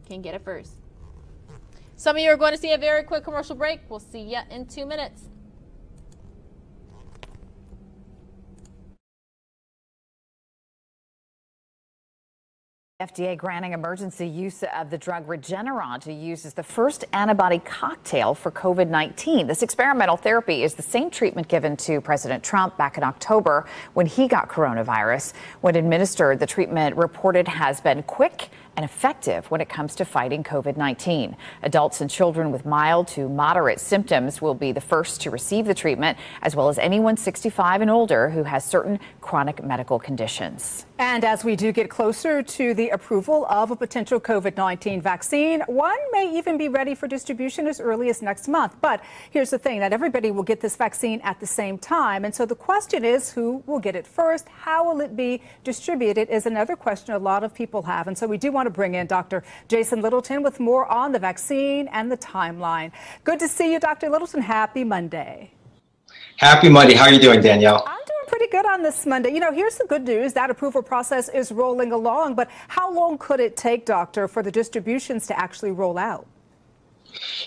can get it first. Some of you are going to see a very quick commercial break. We'll see you in two minutes. FDA granting emergency use of the drug Regeneron to use as the first antibody cocktail for COVID 19. This experimental therapy is the same treatment given to President Trump back in October when he got coronavirus. When administered, the treatment reported has been quick and effective when it comes to fighting COVID 19. Adults and children with mild to moderate symptoms will be the first to receive the treatment, as well as anyone 65 and older who has certain chronic medical conditions. And as we do get closer to the approval of a potential COVID 19 vaccine, one may even be ready for distribution as early as next month. But here's the thing not everybody will get this vaccine at the same time. And so the question is who will get it first? How will it be distributed? Is another question a lot of people have. And so we do want to bring in Dr. Jason Littleton with more on the vaccine and the timeline. Good to see you, Dr. Littleton. Happy Monday. Happy Monday. How are you doing, Danielle? Pretty good on this Monday. You know, here's the good news that approval process is rolling along, but how long could it take, Doctor, for the distributions to actually roll out?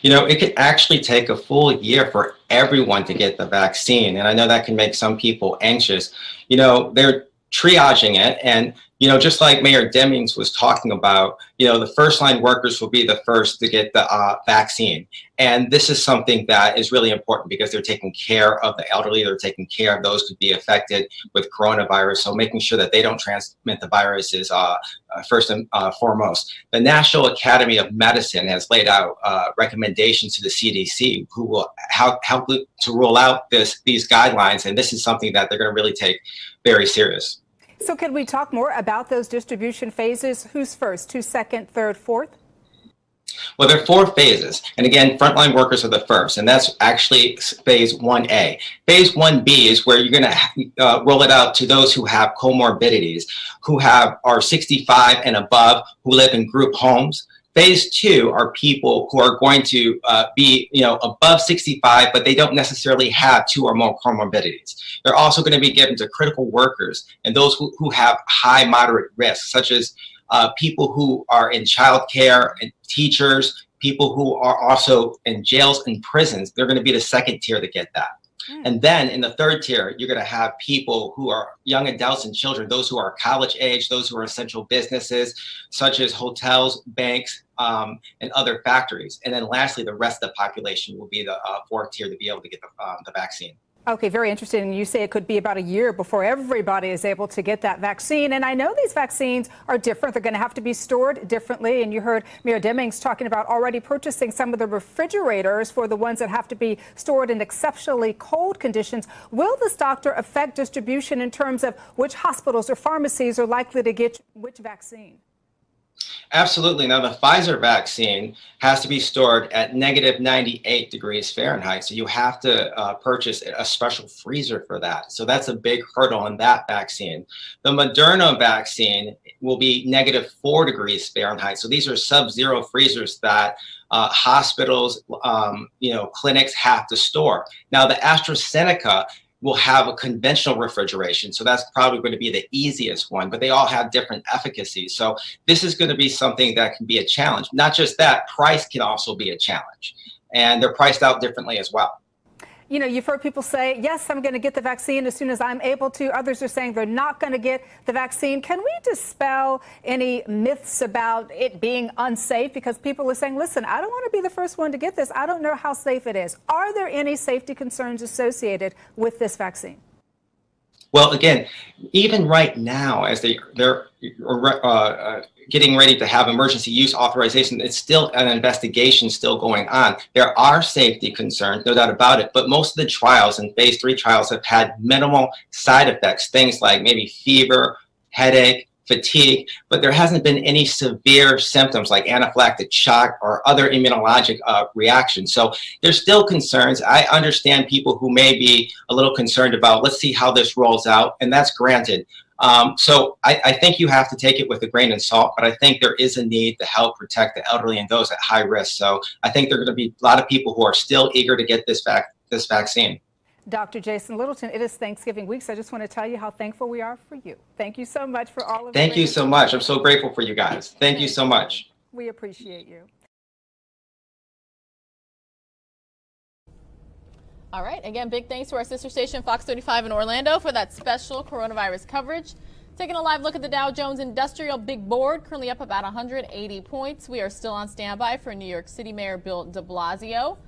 You know, it could actually take a full year for everyone to get the vaccine. And I know that can make some people anxious. You know, they're triaging it and you know, just like Mayor Demings was talking about, you know, the first line workers will be the first to get the uh, vaccine. And this is something that is really important because they're taking care of the elderly, they're taking care of those who could be affected with coronavirus. So making sure that they don't transmit the virus is uh, uh, first and uh, foremost. The National Academy of Medicine has laid out uh, recommendations to the CDC who will help, help to roll out this these guidelines. And this is something that they're going to really take very serious. So, can we talk more about those distribution phases? Who's first? Who's second, third, fourth? Well, there are four phases. And again, frontline workers are the first, and that's actually phase 1A. Phase 1B is where you're going to uh, roll it out to those who have comorbidities, who have are 65 and above, who live in group homes, Phase two are people who are going to uh, be, you know, above 65, but they don't necessarily have two or more comorbidities. They're also going to be given to critical workers and those who, who have high moderate risk, such as uh, people who are in childcare and teachers, people who are also in jails and prisons. They're going to be the second tier to get that. Mm. And then in the third tier, you're going to have people who are young adults and children, those who are college age, those who are essential businesses, such as hotels, banks, um, and other factories. And then lastly, the rest of the population will be the uh, fourth tier to be able to get the, um, the vaccine. Okay, very interesting. You say it could be about a year before everybody is able to get that vaccine. And I know these vaccines are different. They're going to have to be stored differently. And you heard Mayor Demings talking about already purchasing some of the refrigerators for the ones that have to be stored in exceptionally cold conditions. Will this doctor affect distribution in terms of which hospitals or pharmacies are likely to get which vaccine? Absolutely. Now, the Pfizer vaccine has to be stored at negative 98 degrees Fahrenheit. So you have to uh, purchase a special freezer for that. So that's a big hurdle on that vaccine. The Moderna vaccine will be negative 4 degrees Fahrenheit. So these are sub zero freezers that uh, hospitals, um, you know, clinics have to store. Now, the AstraZeneca will have a conventional refrigeration. So that's probably going to be the easiest one, but they all have different efficacies. So this is going to be something that can be a challenge. Not just that, price can also be a challenge. And they're priced out differently as well. You know, you've heard people say, yes, I'm going to get the vaccine as soon as I'm able to. Others are saying they're not going to get the vaccine. Can we dispel any myths about it being unsafe? Because people are saying, listen, I don't want to be the first one to get this. I don't know how safe it is. Are there any safety concerns associated with this vaccine? Well, again, even right now, as they they're uh, uh, getting ready to have emergency use authorization, it's still an investigation still going on. There are safety concerns, no doubt about it, but most of the trials and phase three trials have had minimal side effects, things like maybe fever, headache, fatigue, but there hasn't been any severe symptoms like anaphylactic shock or other immunologic uh, reactions. So there's still concerns. I understand people who may be a little concerned about, let's see how this rolls out, and that's granted. Um, so I, I, think you have to take it with a grain of salt, but I think there is a need to help protect the elderly and those at high risk. So I think there are going to be a lot of people who are still eager to get this vac- this vaccine. Dr. Jason Littleton, it is Thanksgiving week, so I just want to tell you how thankful we are for you. Thank you so much for all of Thank you so much. I'm so grateful for you guys. Thank you so much. We appreciate you. All right. Again, big thanks to our sister station, Fox 35 in Orlando, for that special coronavirus coverage. Taking a live look at the Dow Jones Industrial Big Board, currently up about 180 points. We are still on standby for New York City Mayor Bill de Blasio.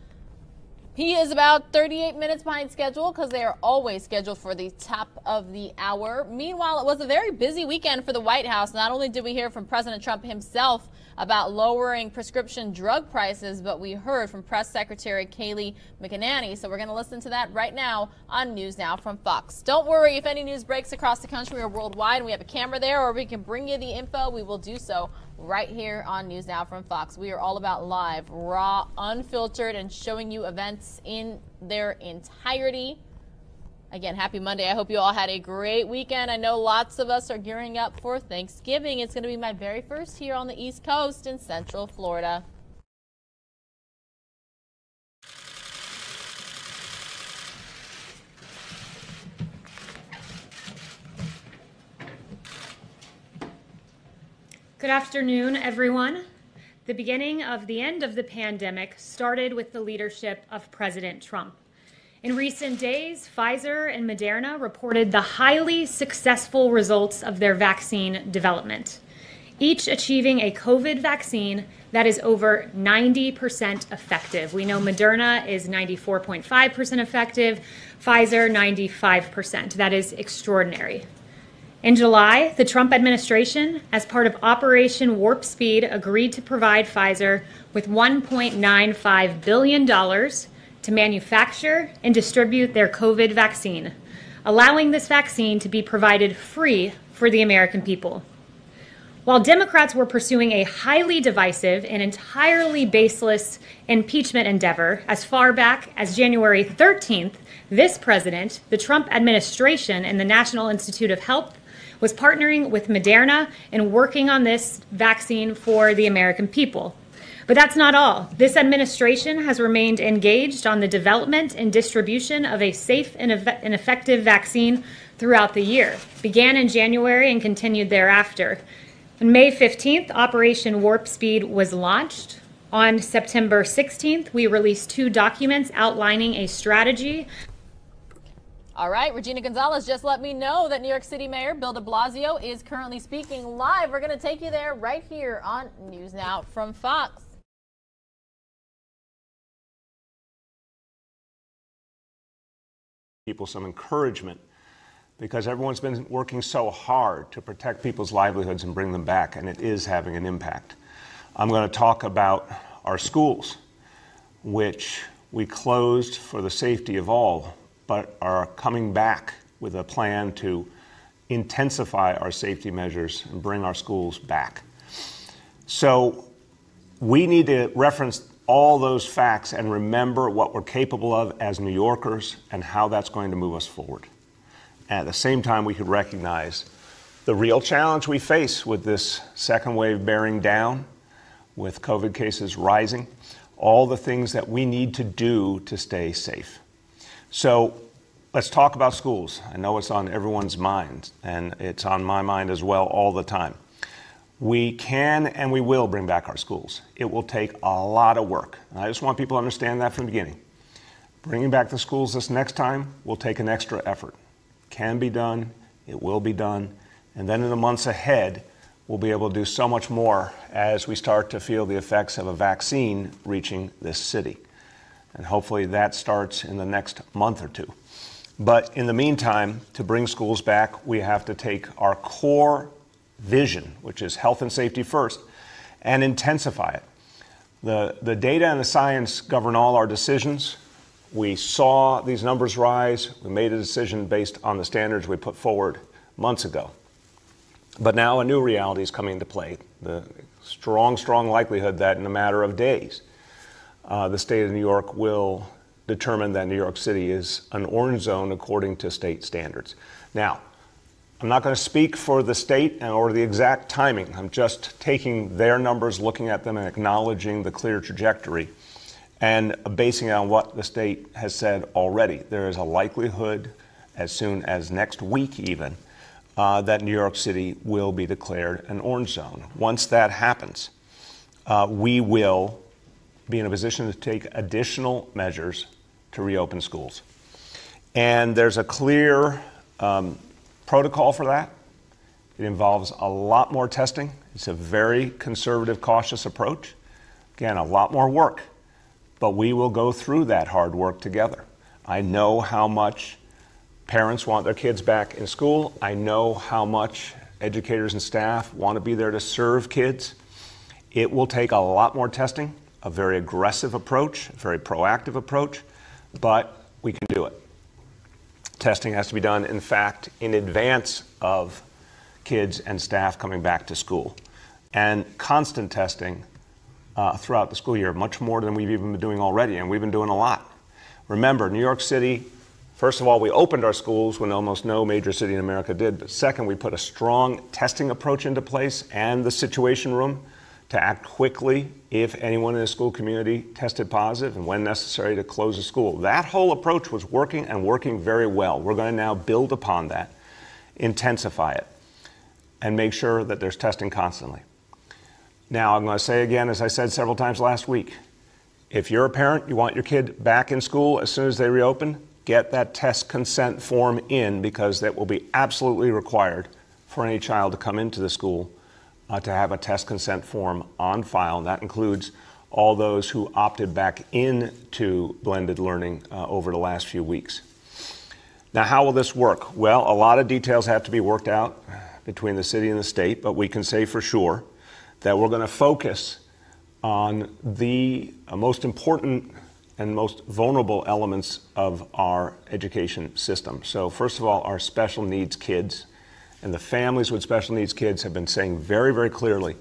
He is about 38 minutes behind schedule because they are always scheduled for the top of the hour. Meanwhile, it was a very busy weekend for the White House. Not only did we hear from President Trump himself about lowering prescription drug prices, but we heard from Press Secretary Kayleigh McEnany. So we're going to listen to that right now on News Now from Fox. Don't worry if any news breaks across the country or worldwide we have a camera there or we can bring you the info, we will do so right here on News Now from Fox. We are all about live, raw, unfiltered, and showing you events in their entirety. Again, happy Monday. I hope you all had a great weekend. I know lots of us are gearing up for Thanksgiving. It's going to be my very first here on the East Coast in Central Florida. Good afternoon, everyone. The beginning of the end of the pandemic started with the leadership of President Trump. In recent days, Pfizer and Moderna reported the highly successful results of their vaccine development, each achieving a COVID vaccine that is over 90% effective. We know Moderna is 94.5% effective, Pfizer 95%. That is extraordinary. In July, the Trump administration, as part of Operation Warp Speed, agreed to provide Pfizer with $1.95 billion to manufacture and distribute their COVID vaccine, allowing this vaccine to be provided free for the American people. While Democrats were pursuing a highly divisive and entirely baseless impeachment endeavor as far back as January 13th, this president, the Trump administration, and the National Institute of Health was partnering with Moderna and working on this vaccine for the American people. But that's not all. This administration has remained engaged on the development and distribution of a safe and, effective vaccine throughout the year. Began in January and continued thereafter. On May 15th, Operation Warp Speed was launched. On September 16th, we released two documents outlining a strategy all right, Regina Gonzalez just let me know that New York City Mayor Bill de Blasio is currently speaking live. We're going to take you there right here on News Now from Fox. People some encouragement because everyone's been working so hard to protect people's livelihoods and bring them back, and it is having an impact. I'm going to talk about our schools, which we closed for the safety of all but are coming back with a plan to intensify our safety measures and bring our schools back. So we need to reference all those facts and remember what we're capable of as New Yorkers and how that's going to move us forward. At the same time, we could recognize the real challenge we face with this second wave bearing down, with COVID cases rising, all the things that we need to do to stay safe. So let's talk about schools. I know it's on everyone's mind, and it's on my mind as well all the time. We can and we will bring back our schools. It will take a lot of work. And I just want people to understand that from the beginning. Bringing back the schools this next time will take an extra effort. Can be done, it will be done, and then in the months ahead, we'll be able to do so much more as we start to feel the effects of a vaccine reaching this city. And hopefully that starts in the next month or two. But in the meantime, to bring schools back, we have to take our core vision, which is health and safety first, and intensify it. The, the data and the science govern all our decisions. We saw these numbers rise. We made a decision based on the standards we put forward months ago. But now a new reality is coming into play the strong, strong likelihood that in a matter of days, uh, the state of New York will determine that New York City is an orange zone according to state standards. Now, I'm not going to speak for the state or the exact timing. I'm just taking their numbers, looking at them, and acknowledging the clear trajectory and basing it on what the state has said already. There is a likelihood, as soon as next week, even, uh, that New York City will be declared an orange zone. Once that happens, uh, we will be in a position to take additional measures to reopen schools. And there's a clear um, protocol for that. It involves a lot more testing. It's a very conservative, cautious approach. Again, a lot more work, but we will go through that hard work together. I know how much parents want their kids back in school. I know how much educators and staff want to be there to serve kids. It will take a lot more testing, a very aggressive approach, a very proactive approach, but we can do it. Testing has to be done, in fact, in advance of kids and staff coming back to school. And constant testing uh, throughout the school year, much more than we've even been doing already, and we've been doing a lot. Remember, New York City, first of all, we opened our schools when almost no major city in America did, but second, we put a strong testing approach into place and the situation room to act quickly if anyone in the school community tested positive and when necessary to close the school. That whole approach was working and working very well. We're going to now build upon that, intensify it, and make sure that there's testing constantly. Now, I'm going to say again, as I said several times last week, if you're a parent, you want your kid back in school as soon as they reopen, get that test consent form in because that will be absolutely required for any child to come into the school uh, to have a test consent form on file. And that includes all those who opted back into blended learning uh, over the last few weeks. Now, how will this work? Well, a lot of details have to be worked out between the city and the state, but we can say for sure that we're going to focus on the uh, most important and most vulnerable elements of our education system. So, first of all, our special needs kids and the families with special needs kids have been saying very, very clearly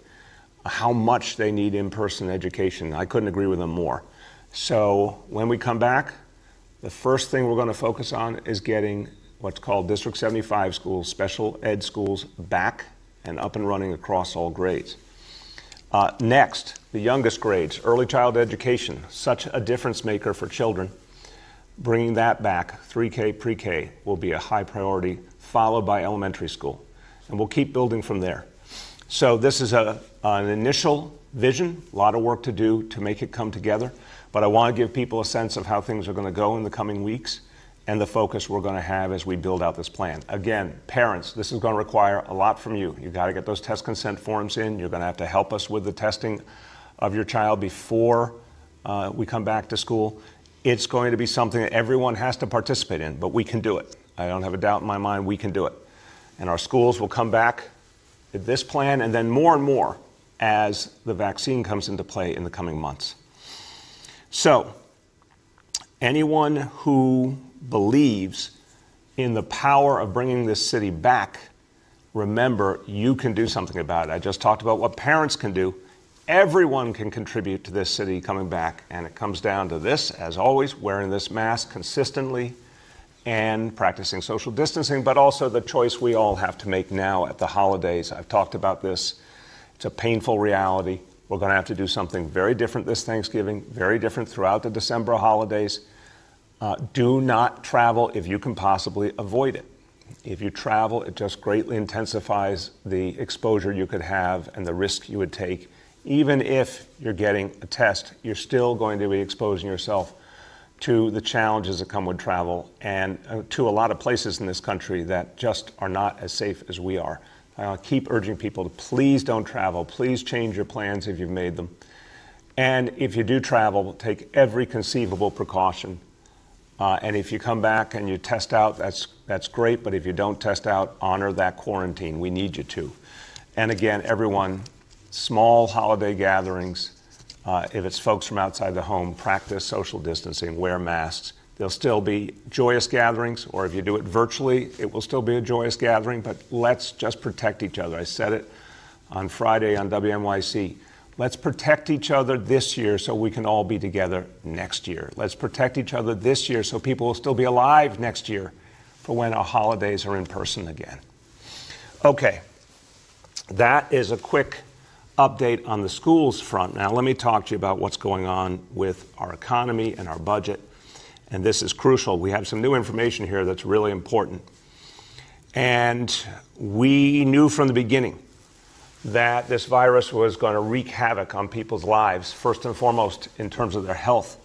how much they need in person education. I couldn't agree with them more. So when we come back, the first thing we're going to focus on is getting what's called District 75 schools, special ed schools, back and up and running across all grades. Uh, next, the youngest grades, early child education, such a difference maker for children. Bringing that back, 3K, pre K, will be a high priority followed by elementary school. And we'll keep building from there. So this is a, an initial vision, a lot of work to do to make it come together. But I want to give people a sense of how things are going to go in the coming weeks and the focus we're going to have as we build out this plan. Again, parents, this is going to require a lot from you. You've got to get those test consent forms in. You're going to have to help us with the testing of your child before uh, we come back to school. It's going to be something that everyone has to participate in, but we can do it. I don't have a doubt in my mind we can do it. And our schools will come back with this plan and then more and more as the vaccine comes into play in the coming months. So, anyone who believes in the power of bringing this city back, remember you can do something about it. I just talked about what parents can do. Everyone can contribute to this city coming back, and it comes down to this, as always, wearing this mask consistently and practicing social distancing, but also the choice we all have to make now at the holidays. I've talked about this. It's a painful reality. We're going to have to do something very different this Thanksgiving, very different throughout the December holidays. Uh, do not travel if you can possibly avoid it. If you travel, it just greatly intensifies the exposure you could have and the risk you would take. Even if you're getting a test, you're still going to be exposing yourself to the challenges that come with travel and uh, to a lot of places in this country that just are not as safe as we are. I keep urging people to please don't travel. Please change your plans if you've made them. And if you do travel, take every conceivable precaution. Uh, and if you come back and you test out, that's, that's great. But if you don't test out, honor that quarantine. We need you to. And again, everyone, small holiday gatherings, uh, if it's folks from outside the home, practice social distancing, wear masks. There'll still be joyous gatherings, or if you do it virtually, it will still be a joyous gathering, but let's just protect each other. I said it on Friday on WNYC. Let's protect each other this year so we can all be together next year. Let's protect each other this year so people will still be alive next year for when our holidays are in person again. Okay, that is a quick update on the schools front. Now, let me talk to you about what's going on with our economy and our budget. And this is crucial. We have some new information here that's really important. And we knew from the beginning that this virus was going to wreak havoc on people's lives, first and foremost in terms of their health.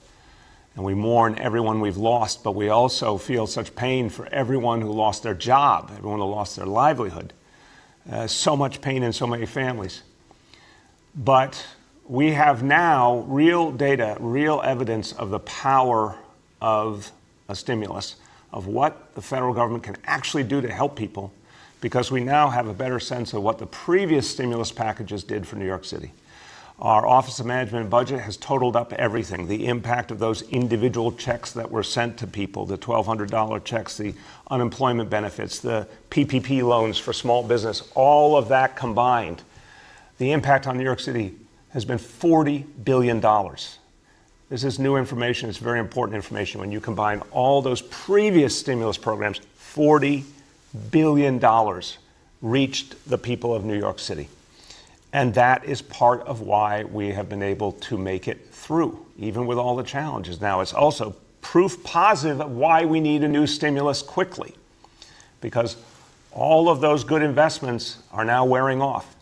And we mourn everyone we've lost, but we also feel such pain for everyone who lost their job, everyone who lost their livelihood. Uh, so much pain in so many families. But we have now real data, real evidence of the power of a stimulus, of what the federal government can actually do to help people, because we now have a better sense of what the previous stimulus packages did for New York City. Our Office of Management and Budget has totaled up everything the impact of those individual checks that were sent to people, the $1,200 checks, the unemployment benefits, the PPP loans for small business, all of that combined the impact on New York City has been $40 billion. This is new information. It's very important information. When you combine all those previous stimulus programs, $40 billion reached the people of New York City. And that is part of why we have been able to make it through, even with all the challenges. Now, it's also proof positive of why we need a new stimulus quickly, because all of those good investments are now wearing off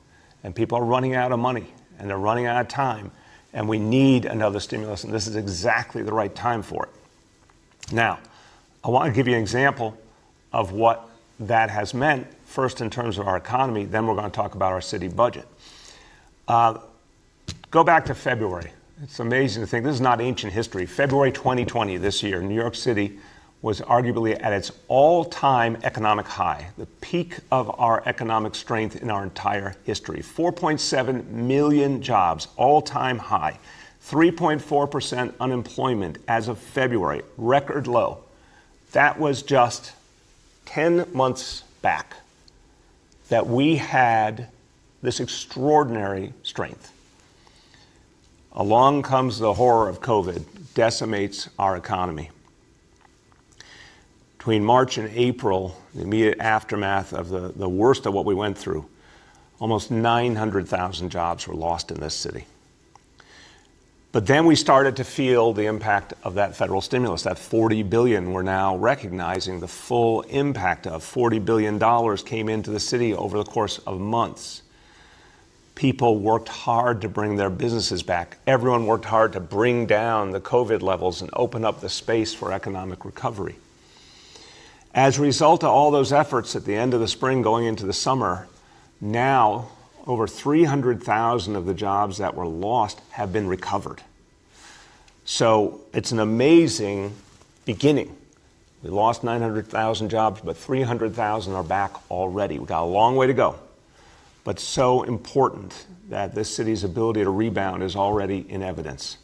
and people are running out of money and they're running out of time, and we need another stimulus, and this is exactly the right time for it. Now, I want to give you an example of what that has meant, first in terms of our economy, then we're going to talk about our city budget. Uh, go back to February. It's amazing to think this is not ancient history. February 2020, this year, New York City was arguably at its all time economic high, the peak of our economic strength in our entire history. 4.7 million jobs, all time high. 3.4% unemployment as of February, record low. That was just 10 months back that we had this extraordinary strength. Along comes the horror of COVID, decimates our economy between March and April, the immediate aftermath of the, the worst of what we went through, almost 900,000 jobs were lost in this city. But then we started to feel the impact of that federal stimulus, that 40 billion we're now recognizing the full impact of. 40 billion dollars came into the city over the course of months. People worked hard to bring their businesses back. Everyone worked hard to bring down the COVID levels and open up the space for economic recovery. As a result of all those efforts at the end of the spring going into the summer, now over 300,000 of the jobs that were lost have been recovered. So it's an amazing beginning. We lost 900,000 jobs, but 300,000 are back already. We've got a long way to go. But so important that this city's ability to rebound is already in evidence.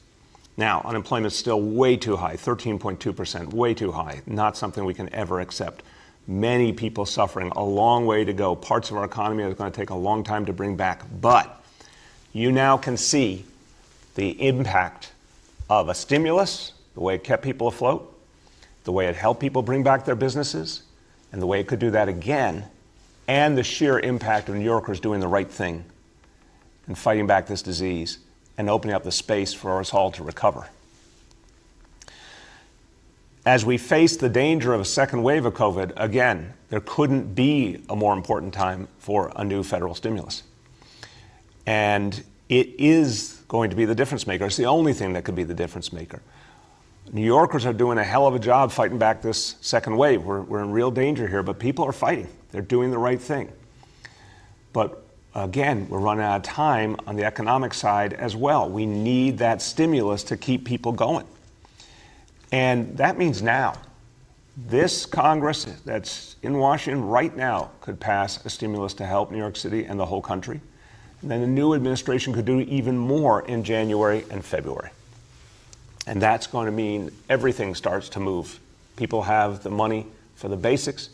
Now, unemployment is still way too high 13.2%, way too high, not something we can ever accept. Many people suffering, a long way to go. Parts of our economy are going to take a long time to bring back. But you now can see the impact of a stimulus, the way it kept people afloat, the way it helped people bring back their businesses, and the way it could do that again, and the sheer impact of New Yorkers doing the right thing and fighting back this disease and opening up the space for us all to recover. As we face the danger of a second wave of COVID, again, there couldn't be a more important time for a new federal stimulus. And it is going to be the difference maker. It's the only thing that could be the difference maker. New Yorkers are doing a hell of a job fighting back this second wave. We're, we're in real danger here, but people are fighting. They're doing the right thing. But again, we're running out of time on the economic side as well. We need that stimulus to keep people going. And that means now. This Congress that's in Washington right now could pass a stimulus to help New York City and the whole country. And then the new administration could do even more in January and February. And that's going to mean everything starts to move. People have the money for the basics.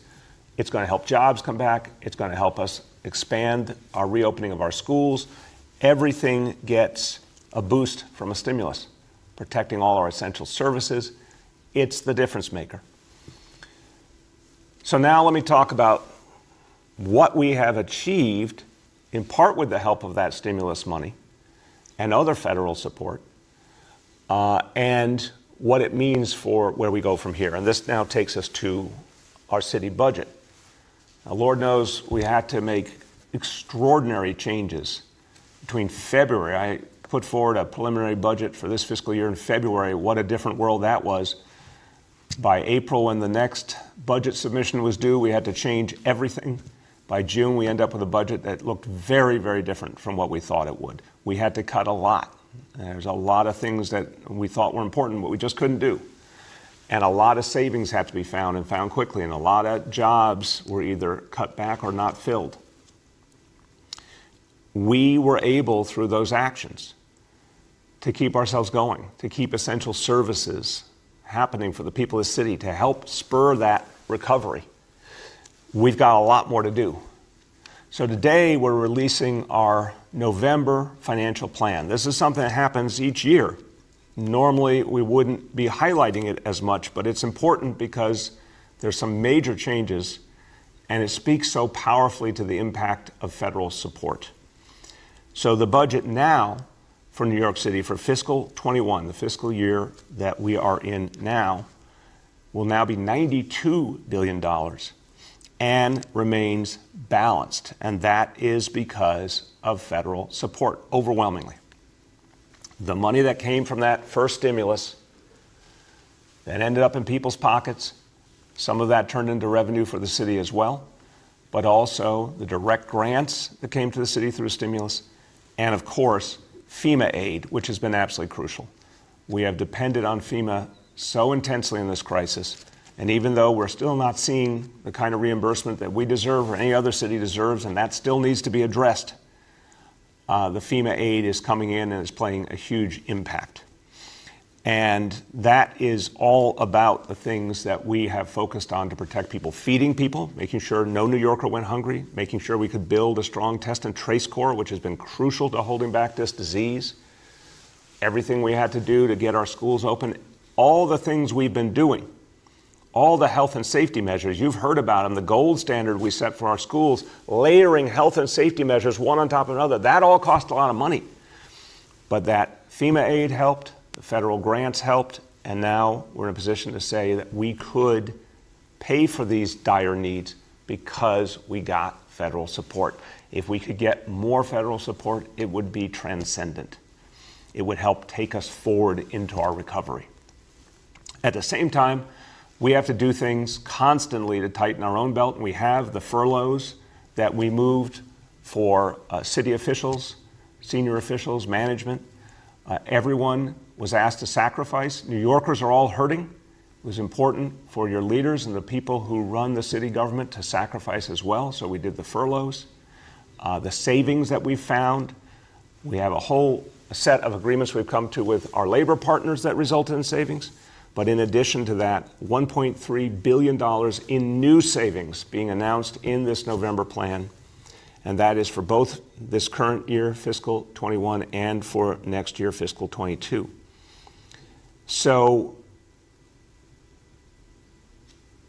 It's going to help jobs come back. It's going to help us expand our reopening of our schools. Everything gets a boost from a stimulus, protecting all our essential services. It's the difference maker. So now let me talk about what we have achieved, in part with the help of that stimulus money and other federal support, uh, and what it means for where we go from here. And this now takes us to our city budget. Now, Lord knows we had to make extraordinary changes between February. I put forward a preliminary budget for this fiscal year in February. What a different world that was. By April, when the next budget submission was due, we had to change everything. By June, we end up with a budget that looked very, very different from what we thought it would. We had to cut a lot. There's a lot of things that we thought were important, but we just couldn't do. And a lot of savings had to be found and found quickly, and a lot of jobs were either cut back or not filled. We were able, through those actions, to keep ourselves going, to keep essential services happening for the people of the city, to help spur that recovery. We've got a lot more to do. So today we're releasing our November financial plan. This is something that happens each year. Normally we wouldn't be highlighting it as much, but it's important because there's some major changes and it speaks so powerfully to the impact of federal support. So the budget now for New York City for fiscal 21, the fiscal year that we are in now, will now be $92 billion and remains balanced. And that is because of federal support, overwhelmingly. The money that came from that first stimulus that ended up in people's pockets, some of that turned into revenue for the city as well, but also the direct grants that came to the city through stimulus, and of course, FEMA aid, which has been absolutely crucial. We have depended on FEMA so intensely in this crisis and even though we're still not seeing the kind of reimbursement that we deserve or any other city deserves, and that still needs to be addressed, uh, the FEMA aid is coming in and is playing a huge impact. And that is all about the things that we have focused on to protect people, feeding people, making sure no New Yorker went hungry, making sure we could build a strong test and trace core, which has been crucial to holding back this disease. Everything we had to do to get our schools open, all the things we've been doing all the health and safety measures. You've heard about them, the gold standard we set for our schools, layering health and safety measures one on top of another. That all cost a lot of money. But that FEMA aid helped, the federal grants helped, and now we're in a position to say that we could pay for these dire needs because we got federal support. If we could get more federal support, it would be transcendent. It would help take us forward into our recovery. At the same time, we have to do things constantly to tighten our own belt. And we have the furloughs that we moved for uh, city officials, senior officials, management. Uh, everyone was asked to sacrifice. New Yorkers are all hurting. It was important for your leaders and the people who run the city government to sacrifice as well. So we did the furloughs. Uh, the savings that we found, we have a whole set of agreements we've come to with our labor partners that resulted in savings. But in addition to that, $1.3 billion in new savings being announced in this November plan. And that is for both this current year, fiscal 21, and for next year, fiscal 22. So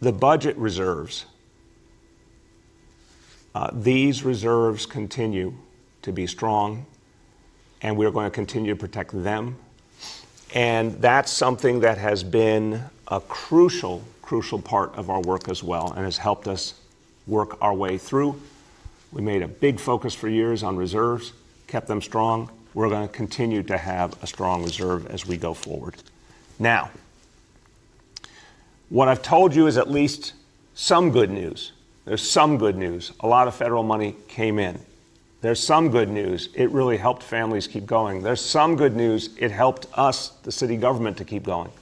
the budget reserves, uh, these reserves continue to be strong, and we're going to continue to protect them and that's something that has been a crucial, crucial part of our work as well and has helped us work our way through. We made a big focus for years on reserves, kept them strong. We're going to continue to have a strong reserve as we go forward. Now, What I've told you is at least some good news. There's some good news. A lot of federal money came in. There's some good news. It really helped families keep going. There's some good news. It helped us, the city government, to keep going.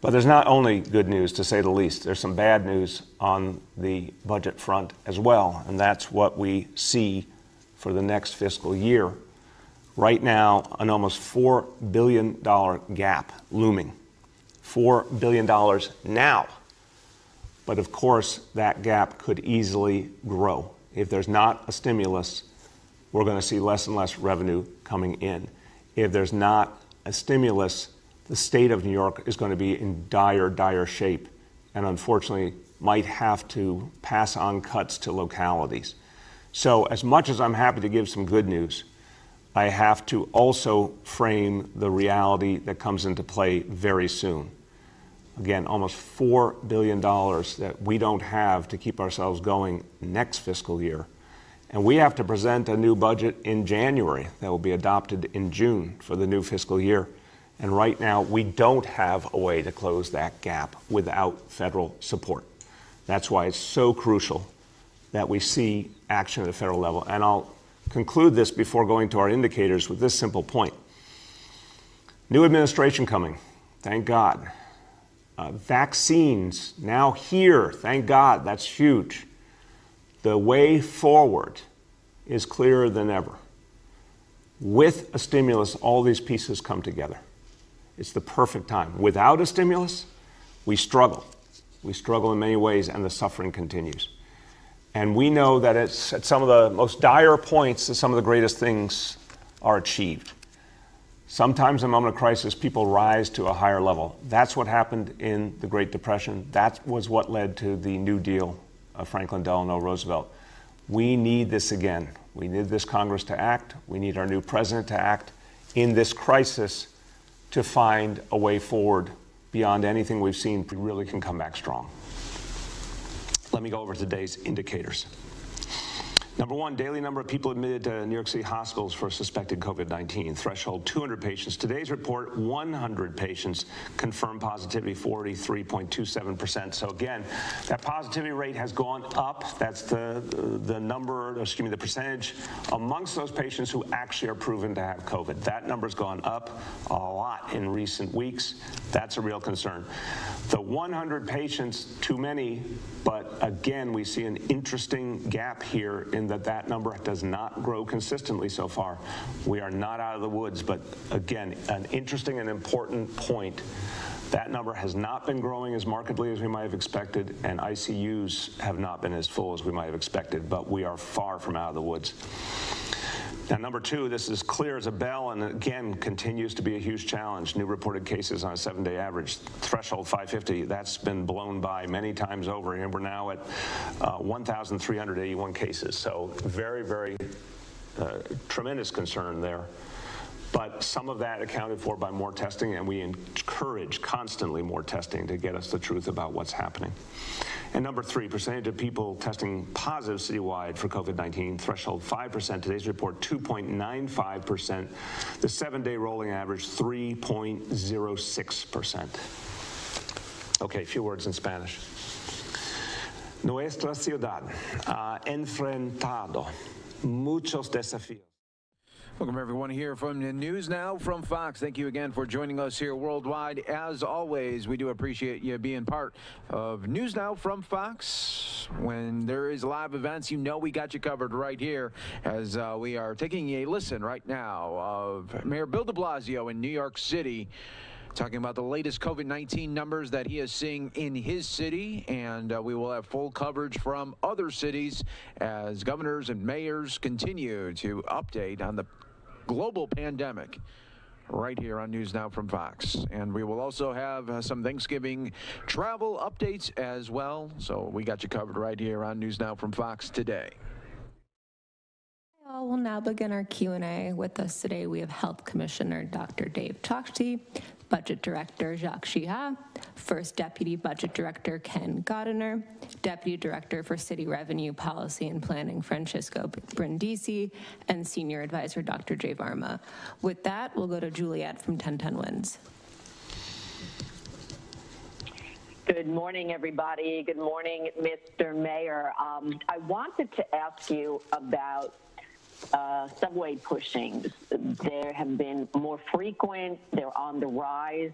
But there's not only good news, to say the least. There's some bad news on the budget front as well, and that's what we see for the next fiscal year. Right now, an almost $4 billion gap looming. $4 billion now. But of course, that gap could easily grow. If there's not a stimulus, we're going to see less and less revenue coming in. If there's not a stimulus, the state of New York is going to be in dire, dire shape, and unfortunately might have to pass on cuts to localities. So, as much as I'm happy to give some good news, I have to also frame the reality that comes into play very soon. Again, almost $4 billion that we don't have to keep ourselves going next fiscal year. And we have to present a new budget in January that will be adopted in June for the new fiscal year. And right now, we don't have a way to close that gap without federal support. That's why it's so crucial that we see action at the federal level. And I'll conclude this before going to our indicators with this simple point. New administration coming, thank God. Uh, vaccines now here, thank God, that's huge. The way forward is clearer than ever. With a stimulus, all these pieces come together. It's the perfect time. Without a stimulus, we struggle. We struggle in many ways, and the suffering continues. And we know that it's at some of the most dire points that some of the greatest things are achieved. Sometimes in a moment of crisis, people rise to a higher level. That's what happened in the Great Depression. That was what led to the New Deal of Franklin Delano Roosevelt. We need this again. We need this Congress to act. We need our new president to act in this crisis to find a way forward beyond anything we've seen. We really can come back strong. Let me go over today's indicators. Number one, daily number of people admitted to New York City hospitals for suspected COVID 19. Threshold 200 patients. Today's report 100 patients confirmed positivity, 43.27%. So, again, that positivity rate has gone up. That's the, the number, excuse me, the percentage amongst those patients who actually are proven to have COVID. That number's gone up a lot in recent weeks. That's a real concern. The 100 patients, too many, but again, we see an interesting gap here in that that number does not grow consistently so far. We are not out of the woods, but again, an interesting and important point. That number has not been growing as markedly as we might have expected, and ICUs have not been as full as we might have expected, but we are far from out of the woods. Now, number two, this is clear as a bell and again continues to be a huge challenge. New reported cases on a seven day average, threshold 550, that's been blown by many times over, and we're now at uh, 1,381 cases. So, very, very uh, tremendous concern there. But some of that accounted for by more testing, and we encourage constantly more testing to get us the truth about what's happening. And number three, percentage of people testing positive citywide for COVID 19, threshold 5%. Today's report, 2.95%. The seven day rolling average, 3.06%. Okay, a few words in Spanish. Nuestra ciudad ha enfrentado muchos desafíos. Welcome, everyone, here from the News Now from Fox. Thank you again for joining us here worldwide. As always, we do appreciate you being part of News Now from Fox. When there is live events, you know we got you covered right here as uh, we are taking a listen right now of Mayor Bill de Blasio in New York City talking about the latest COVID 19 numbers that he is seeing in his city. And uh, we will have full coverage from other cities as governors and mayors continue to update on the global pandemic right here on News Now from Fox. And we will also have uh, some Thanksgiving travel updates as well. So we got you covered right here on News Now from Fox today. We'll now begin our Q&A. With us today, we have Health Commissioner Dr. Dave Chokshi, Budget Director Jacques Jiha, First Deputy Budget Director Ken Godiner, Deputy Director for City Revenue Policy and Planning Francisco Brindisi, and Senior Advisor Dr. Jay Varma. With that, we'll go to Juliet from 1010 Wins. Good morning, everybody. Good morning, Mr. Mayor. Um, I wanted to ask you about uh, subway pushings. There have been more frequent, they're on the rise.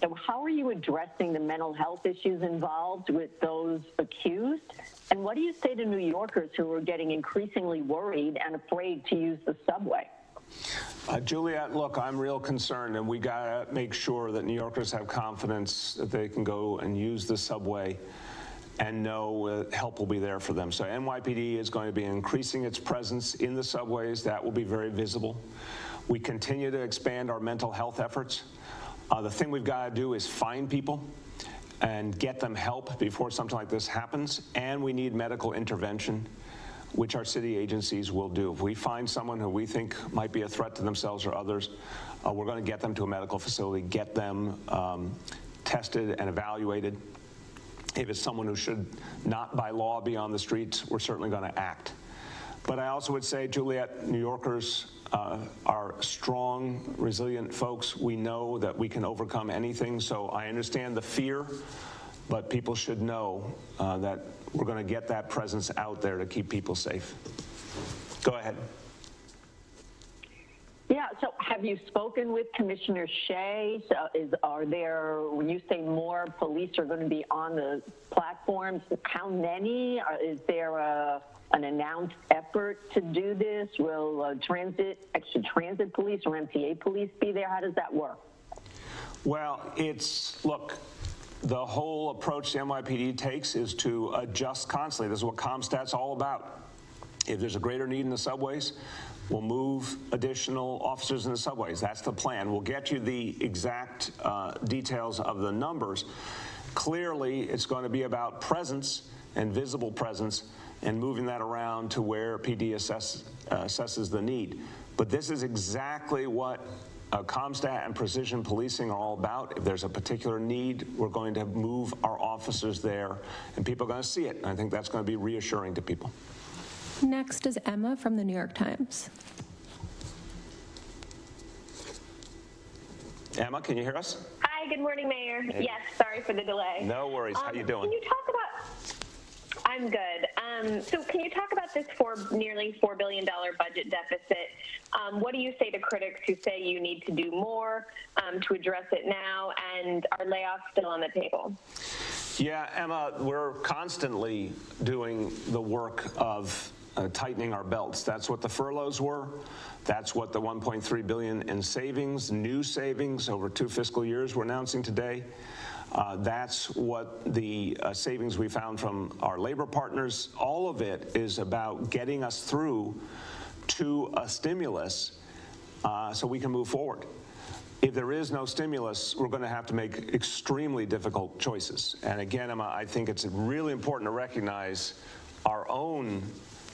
So, how are you addressing the mental health issues involved with those accused? And what do you say to New Yorkers who are getting increasingly worried and afraid to use the subway? Uh, Juliet, look, I'm real concerned, and we got to make sure that New Yorkers have confidence that they can go and use the subway and know uh, help will be there for them. So NYPD is going to be increasing its presence in the subways. That will be very visible. We continue to expand our mental health efforts. Uh, the thing we've got to do is find people and get them help before something like this happens, and we need medical intervention which our city agencies will do. If we find someone who we think might be a threat to themselves or others, uh, we're going to get them to a medical facility, get them um, tested and evaluated. If it's someone who should not by law be on the streets, we're certainly going to act. But I also would say, Juliet, New Yorkers uh, are strong, resilient folks. We know that we can overcome anything, so I understand the fear, but people should know uh, that we're going to get that presence out there to keep people safe. Go ahead. Yeah, so have you spoken with Commissioner Shea? So is, are there, when you say more police are going to be on the platforms, how many? Is there a, an announced effort to do this? Will uh, transit, extra transit police or MTA police be there? How does that work? Well, it's, look, the whole approach the NYPD takes is to adjust constantly. This is what CompStat's all about. If there's a greater need in the subways, we'll move additional officers in the subways. That's the plan. We'll get you the exact uh, details of the numbers. Clearly, it's going to be about presence and visible presence and moving that around to where PD assess, uh, assesses the need. But this is exactly what uh, CompStat and precision policing are all about. If there's a particular need, we're going to move our officers there, and people are going to see it. And I think that's going to be reassuring to people. Next is Emma from the New York Times. Emma, can you hear us? Hi, good morning, Mayor. Hey. Yes, sorry for the delay. No worries. How Um, you doing? Can you talk about? I'm good. Um, so, can you talk about this four, nearly four billion dollar budget deficit? Um, what do you say to critics who say you need to do more um, to address it now? And are layoffs still on the table? Yeah, Emma, we're constantly doing the work of uh, tightening our belts. That's what the furloughs were. That's what the 1.3 billion in savings, new savings over two fiscal years we're announcing today. Uh, that's what the uh, savings we found from our labor partners. All of it is about getting us through to a stimulus uh, so we can move forward. If there is no stimulus, we're going to have to make extremely difficult choices. And again, Emma, I think it's really important to recognize our own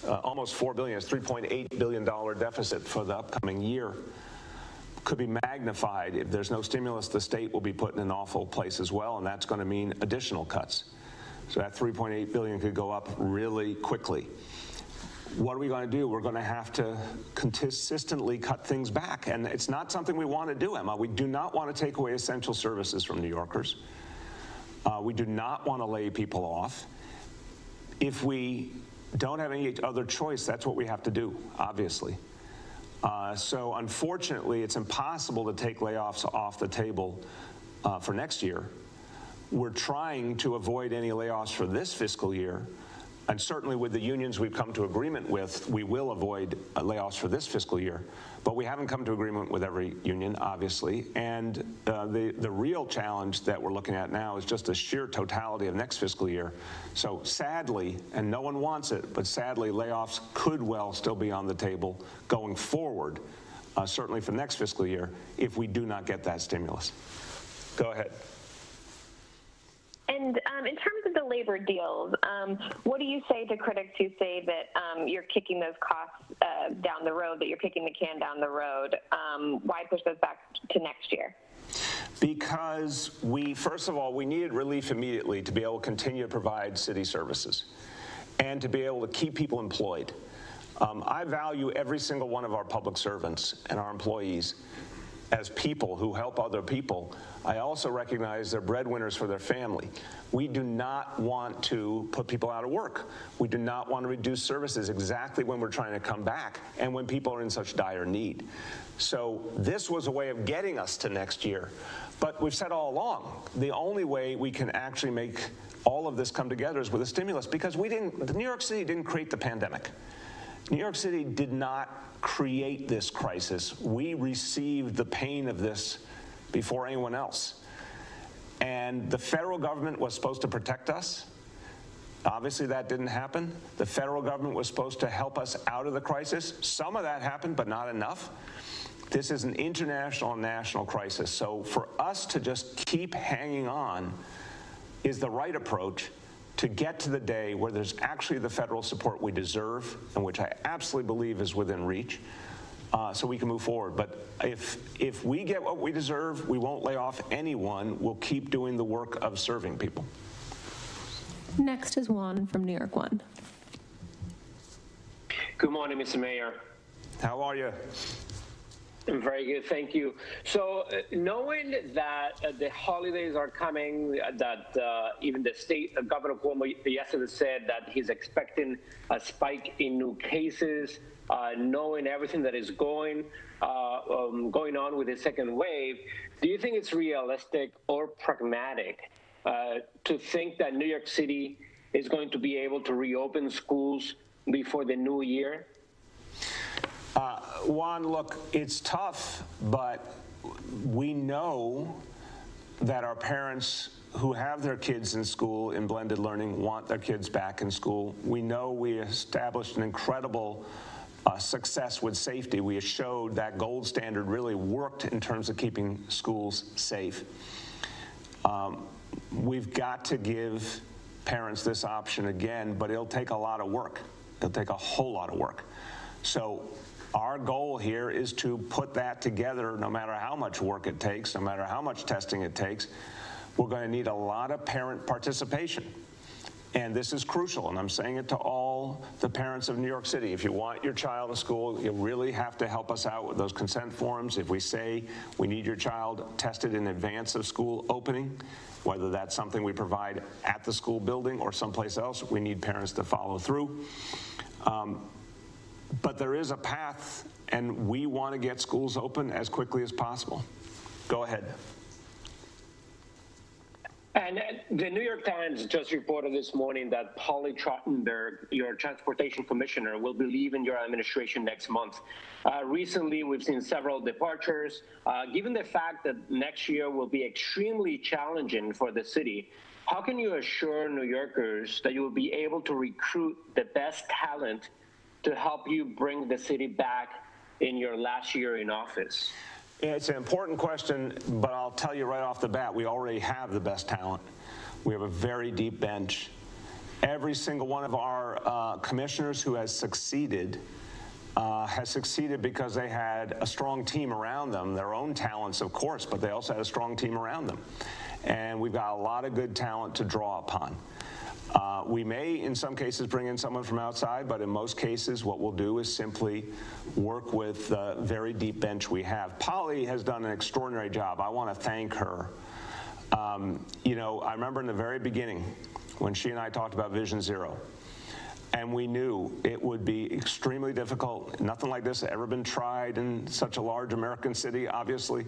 uh, almost 4 billion, it's $3.8 billion deficit for the upcoming year could be magnified. If there's no stimulus, the state will be put in an awful place as well, and that's going to mean additional cuts. So that 3.8 billion could go up really quickly. What are we going to do? We're going to have to consistently cut things back, and it's not something we want to do, Emma. We do not want to take away essential services from New Yorkers. Uh, we do not want to lay people off. If we don't have any other choice, that's what we have to do, obviously. Uh, so unfortunately, it's impossible to take layoffs off the table uh, for next year. We're trying to avoid any layoffs for this fiscal year. And certainly with the unions we've come to agreement with, we will avoid uh, layoffs for this fiscal year. But we haven't come to agreement with every union, obviously. And uh, the, the real challenge that we're looking at now is just the sheer totality of next fiscal year. So sadly, and no one wants it, but sadly, layoffs could well still be on the table going forward, uh, certainly for next fiscal year, if we do not get that stimulus. Go ahead. And um, in terms of the labor deals, um, what do you say to critics who say that um, you're kicking those costs uh, down the road, that you're kicking the can down the road? Um, why push those back to next year? Because we, first of all, we needed relief immediately to be able to continue to provide city services and to be able to keep people employed. Um, I value every single one of our public servants and our employees. as people who help other people, I also recognize they're breadwinners for their family. We do not want to put people out of work. We do not want to reduce services exactly when we're trying to come back and when people are in such dire need. So this was a way of getting us to next year. But we've said all along, the only way we can actually make all of this come together is with a stimulus because we didn't, New York City didn't create the pandemic. New York City did not create this crisis. We received the pain of this before anyone else. And the federal government was supposed to protect us. Obviously, that didn't happen. The federal government was supposed to help us out of the crisis. Some of that happened, but not enough. This is an international and national crisis. So for us to just keep hanging on is the right approach to get to the day where there's actually the federal support we deserve and which I absolutely believe is within reach. Uh, so we can move forward. But if if we get what we deserve, we won't lay off anyone. We'll keep doing the work of serving people. Next is Juan from New York One. Good morning, Mr. Mayor. How are you? I'm very good, thank you. So, uh, knowing that uh, the holidays are coming, uh, that uh, even the state uh, Governor Cuomo yesterday said that he's expecting a spike in new cases, uh, knowing everything that is going um, going on with the second wave, do you think it's realistic or pragmatic to think that New York City is going to be able to reopen schools before the new year? Uh, Juan, look, it's tough, but we know that our parents who have their kids in school in blended learning want their kids back in school. We know we established an incredible uh, success with safety. We showed that gold standard really worked in terms of keeping schools safe. Um, we've got to give parents this option again, but it'll take a lot of work. It'll take a whole lot of work. So our goal here is to put that together no matter how much work it takes, no matter how much testing it takes. We're going to need a lot of parent participation. And this is crucial, and I'm saying it to all the parents of New York City. If you want your child to school, you really have to help us out with those consent forms. If we say we need your child tested in advance of school opening, whether that's something we provide at the school building or someplace else, we need parents to follow through. Um, but there is a path, and we want to get schools open as quickly as possible. Go ahead. And the New York Times just reported this morning that Polly Trottenberg, your transportation commissioner, will be leaving your administration next month. Uh, recently, we've seen several departures. Uh, given the fact that next year will be extremely challenging for the city, how can you assure New Yorkers that you will be able to recruit the best talent to help you bring the city back in your last year in office? It's an important question, but I'll tell you right off the bat, we already have the best talent. We have a very deep bench. Every single one of our uh, commissioners who has succeeded uh, has succeeded because they had a strong team around them, their own talents, of course, but they also had a strong team around them. And we've got a lot of good talent to draw upon. Uh, we may, in some cases, bring in someone from outside, but in most cases, what we'll do is simply work with the very deep bench we have. Polly has done an extraordinary job. I want to thank her. Um, you know, I remember in the very beginning when she and I talked about Vision Zero, and we knew it would be extremely difficult. Nothing like this had ever been tried in such a large American city, obviously,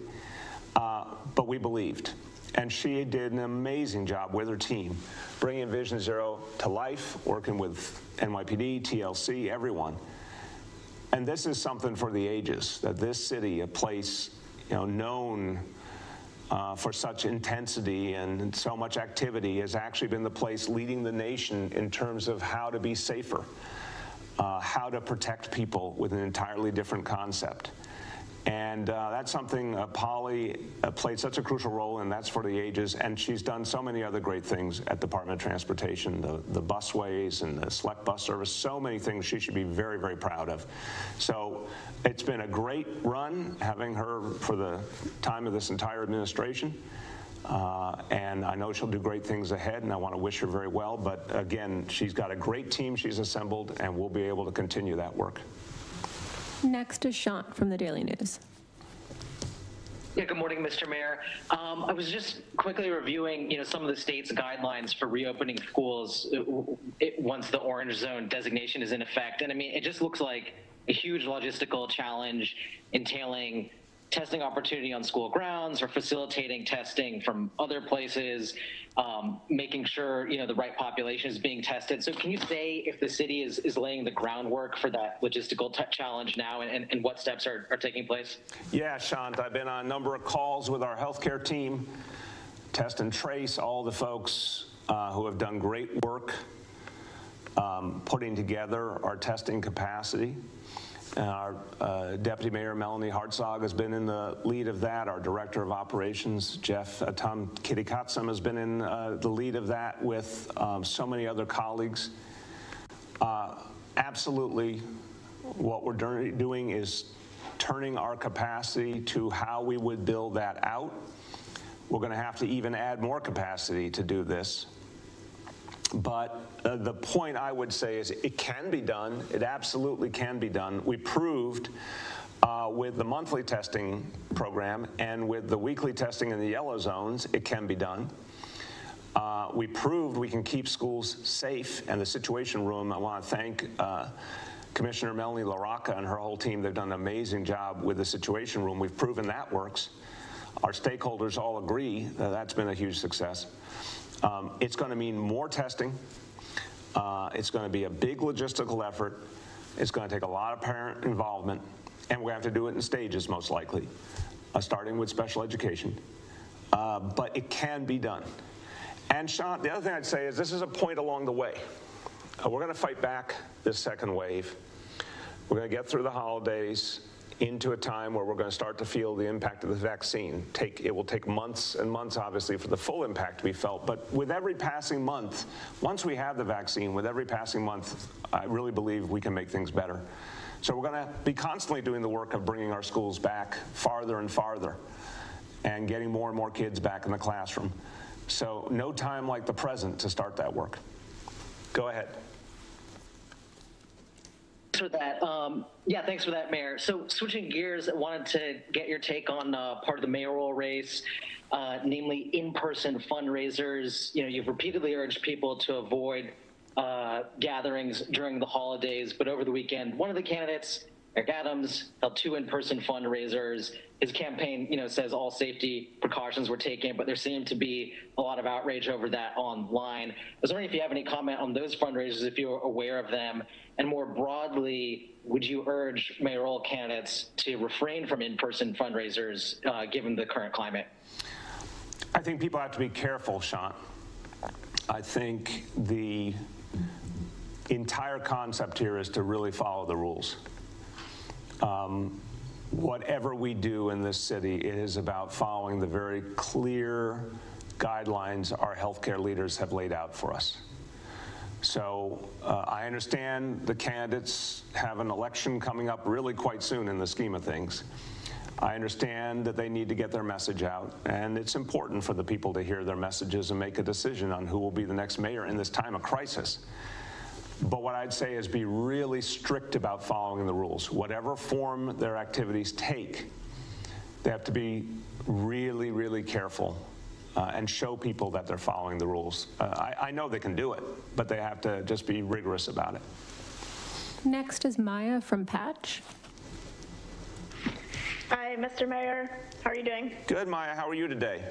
uh, but we believed. And she did an amazing job with her team, bringing Vision Zero to life, working with NYPD, TLC, everyone. And this is something for the ages, that this city, a place you know, known uh, for such intensity and so much activity, has actually been the place leading the nation in terms of how to be safer, uh, how to protect people with an entirely different concept. And uh, that's something uh, Polly uh, played such a crucial role in. That's for the ages. And she's done so many other great things at the Department of Transportation, the, the busways and the select bus service, so many things she should be very, very proud of. So it's been a great run having her for the time of this entire administration. Uh, and I know she'll do great things ahead, and I want to wish her very well. But again, she's got a great team she's assembled, and we'll be able to continue that work. Next is Shant from the Daily News. Yeah, good morning, Mr. Mayor. Um, I was just quickly reviewing, you know, some of the state's guidelines for reopening schools uh, once the orange zone designation is in effect. And I mean, it just looks like a huge logistical challenge entailing testing opportunity on school grounds or facilitating testing from other places, um, making sure you know the right population is being tested. So can you say if the city is, is laying the groundwork for that logistical challenge now and, and what steps are, are taking place? Yeah, Shant, I've been on a number of calls with our healthcare team, test and trace, all the folks uh, who have done great work um, putting together our testing capacity. Our uh, Deputy Mayor Melanie Hartzog has been in the lead of that. Our Director of Operations, Jeff uh, Tom Kittykatsam, has been in uh, the lead of that with um, so many other colleagues. Uh, absolutely, what we're doing is turning our capacity to how we would build that out. We're going to have to even add more capacity to do this. But uh, the point I would say is it can be done. It absolutely can be done. We proved uh, with the monthly testing program and with the weekly testing in the yellow zones, it can be done. Uh, we proved we can keep schools safe, and the Situation Room, I want to thank uh, Commissioner Melanie LaRocca and her whole team. They've done an amazing job with the Situation Room. We've proven that works. Our stakeholders all agree that that's been a huge success. Um, it's going to mean more testing. Uh, it's going to be a big logistical effort. It's going to take a lot of parent involvement, and we're going to have to do it in stages, most likely, uh, starting with special education. Uh, but it can be done. And Sean, the other thing I'd say is this is a point along the way. Uh, we're going to fight back this second wave. We're going to get through the holidays into a time where we're going to start to feel the impact of the vaccine. Take, it will take months and months, obviously, for the full impact to be felt. But with every passing month, once we have the vaccine, with every passing month, I really believe we can make things better. So we're going to be constantly doing the work of bringing our schools back farther and farther and getting more and more kids back in the classroom. So no time like the present to start that work. Go ahead for that. Um, yeah, thanks for that, Mayor. So switching gears, I wanted to get your take on uh, part of the mayoral race, uh, namely in-person fundraisers. You know, you've repeatedly urged people to avoid uh, gatherings during the holidays, but over the weekend, one of the candidates Eric Adams held two in-person fundraisers. His campaign, you know, says all safety precautions were taken, but there seemed to be a lot of outrage over that online. I was wondering if you have any comment on those fundraisers, if you're aware of them, and more broadly, would you urge mayoral candidates to refrain from in-person fundraisers uh, given the current climate? I think people have to be careful, Sean. I think the entire concept here is to really follow the rules. Um, whatever we do in this city, it is about following the very clear guidelines our healthcare leaders have laid out for us. So uh, I understand the candidates have an election coming up really quite soon in the scheme of things. I understand that they need to get their message out, and it's important for the people to hear their messages and make a decision on who will be the next mayor in this time of crisis. But what I'd say is be really strict about following the rules. Whatever form their activities take, they have to be really, really careful uh, and show people that they're following the rules. Uh, I, I know they can do it, but they have to just be rigorous about it. Next is Maya from Patch. Hi, Mr. Mayor. How are you doing? Good, Maya. How are you today?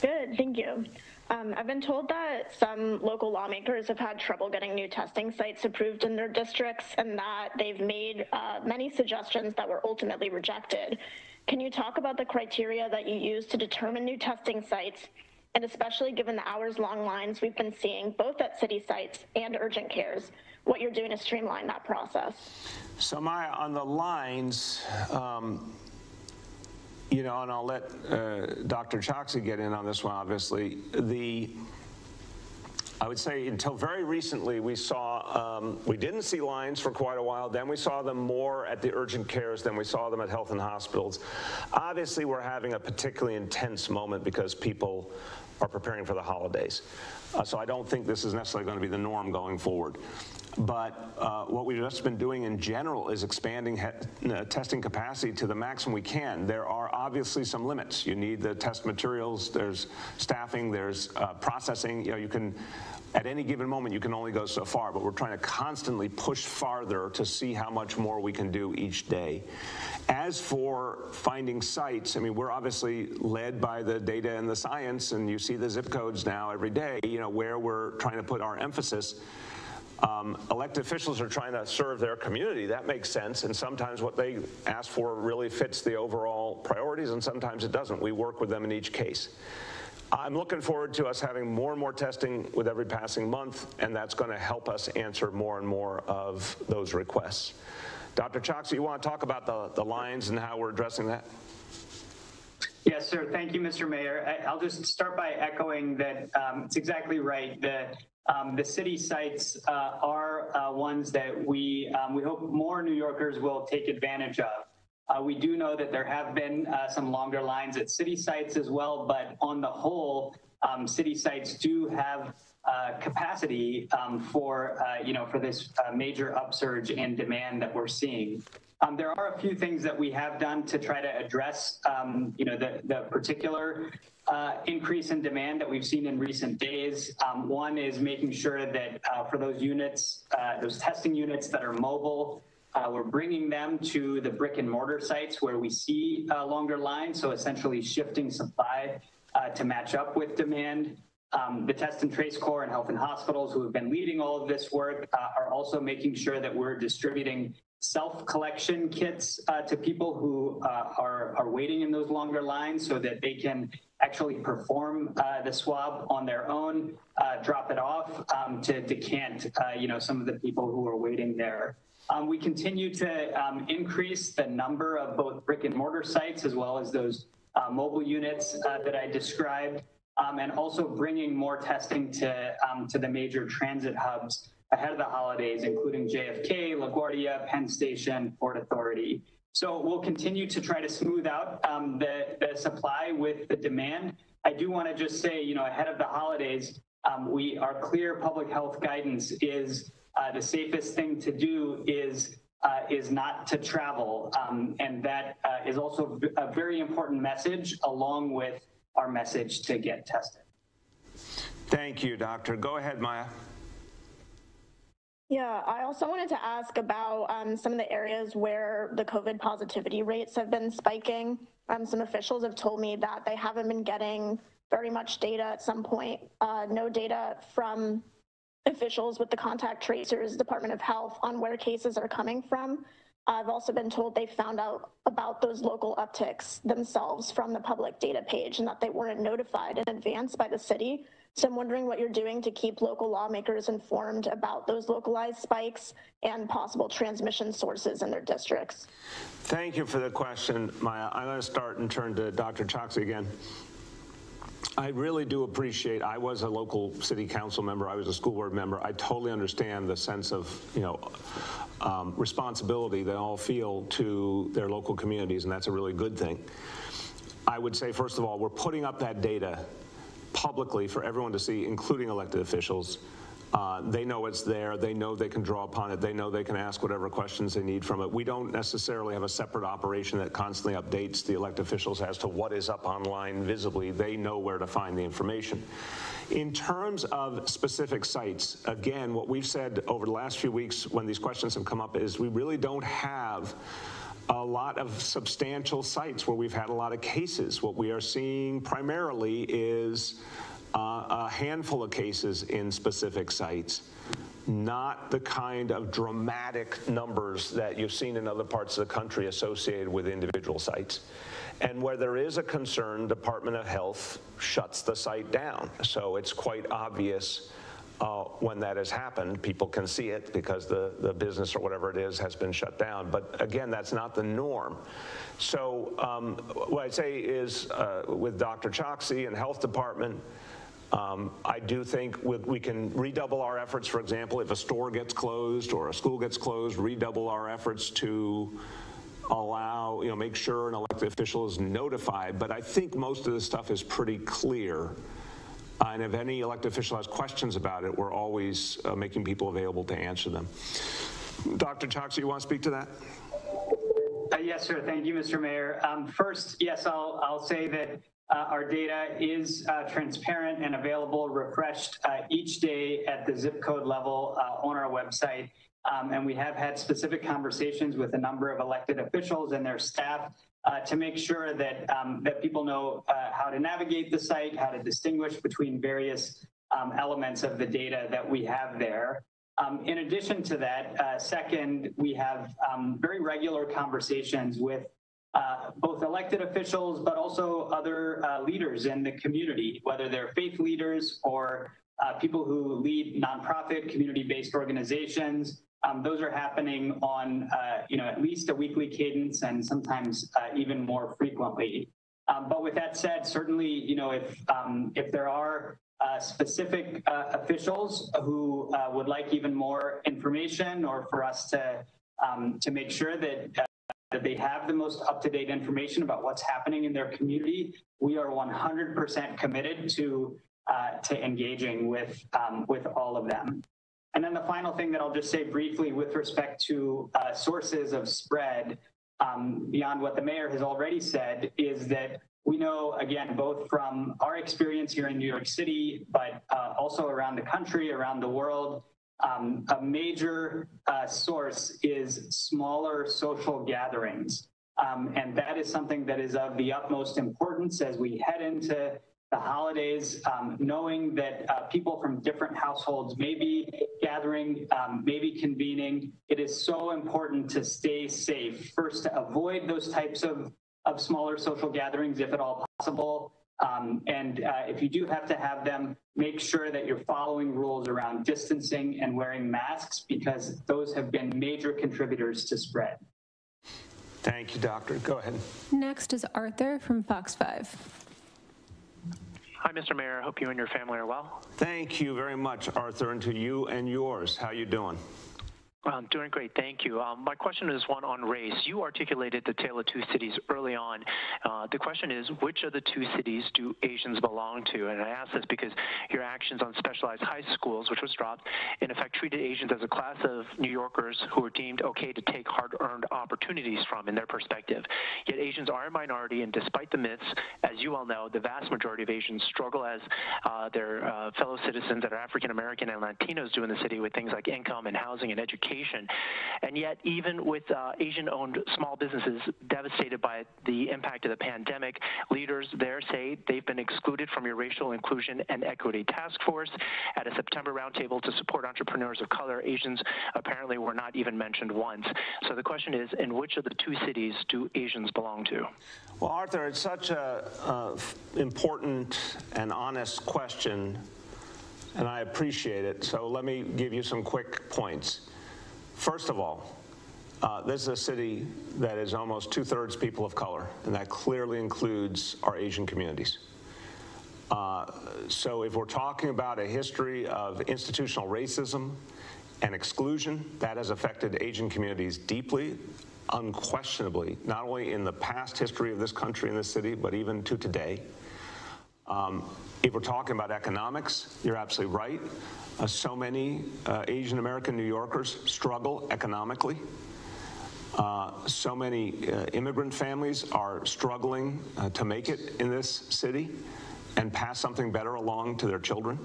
Good, thank you. Um, I've been told that some local lawmakers have had trouble getting new testing sites approved in their districts and that they've made uh, many suggestions that were ultimately rejected. Can you talk about the criteria that you use to determine new testing sites, and especially given the hours long lines we've been seeing both at city sites and urgent cares, what you're doing to streamline that process? So, Maya, on the lines, um, you know, and I'll let uh, Dr. Chokshi get in on this one, obviously. The I would say until very recently, we saw, um, we didn't see lines for quite a while. Then we saw them more at the urgent cares than we saw them at health and hospitals. Obviously, we're having a particularly intense moment because people are preparing for the holidays. Uh, so I don't think this is necessarily going to be the norm going forward. But uh, what we've just been doing in general is expanding uh, testing capacity to the maximum we can. There are obviously some limits. You need the test materials, there's staffing, there's uh, processing. You know, you can, at any given moment, you can only go so far, but we're trying to constantly push farther to see how much more we can do each day. As for finding sites, I mean, we're obviously led by the data and the science, and you see the zip codes now every day, you know, where we're trying to put our emphasis. Um, elected officials are trying to serve their community. That makes sense. And sometimes what they ask for really fits the overall priorities, and sometimes it doesn't. We work with them in each case. I'm looking forward to us having more and more testing with every passing month, and that's going to help us answer more and more of those requests. Dr. Chokshi, you want to talk about the, the lines and how we're addressing that? Yes, sir. Thank you, Mr. Mayor. I, will just start by echoing that um, it's exactly right. The, um, the city sites uh, are uh, ones that we, um, we hope more New Yorkers will take advantage of. Uh, we do know that there have been uh, some longer lines at city sites as well, but on the whole, um, city sites do have uh, capacity um, for, uh, you know, for this major upsurge in demand that we're seeing. Um, there are a few things that we have done to try to address, um, you know, the, the particular uh, increase in demand that we've seen in recent days. Um, one is making sure that uh, for those units, uh, those testing units that are mobile, uh, we're bringing them to the brick and mortar sites where we see uh, longer lines. So essentially shifting supply uh, to match up with demand. Um, the Test and Trace Corps and Health and Hospitals, who have been leading all of this work, are also making sure that we're distributing self-collection kits uh, to people who uh, are, are waiting in those longer lines so that they can actually perform uh, the swab on their own, uh, drop it off um, to decant, uh, you know, some of the people who are waiting there. Um, we continue to um, increase the number of both brick and mortar sites as well as those uh, mobile units that I described, um, and also bringing more testing to, um, to the major transit hubs ahead of the holidays, including JFK, LaGuardia, Penn Station, Port Authority. So we'll continue to try to smooth out um, the, the supply with the demand. I do want to just say, you know, ahead of the holidays, um, we our clear public health guidance is uh, the safest thing to do is uh, is not to travel, um, and that uh, is also a very important message along with our message to get tested. Thank you, doctor. Go ahead, Maya. Yeah, I also wanted to ask about um, some of the areas where the COVID positivity rates have been spiking. Um, some officials have told me that they haven't been getting very much data at some point, uh, no data from officials with the contact tracers, Department of Health, on where cases are coming from. I've also been told they found out about those local upticks themselves from the public data page and that they weren't notified in advance by the city. So I'm wondering what you're doing to keep local lawmakers informed about those localized spikes and possible transmission sources in their districts. Thank you for the question, Maya. I'm going to start and turn to Dr. Chokshi again. I really do appreciate, I was a local city council member, I was a school board member. I totally understand the sense of, you know, um, responsibility they all feel to their local communities, and that's a really good thing. I would say, first of all, we're putting up that data publicly for everyone to see, including elected officials. Uh, they know it's there. They know they can draw upon it. They know they can ask whatever questions they need from it. We don't necessarily have a separate operation that constantly updates the elected officials as to what is up online visibly. They know where to find the information. In terms of specific sites, again, what we've said over the last few weeks when these questions have come up is we really don't have a lot of substantial sites where we've had a lot of cases. What we are seeing primarily is uh, a handful of cases in specific sites, not the kind of dramatic numbers that you've seen in other parts of the country associated with individual sites. And where there is a concern, Department of Health shuts the site down. So it's quite obvious uh, when that has happened. People can see it because the, the business or whatever it is has been shut down. But again, that's not the norm. So um, what I'd say is uh, with Dr. Chokshi and Health Department, um, I do think we, we, can redouble our efforts. For example, if a store gets closed or a school gets closed, redouble our efforts to allow, you know, make sure an elected official is notified. But I think most of this stuff is pretty clear Uh, and if any elected official has questions about it, we're always uh, making people available to answer them. Dr. Chokshi, you want to speak to that? Uh, yes, sir. Thank you, Mr. Mayor. Um, first, yes, I'll, I'll say that uh, our data is uh, transparent and available, refreshed uh, each day at the zip code level uh, on our website. Um, and we have had specific conversations with a number of elected officials and their staff uh, to make sure that um, that people know uh, how to navigate the site, how to distinguish between various um, elements of the data that we have there. Um, in addition to that, second, we have um, very regular conversations with uh, both elected officials, but also other uh, leaders in the community, whether they're faith leaders or uh, people who lead nonprofit community-based organizations. Um, those are happening on, uh, you know, at least a weekly cadence and sometimes uh, even more frequently. Um, but with that said, certainly, you know, if um, if there are uh, specific uh, officials who uh, would like even more information, or for us to um, to make sure that that they have the most up to date information about what's happening in their community, we are 100% committed to to engaging with um, with all of them. And then the final thing that I'll just say briefly with respect to uh, sources of spread, um, beyond what the mayor has already said, is that we know, again, both from our experience here in New York City, but uh, also around the country, around the world, um, a major uh, source is smaller social gatherings. Um, and that is something that is of the utmost importance as we head into the holidays, um, knowing that uh, people from different households may be gathering, um, maybe convening. It is so important to stay safe. First, to avoid those types of, of smaller social gatherings if at all possible. Um, and uh, if you do have to have them, make sure that you're following rules around distancing and wearing masks because those have been major contributors to spread. Thank you, doctor. Go ahead. Next is Arthur from Fox 5. Hi, Mr. Mayor. I hope you and your family are well. Thank you very much, Arthur, and to you and yours. How you doing? I'm doing great, thank you. Um, my question is one on race. You articulated the tale of two cities early on. Uh, the question is, which of the two cities do Asians belong to? And I ask this because your actions on specialized high schools, which was dropped, in effect treated Asians as a class of New Yorkers who were deemed okay to take hard-earned opportunities from in their perspective. Yet Asians are a minority, and despite the myths, as you all know, the vast majority of Asians struggle as uh, their uh, fellow citizens that are African American and Latinos do in the city with things like income and housing and education education. And yet, even with uh, Asian owned small businesses devastated by the impact of the pandemic, leaders there say they've been excluded from your racial inclusion and equity task force. At a September roundtable to support entrepreneurs of color, Asians apparently were not even mentioned once. So the question is in which of the two cities do Asians belong to? Well, Arthur, it's such an important and honest question and I appreciate it. So let me give you some quick points. First of all, uh, this is a city that is almost two thirds people of color, and that clearly includes our Asian communities. Uh, so if we're talking about a history of institutional racism and exclusion, that has affected Asian communities deeply, unquestionably, not only in the past history of this country and this city, but even to today. Um, if we're talking about economics, you're absolutely right. Uh, so many uh, Asian American New Yorkers struggle economically. Uh, so many uh, immigrant families are struggling uh, to make it in this city and pass something better along to their children.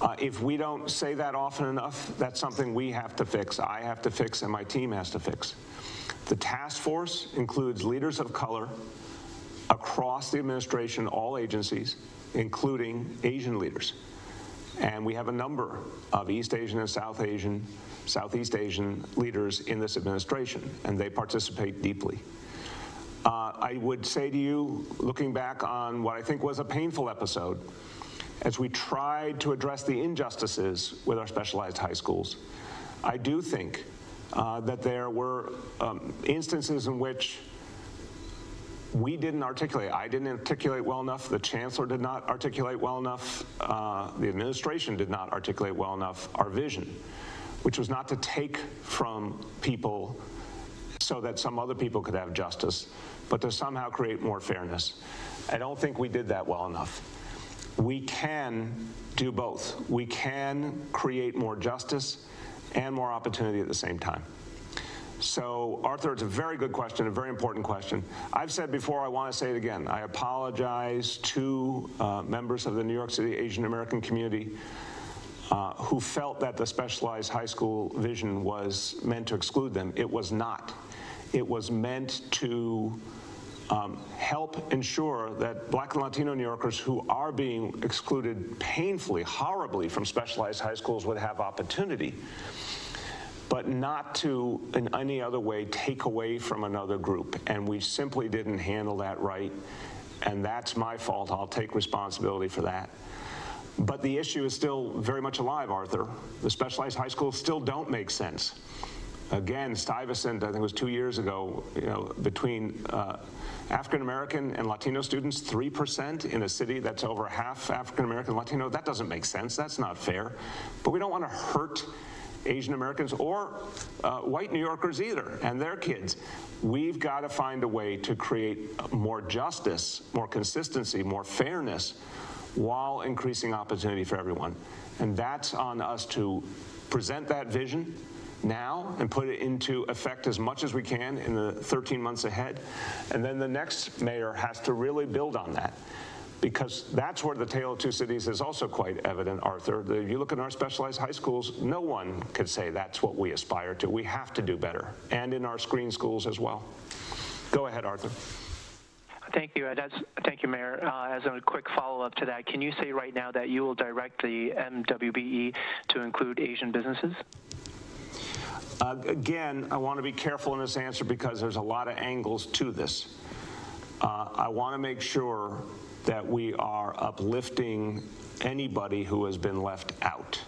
Uh, if we don't say that often enough, that's something we have to fix, I have to fix, and my team has to fix. The task force includes leaders of color across the administration, all agencies, including Asian leaders. And we have a number of East Asian and South Asian, Southeast Asian leaders in this administration, and they participate deeply. Uh, I would say to you, looking back on what I think was a painful episode, as we tried to address the injustices with our specialized high schools, I do think uh, that there were um, instances in which we didn't articulate. I didn't articulate well enough. The chancellor did not articulate well enough. Uh, the administration did not articulate well enough our vision, which was not to take from people so that some other people could have justice, but to somehow create more fairness. I don't think we did that well enough. we can do both. We can create more justice and more opportunity at the same time. So, Arthur, it's a very good question, a very important question. I've said before, I want to say it again. I apologize to uh, members of the New York City Asian American community uh, who felt that the specialized high school vision was meant to exclude them. It was not. It was meant to um, help ensure that black and Latino New Yorkers who are being excluded painfully, horribly from specialized high schools would have opportunity but not to in any other way take away from another group. And we simply didn't handle that right. And that's my fault. I'll take responsibility for that. But the issue is still very much alive, Arthur. The specialized high schools still don't make sense. Again, Stuyvesant, I think it was two years ago, you know, between uh, African American and Latino students, 3% in a city that's over half African American Latino, that doesn't make sense. That's not fair. But we don't want to hurt Asian Americans or uh, white New Yorkers either, and their kids. We've got to find a way to create more justice, more consistency, more fairness while increasing opportunity for everyone. And that's on us to present that vision now and put it into effect as much as we can in the 13 months ahead. And then the next mayor has to really build on that because that's where the tale of two cities is also quite evident, Arthur. The, you look at our specialized high schools, no one could say that's what we aspire to. We have to do better, and in our screen schools as well. Go ahead, Arthur. Thank you. That's, thank you, Mayor. Uh, as a quick follow-up to that, can you say right now that you will direct the MWBE to include Asian businesses? Uh, again, I want to be careful in this answer because there's a lot of angles to this. Uh, I want to make sure that we are uplifting anybody who has been left out.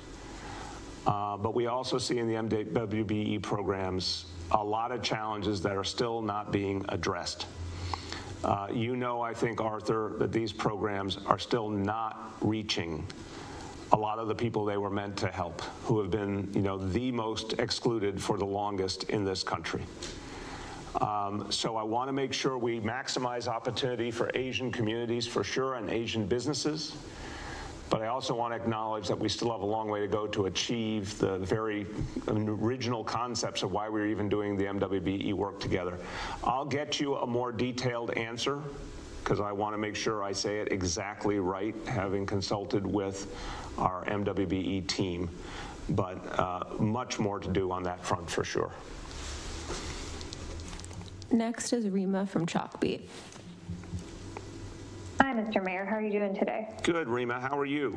Uh, but we also see in the MWBE programs a lot of challenges that are still not being addressed. Uh, you know, I think, Arthur, that these programs are still not reaching a lot of the people they were meant to help, who have been, you know, the most excluded for the longest in this country. Um, so I want to make sure we maximize opportunity for Asian communities for sure and Asian businesses. But I also want to acknowledge that we still have a long way to go to achieve the very original concepts of why we're even doing the MWBE work together. I'll get you a more detailed answer because I want to make sure I say it exactly right, having consulted with our MWBE team. But uh, much more to do on that front for sure. Next is Reema from Chalkbeat. Hi, Mr. Mayor. How are you doing today? Good, Reema. How are you?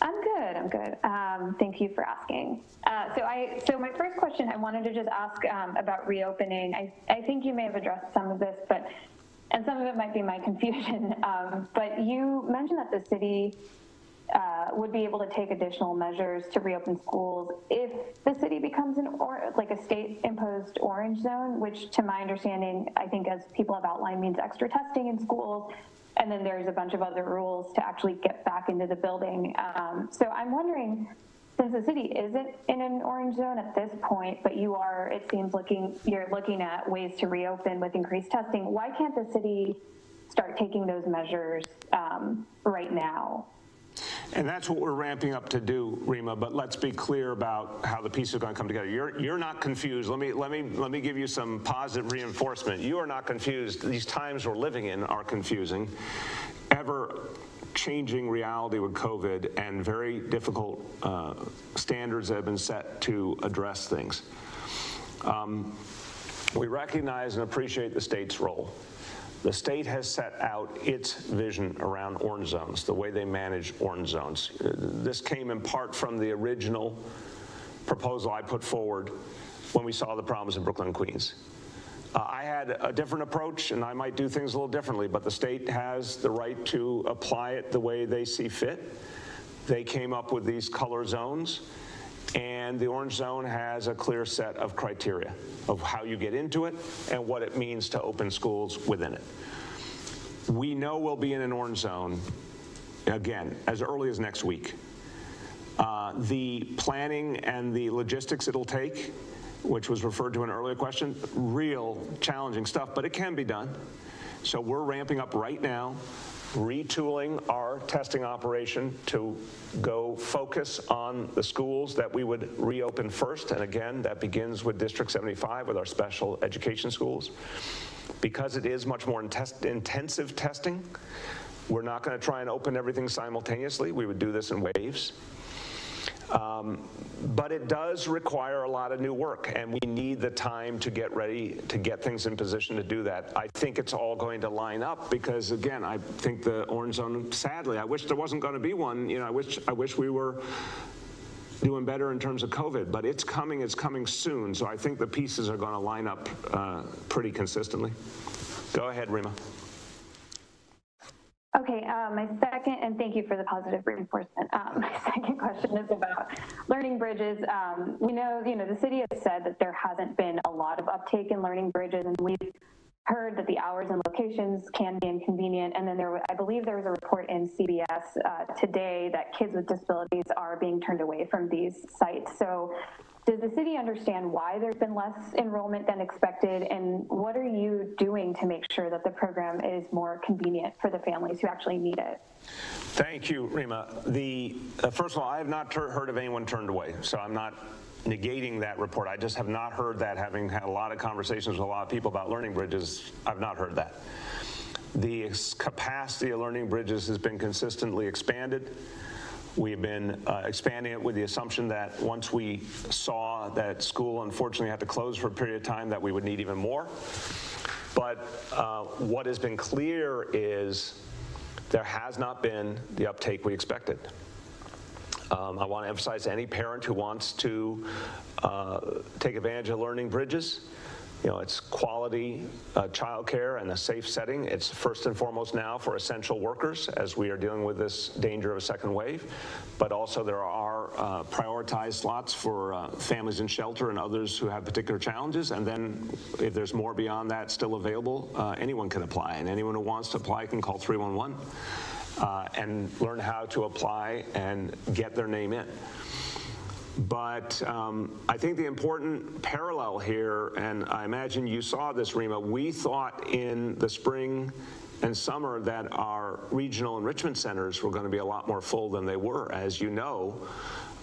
I'm good. I'm good. Um, thank you for asking. Uh, so I, so my first question, I wanted to just ask um, about reopening. I, I think you may have addressed some of this, but and some of it might be my [laughs] confusion. Um, but you mentioned that the city uh, would be able to take additional measures to reopen schools if the city becomes an or like a state imposed orange zone, which to my understanding, I think as people have outlined means extra testing in schools. And then there's a bunch of other rules to actually get back into the building. Um, so I'm wondering, since the city isn't in an orange zone at this point, but you are, it seems looking, you're looking at ways to reopen with increased testing, why can't the city start taking those measures um, right now? And that's what we're ramping up to do, Reema. But let's be clear about how the pieces are going to come together. You're you're not confused. Let me let me let me give you some positive reinforcement. You are not confused. These times we're living in are confusing. Ever changing reality with COVID and very difficult uh, standards that have been set to address things. Um, we recognize and appreciate the state's role. The state has set out its vision around orange zones, the way they manage orange zones. This came in part from the original proposal I put forward when we saw the problems in Brooklyn and Queens. Uh, I had a different approach, and I might do things a little differently, but the state has the right to apply it the way they see fit. They came up with these color zones. And the orange zone has a clear set of criteria of how you get into it and what it means to open schools within it. We know we'll be in an orange zone, again, as early as next week. Uh, the planning and the logistics it'll take, which was referred to in an earlier question, real challenging stuff, but it can be done. So we're ramping up right now. Retooling our testing operation to go focus on the schools that we would reopen first. And again, that begins with District 75 with our special education schools. Because it is much more intensive testing, we're not going to try and open everything simultaneously. We would do this in waves. Um, but it does require a lot of new work, and we need the time to get ready to get things in position to do that. I think it's all going to line up because, again, I think the orange zone. Sadly, I wish there wasn't going to be one. You know, I wish I wish we were doing better in terms of COVID, but it's coming. It's coming soon. So I think the pieces are going to line up uh, pretty consistently. Go ahead, Reema. Okay, uh, my second, and thank you for the positive reinforcement. Um, [laughs] my second question is about learning bridges. Um, we know, you know, the city has said that there hasn't been a lot of uptake in learning bridges, and we've heard that the hours and locations can be inconvenient. And then there, I believe there was a report in CBS uh, today that kids with disabilities are being turned away from these sites. So does the city understand why there's been less enrollment than expected? And what are you doing to make sure that the program is more convenient for the families who actually need it? Thank you, Reema. The, uh, first of all, I have not heard of anyone turned away, so I'm not negating that report. I just have not heard that, having had a lot of conversations with a lot of people about learning bridges, I've not heard that. The capacity of learning bridges has been consistently expanded. We've been uh, expanding it with the assumption that once we saw that school unfortunately had to close for a period of time, that we would need even more. But uh, what has been clear is there has not been the uptake we expected. Um, I want to emphasize to any parent who wants to uh, take advantage of learning bridges, you know, it's quality uh, childcare and a safe setting. It's first and foremost now for essential workers as we are dealing with this danger of a second wave. But also there are uh, prioritized slots for uh, families in shelter and others who have particular challenges. And then if there's more beyond that still available, uh, anyone can apply. And anyone who wants to apply can call 311 uh, and learn how to apply and get their name in. But um, I think the important parallel here, and I imagine you saw this, Reema, we thought in the spring and summer that our regional enrichment centers were going to be a lot more full than they were. As you know,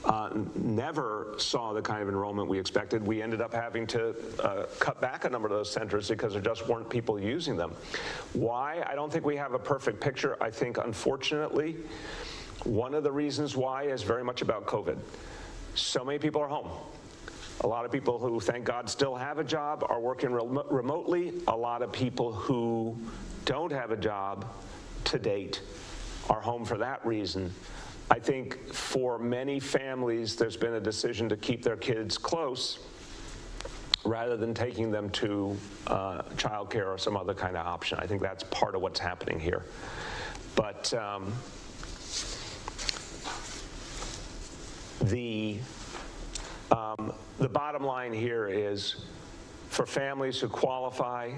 uh, never saw the kind of enrollment we expected. We ended up having to uh, cut back a number of those centers because there just weren't people using them. Why? I don't think we have a perfect picture. I think, unfortunately, one of the reasons why is very much about COVID. So many people are home. A lot of people who, thank God, still have a job are working rem remotely. A lot of people who don't have a job to date are home for that reason. I think for many families, there's been a decision to keep their kids close rather than taking them to uh, childcare or some other kind of option. I think that's part of what's happening here. But um, The, um, the bottom line here is for families who qualify,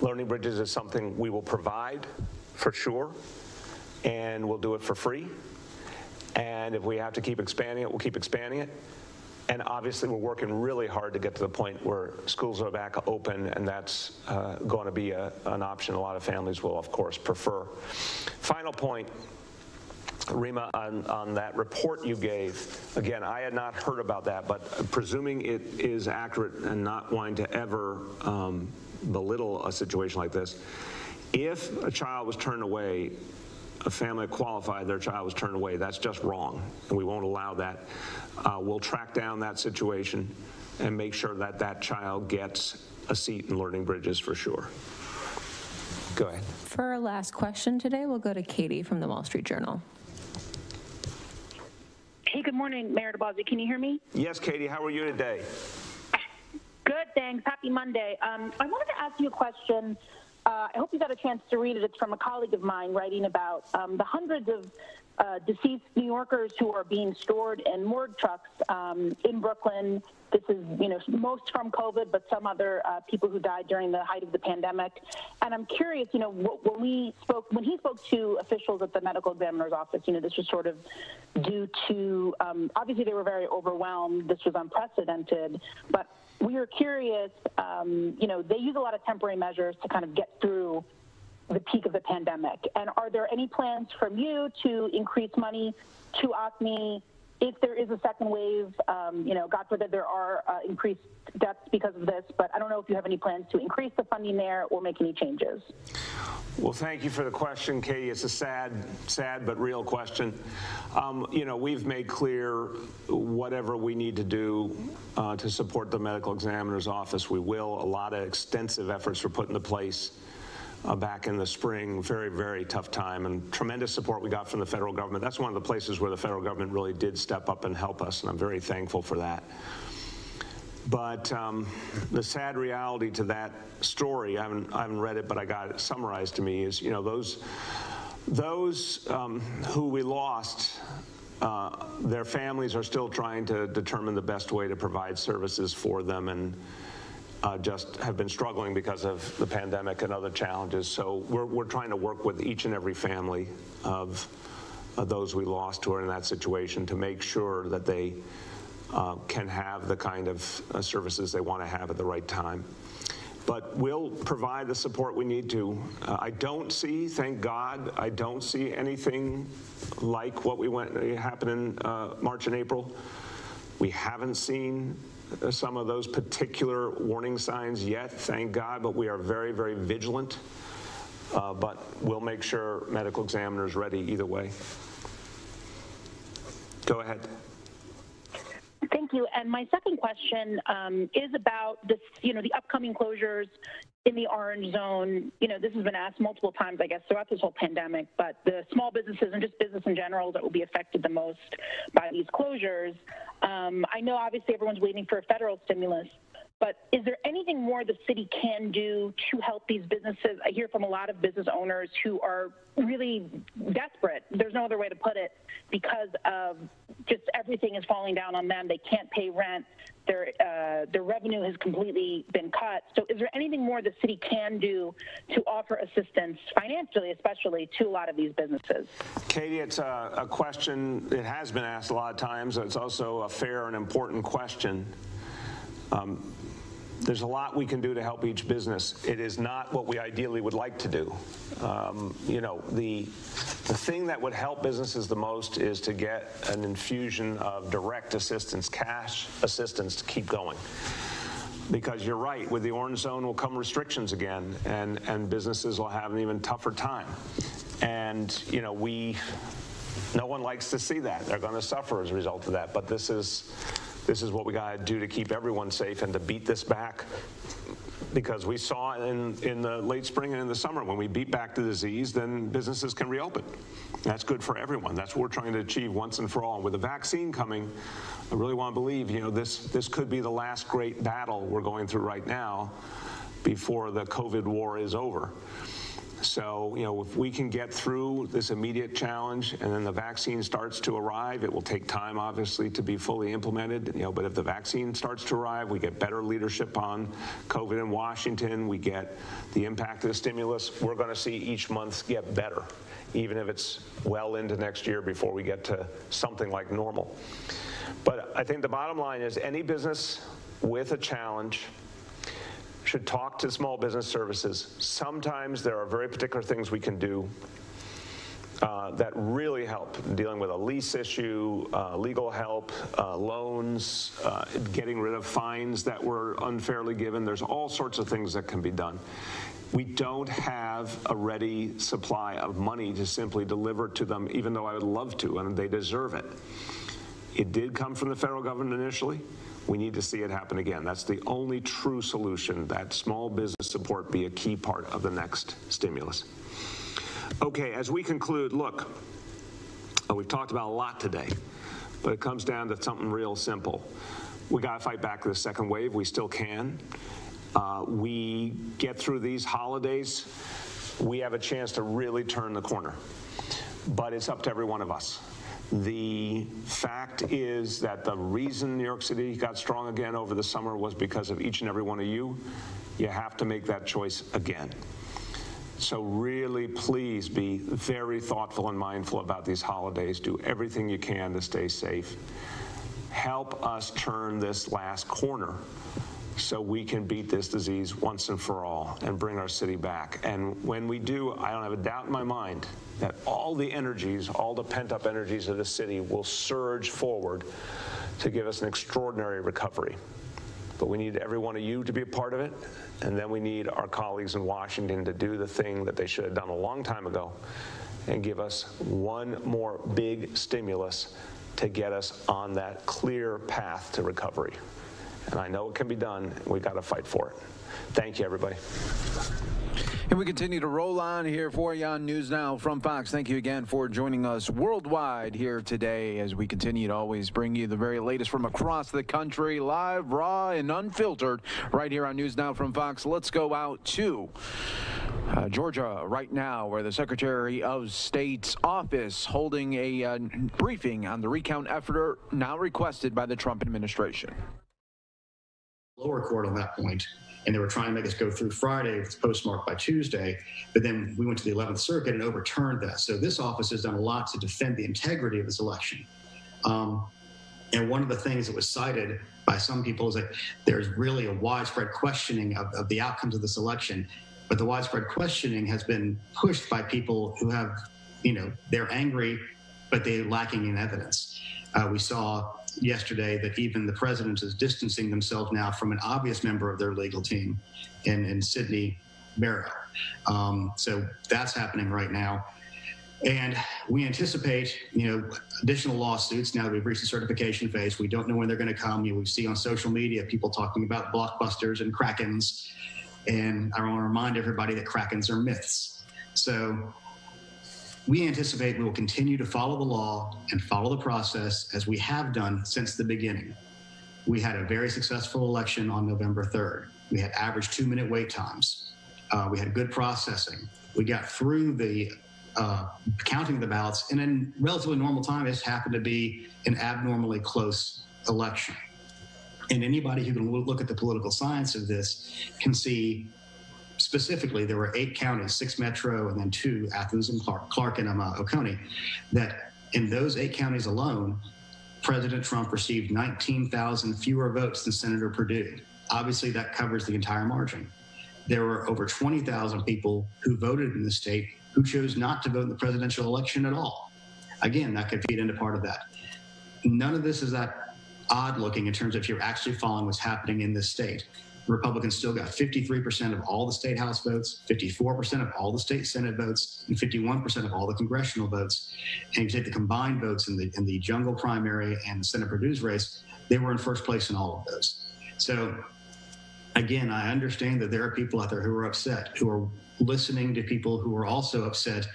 Learning Bridges is something we will provide for sure, and we'll do it for free. And if we have to keep expanding it, we'll keep expanding it. And obviously, we're working really hard to get to the point where schools are back open, and that's uh, going to be a, an option a lot of families will, of course, prefer. Final point Reema, on, on that report you gave, again, I had not heard about that, but presuming it is accurate and not wanting to ever um, belittle a situation like this, if a child was turned away, a family qualified, their child was turned away, that's just wrong, and we won't allow that. Uh, we'll track down that situation and make sure that that child gets a seat in Learning Bridges for sure. Go ahead. For our last question today, we'll go to Katie from the Wall Street Journal. Hey, good morning, Mayor de Blasio. Can you hear me? Yes, Katie. How are you today? Good, thanks. Happy Monday. Um, I wanted to ask you a question. Uh, I hope you got a chance to read it. It's from a colleague of mine writing about um, the hundreds of uh, deceased New Yorkers who are being stored in morgue trucks um, in Brooklyn. This is, you know, most from COVID, but some other uh, people who died during the height of the pandemic. And I'm curious, you know, when we spoke, when he spoke to officials at the medical examiner's office, you know, this was sort of due to, um, obviously they were very overwhelmed. This was unprecedented, but we were curious, um, you know, they use a lot of temporary measures to kind of get through the peak of the pandemic? And are there any plans from you to increase money to OCME if there is a second wave? Um, you know, God forbid there are uh, increased deaths because of this, but I don't know if you have any plans to increase the funding there or make any changes. Well, thank you for the question, Katie. It's a sad, sad but real question. Um, you know, we've made clear whatever we need to do uh, to support the medical examiner's office, we will. A lot of extensive efforts were put into place uh, back in the spring. Very, very tough time and tremendous support we got from the federal government. That's one of the places where the federal government really did step up and help us, and I'm very thankful for that. But um, the sad reality to that story, I haven't, I haven't read it, but I got it summarized to me, is you know those those um, who we lost. Uh, their families are still trying to determine the best way to provide services for them and uh, just have been struggling because of the pandemic and other challenges. So we're, we're trying to work with each and every family of those we lost who are in that situation to make sure that they uh, can have the kind of uh, services they want to have at the right time. But we'll provide the support we need to. Uh, I don't see, thank God, I don't see anything like what we went happened in uh, March and April. We haven't seen some of those particular warning signs yet, thank God, but we are very, very vigilant. Uh, but we'll make sure medical examiners ready either way. Go ahead. Thank you. And my second question um, is about this, you know, the upcoming closures in the orange zone. You know, this has been asked multiple times, I guess, throughout this whole pandemic, but the small businesses and just business in general that will be affected the most by these closures. Um, I know obviously everyone's waiting for a federal stimulus, but is there anything more the city can do to help these businesses? I hear from a lot of business owners who are really desperate. There's no other way to put it because of just everything is falling down on them. They can't pay rent. Their uh, their revenue has completely been cut. So, is there anything more the city can do to offer assistance financially, especially to a lot of these businesses? Katie, it's a, a question. It has been asked a lot of times. It's also a fair and important question. Um, there's a lot we can do to help each business. It is not what we ideally would like to do. Um, you know, the, the thing that would help businesses the most is to get an infusion of direct assistance, cash assistance to keep going. Because you're right, with the orange zone will come restrictions again, and, and businesses will have an even tougher time. And, you know, we, no one likes to see that. They're going to suffer as a result of that. But this is, this is what we got to do to keep everyone safe and to beat this back because we saw in, in the late spring and in the summer when we beat back the disease, then businesses can reopen. That's good for everyone. That's what we're trying to achieve once and for all. And with the vaccine coming, I really want to believe, you know, this, this could be the last great battle we're going through right now before the COVID war is over. So, you know, if we can get through this immediate challenge and then the vaccine starts to arrive, it will take time, obviously, to be fully implemented. You know, but if the vaccine starts to arrive, we get better leadership on COVID in Washington, we get the impact of the stimulus, we're going to see each month get better, even if it's well into next year before we get to something like normal. But I think the bottom line is any business with a challenge should talk to small business services. Sometimes there are very particular things we can do uh, that really help dealing with a lease issue, uh, legal help, uh, loans, uh, getting rid of fines that were unfairly given. There's all sorts of things that can be done. We don't have a ready supply of money to simply deliver to them, even though I would love to, and they deserve it. It did come from the federal government initially. We need to see it happen again. That's the only true solution that small business support be a key part of the next stimulus. Okay, as we conclude, look, uh, we've talked about a lot today, but it comes down to something real simple. We got to fight back the second wave. We still can. Uh, we get through these holidays, we have a chance to really turn the corner. But it's up to every one of us. The fact is that the reason New York City got strong again over the summer was because of each and every one of you. You have to make that choice again. So really, please be very thoughtful and mindful about these holidays. Do everything you can to stay safe. Help us turn this last corner so we can beat this disease once and for all and bring our city back. And when we do, I don't have a doubt in my mind that all the energies, all the pent up energies of the city will surge forward to give us an extraordinary recovery. But we need every one of you to be a part of it. And then we need our colleagues in Washington to do the thing that they should have done a long time ago and give us one more big stimulus to get us on that clear path to recovery. And I know it can be done. We've got to fight for it. Thank you, everybody. And we continue to roll on here for you on News Now from Fox. Thank you again for joining us worldwide here today as we continue to always bring you the very latest from across the country, live, raw, and unfiltered, right here on News Now from Fox. Let's go out to uh, Georgia right now, where the Secretary of State's office holding a uh, briefing on the recount effort now requested by the Trump administration. Lower court on that point and they were trying to make us go through Friday with postmark by Tuesday. But then we went to the 11th Circuit and overturned that. So this office has done a lot to defend the integrity of this election. Um, and one of the things that was cited by some people is that there's really a widespread questioning of, of the outcomes of this election. But the widespread questioning has been pushed by people who have, you know, they're angry, but they're lacking in evidence. Uh, we saw yesterday that even the president is distancing themselves now from an obvious member of their legal team in, in Sidney Powell. Um, so that's happening right now. And we anticipate, you know, additional lawsuits now that we've reached the certification phase. We don't know when they're going to come. You know, we see on social media people talking about blockbusters and krakens. And I want to remind everybody that krakens are myths. So we anticipate we will continue to follow the law and follow the process as we have done since the beginning. We had a very successful election on November 3rd. We had average two minute wait times. Uh, we had good processing. We got through the uh, counting of the ballots and in a relatively normal time. It happened to be an abnormally close election. And anybody who can look at the political science of this can see specifically, there were eight counties, six metro, and then two, Athens and Clarke, Clarke and um, uh, Oconee, that in those eight counties alone, President Trump received 19,000 fewer votes than Senator Perdue. Obviously, that covers the entire margin. There were over 20,000 people who voted in the state who chose not to vote in the presidential election at all. Again, that could feed into part of that. None of this is that odd looking in terms of if you're actually following what's happening in this state. Republicans still got 53% of all the state House votes, 54% of all the state Senate votes, and 51% of all the congressional votes. And you take the combined votes in the in the jungle primary and the Senate Perdue's race, they were in first place in all of those. So again, I understand that there are people out there who are upset, who are listening to people who are also upset,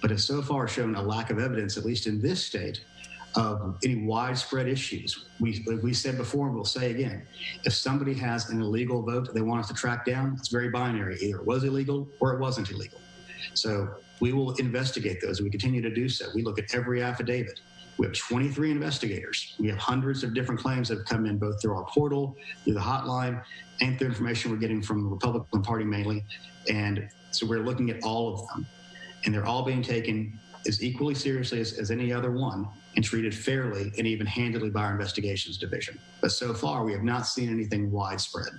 but have so far shown a lack of evidence, at least in this state, of any widespread issues. We, we said before, and we'll say again, if somebody has an illegal vote they want us to track down, it's very binary. Either it was illegal or it wasn't illegal. So we will investigate those. We continue to do so. We look at every affidavit. We have 23 investigators. We have hundreds of different claims that have come in both through our portal, through the hotline, and through information we're getting from the Republican Party mainly. And so we're looking at all of them. And they're all being taken as equally seriously as, as any other one and treated fairly and even handedly by our investigations division. But so far, we have not seen anything widespread.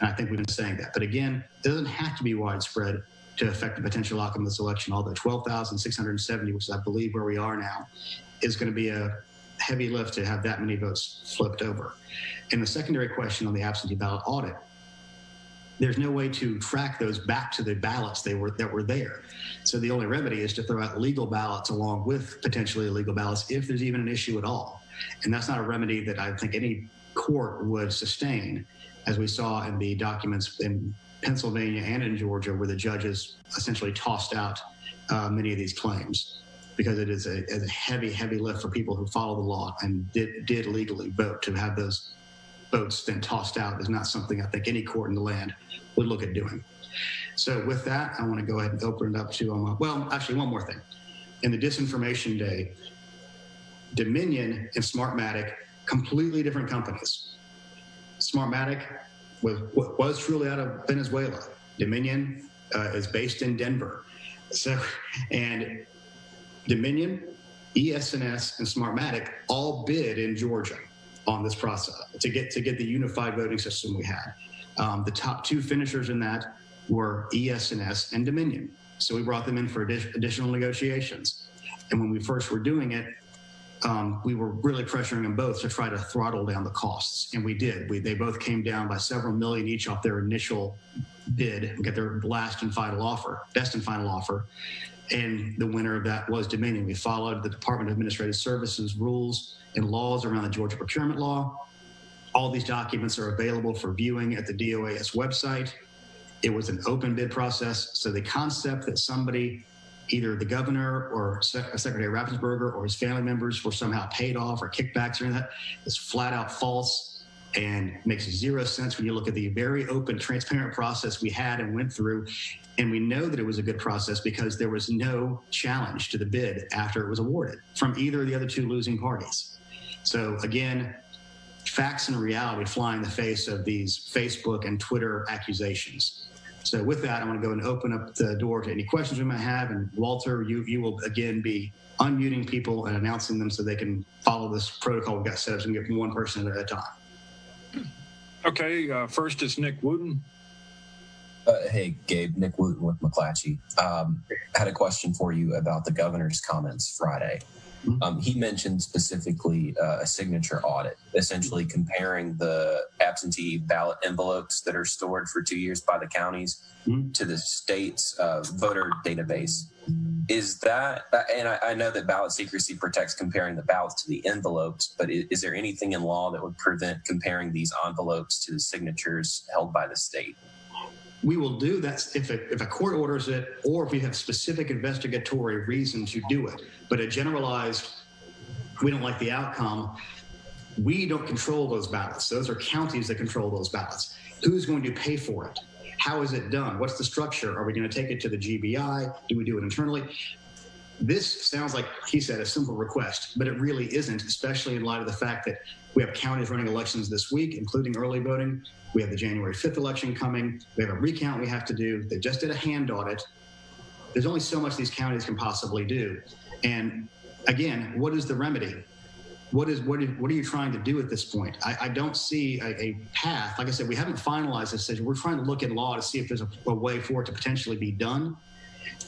And I think we've been saying that. But again, it doesn't have to be widespread to affect the potential outcome of this election, although 12,670, which I believe, where we are now, is going to be a heavy lift to have that many votes flipped over. And the secondary question on the absentee ballot audit there's no way to track those back to the ballots they were that were there. So the only remedy is to throw out legal ballots along with potentially illegal ballots if there's even an issue at all. And that's not a remedy that I think any court would sustain, as we saw in the documents in Pennsylvania and in Georgia, where the judges essentially tossed out uh, many of these claims because it is a, a, heavy, heavy lift for people who follow the law and did, did legally vote to have those votes then tossed out is not something I think any court in the land would look at doing. So with that, I want to go ahead and open it up to, um, well, actually one more thing. In the disinformation day, Dominion and Smartmatic, completely different companies. Smartmatic was, was truly out of Venezuela. Dominion uh, is based in Denver. So, and Dominion, ES&S, and Smartmatic all bid in Georgia on this process to get to get the unified voting system we had. Um, the top two finishers in that were ES&S and Dominion. So we brought them in for addi- additional negotiations. And when we first were doing it, um, we were really pressuring them both to try to throttle down the costs, and we did. We, they both came down by several million each off their initial bid get their last and final offer, best and final offer. And the winner of that was Dominion. We followed the Department of Administrative Services rules and laws around the Georgia procurement law. All these documents are available for viewing at the DOAS website. It was an open bid process. So the concept that somebody, either the governor or Sec- uh, Secretary Raffensperger or his family members were somehow paid off or kickbacks or anything that is flat out false and makes zero sense when you look at the very open, transparent process we had and went through. And we know that it was a good process because there was no challenge to the bid after it was awarded from either of the other two losing parties. So again, facts and reality fly in the face of these Facebook and Twitter accusations. So with that, I want to go and open up the door to any questions we might have. And Walter, you, you will again be unmuting people and announcing them so they can follow this protocol we've got set up and get from one person at a time. Okay, uh, first is Nick Wooten. Uh, hey, Gabe, Nick Wooten with McClatchy. Um, had a question for you about the governor's comments Friday. Um, he mentioned specifically uh, a signature audit, essentially comparing the absentee ballot envelopes that are stored for two years by the counties to the state's uh, voter database. Is that, and I, I know that ballot secrecy protects comparing the ballots to the envelopes, but is, is there anything in law that would prevent comparing these envelopes to the signatures held by the state? We will do that if a, if a court orders it or if we have specific investigatory reason to do it. But a generalized, we don't like the outcome, we don't control those ballots. Those are counties that control those ballots. Who's going to pay for it? How is it done? What's the structure? Are we going to take it to the GBI? Do we do it internally? This sounds like he said a simple request, but it really isn't, especially in light of the fact that we have counties running elections this week, including early voting. We have the January 5th election coming. We have a recount we have to do. They just did a hand audit. There's only so much these counties can possibly do. And again, what is the remedy? What is what? Is, what are you trying to do at this point? I, I don't see a, a, path. Like I said, we haven't finalized this decision. We're trying to look at law to see if there's a, a way for it to potentially be done.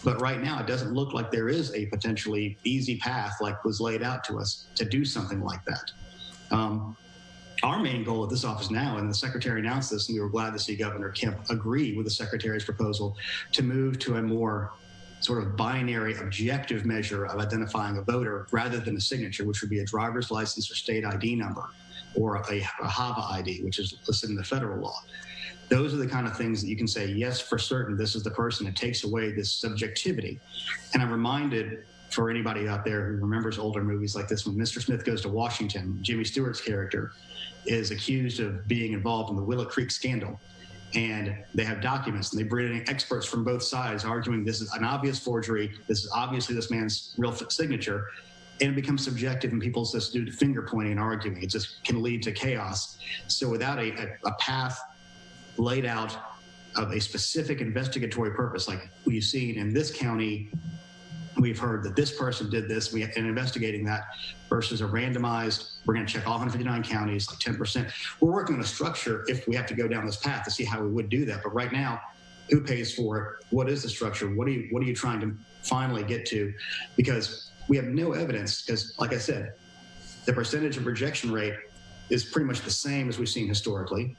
But right now, it doesn't look like there is a potentially easy path like was laid out to us to do something like that. Um, our main goal at this office now, and the secretary announced this, and we were glad to see Governor Kemp agree with the secretary's proposal to move to a more sort of binary objective measure of identifying a voter rather than a signature, which would be a driver's license or state ID number or a, a HAVA ID, which is listed in the federal law. Those are the kind of things that you can say, yes, for certain, this is the person. It takes away this subjectivity. And I'm reminded for anybody out there who remembers older movies like this, when Mr. Smith goes to Washington, Jimmy Stewart's character is accused of being involved in the Willow Creek scandal. And they have documents and they bring in experts from both sides arguing this is an obvious forgery. This is obviously this man's real signature. And it becomes subjective and people just do finger pointing and arguing. It just can lead to chaos. So without a, a, a path laid out of a specific investigatory purpose, like we've seen in this county we've heard that this person did this. We and investigating that versus a randomized. We're going to check all 159 counties, like 10 percent. We're working on a structure if we have to go down this path to see how we would do that. But right now, who pays for it? What is the structure? What are you What are you trying to finally get to? Because we have no evidence. Because, like I said, the percentage of rejection rate is pretty much the same as we've seen historically.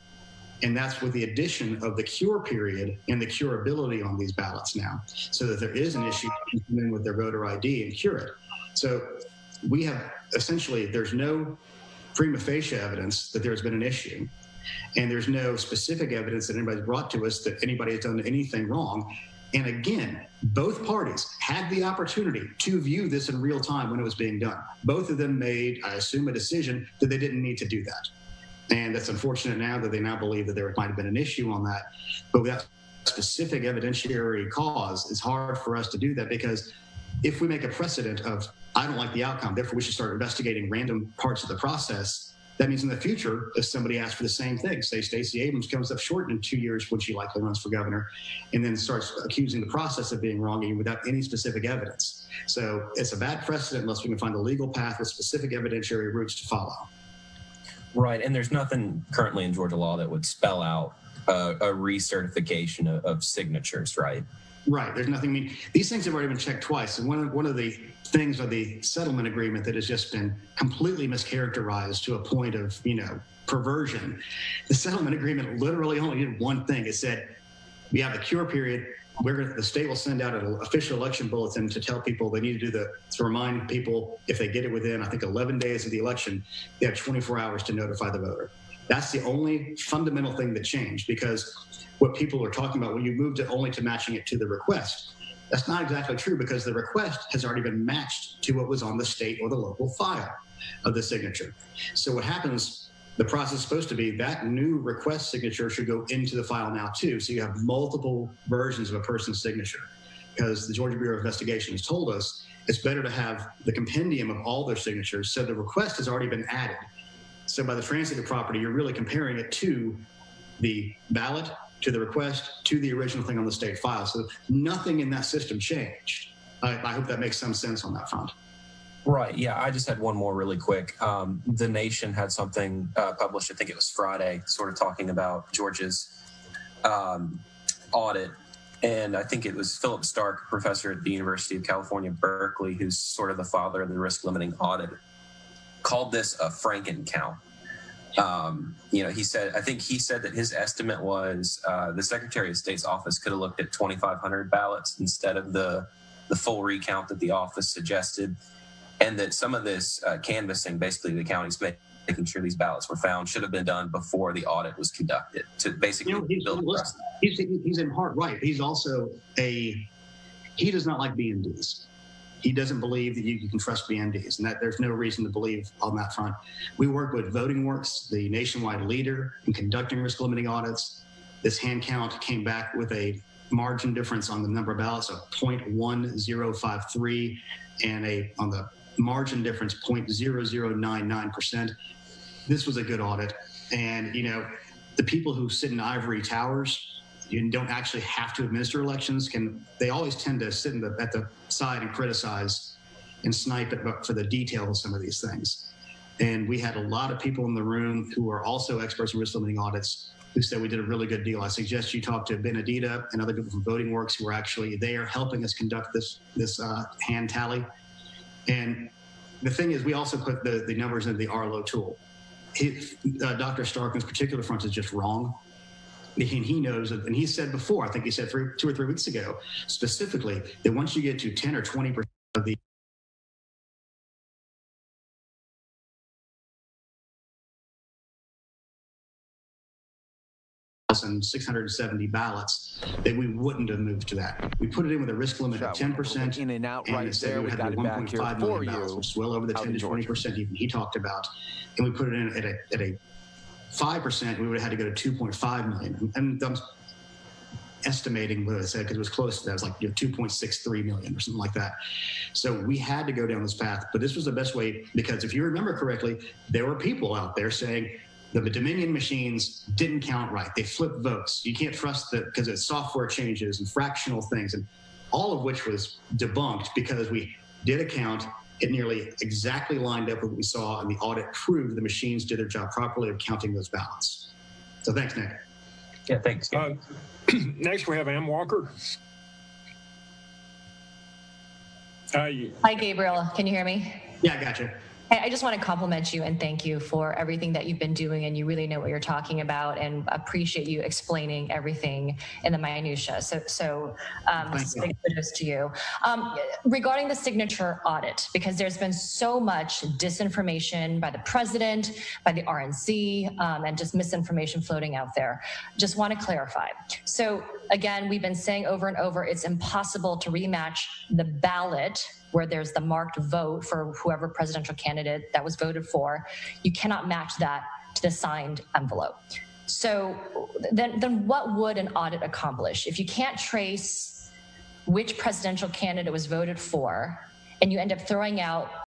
And that's with the addition of the cure period and the curability on these ballots now, so that there is an issue, come in with their voter ID and cure it. So we have essentially, there's no prima facie evidence that there's been an issue. And there's no specific evidence that anybody's brought to us that anybody has done anything wrong. And again, both parties had the opportunity to view this in real time when it was being done. Both of them made, I assume, a decision that they didn't need to do that. And that's unfortunate now that they now believe that there might have been an issue on that. But without specific evidentiary cause, it's hard for us to do that because if we make a precedent of, I don't like the outcome, therefore we should start investigating random parts of the process, that means in the future, if somebody asks for the same thing, say Stacey Abrams comes up short in two years when she likely runs for governor, and then starts accusing the process of being wrong without any specific evidence. So it's a bad precedent unless we can find a legal path with specific evidentiary routes to follow. Right, and there's nothing currently in Georgia law that would spell out uh, a recertification of, of signatures, right? Right. There's nothing. I mean, these things have already been checked twice, and one of one of the things of the settlement agreement that has just been completely mischaracterized to a point of you know perversion. The settlement agreement literally only did one thing. It said we have a cure period. We're the state will send out an official election bulletin to tell people they need to do the to remind people if they get it within I think 11 days of the election, they have 24 hours to notify the voter. That's the only fundamental thing that changed because what people are talking about when you moved it only to matching it to the request. That's not exactly true because the request has already been matched to what was on the state or the local file of the signature. So what happens, the process is supposed to be that new request signature should go into the file now too. So you have multiple versions of a person's signature because the Georgia Bureau of Investigation has told us it's better to have the compendium of all their signatures. So the request has already been added. So by the transitive property, you're really comparing it to the ballot, to the request, to the original thing on the state file. So nothing in that system changed. I, I hope that makes some sense on that front. Right. Yeah. I just had one more really quick. Um, the Nation had something uh, published, I think it was Friday, sort of talking about Georgia's um, audit. And I think it was Philip Stark, professor at the University of California, Berkeley, who's sort of the father of the risk limiting audit, called this a Franken count. Um, you know, he said, I think he said that his estimate was uh, the Secretary of State's office could have looked at 2,500 ballots instead of the the full recount that the office suggested, and that some of this uh, canvassing, basically the county's making sure these ballots were found, should have been done before the audit was conducted to basically You know, he's, build listen, he's, he's in part right. He's also a, he does not like BMDs. He doesn't believe that you, you can trust BMDs, and that there's no reason to believe on that front. We work with Voting Works, the nationwide leader in conducting risk limiting audits. This hand count came back with a margin difference on the number of ballots of 0.1053 and a on the margin difference 0.0099%. This was a good audit. And, you know, the people who sit in ivory towers and don't actually have to administer elections can, they always tend to sit in the, at the side and criticize and snipe it for the detail of some of these things. And we had a lot of people in the room who are also experts in risk limiting audits who said we did a really good deal. I suggest you talk to Ben Adida and other people from Voting Works who are actually there helping us conduct this this uh, hand tally. And the thing is, we also put the, the numbers into the Arlo tool. He, uh, Dr. Stark, in this particular front, is just wrong. And he knows, and he said before, I think he said three, two or three weeks ago, specifically, that once you get to 10 or 20% of the 670 ballots that we wouldn't have moved to that. We put it in with a risk limit of 10%. In and out and right said there. we got to it back here 1.5 for million ballots, you. which is well over the 10 to 20% even he talked about. And we put it in at a, at a 5%, we would have had to go to 2.5 million. And I'm estimating what I said because it was close to that. It was like you know, 2.63 million or something like that. So we had to go down this path, but this was the best way because if you remember correctly, there were people out there saying the Dominion machines didn't count right. They flipped votes. You can't trust that because it's software changes and fractional things, and all of which was debunked because we did a count. It nearly exactly lined up with what we saw, and the audit proved the machines did their job properly of counting those ballots. So thanks, Nick. Yeah, thanks. Uh, [clears throat] next, we have Ann Walker. Uh, Hi, Gabriel. Can you hear me? Yeah, I got you. Hey, I just want to compliment you and thank you for everything that you've been doing, and you really know what you're talking about, and appreciate you explaining everything in the minutia. So, so um, big kudos to you. Um, regarding the signature audit, because there's been so much disinformation by the president, by the RNC, um, and just misinformation floating out there. Just want to clarify. So, again, we've been saying over and over, it's impossible to rematch the ballot where there's the marked vote for whoever presidential candidate that was voted for. You cannot match that to the signed envelope. So then, then what would an audit accomplish? If you can't trace which presidential candidate was voted for, and you end up throwing out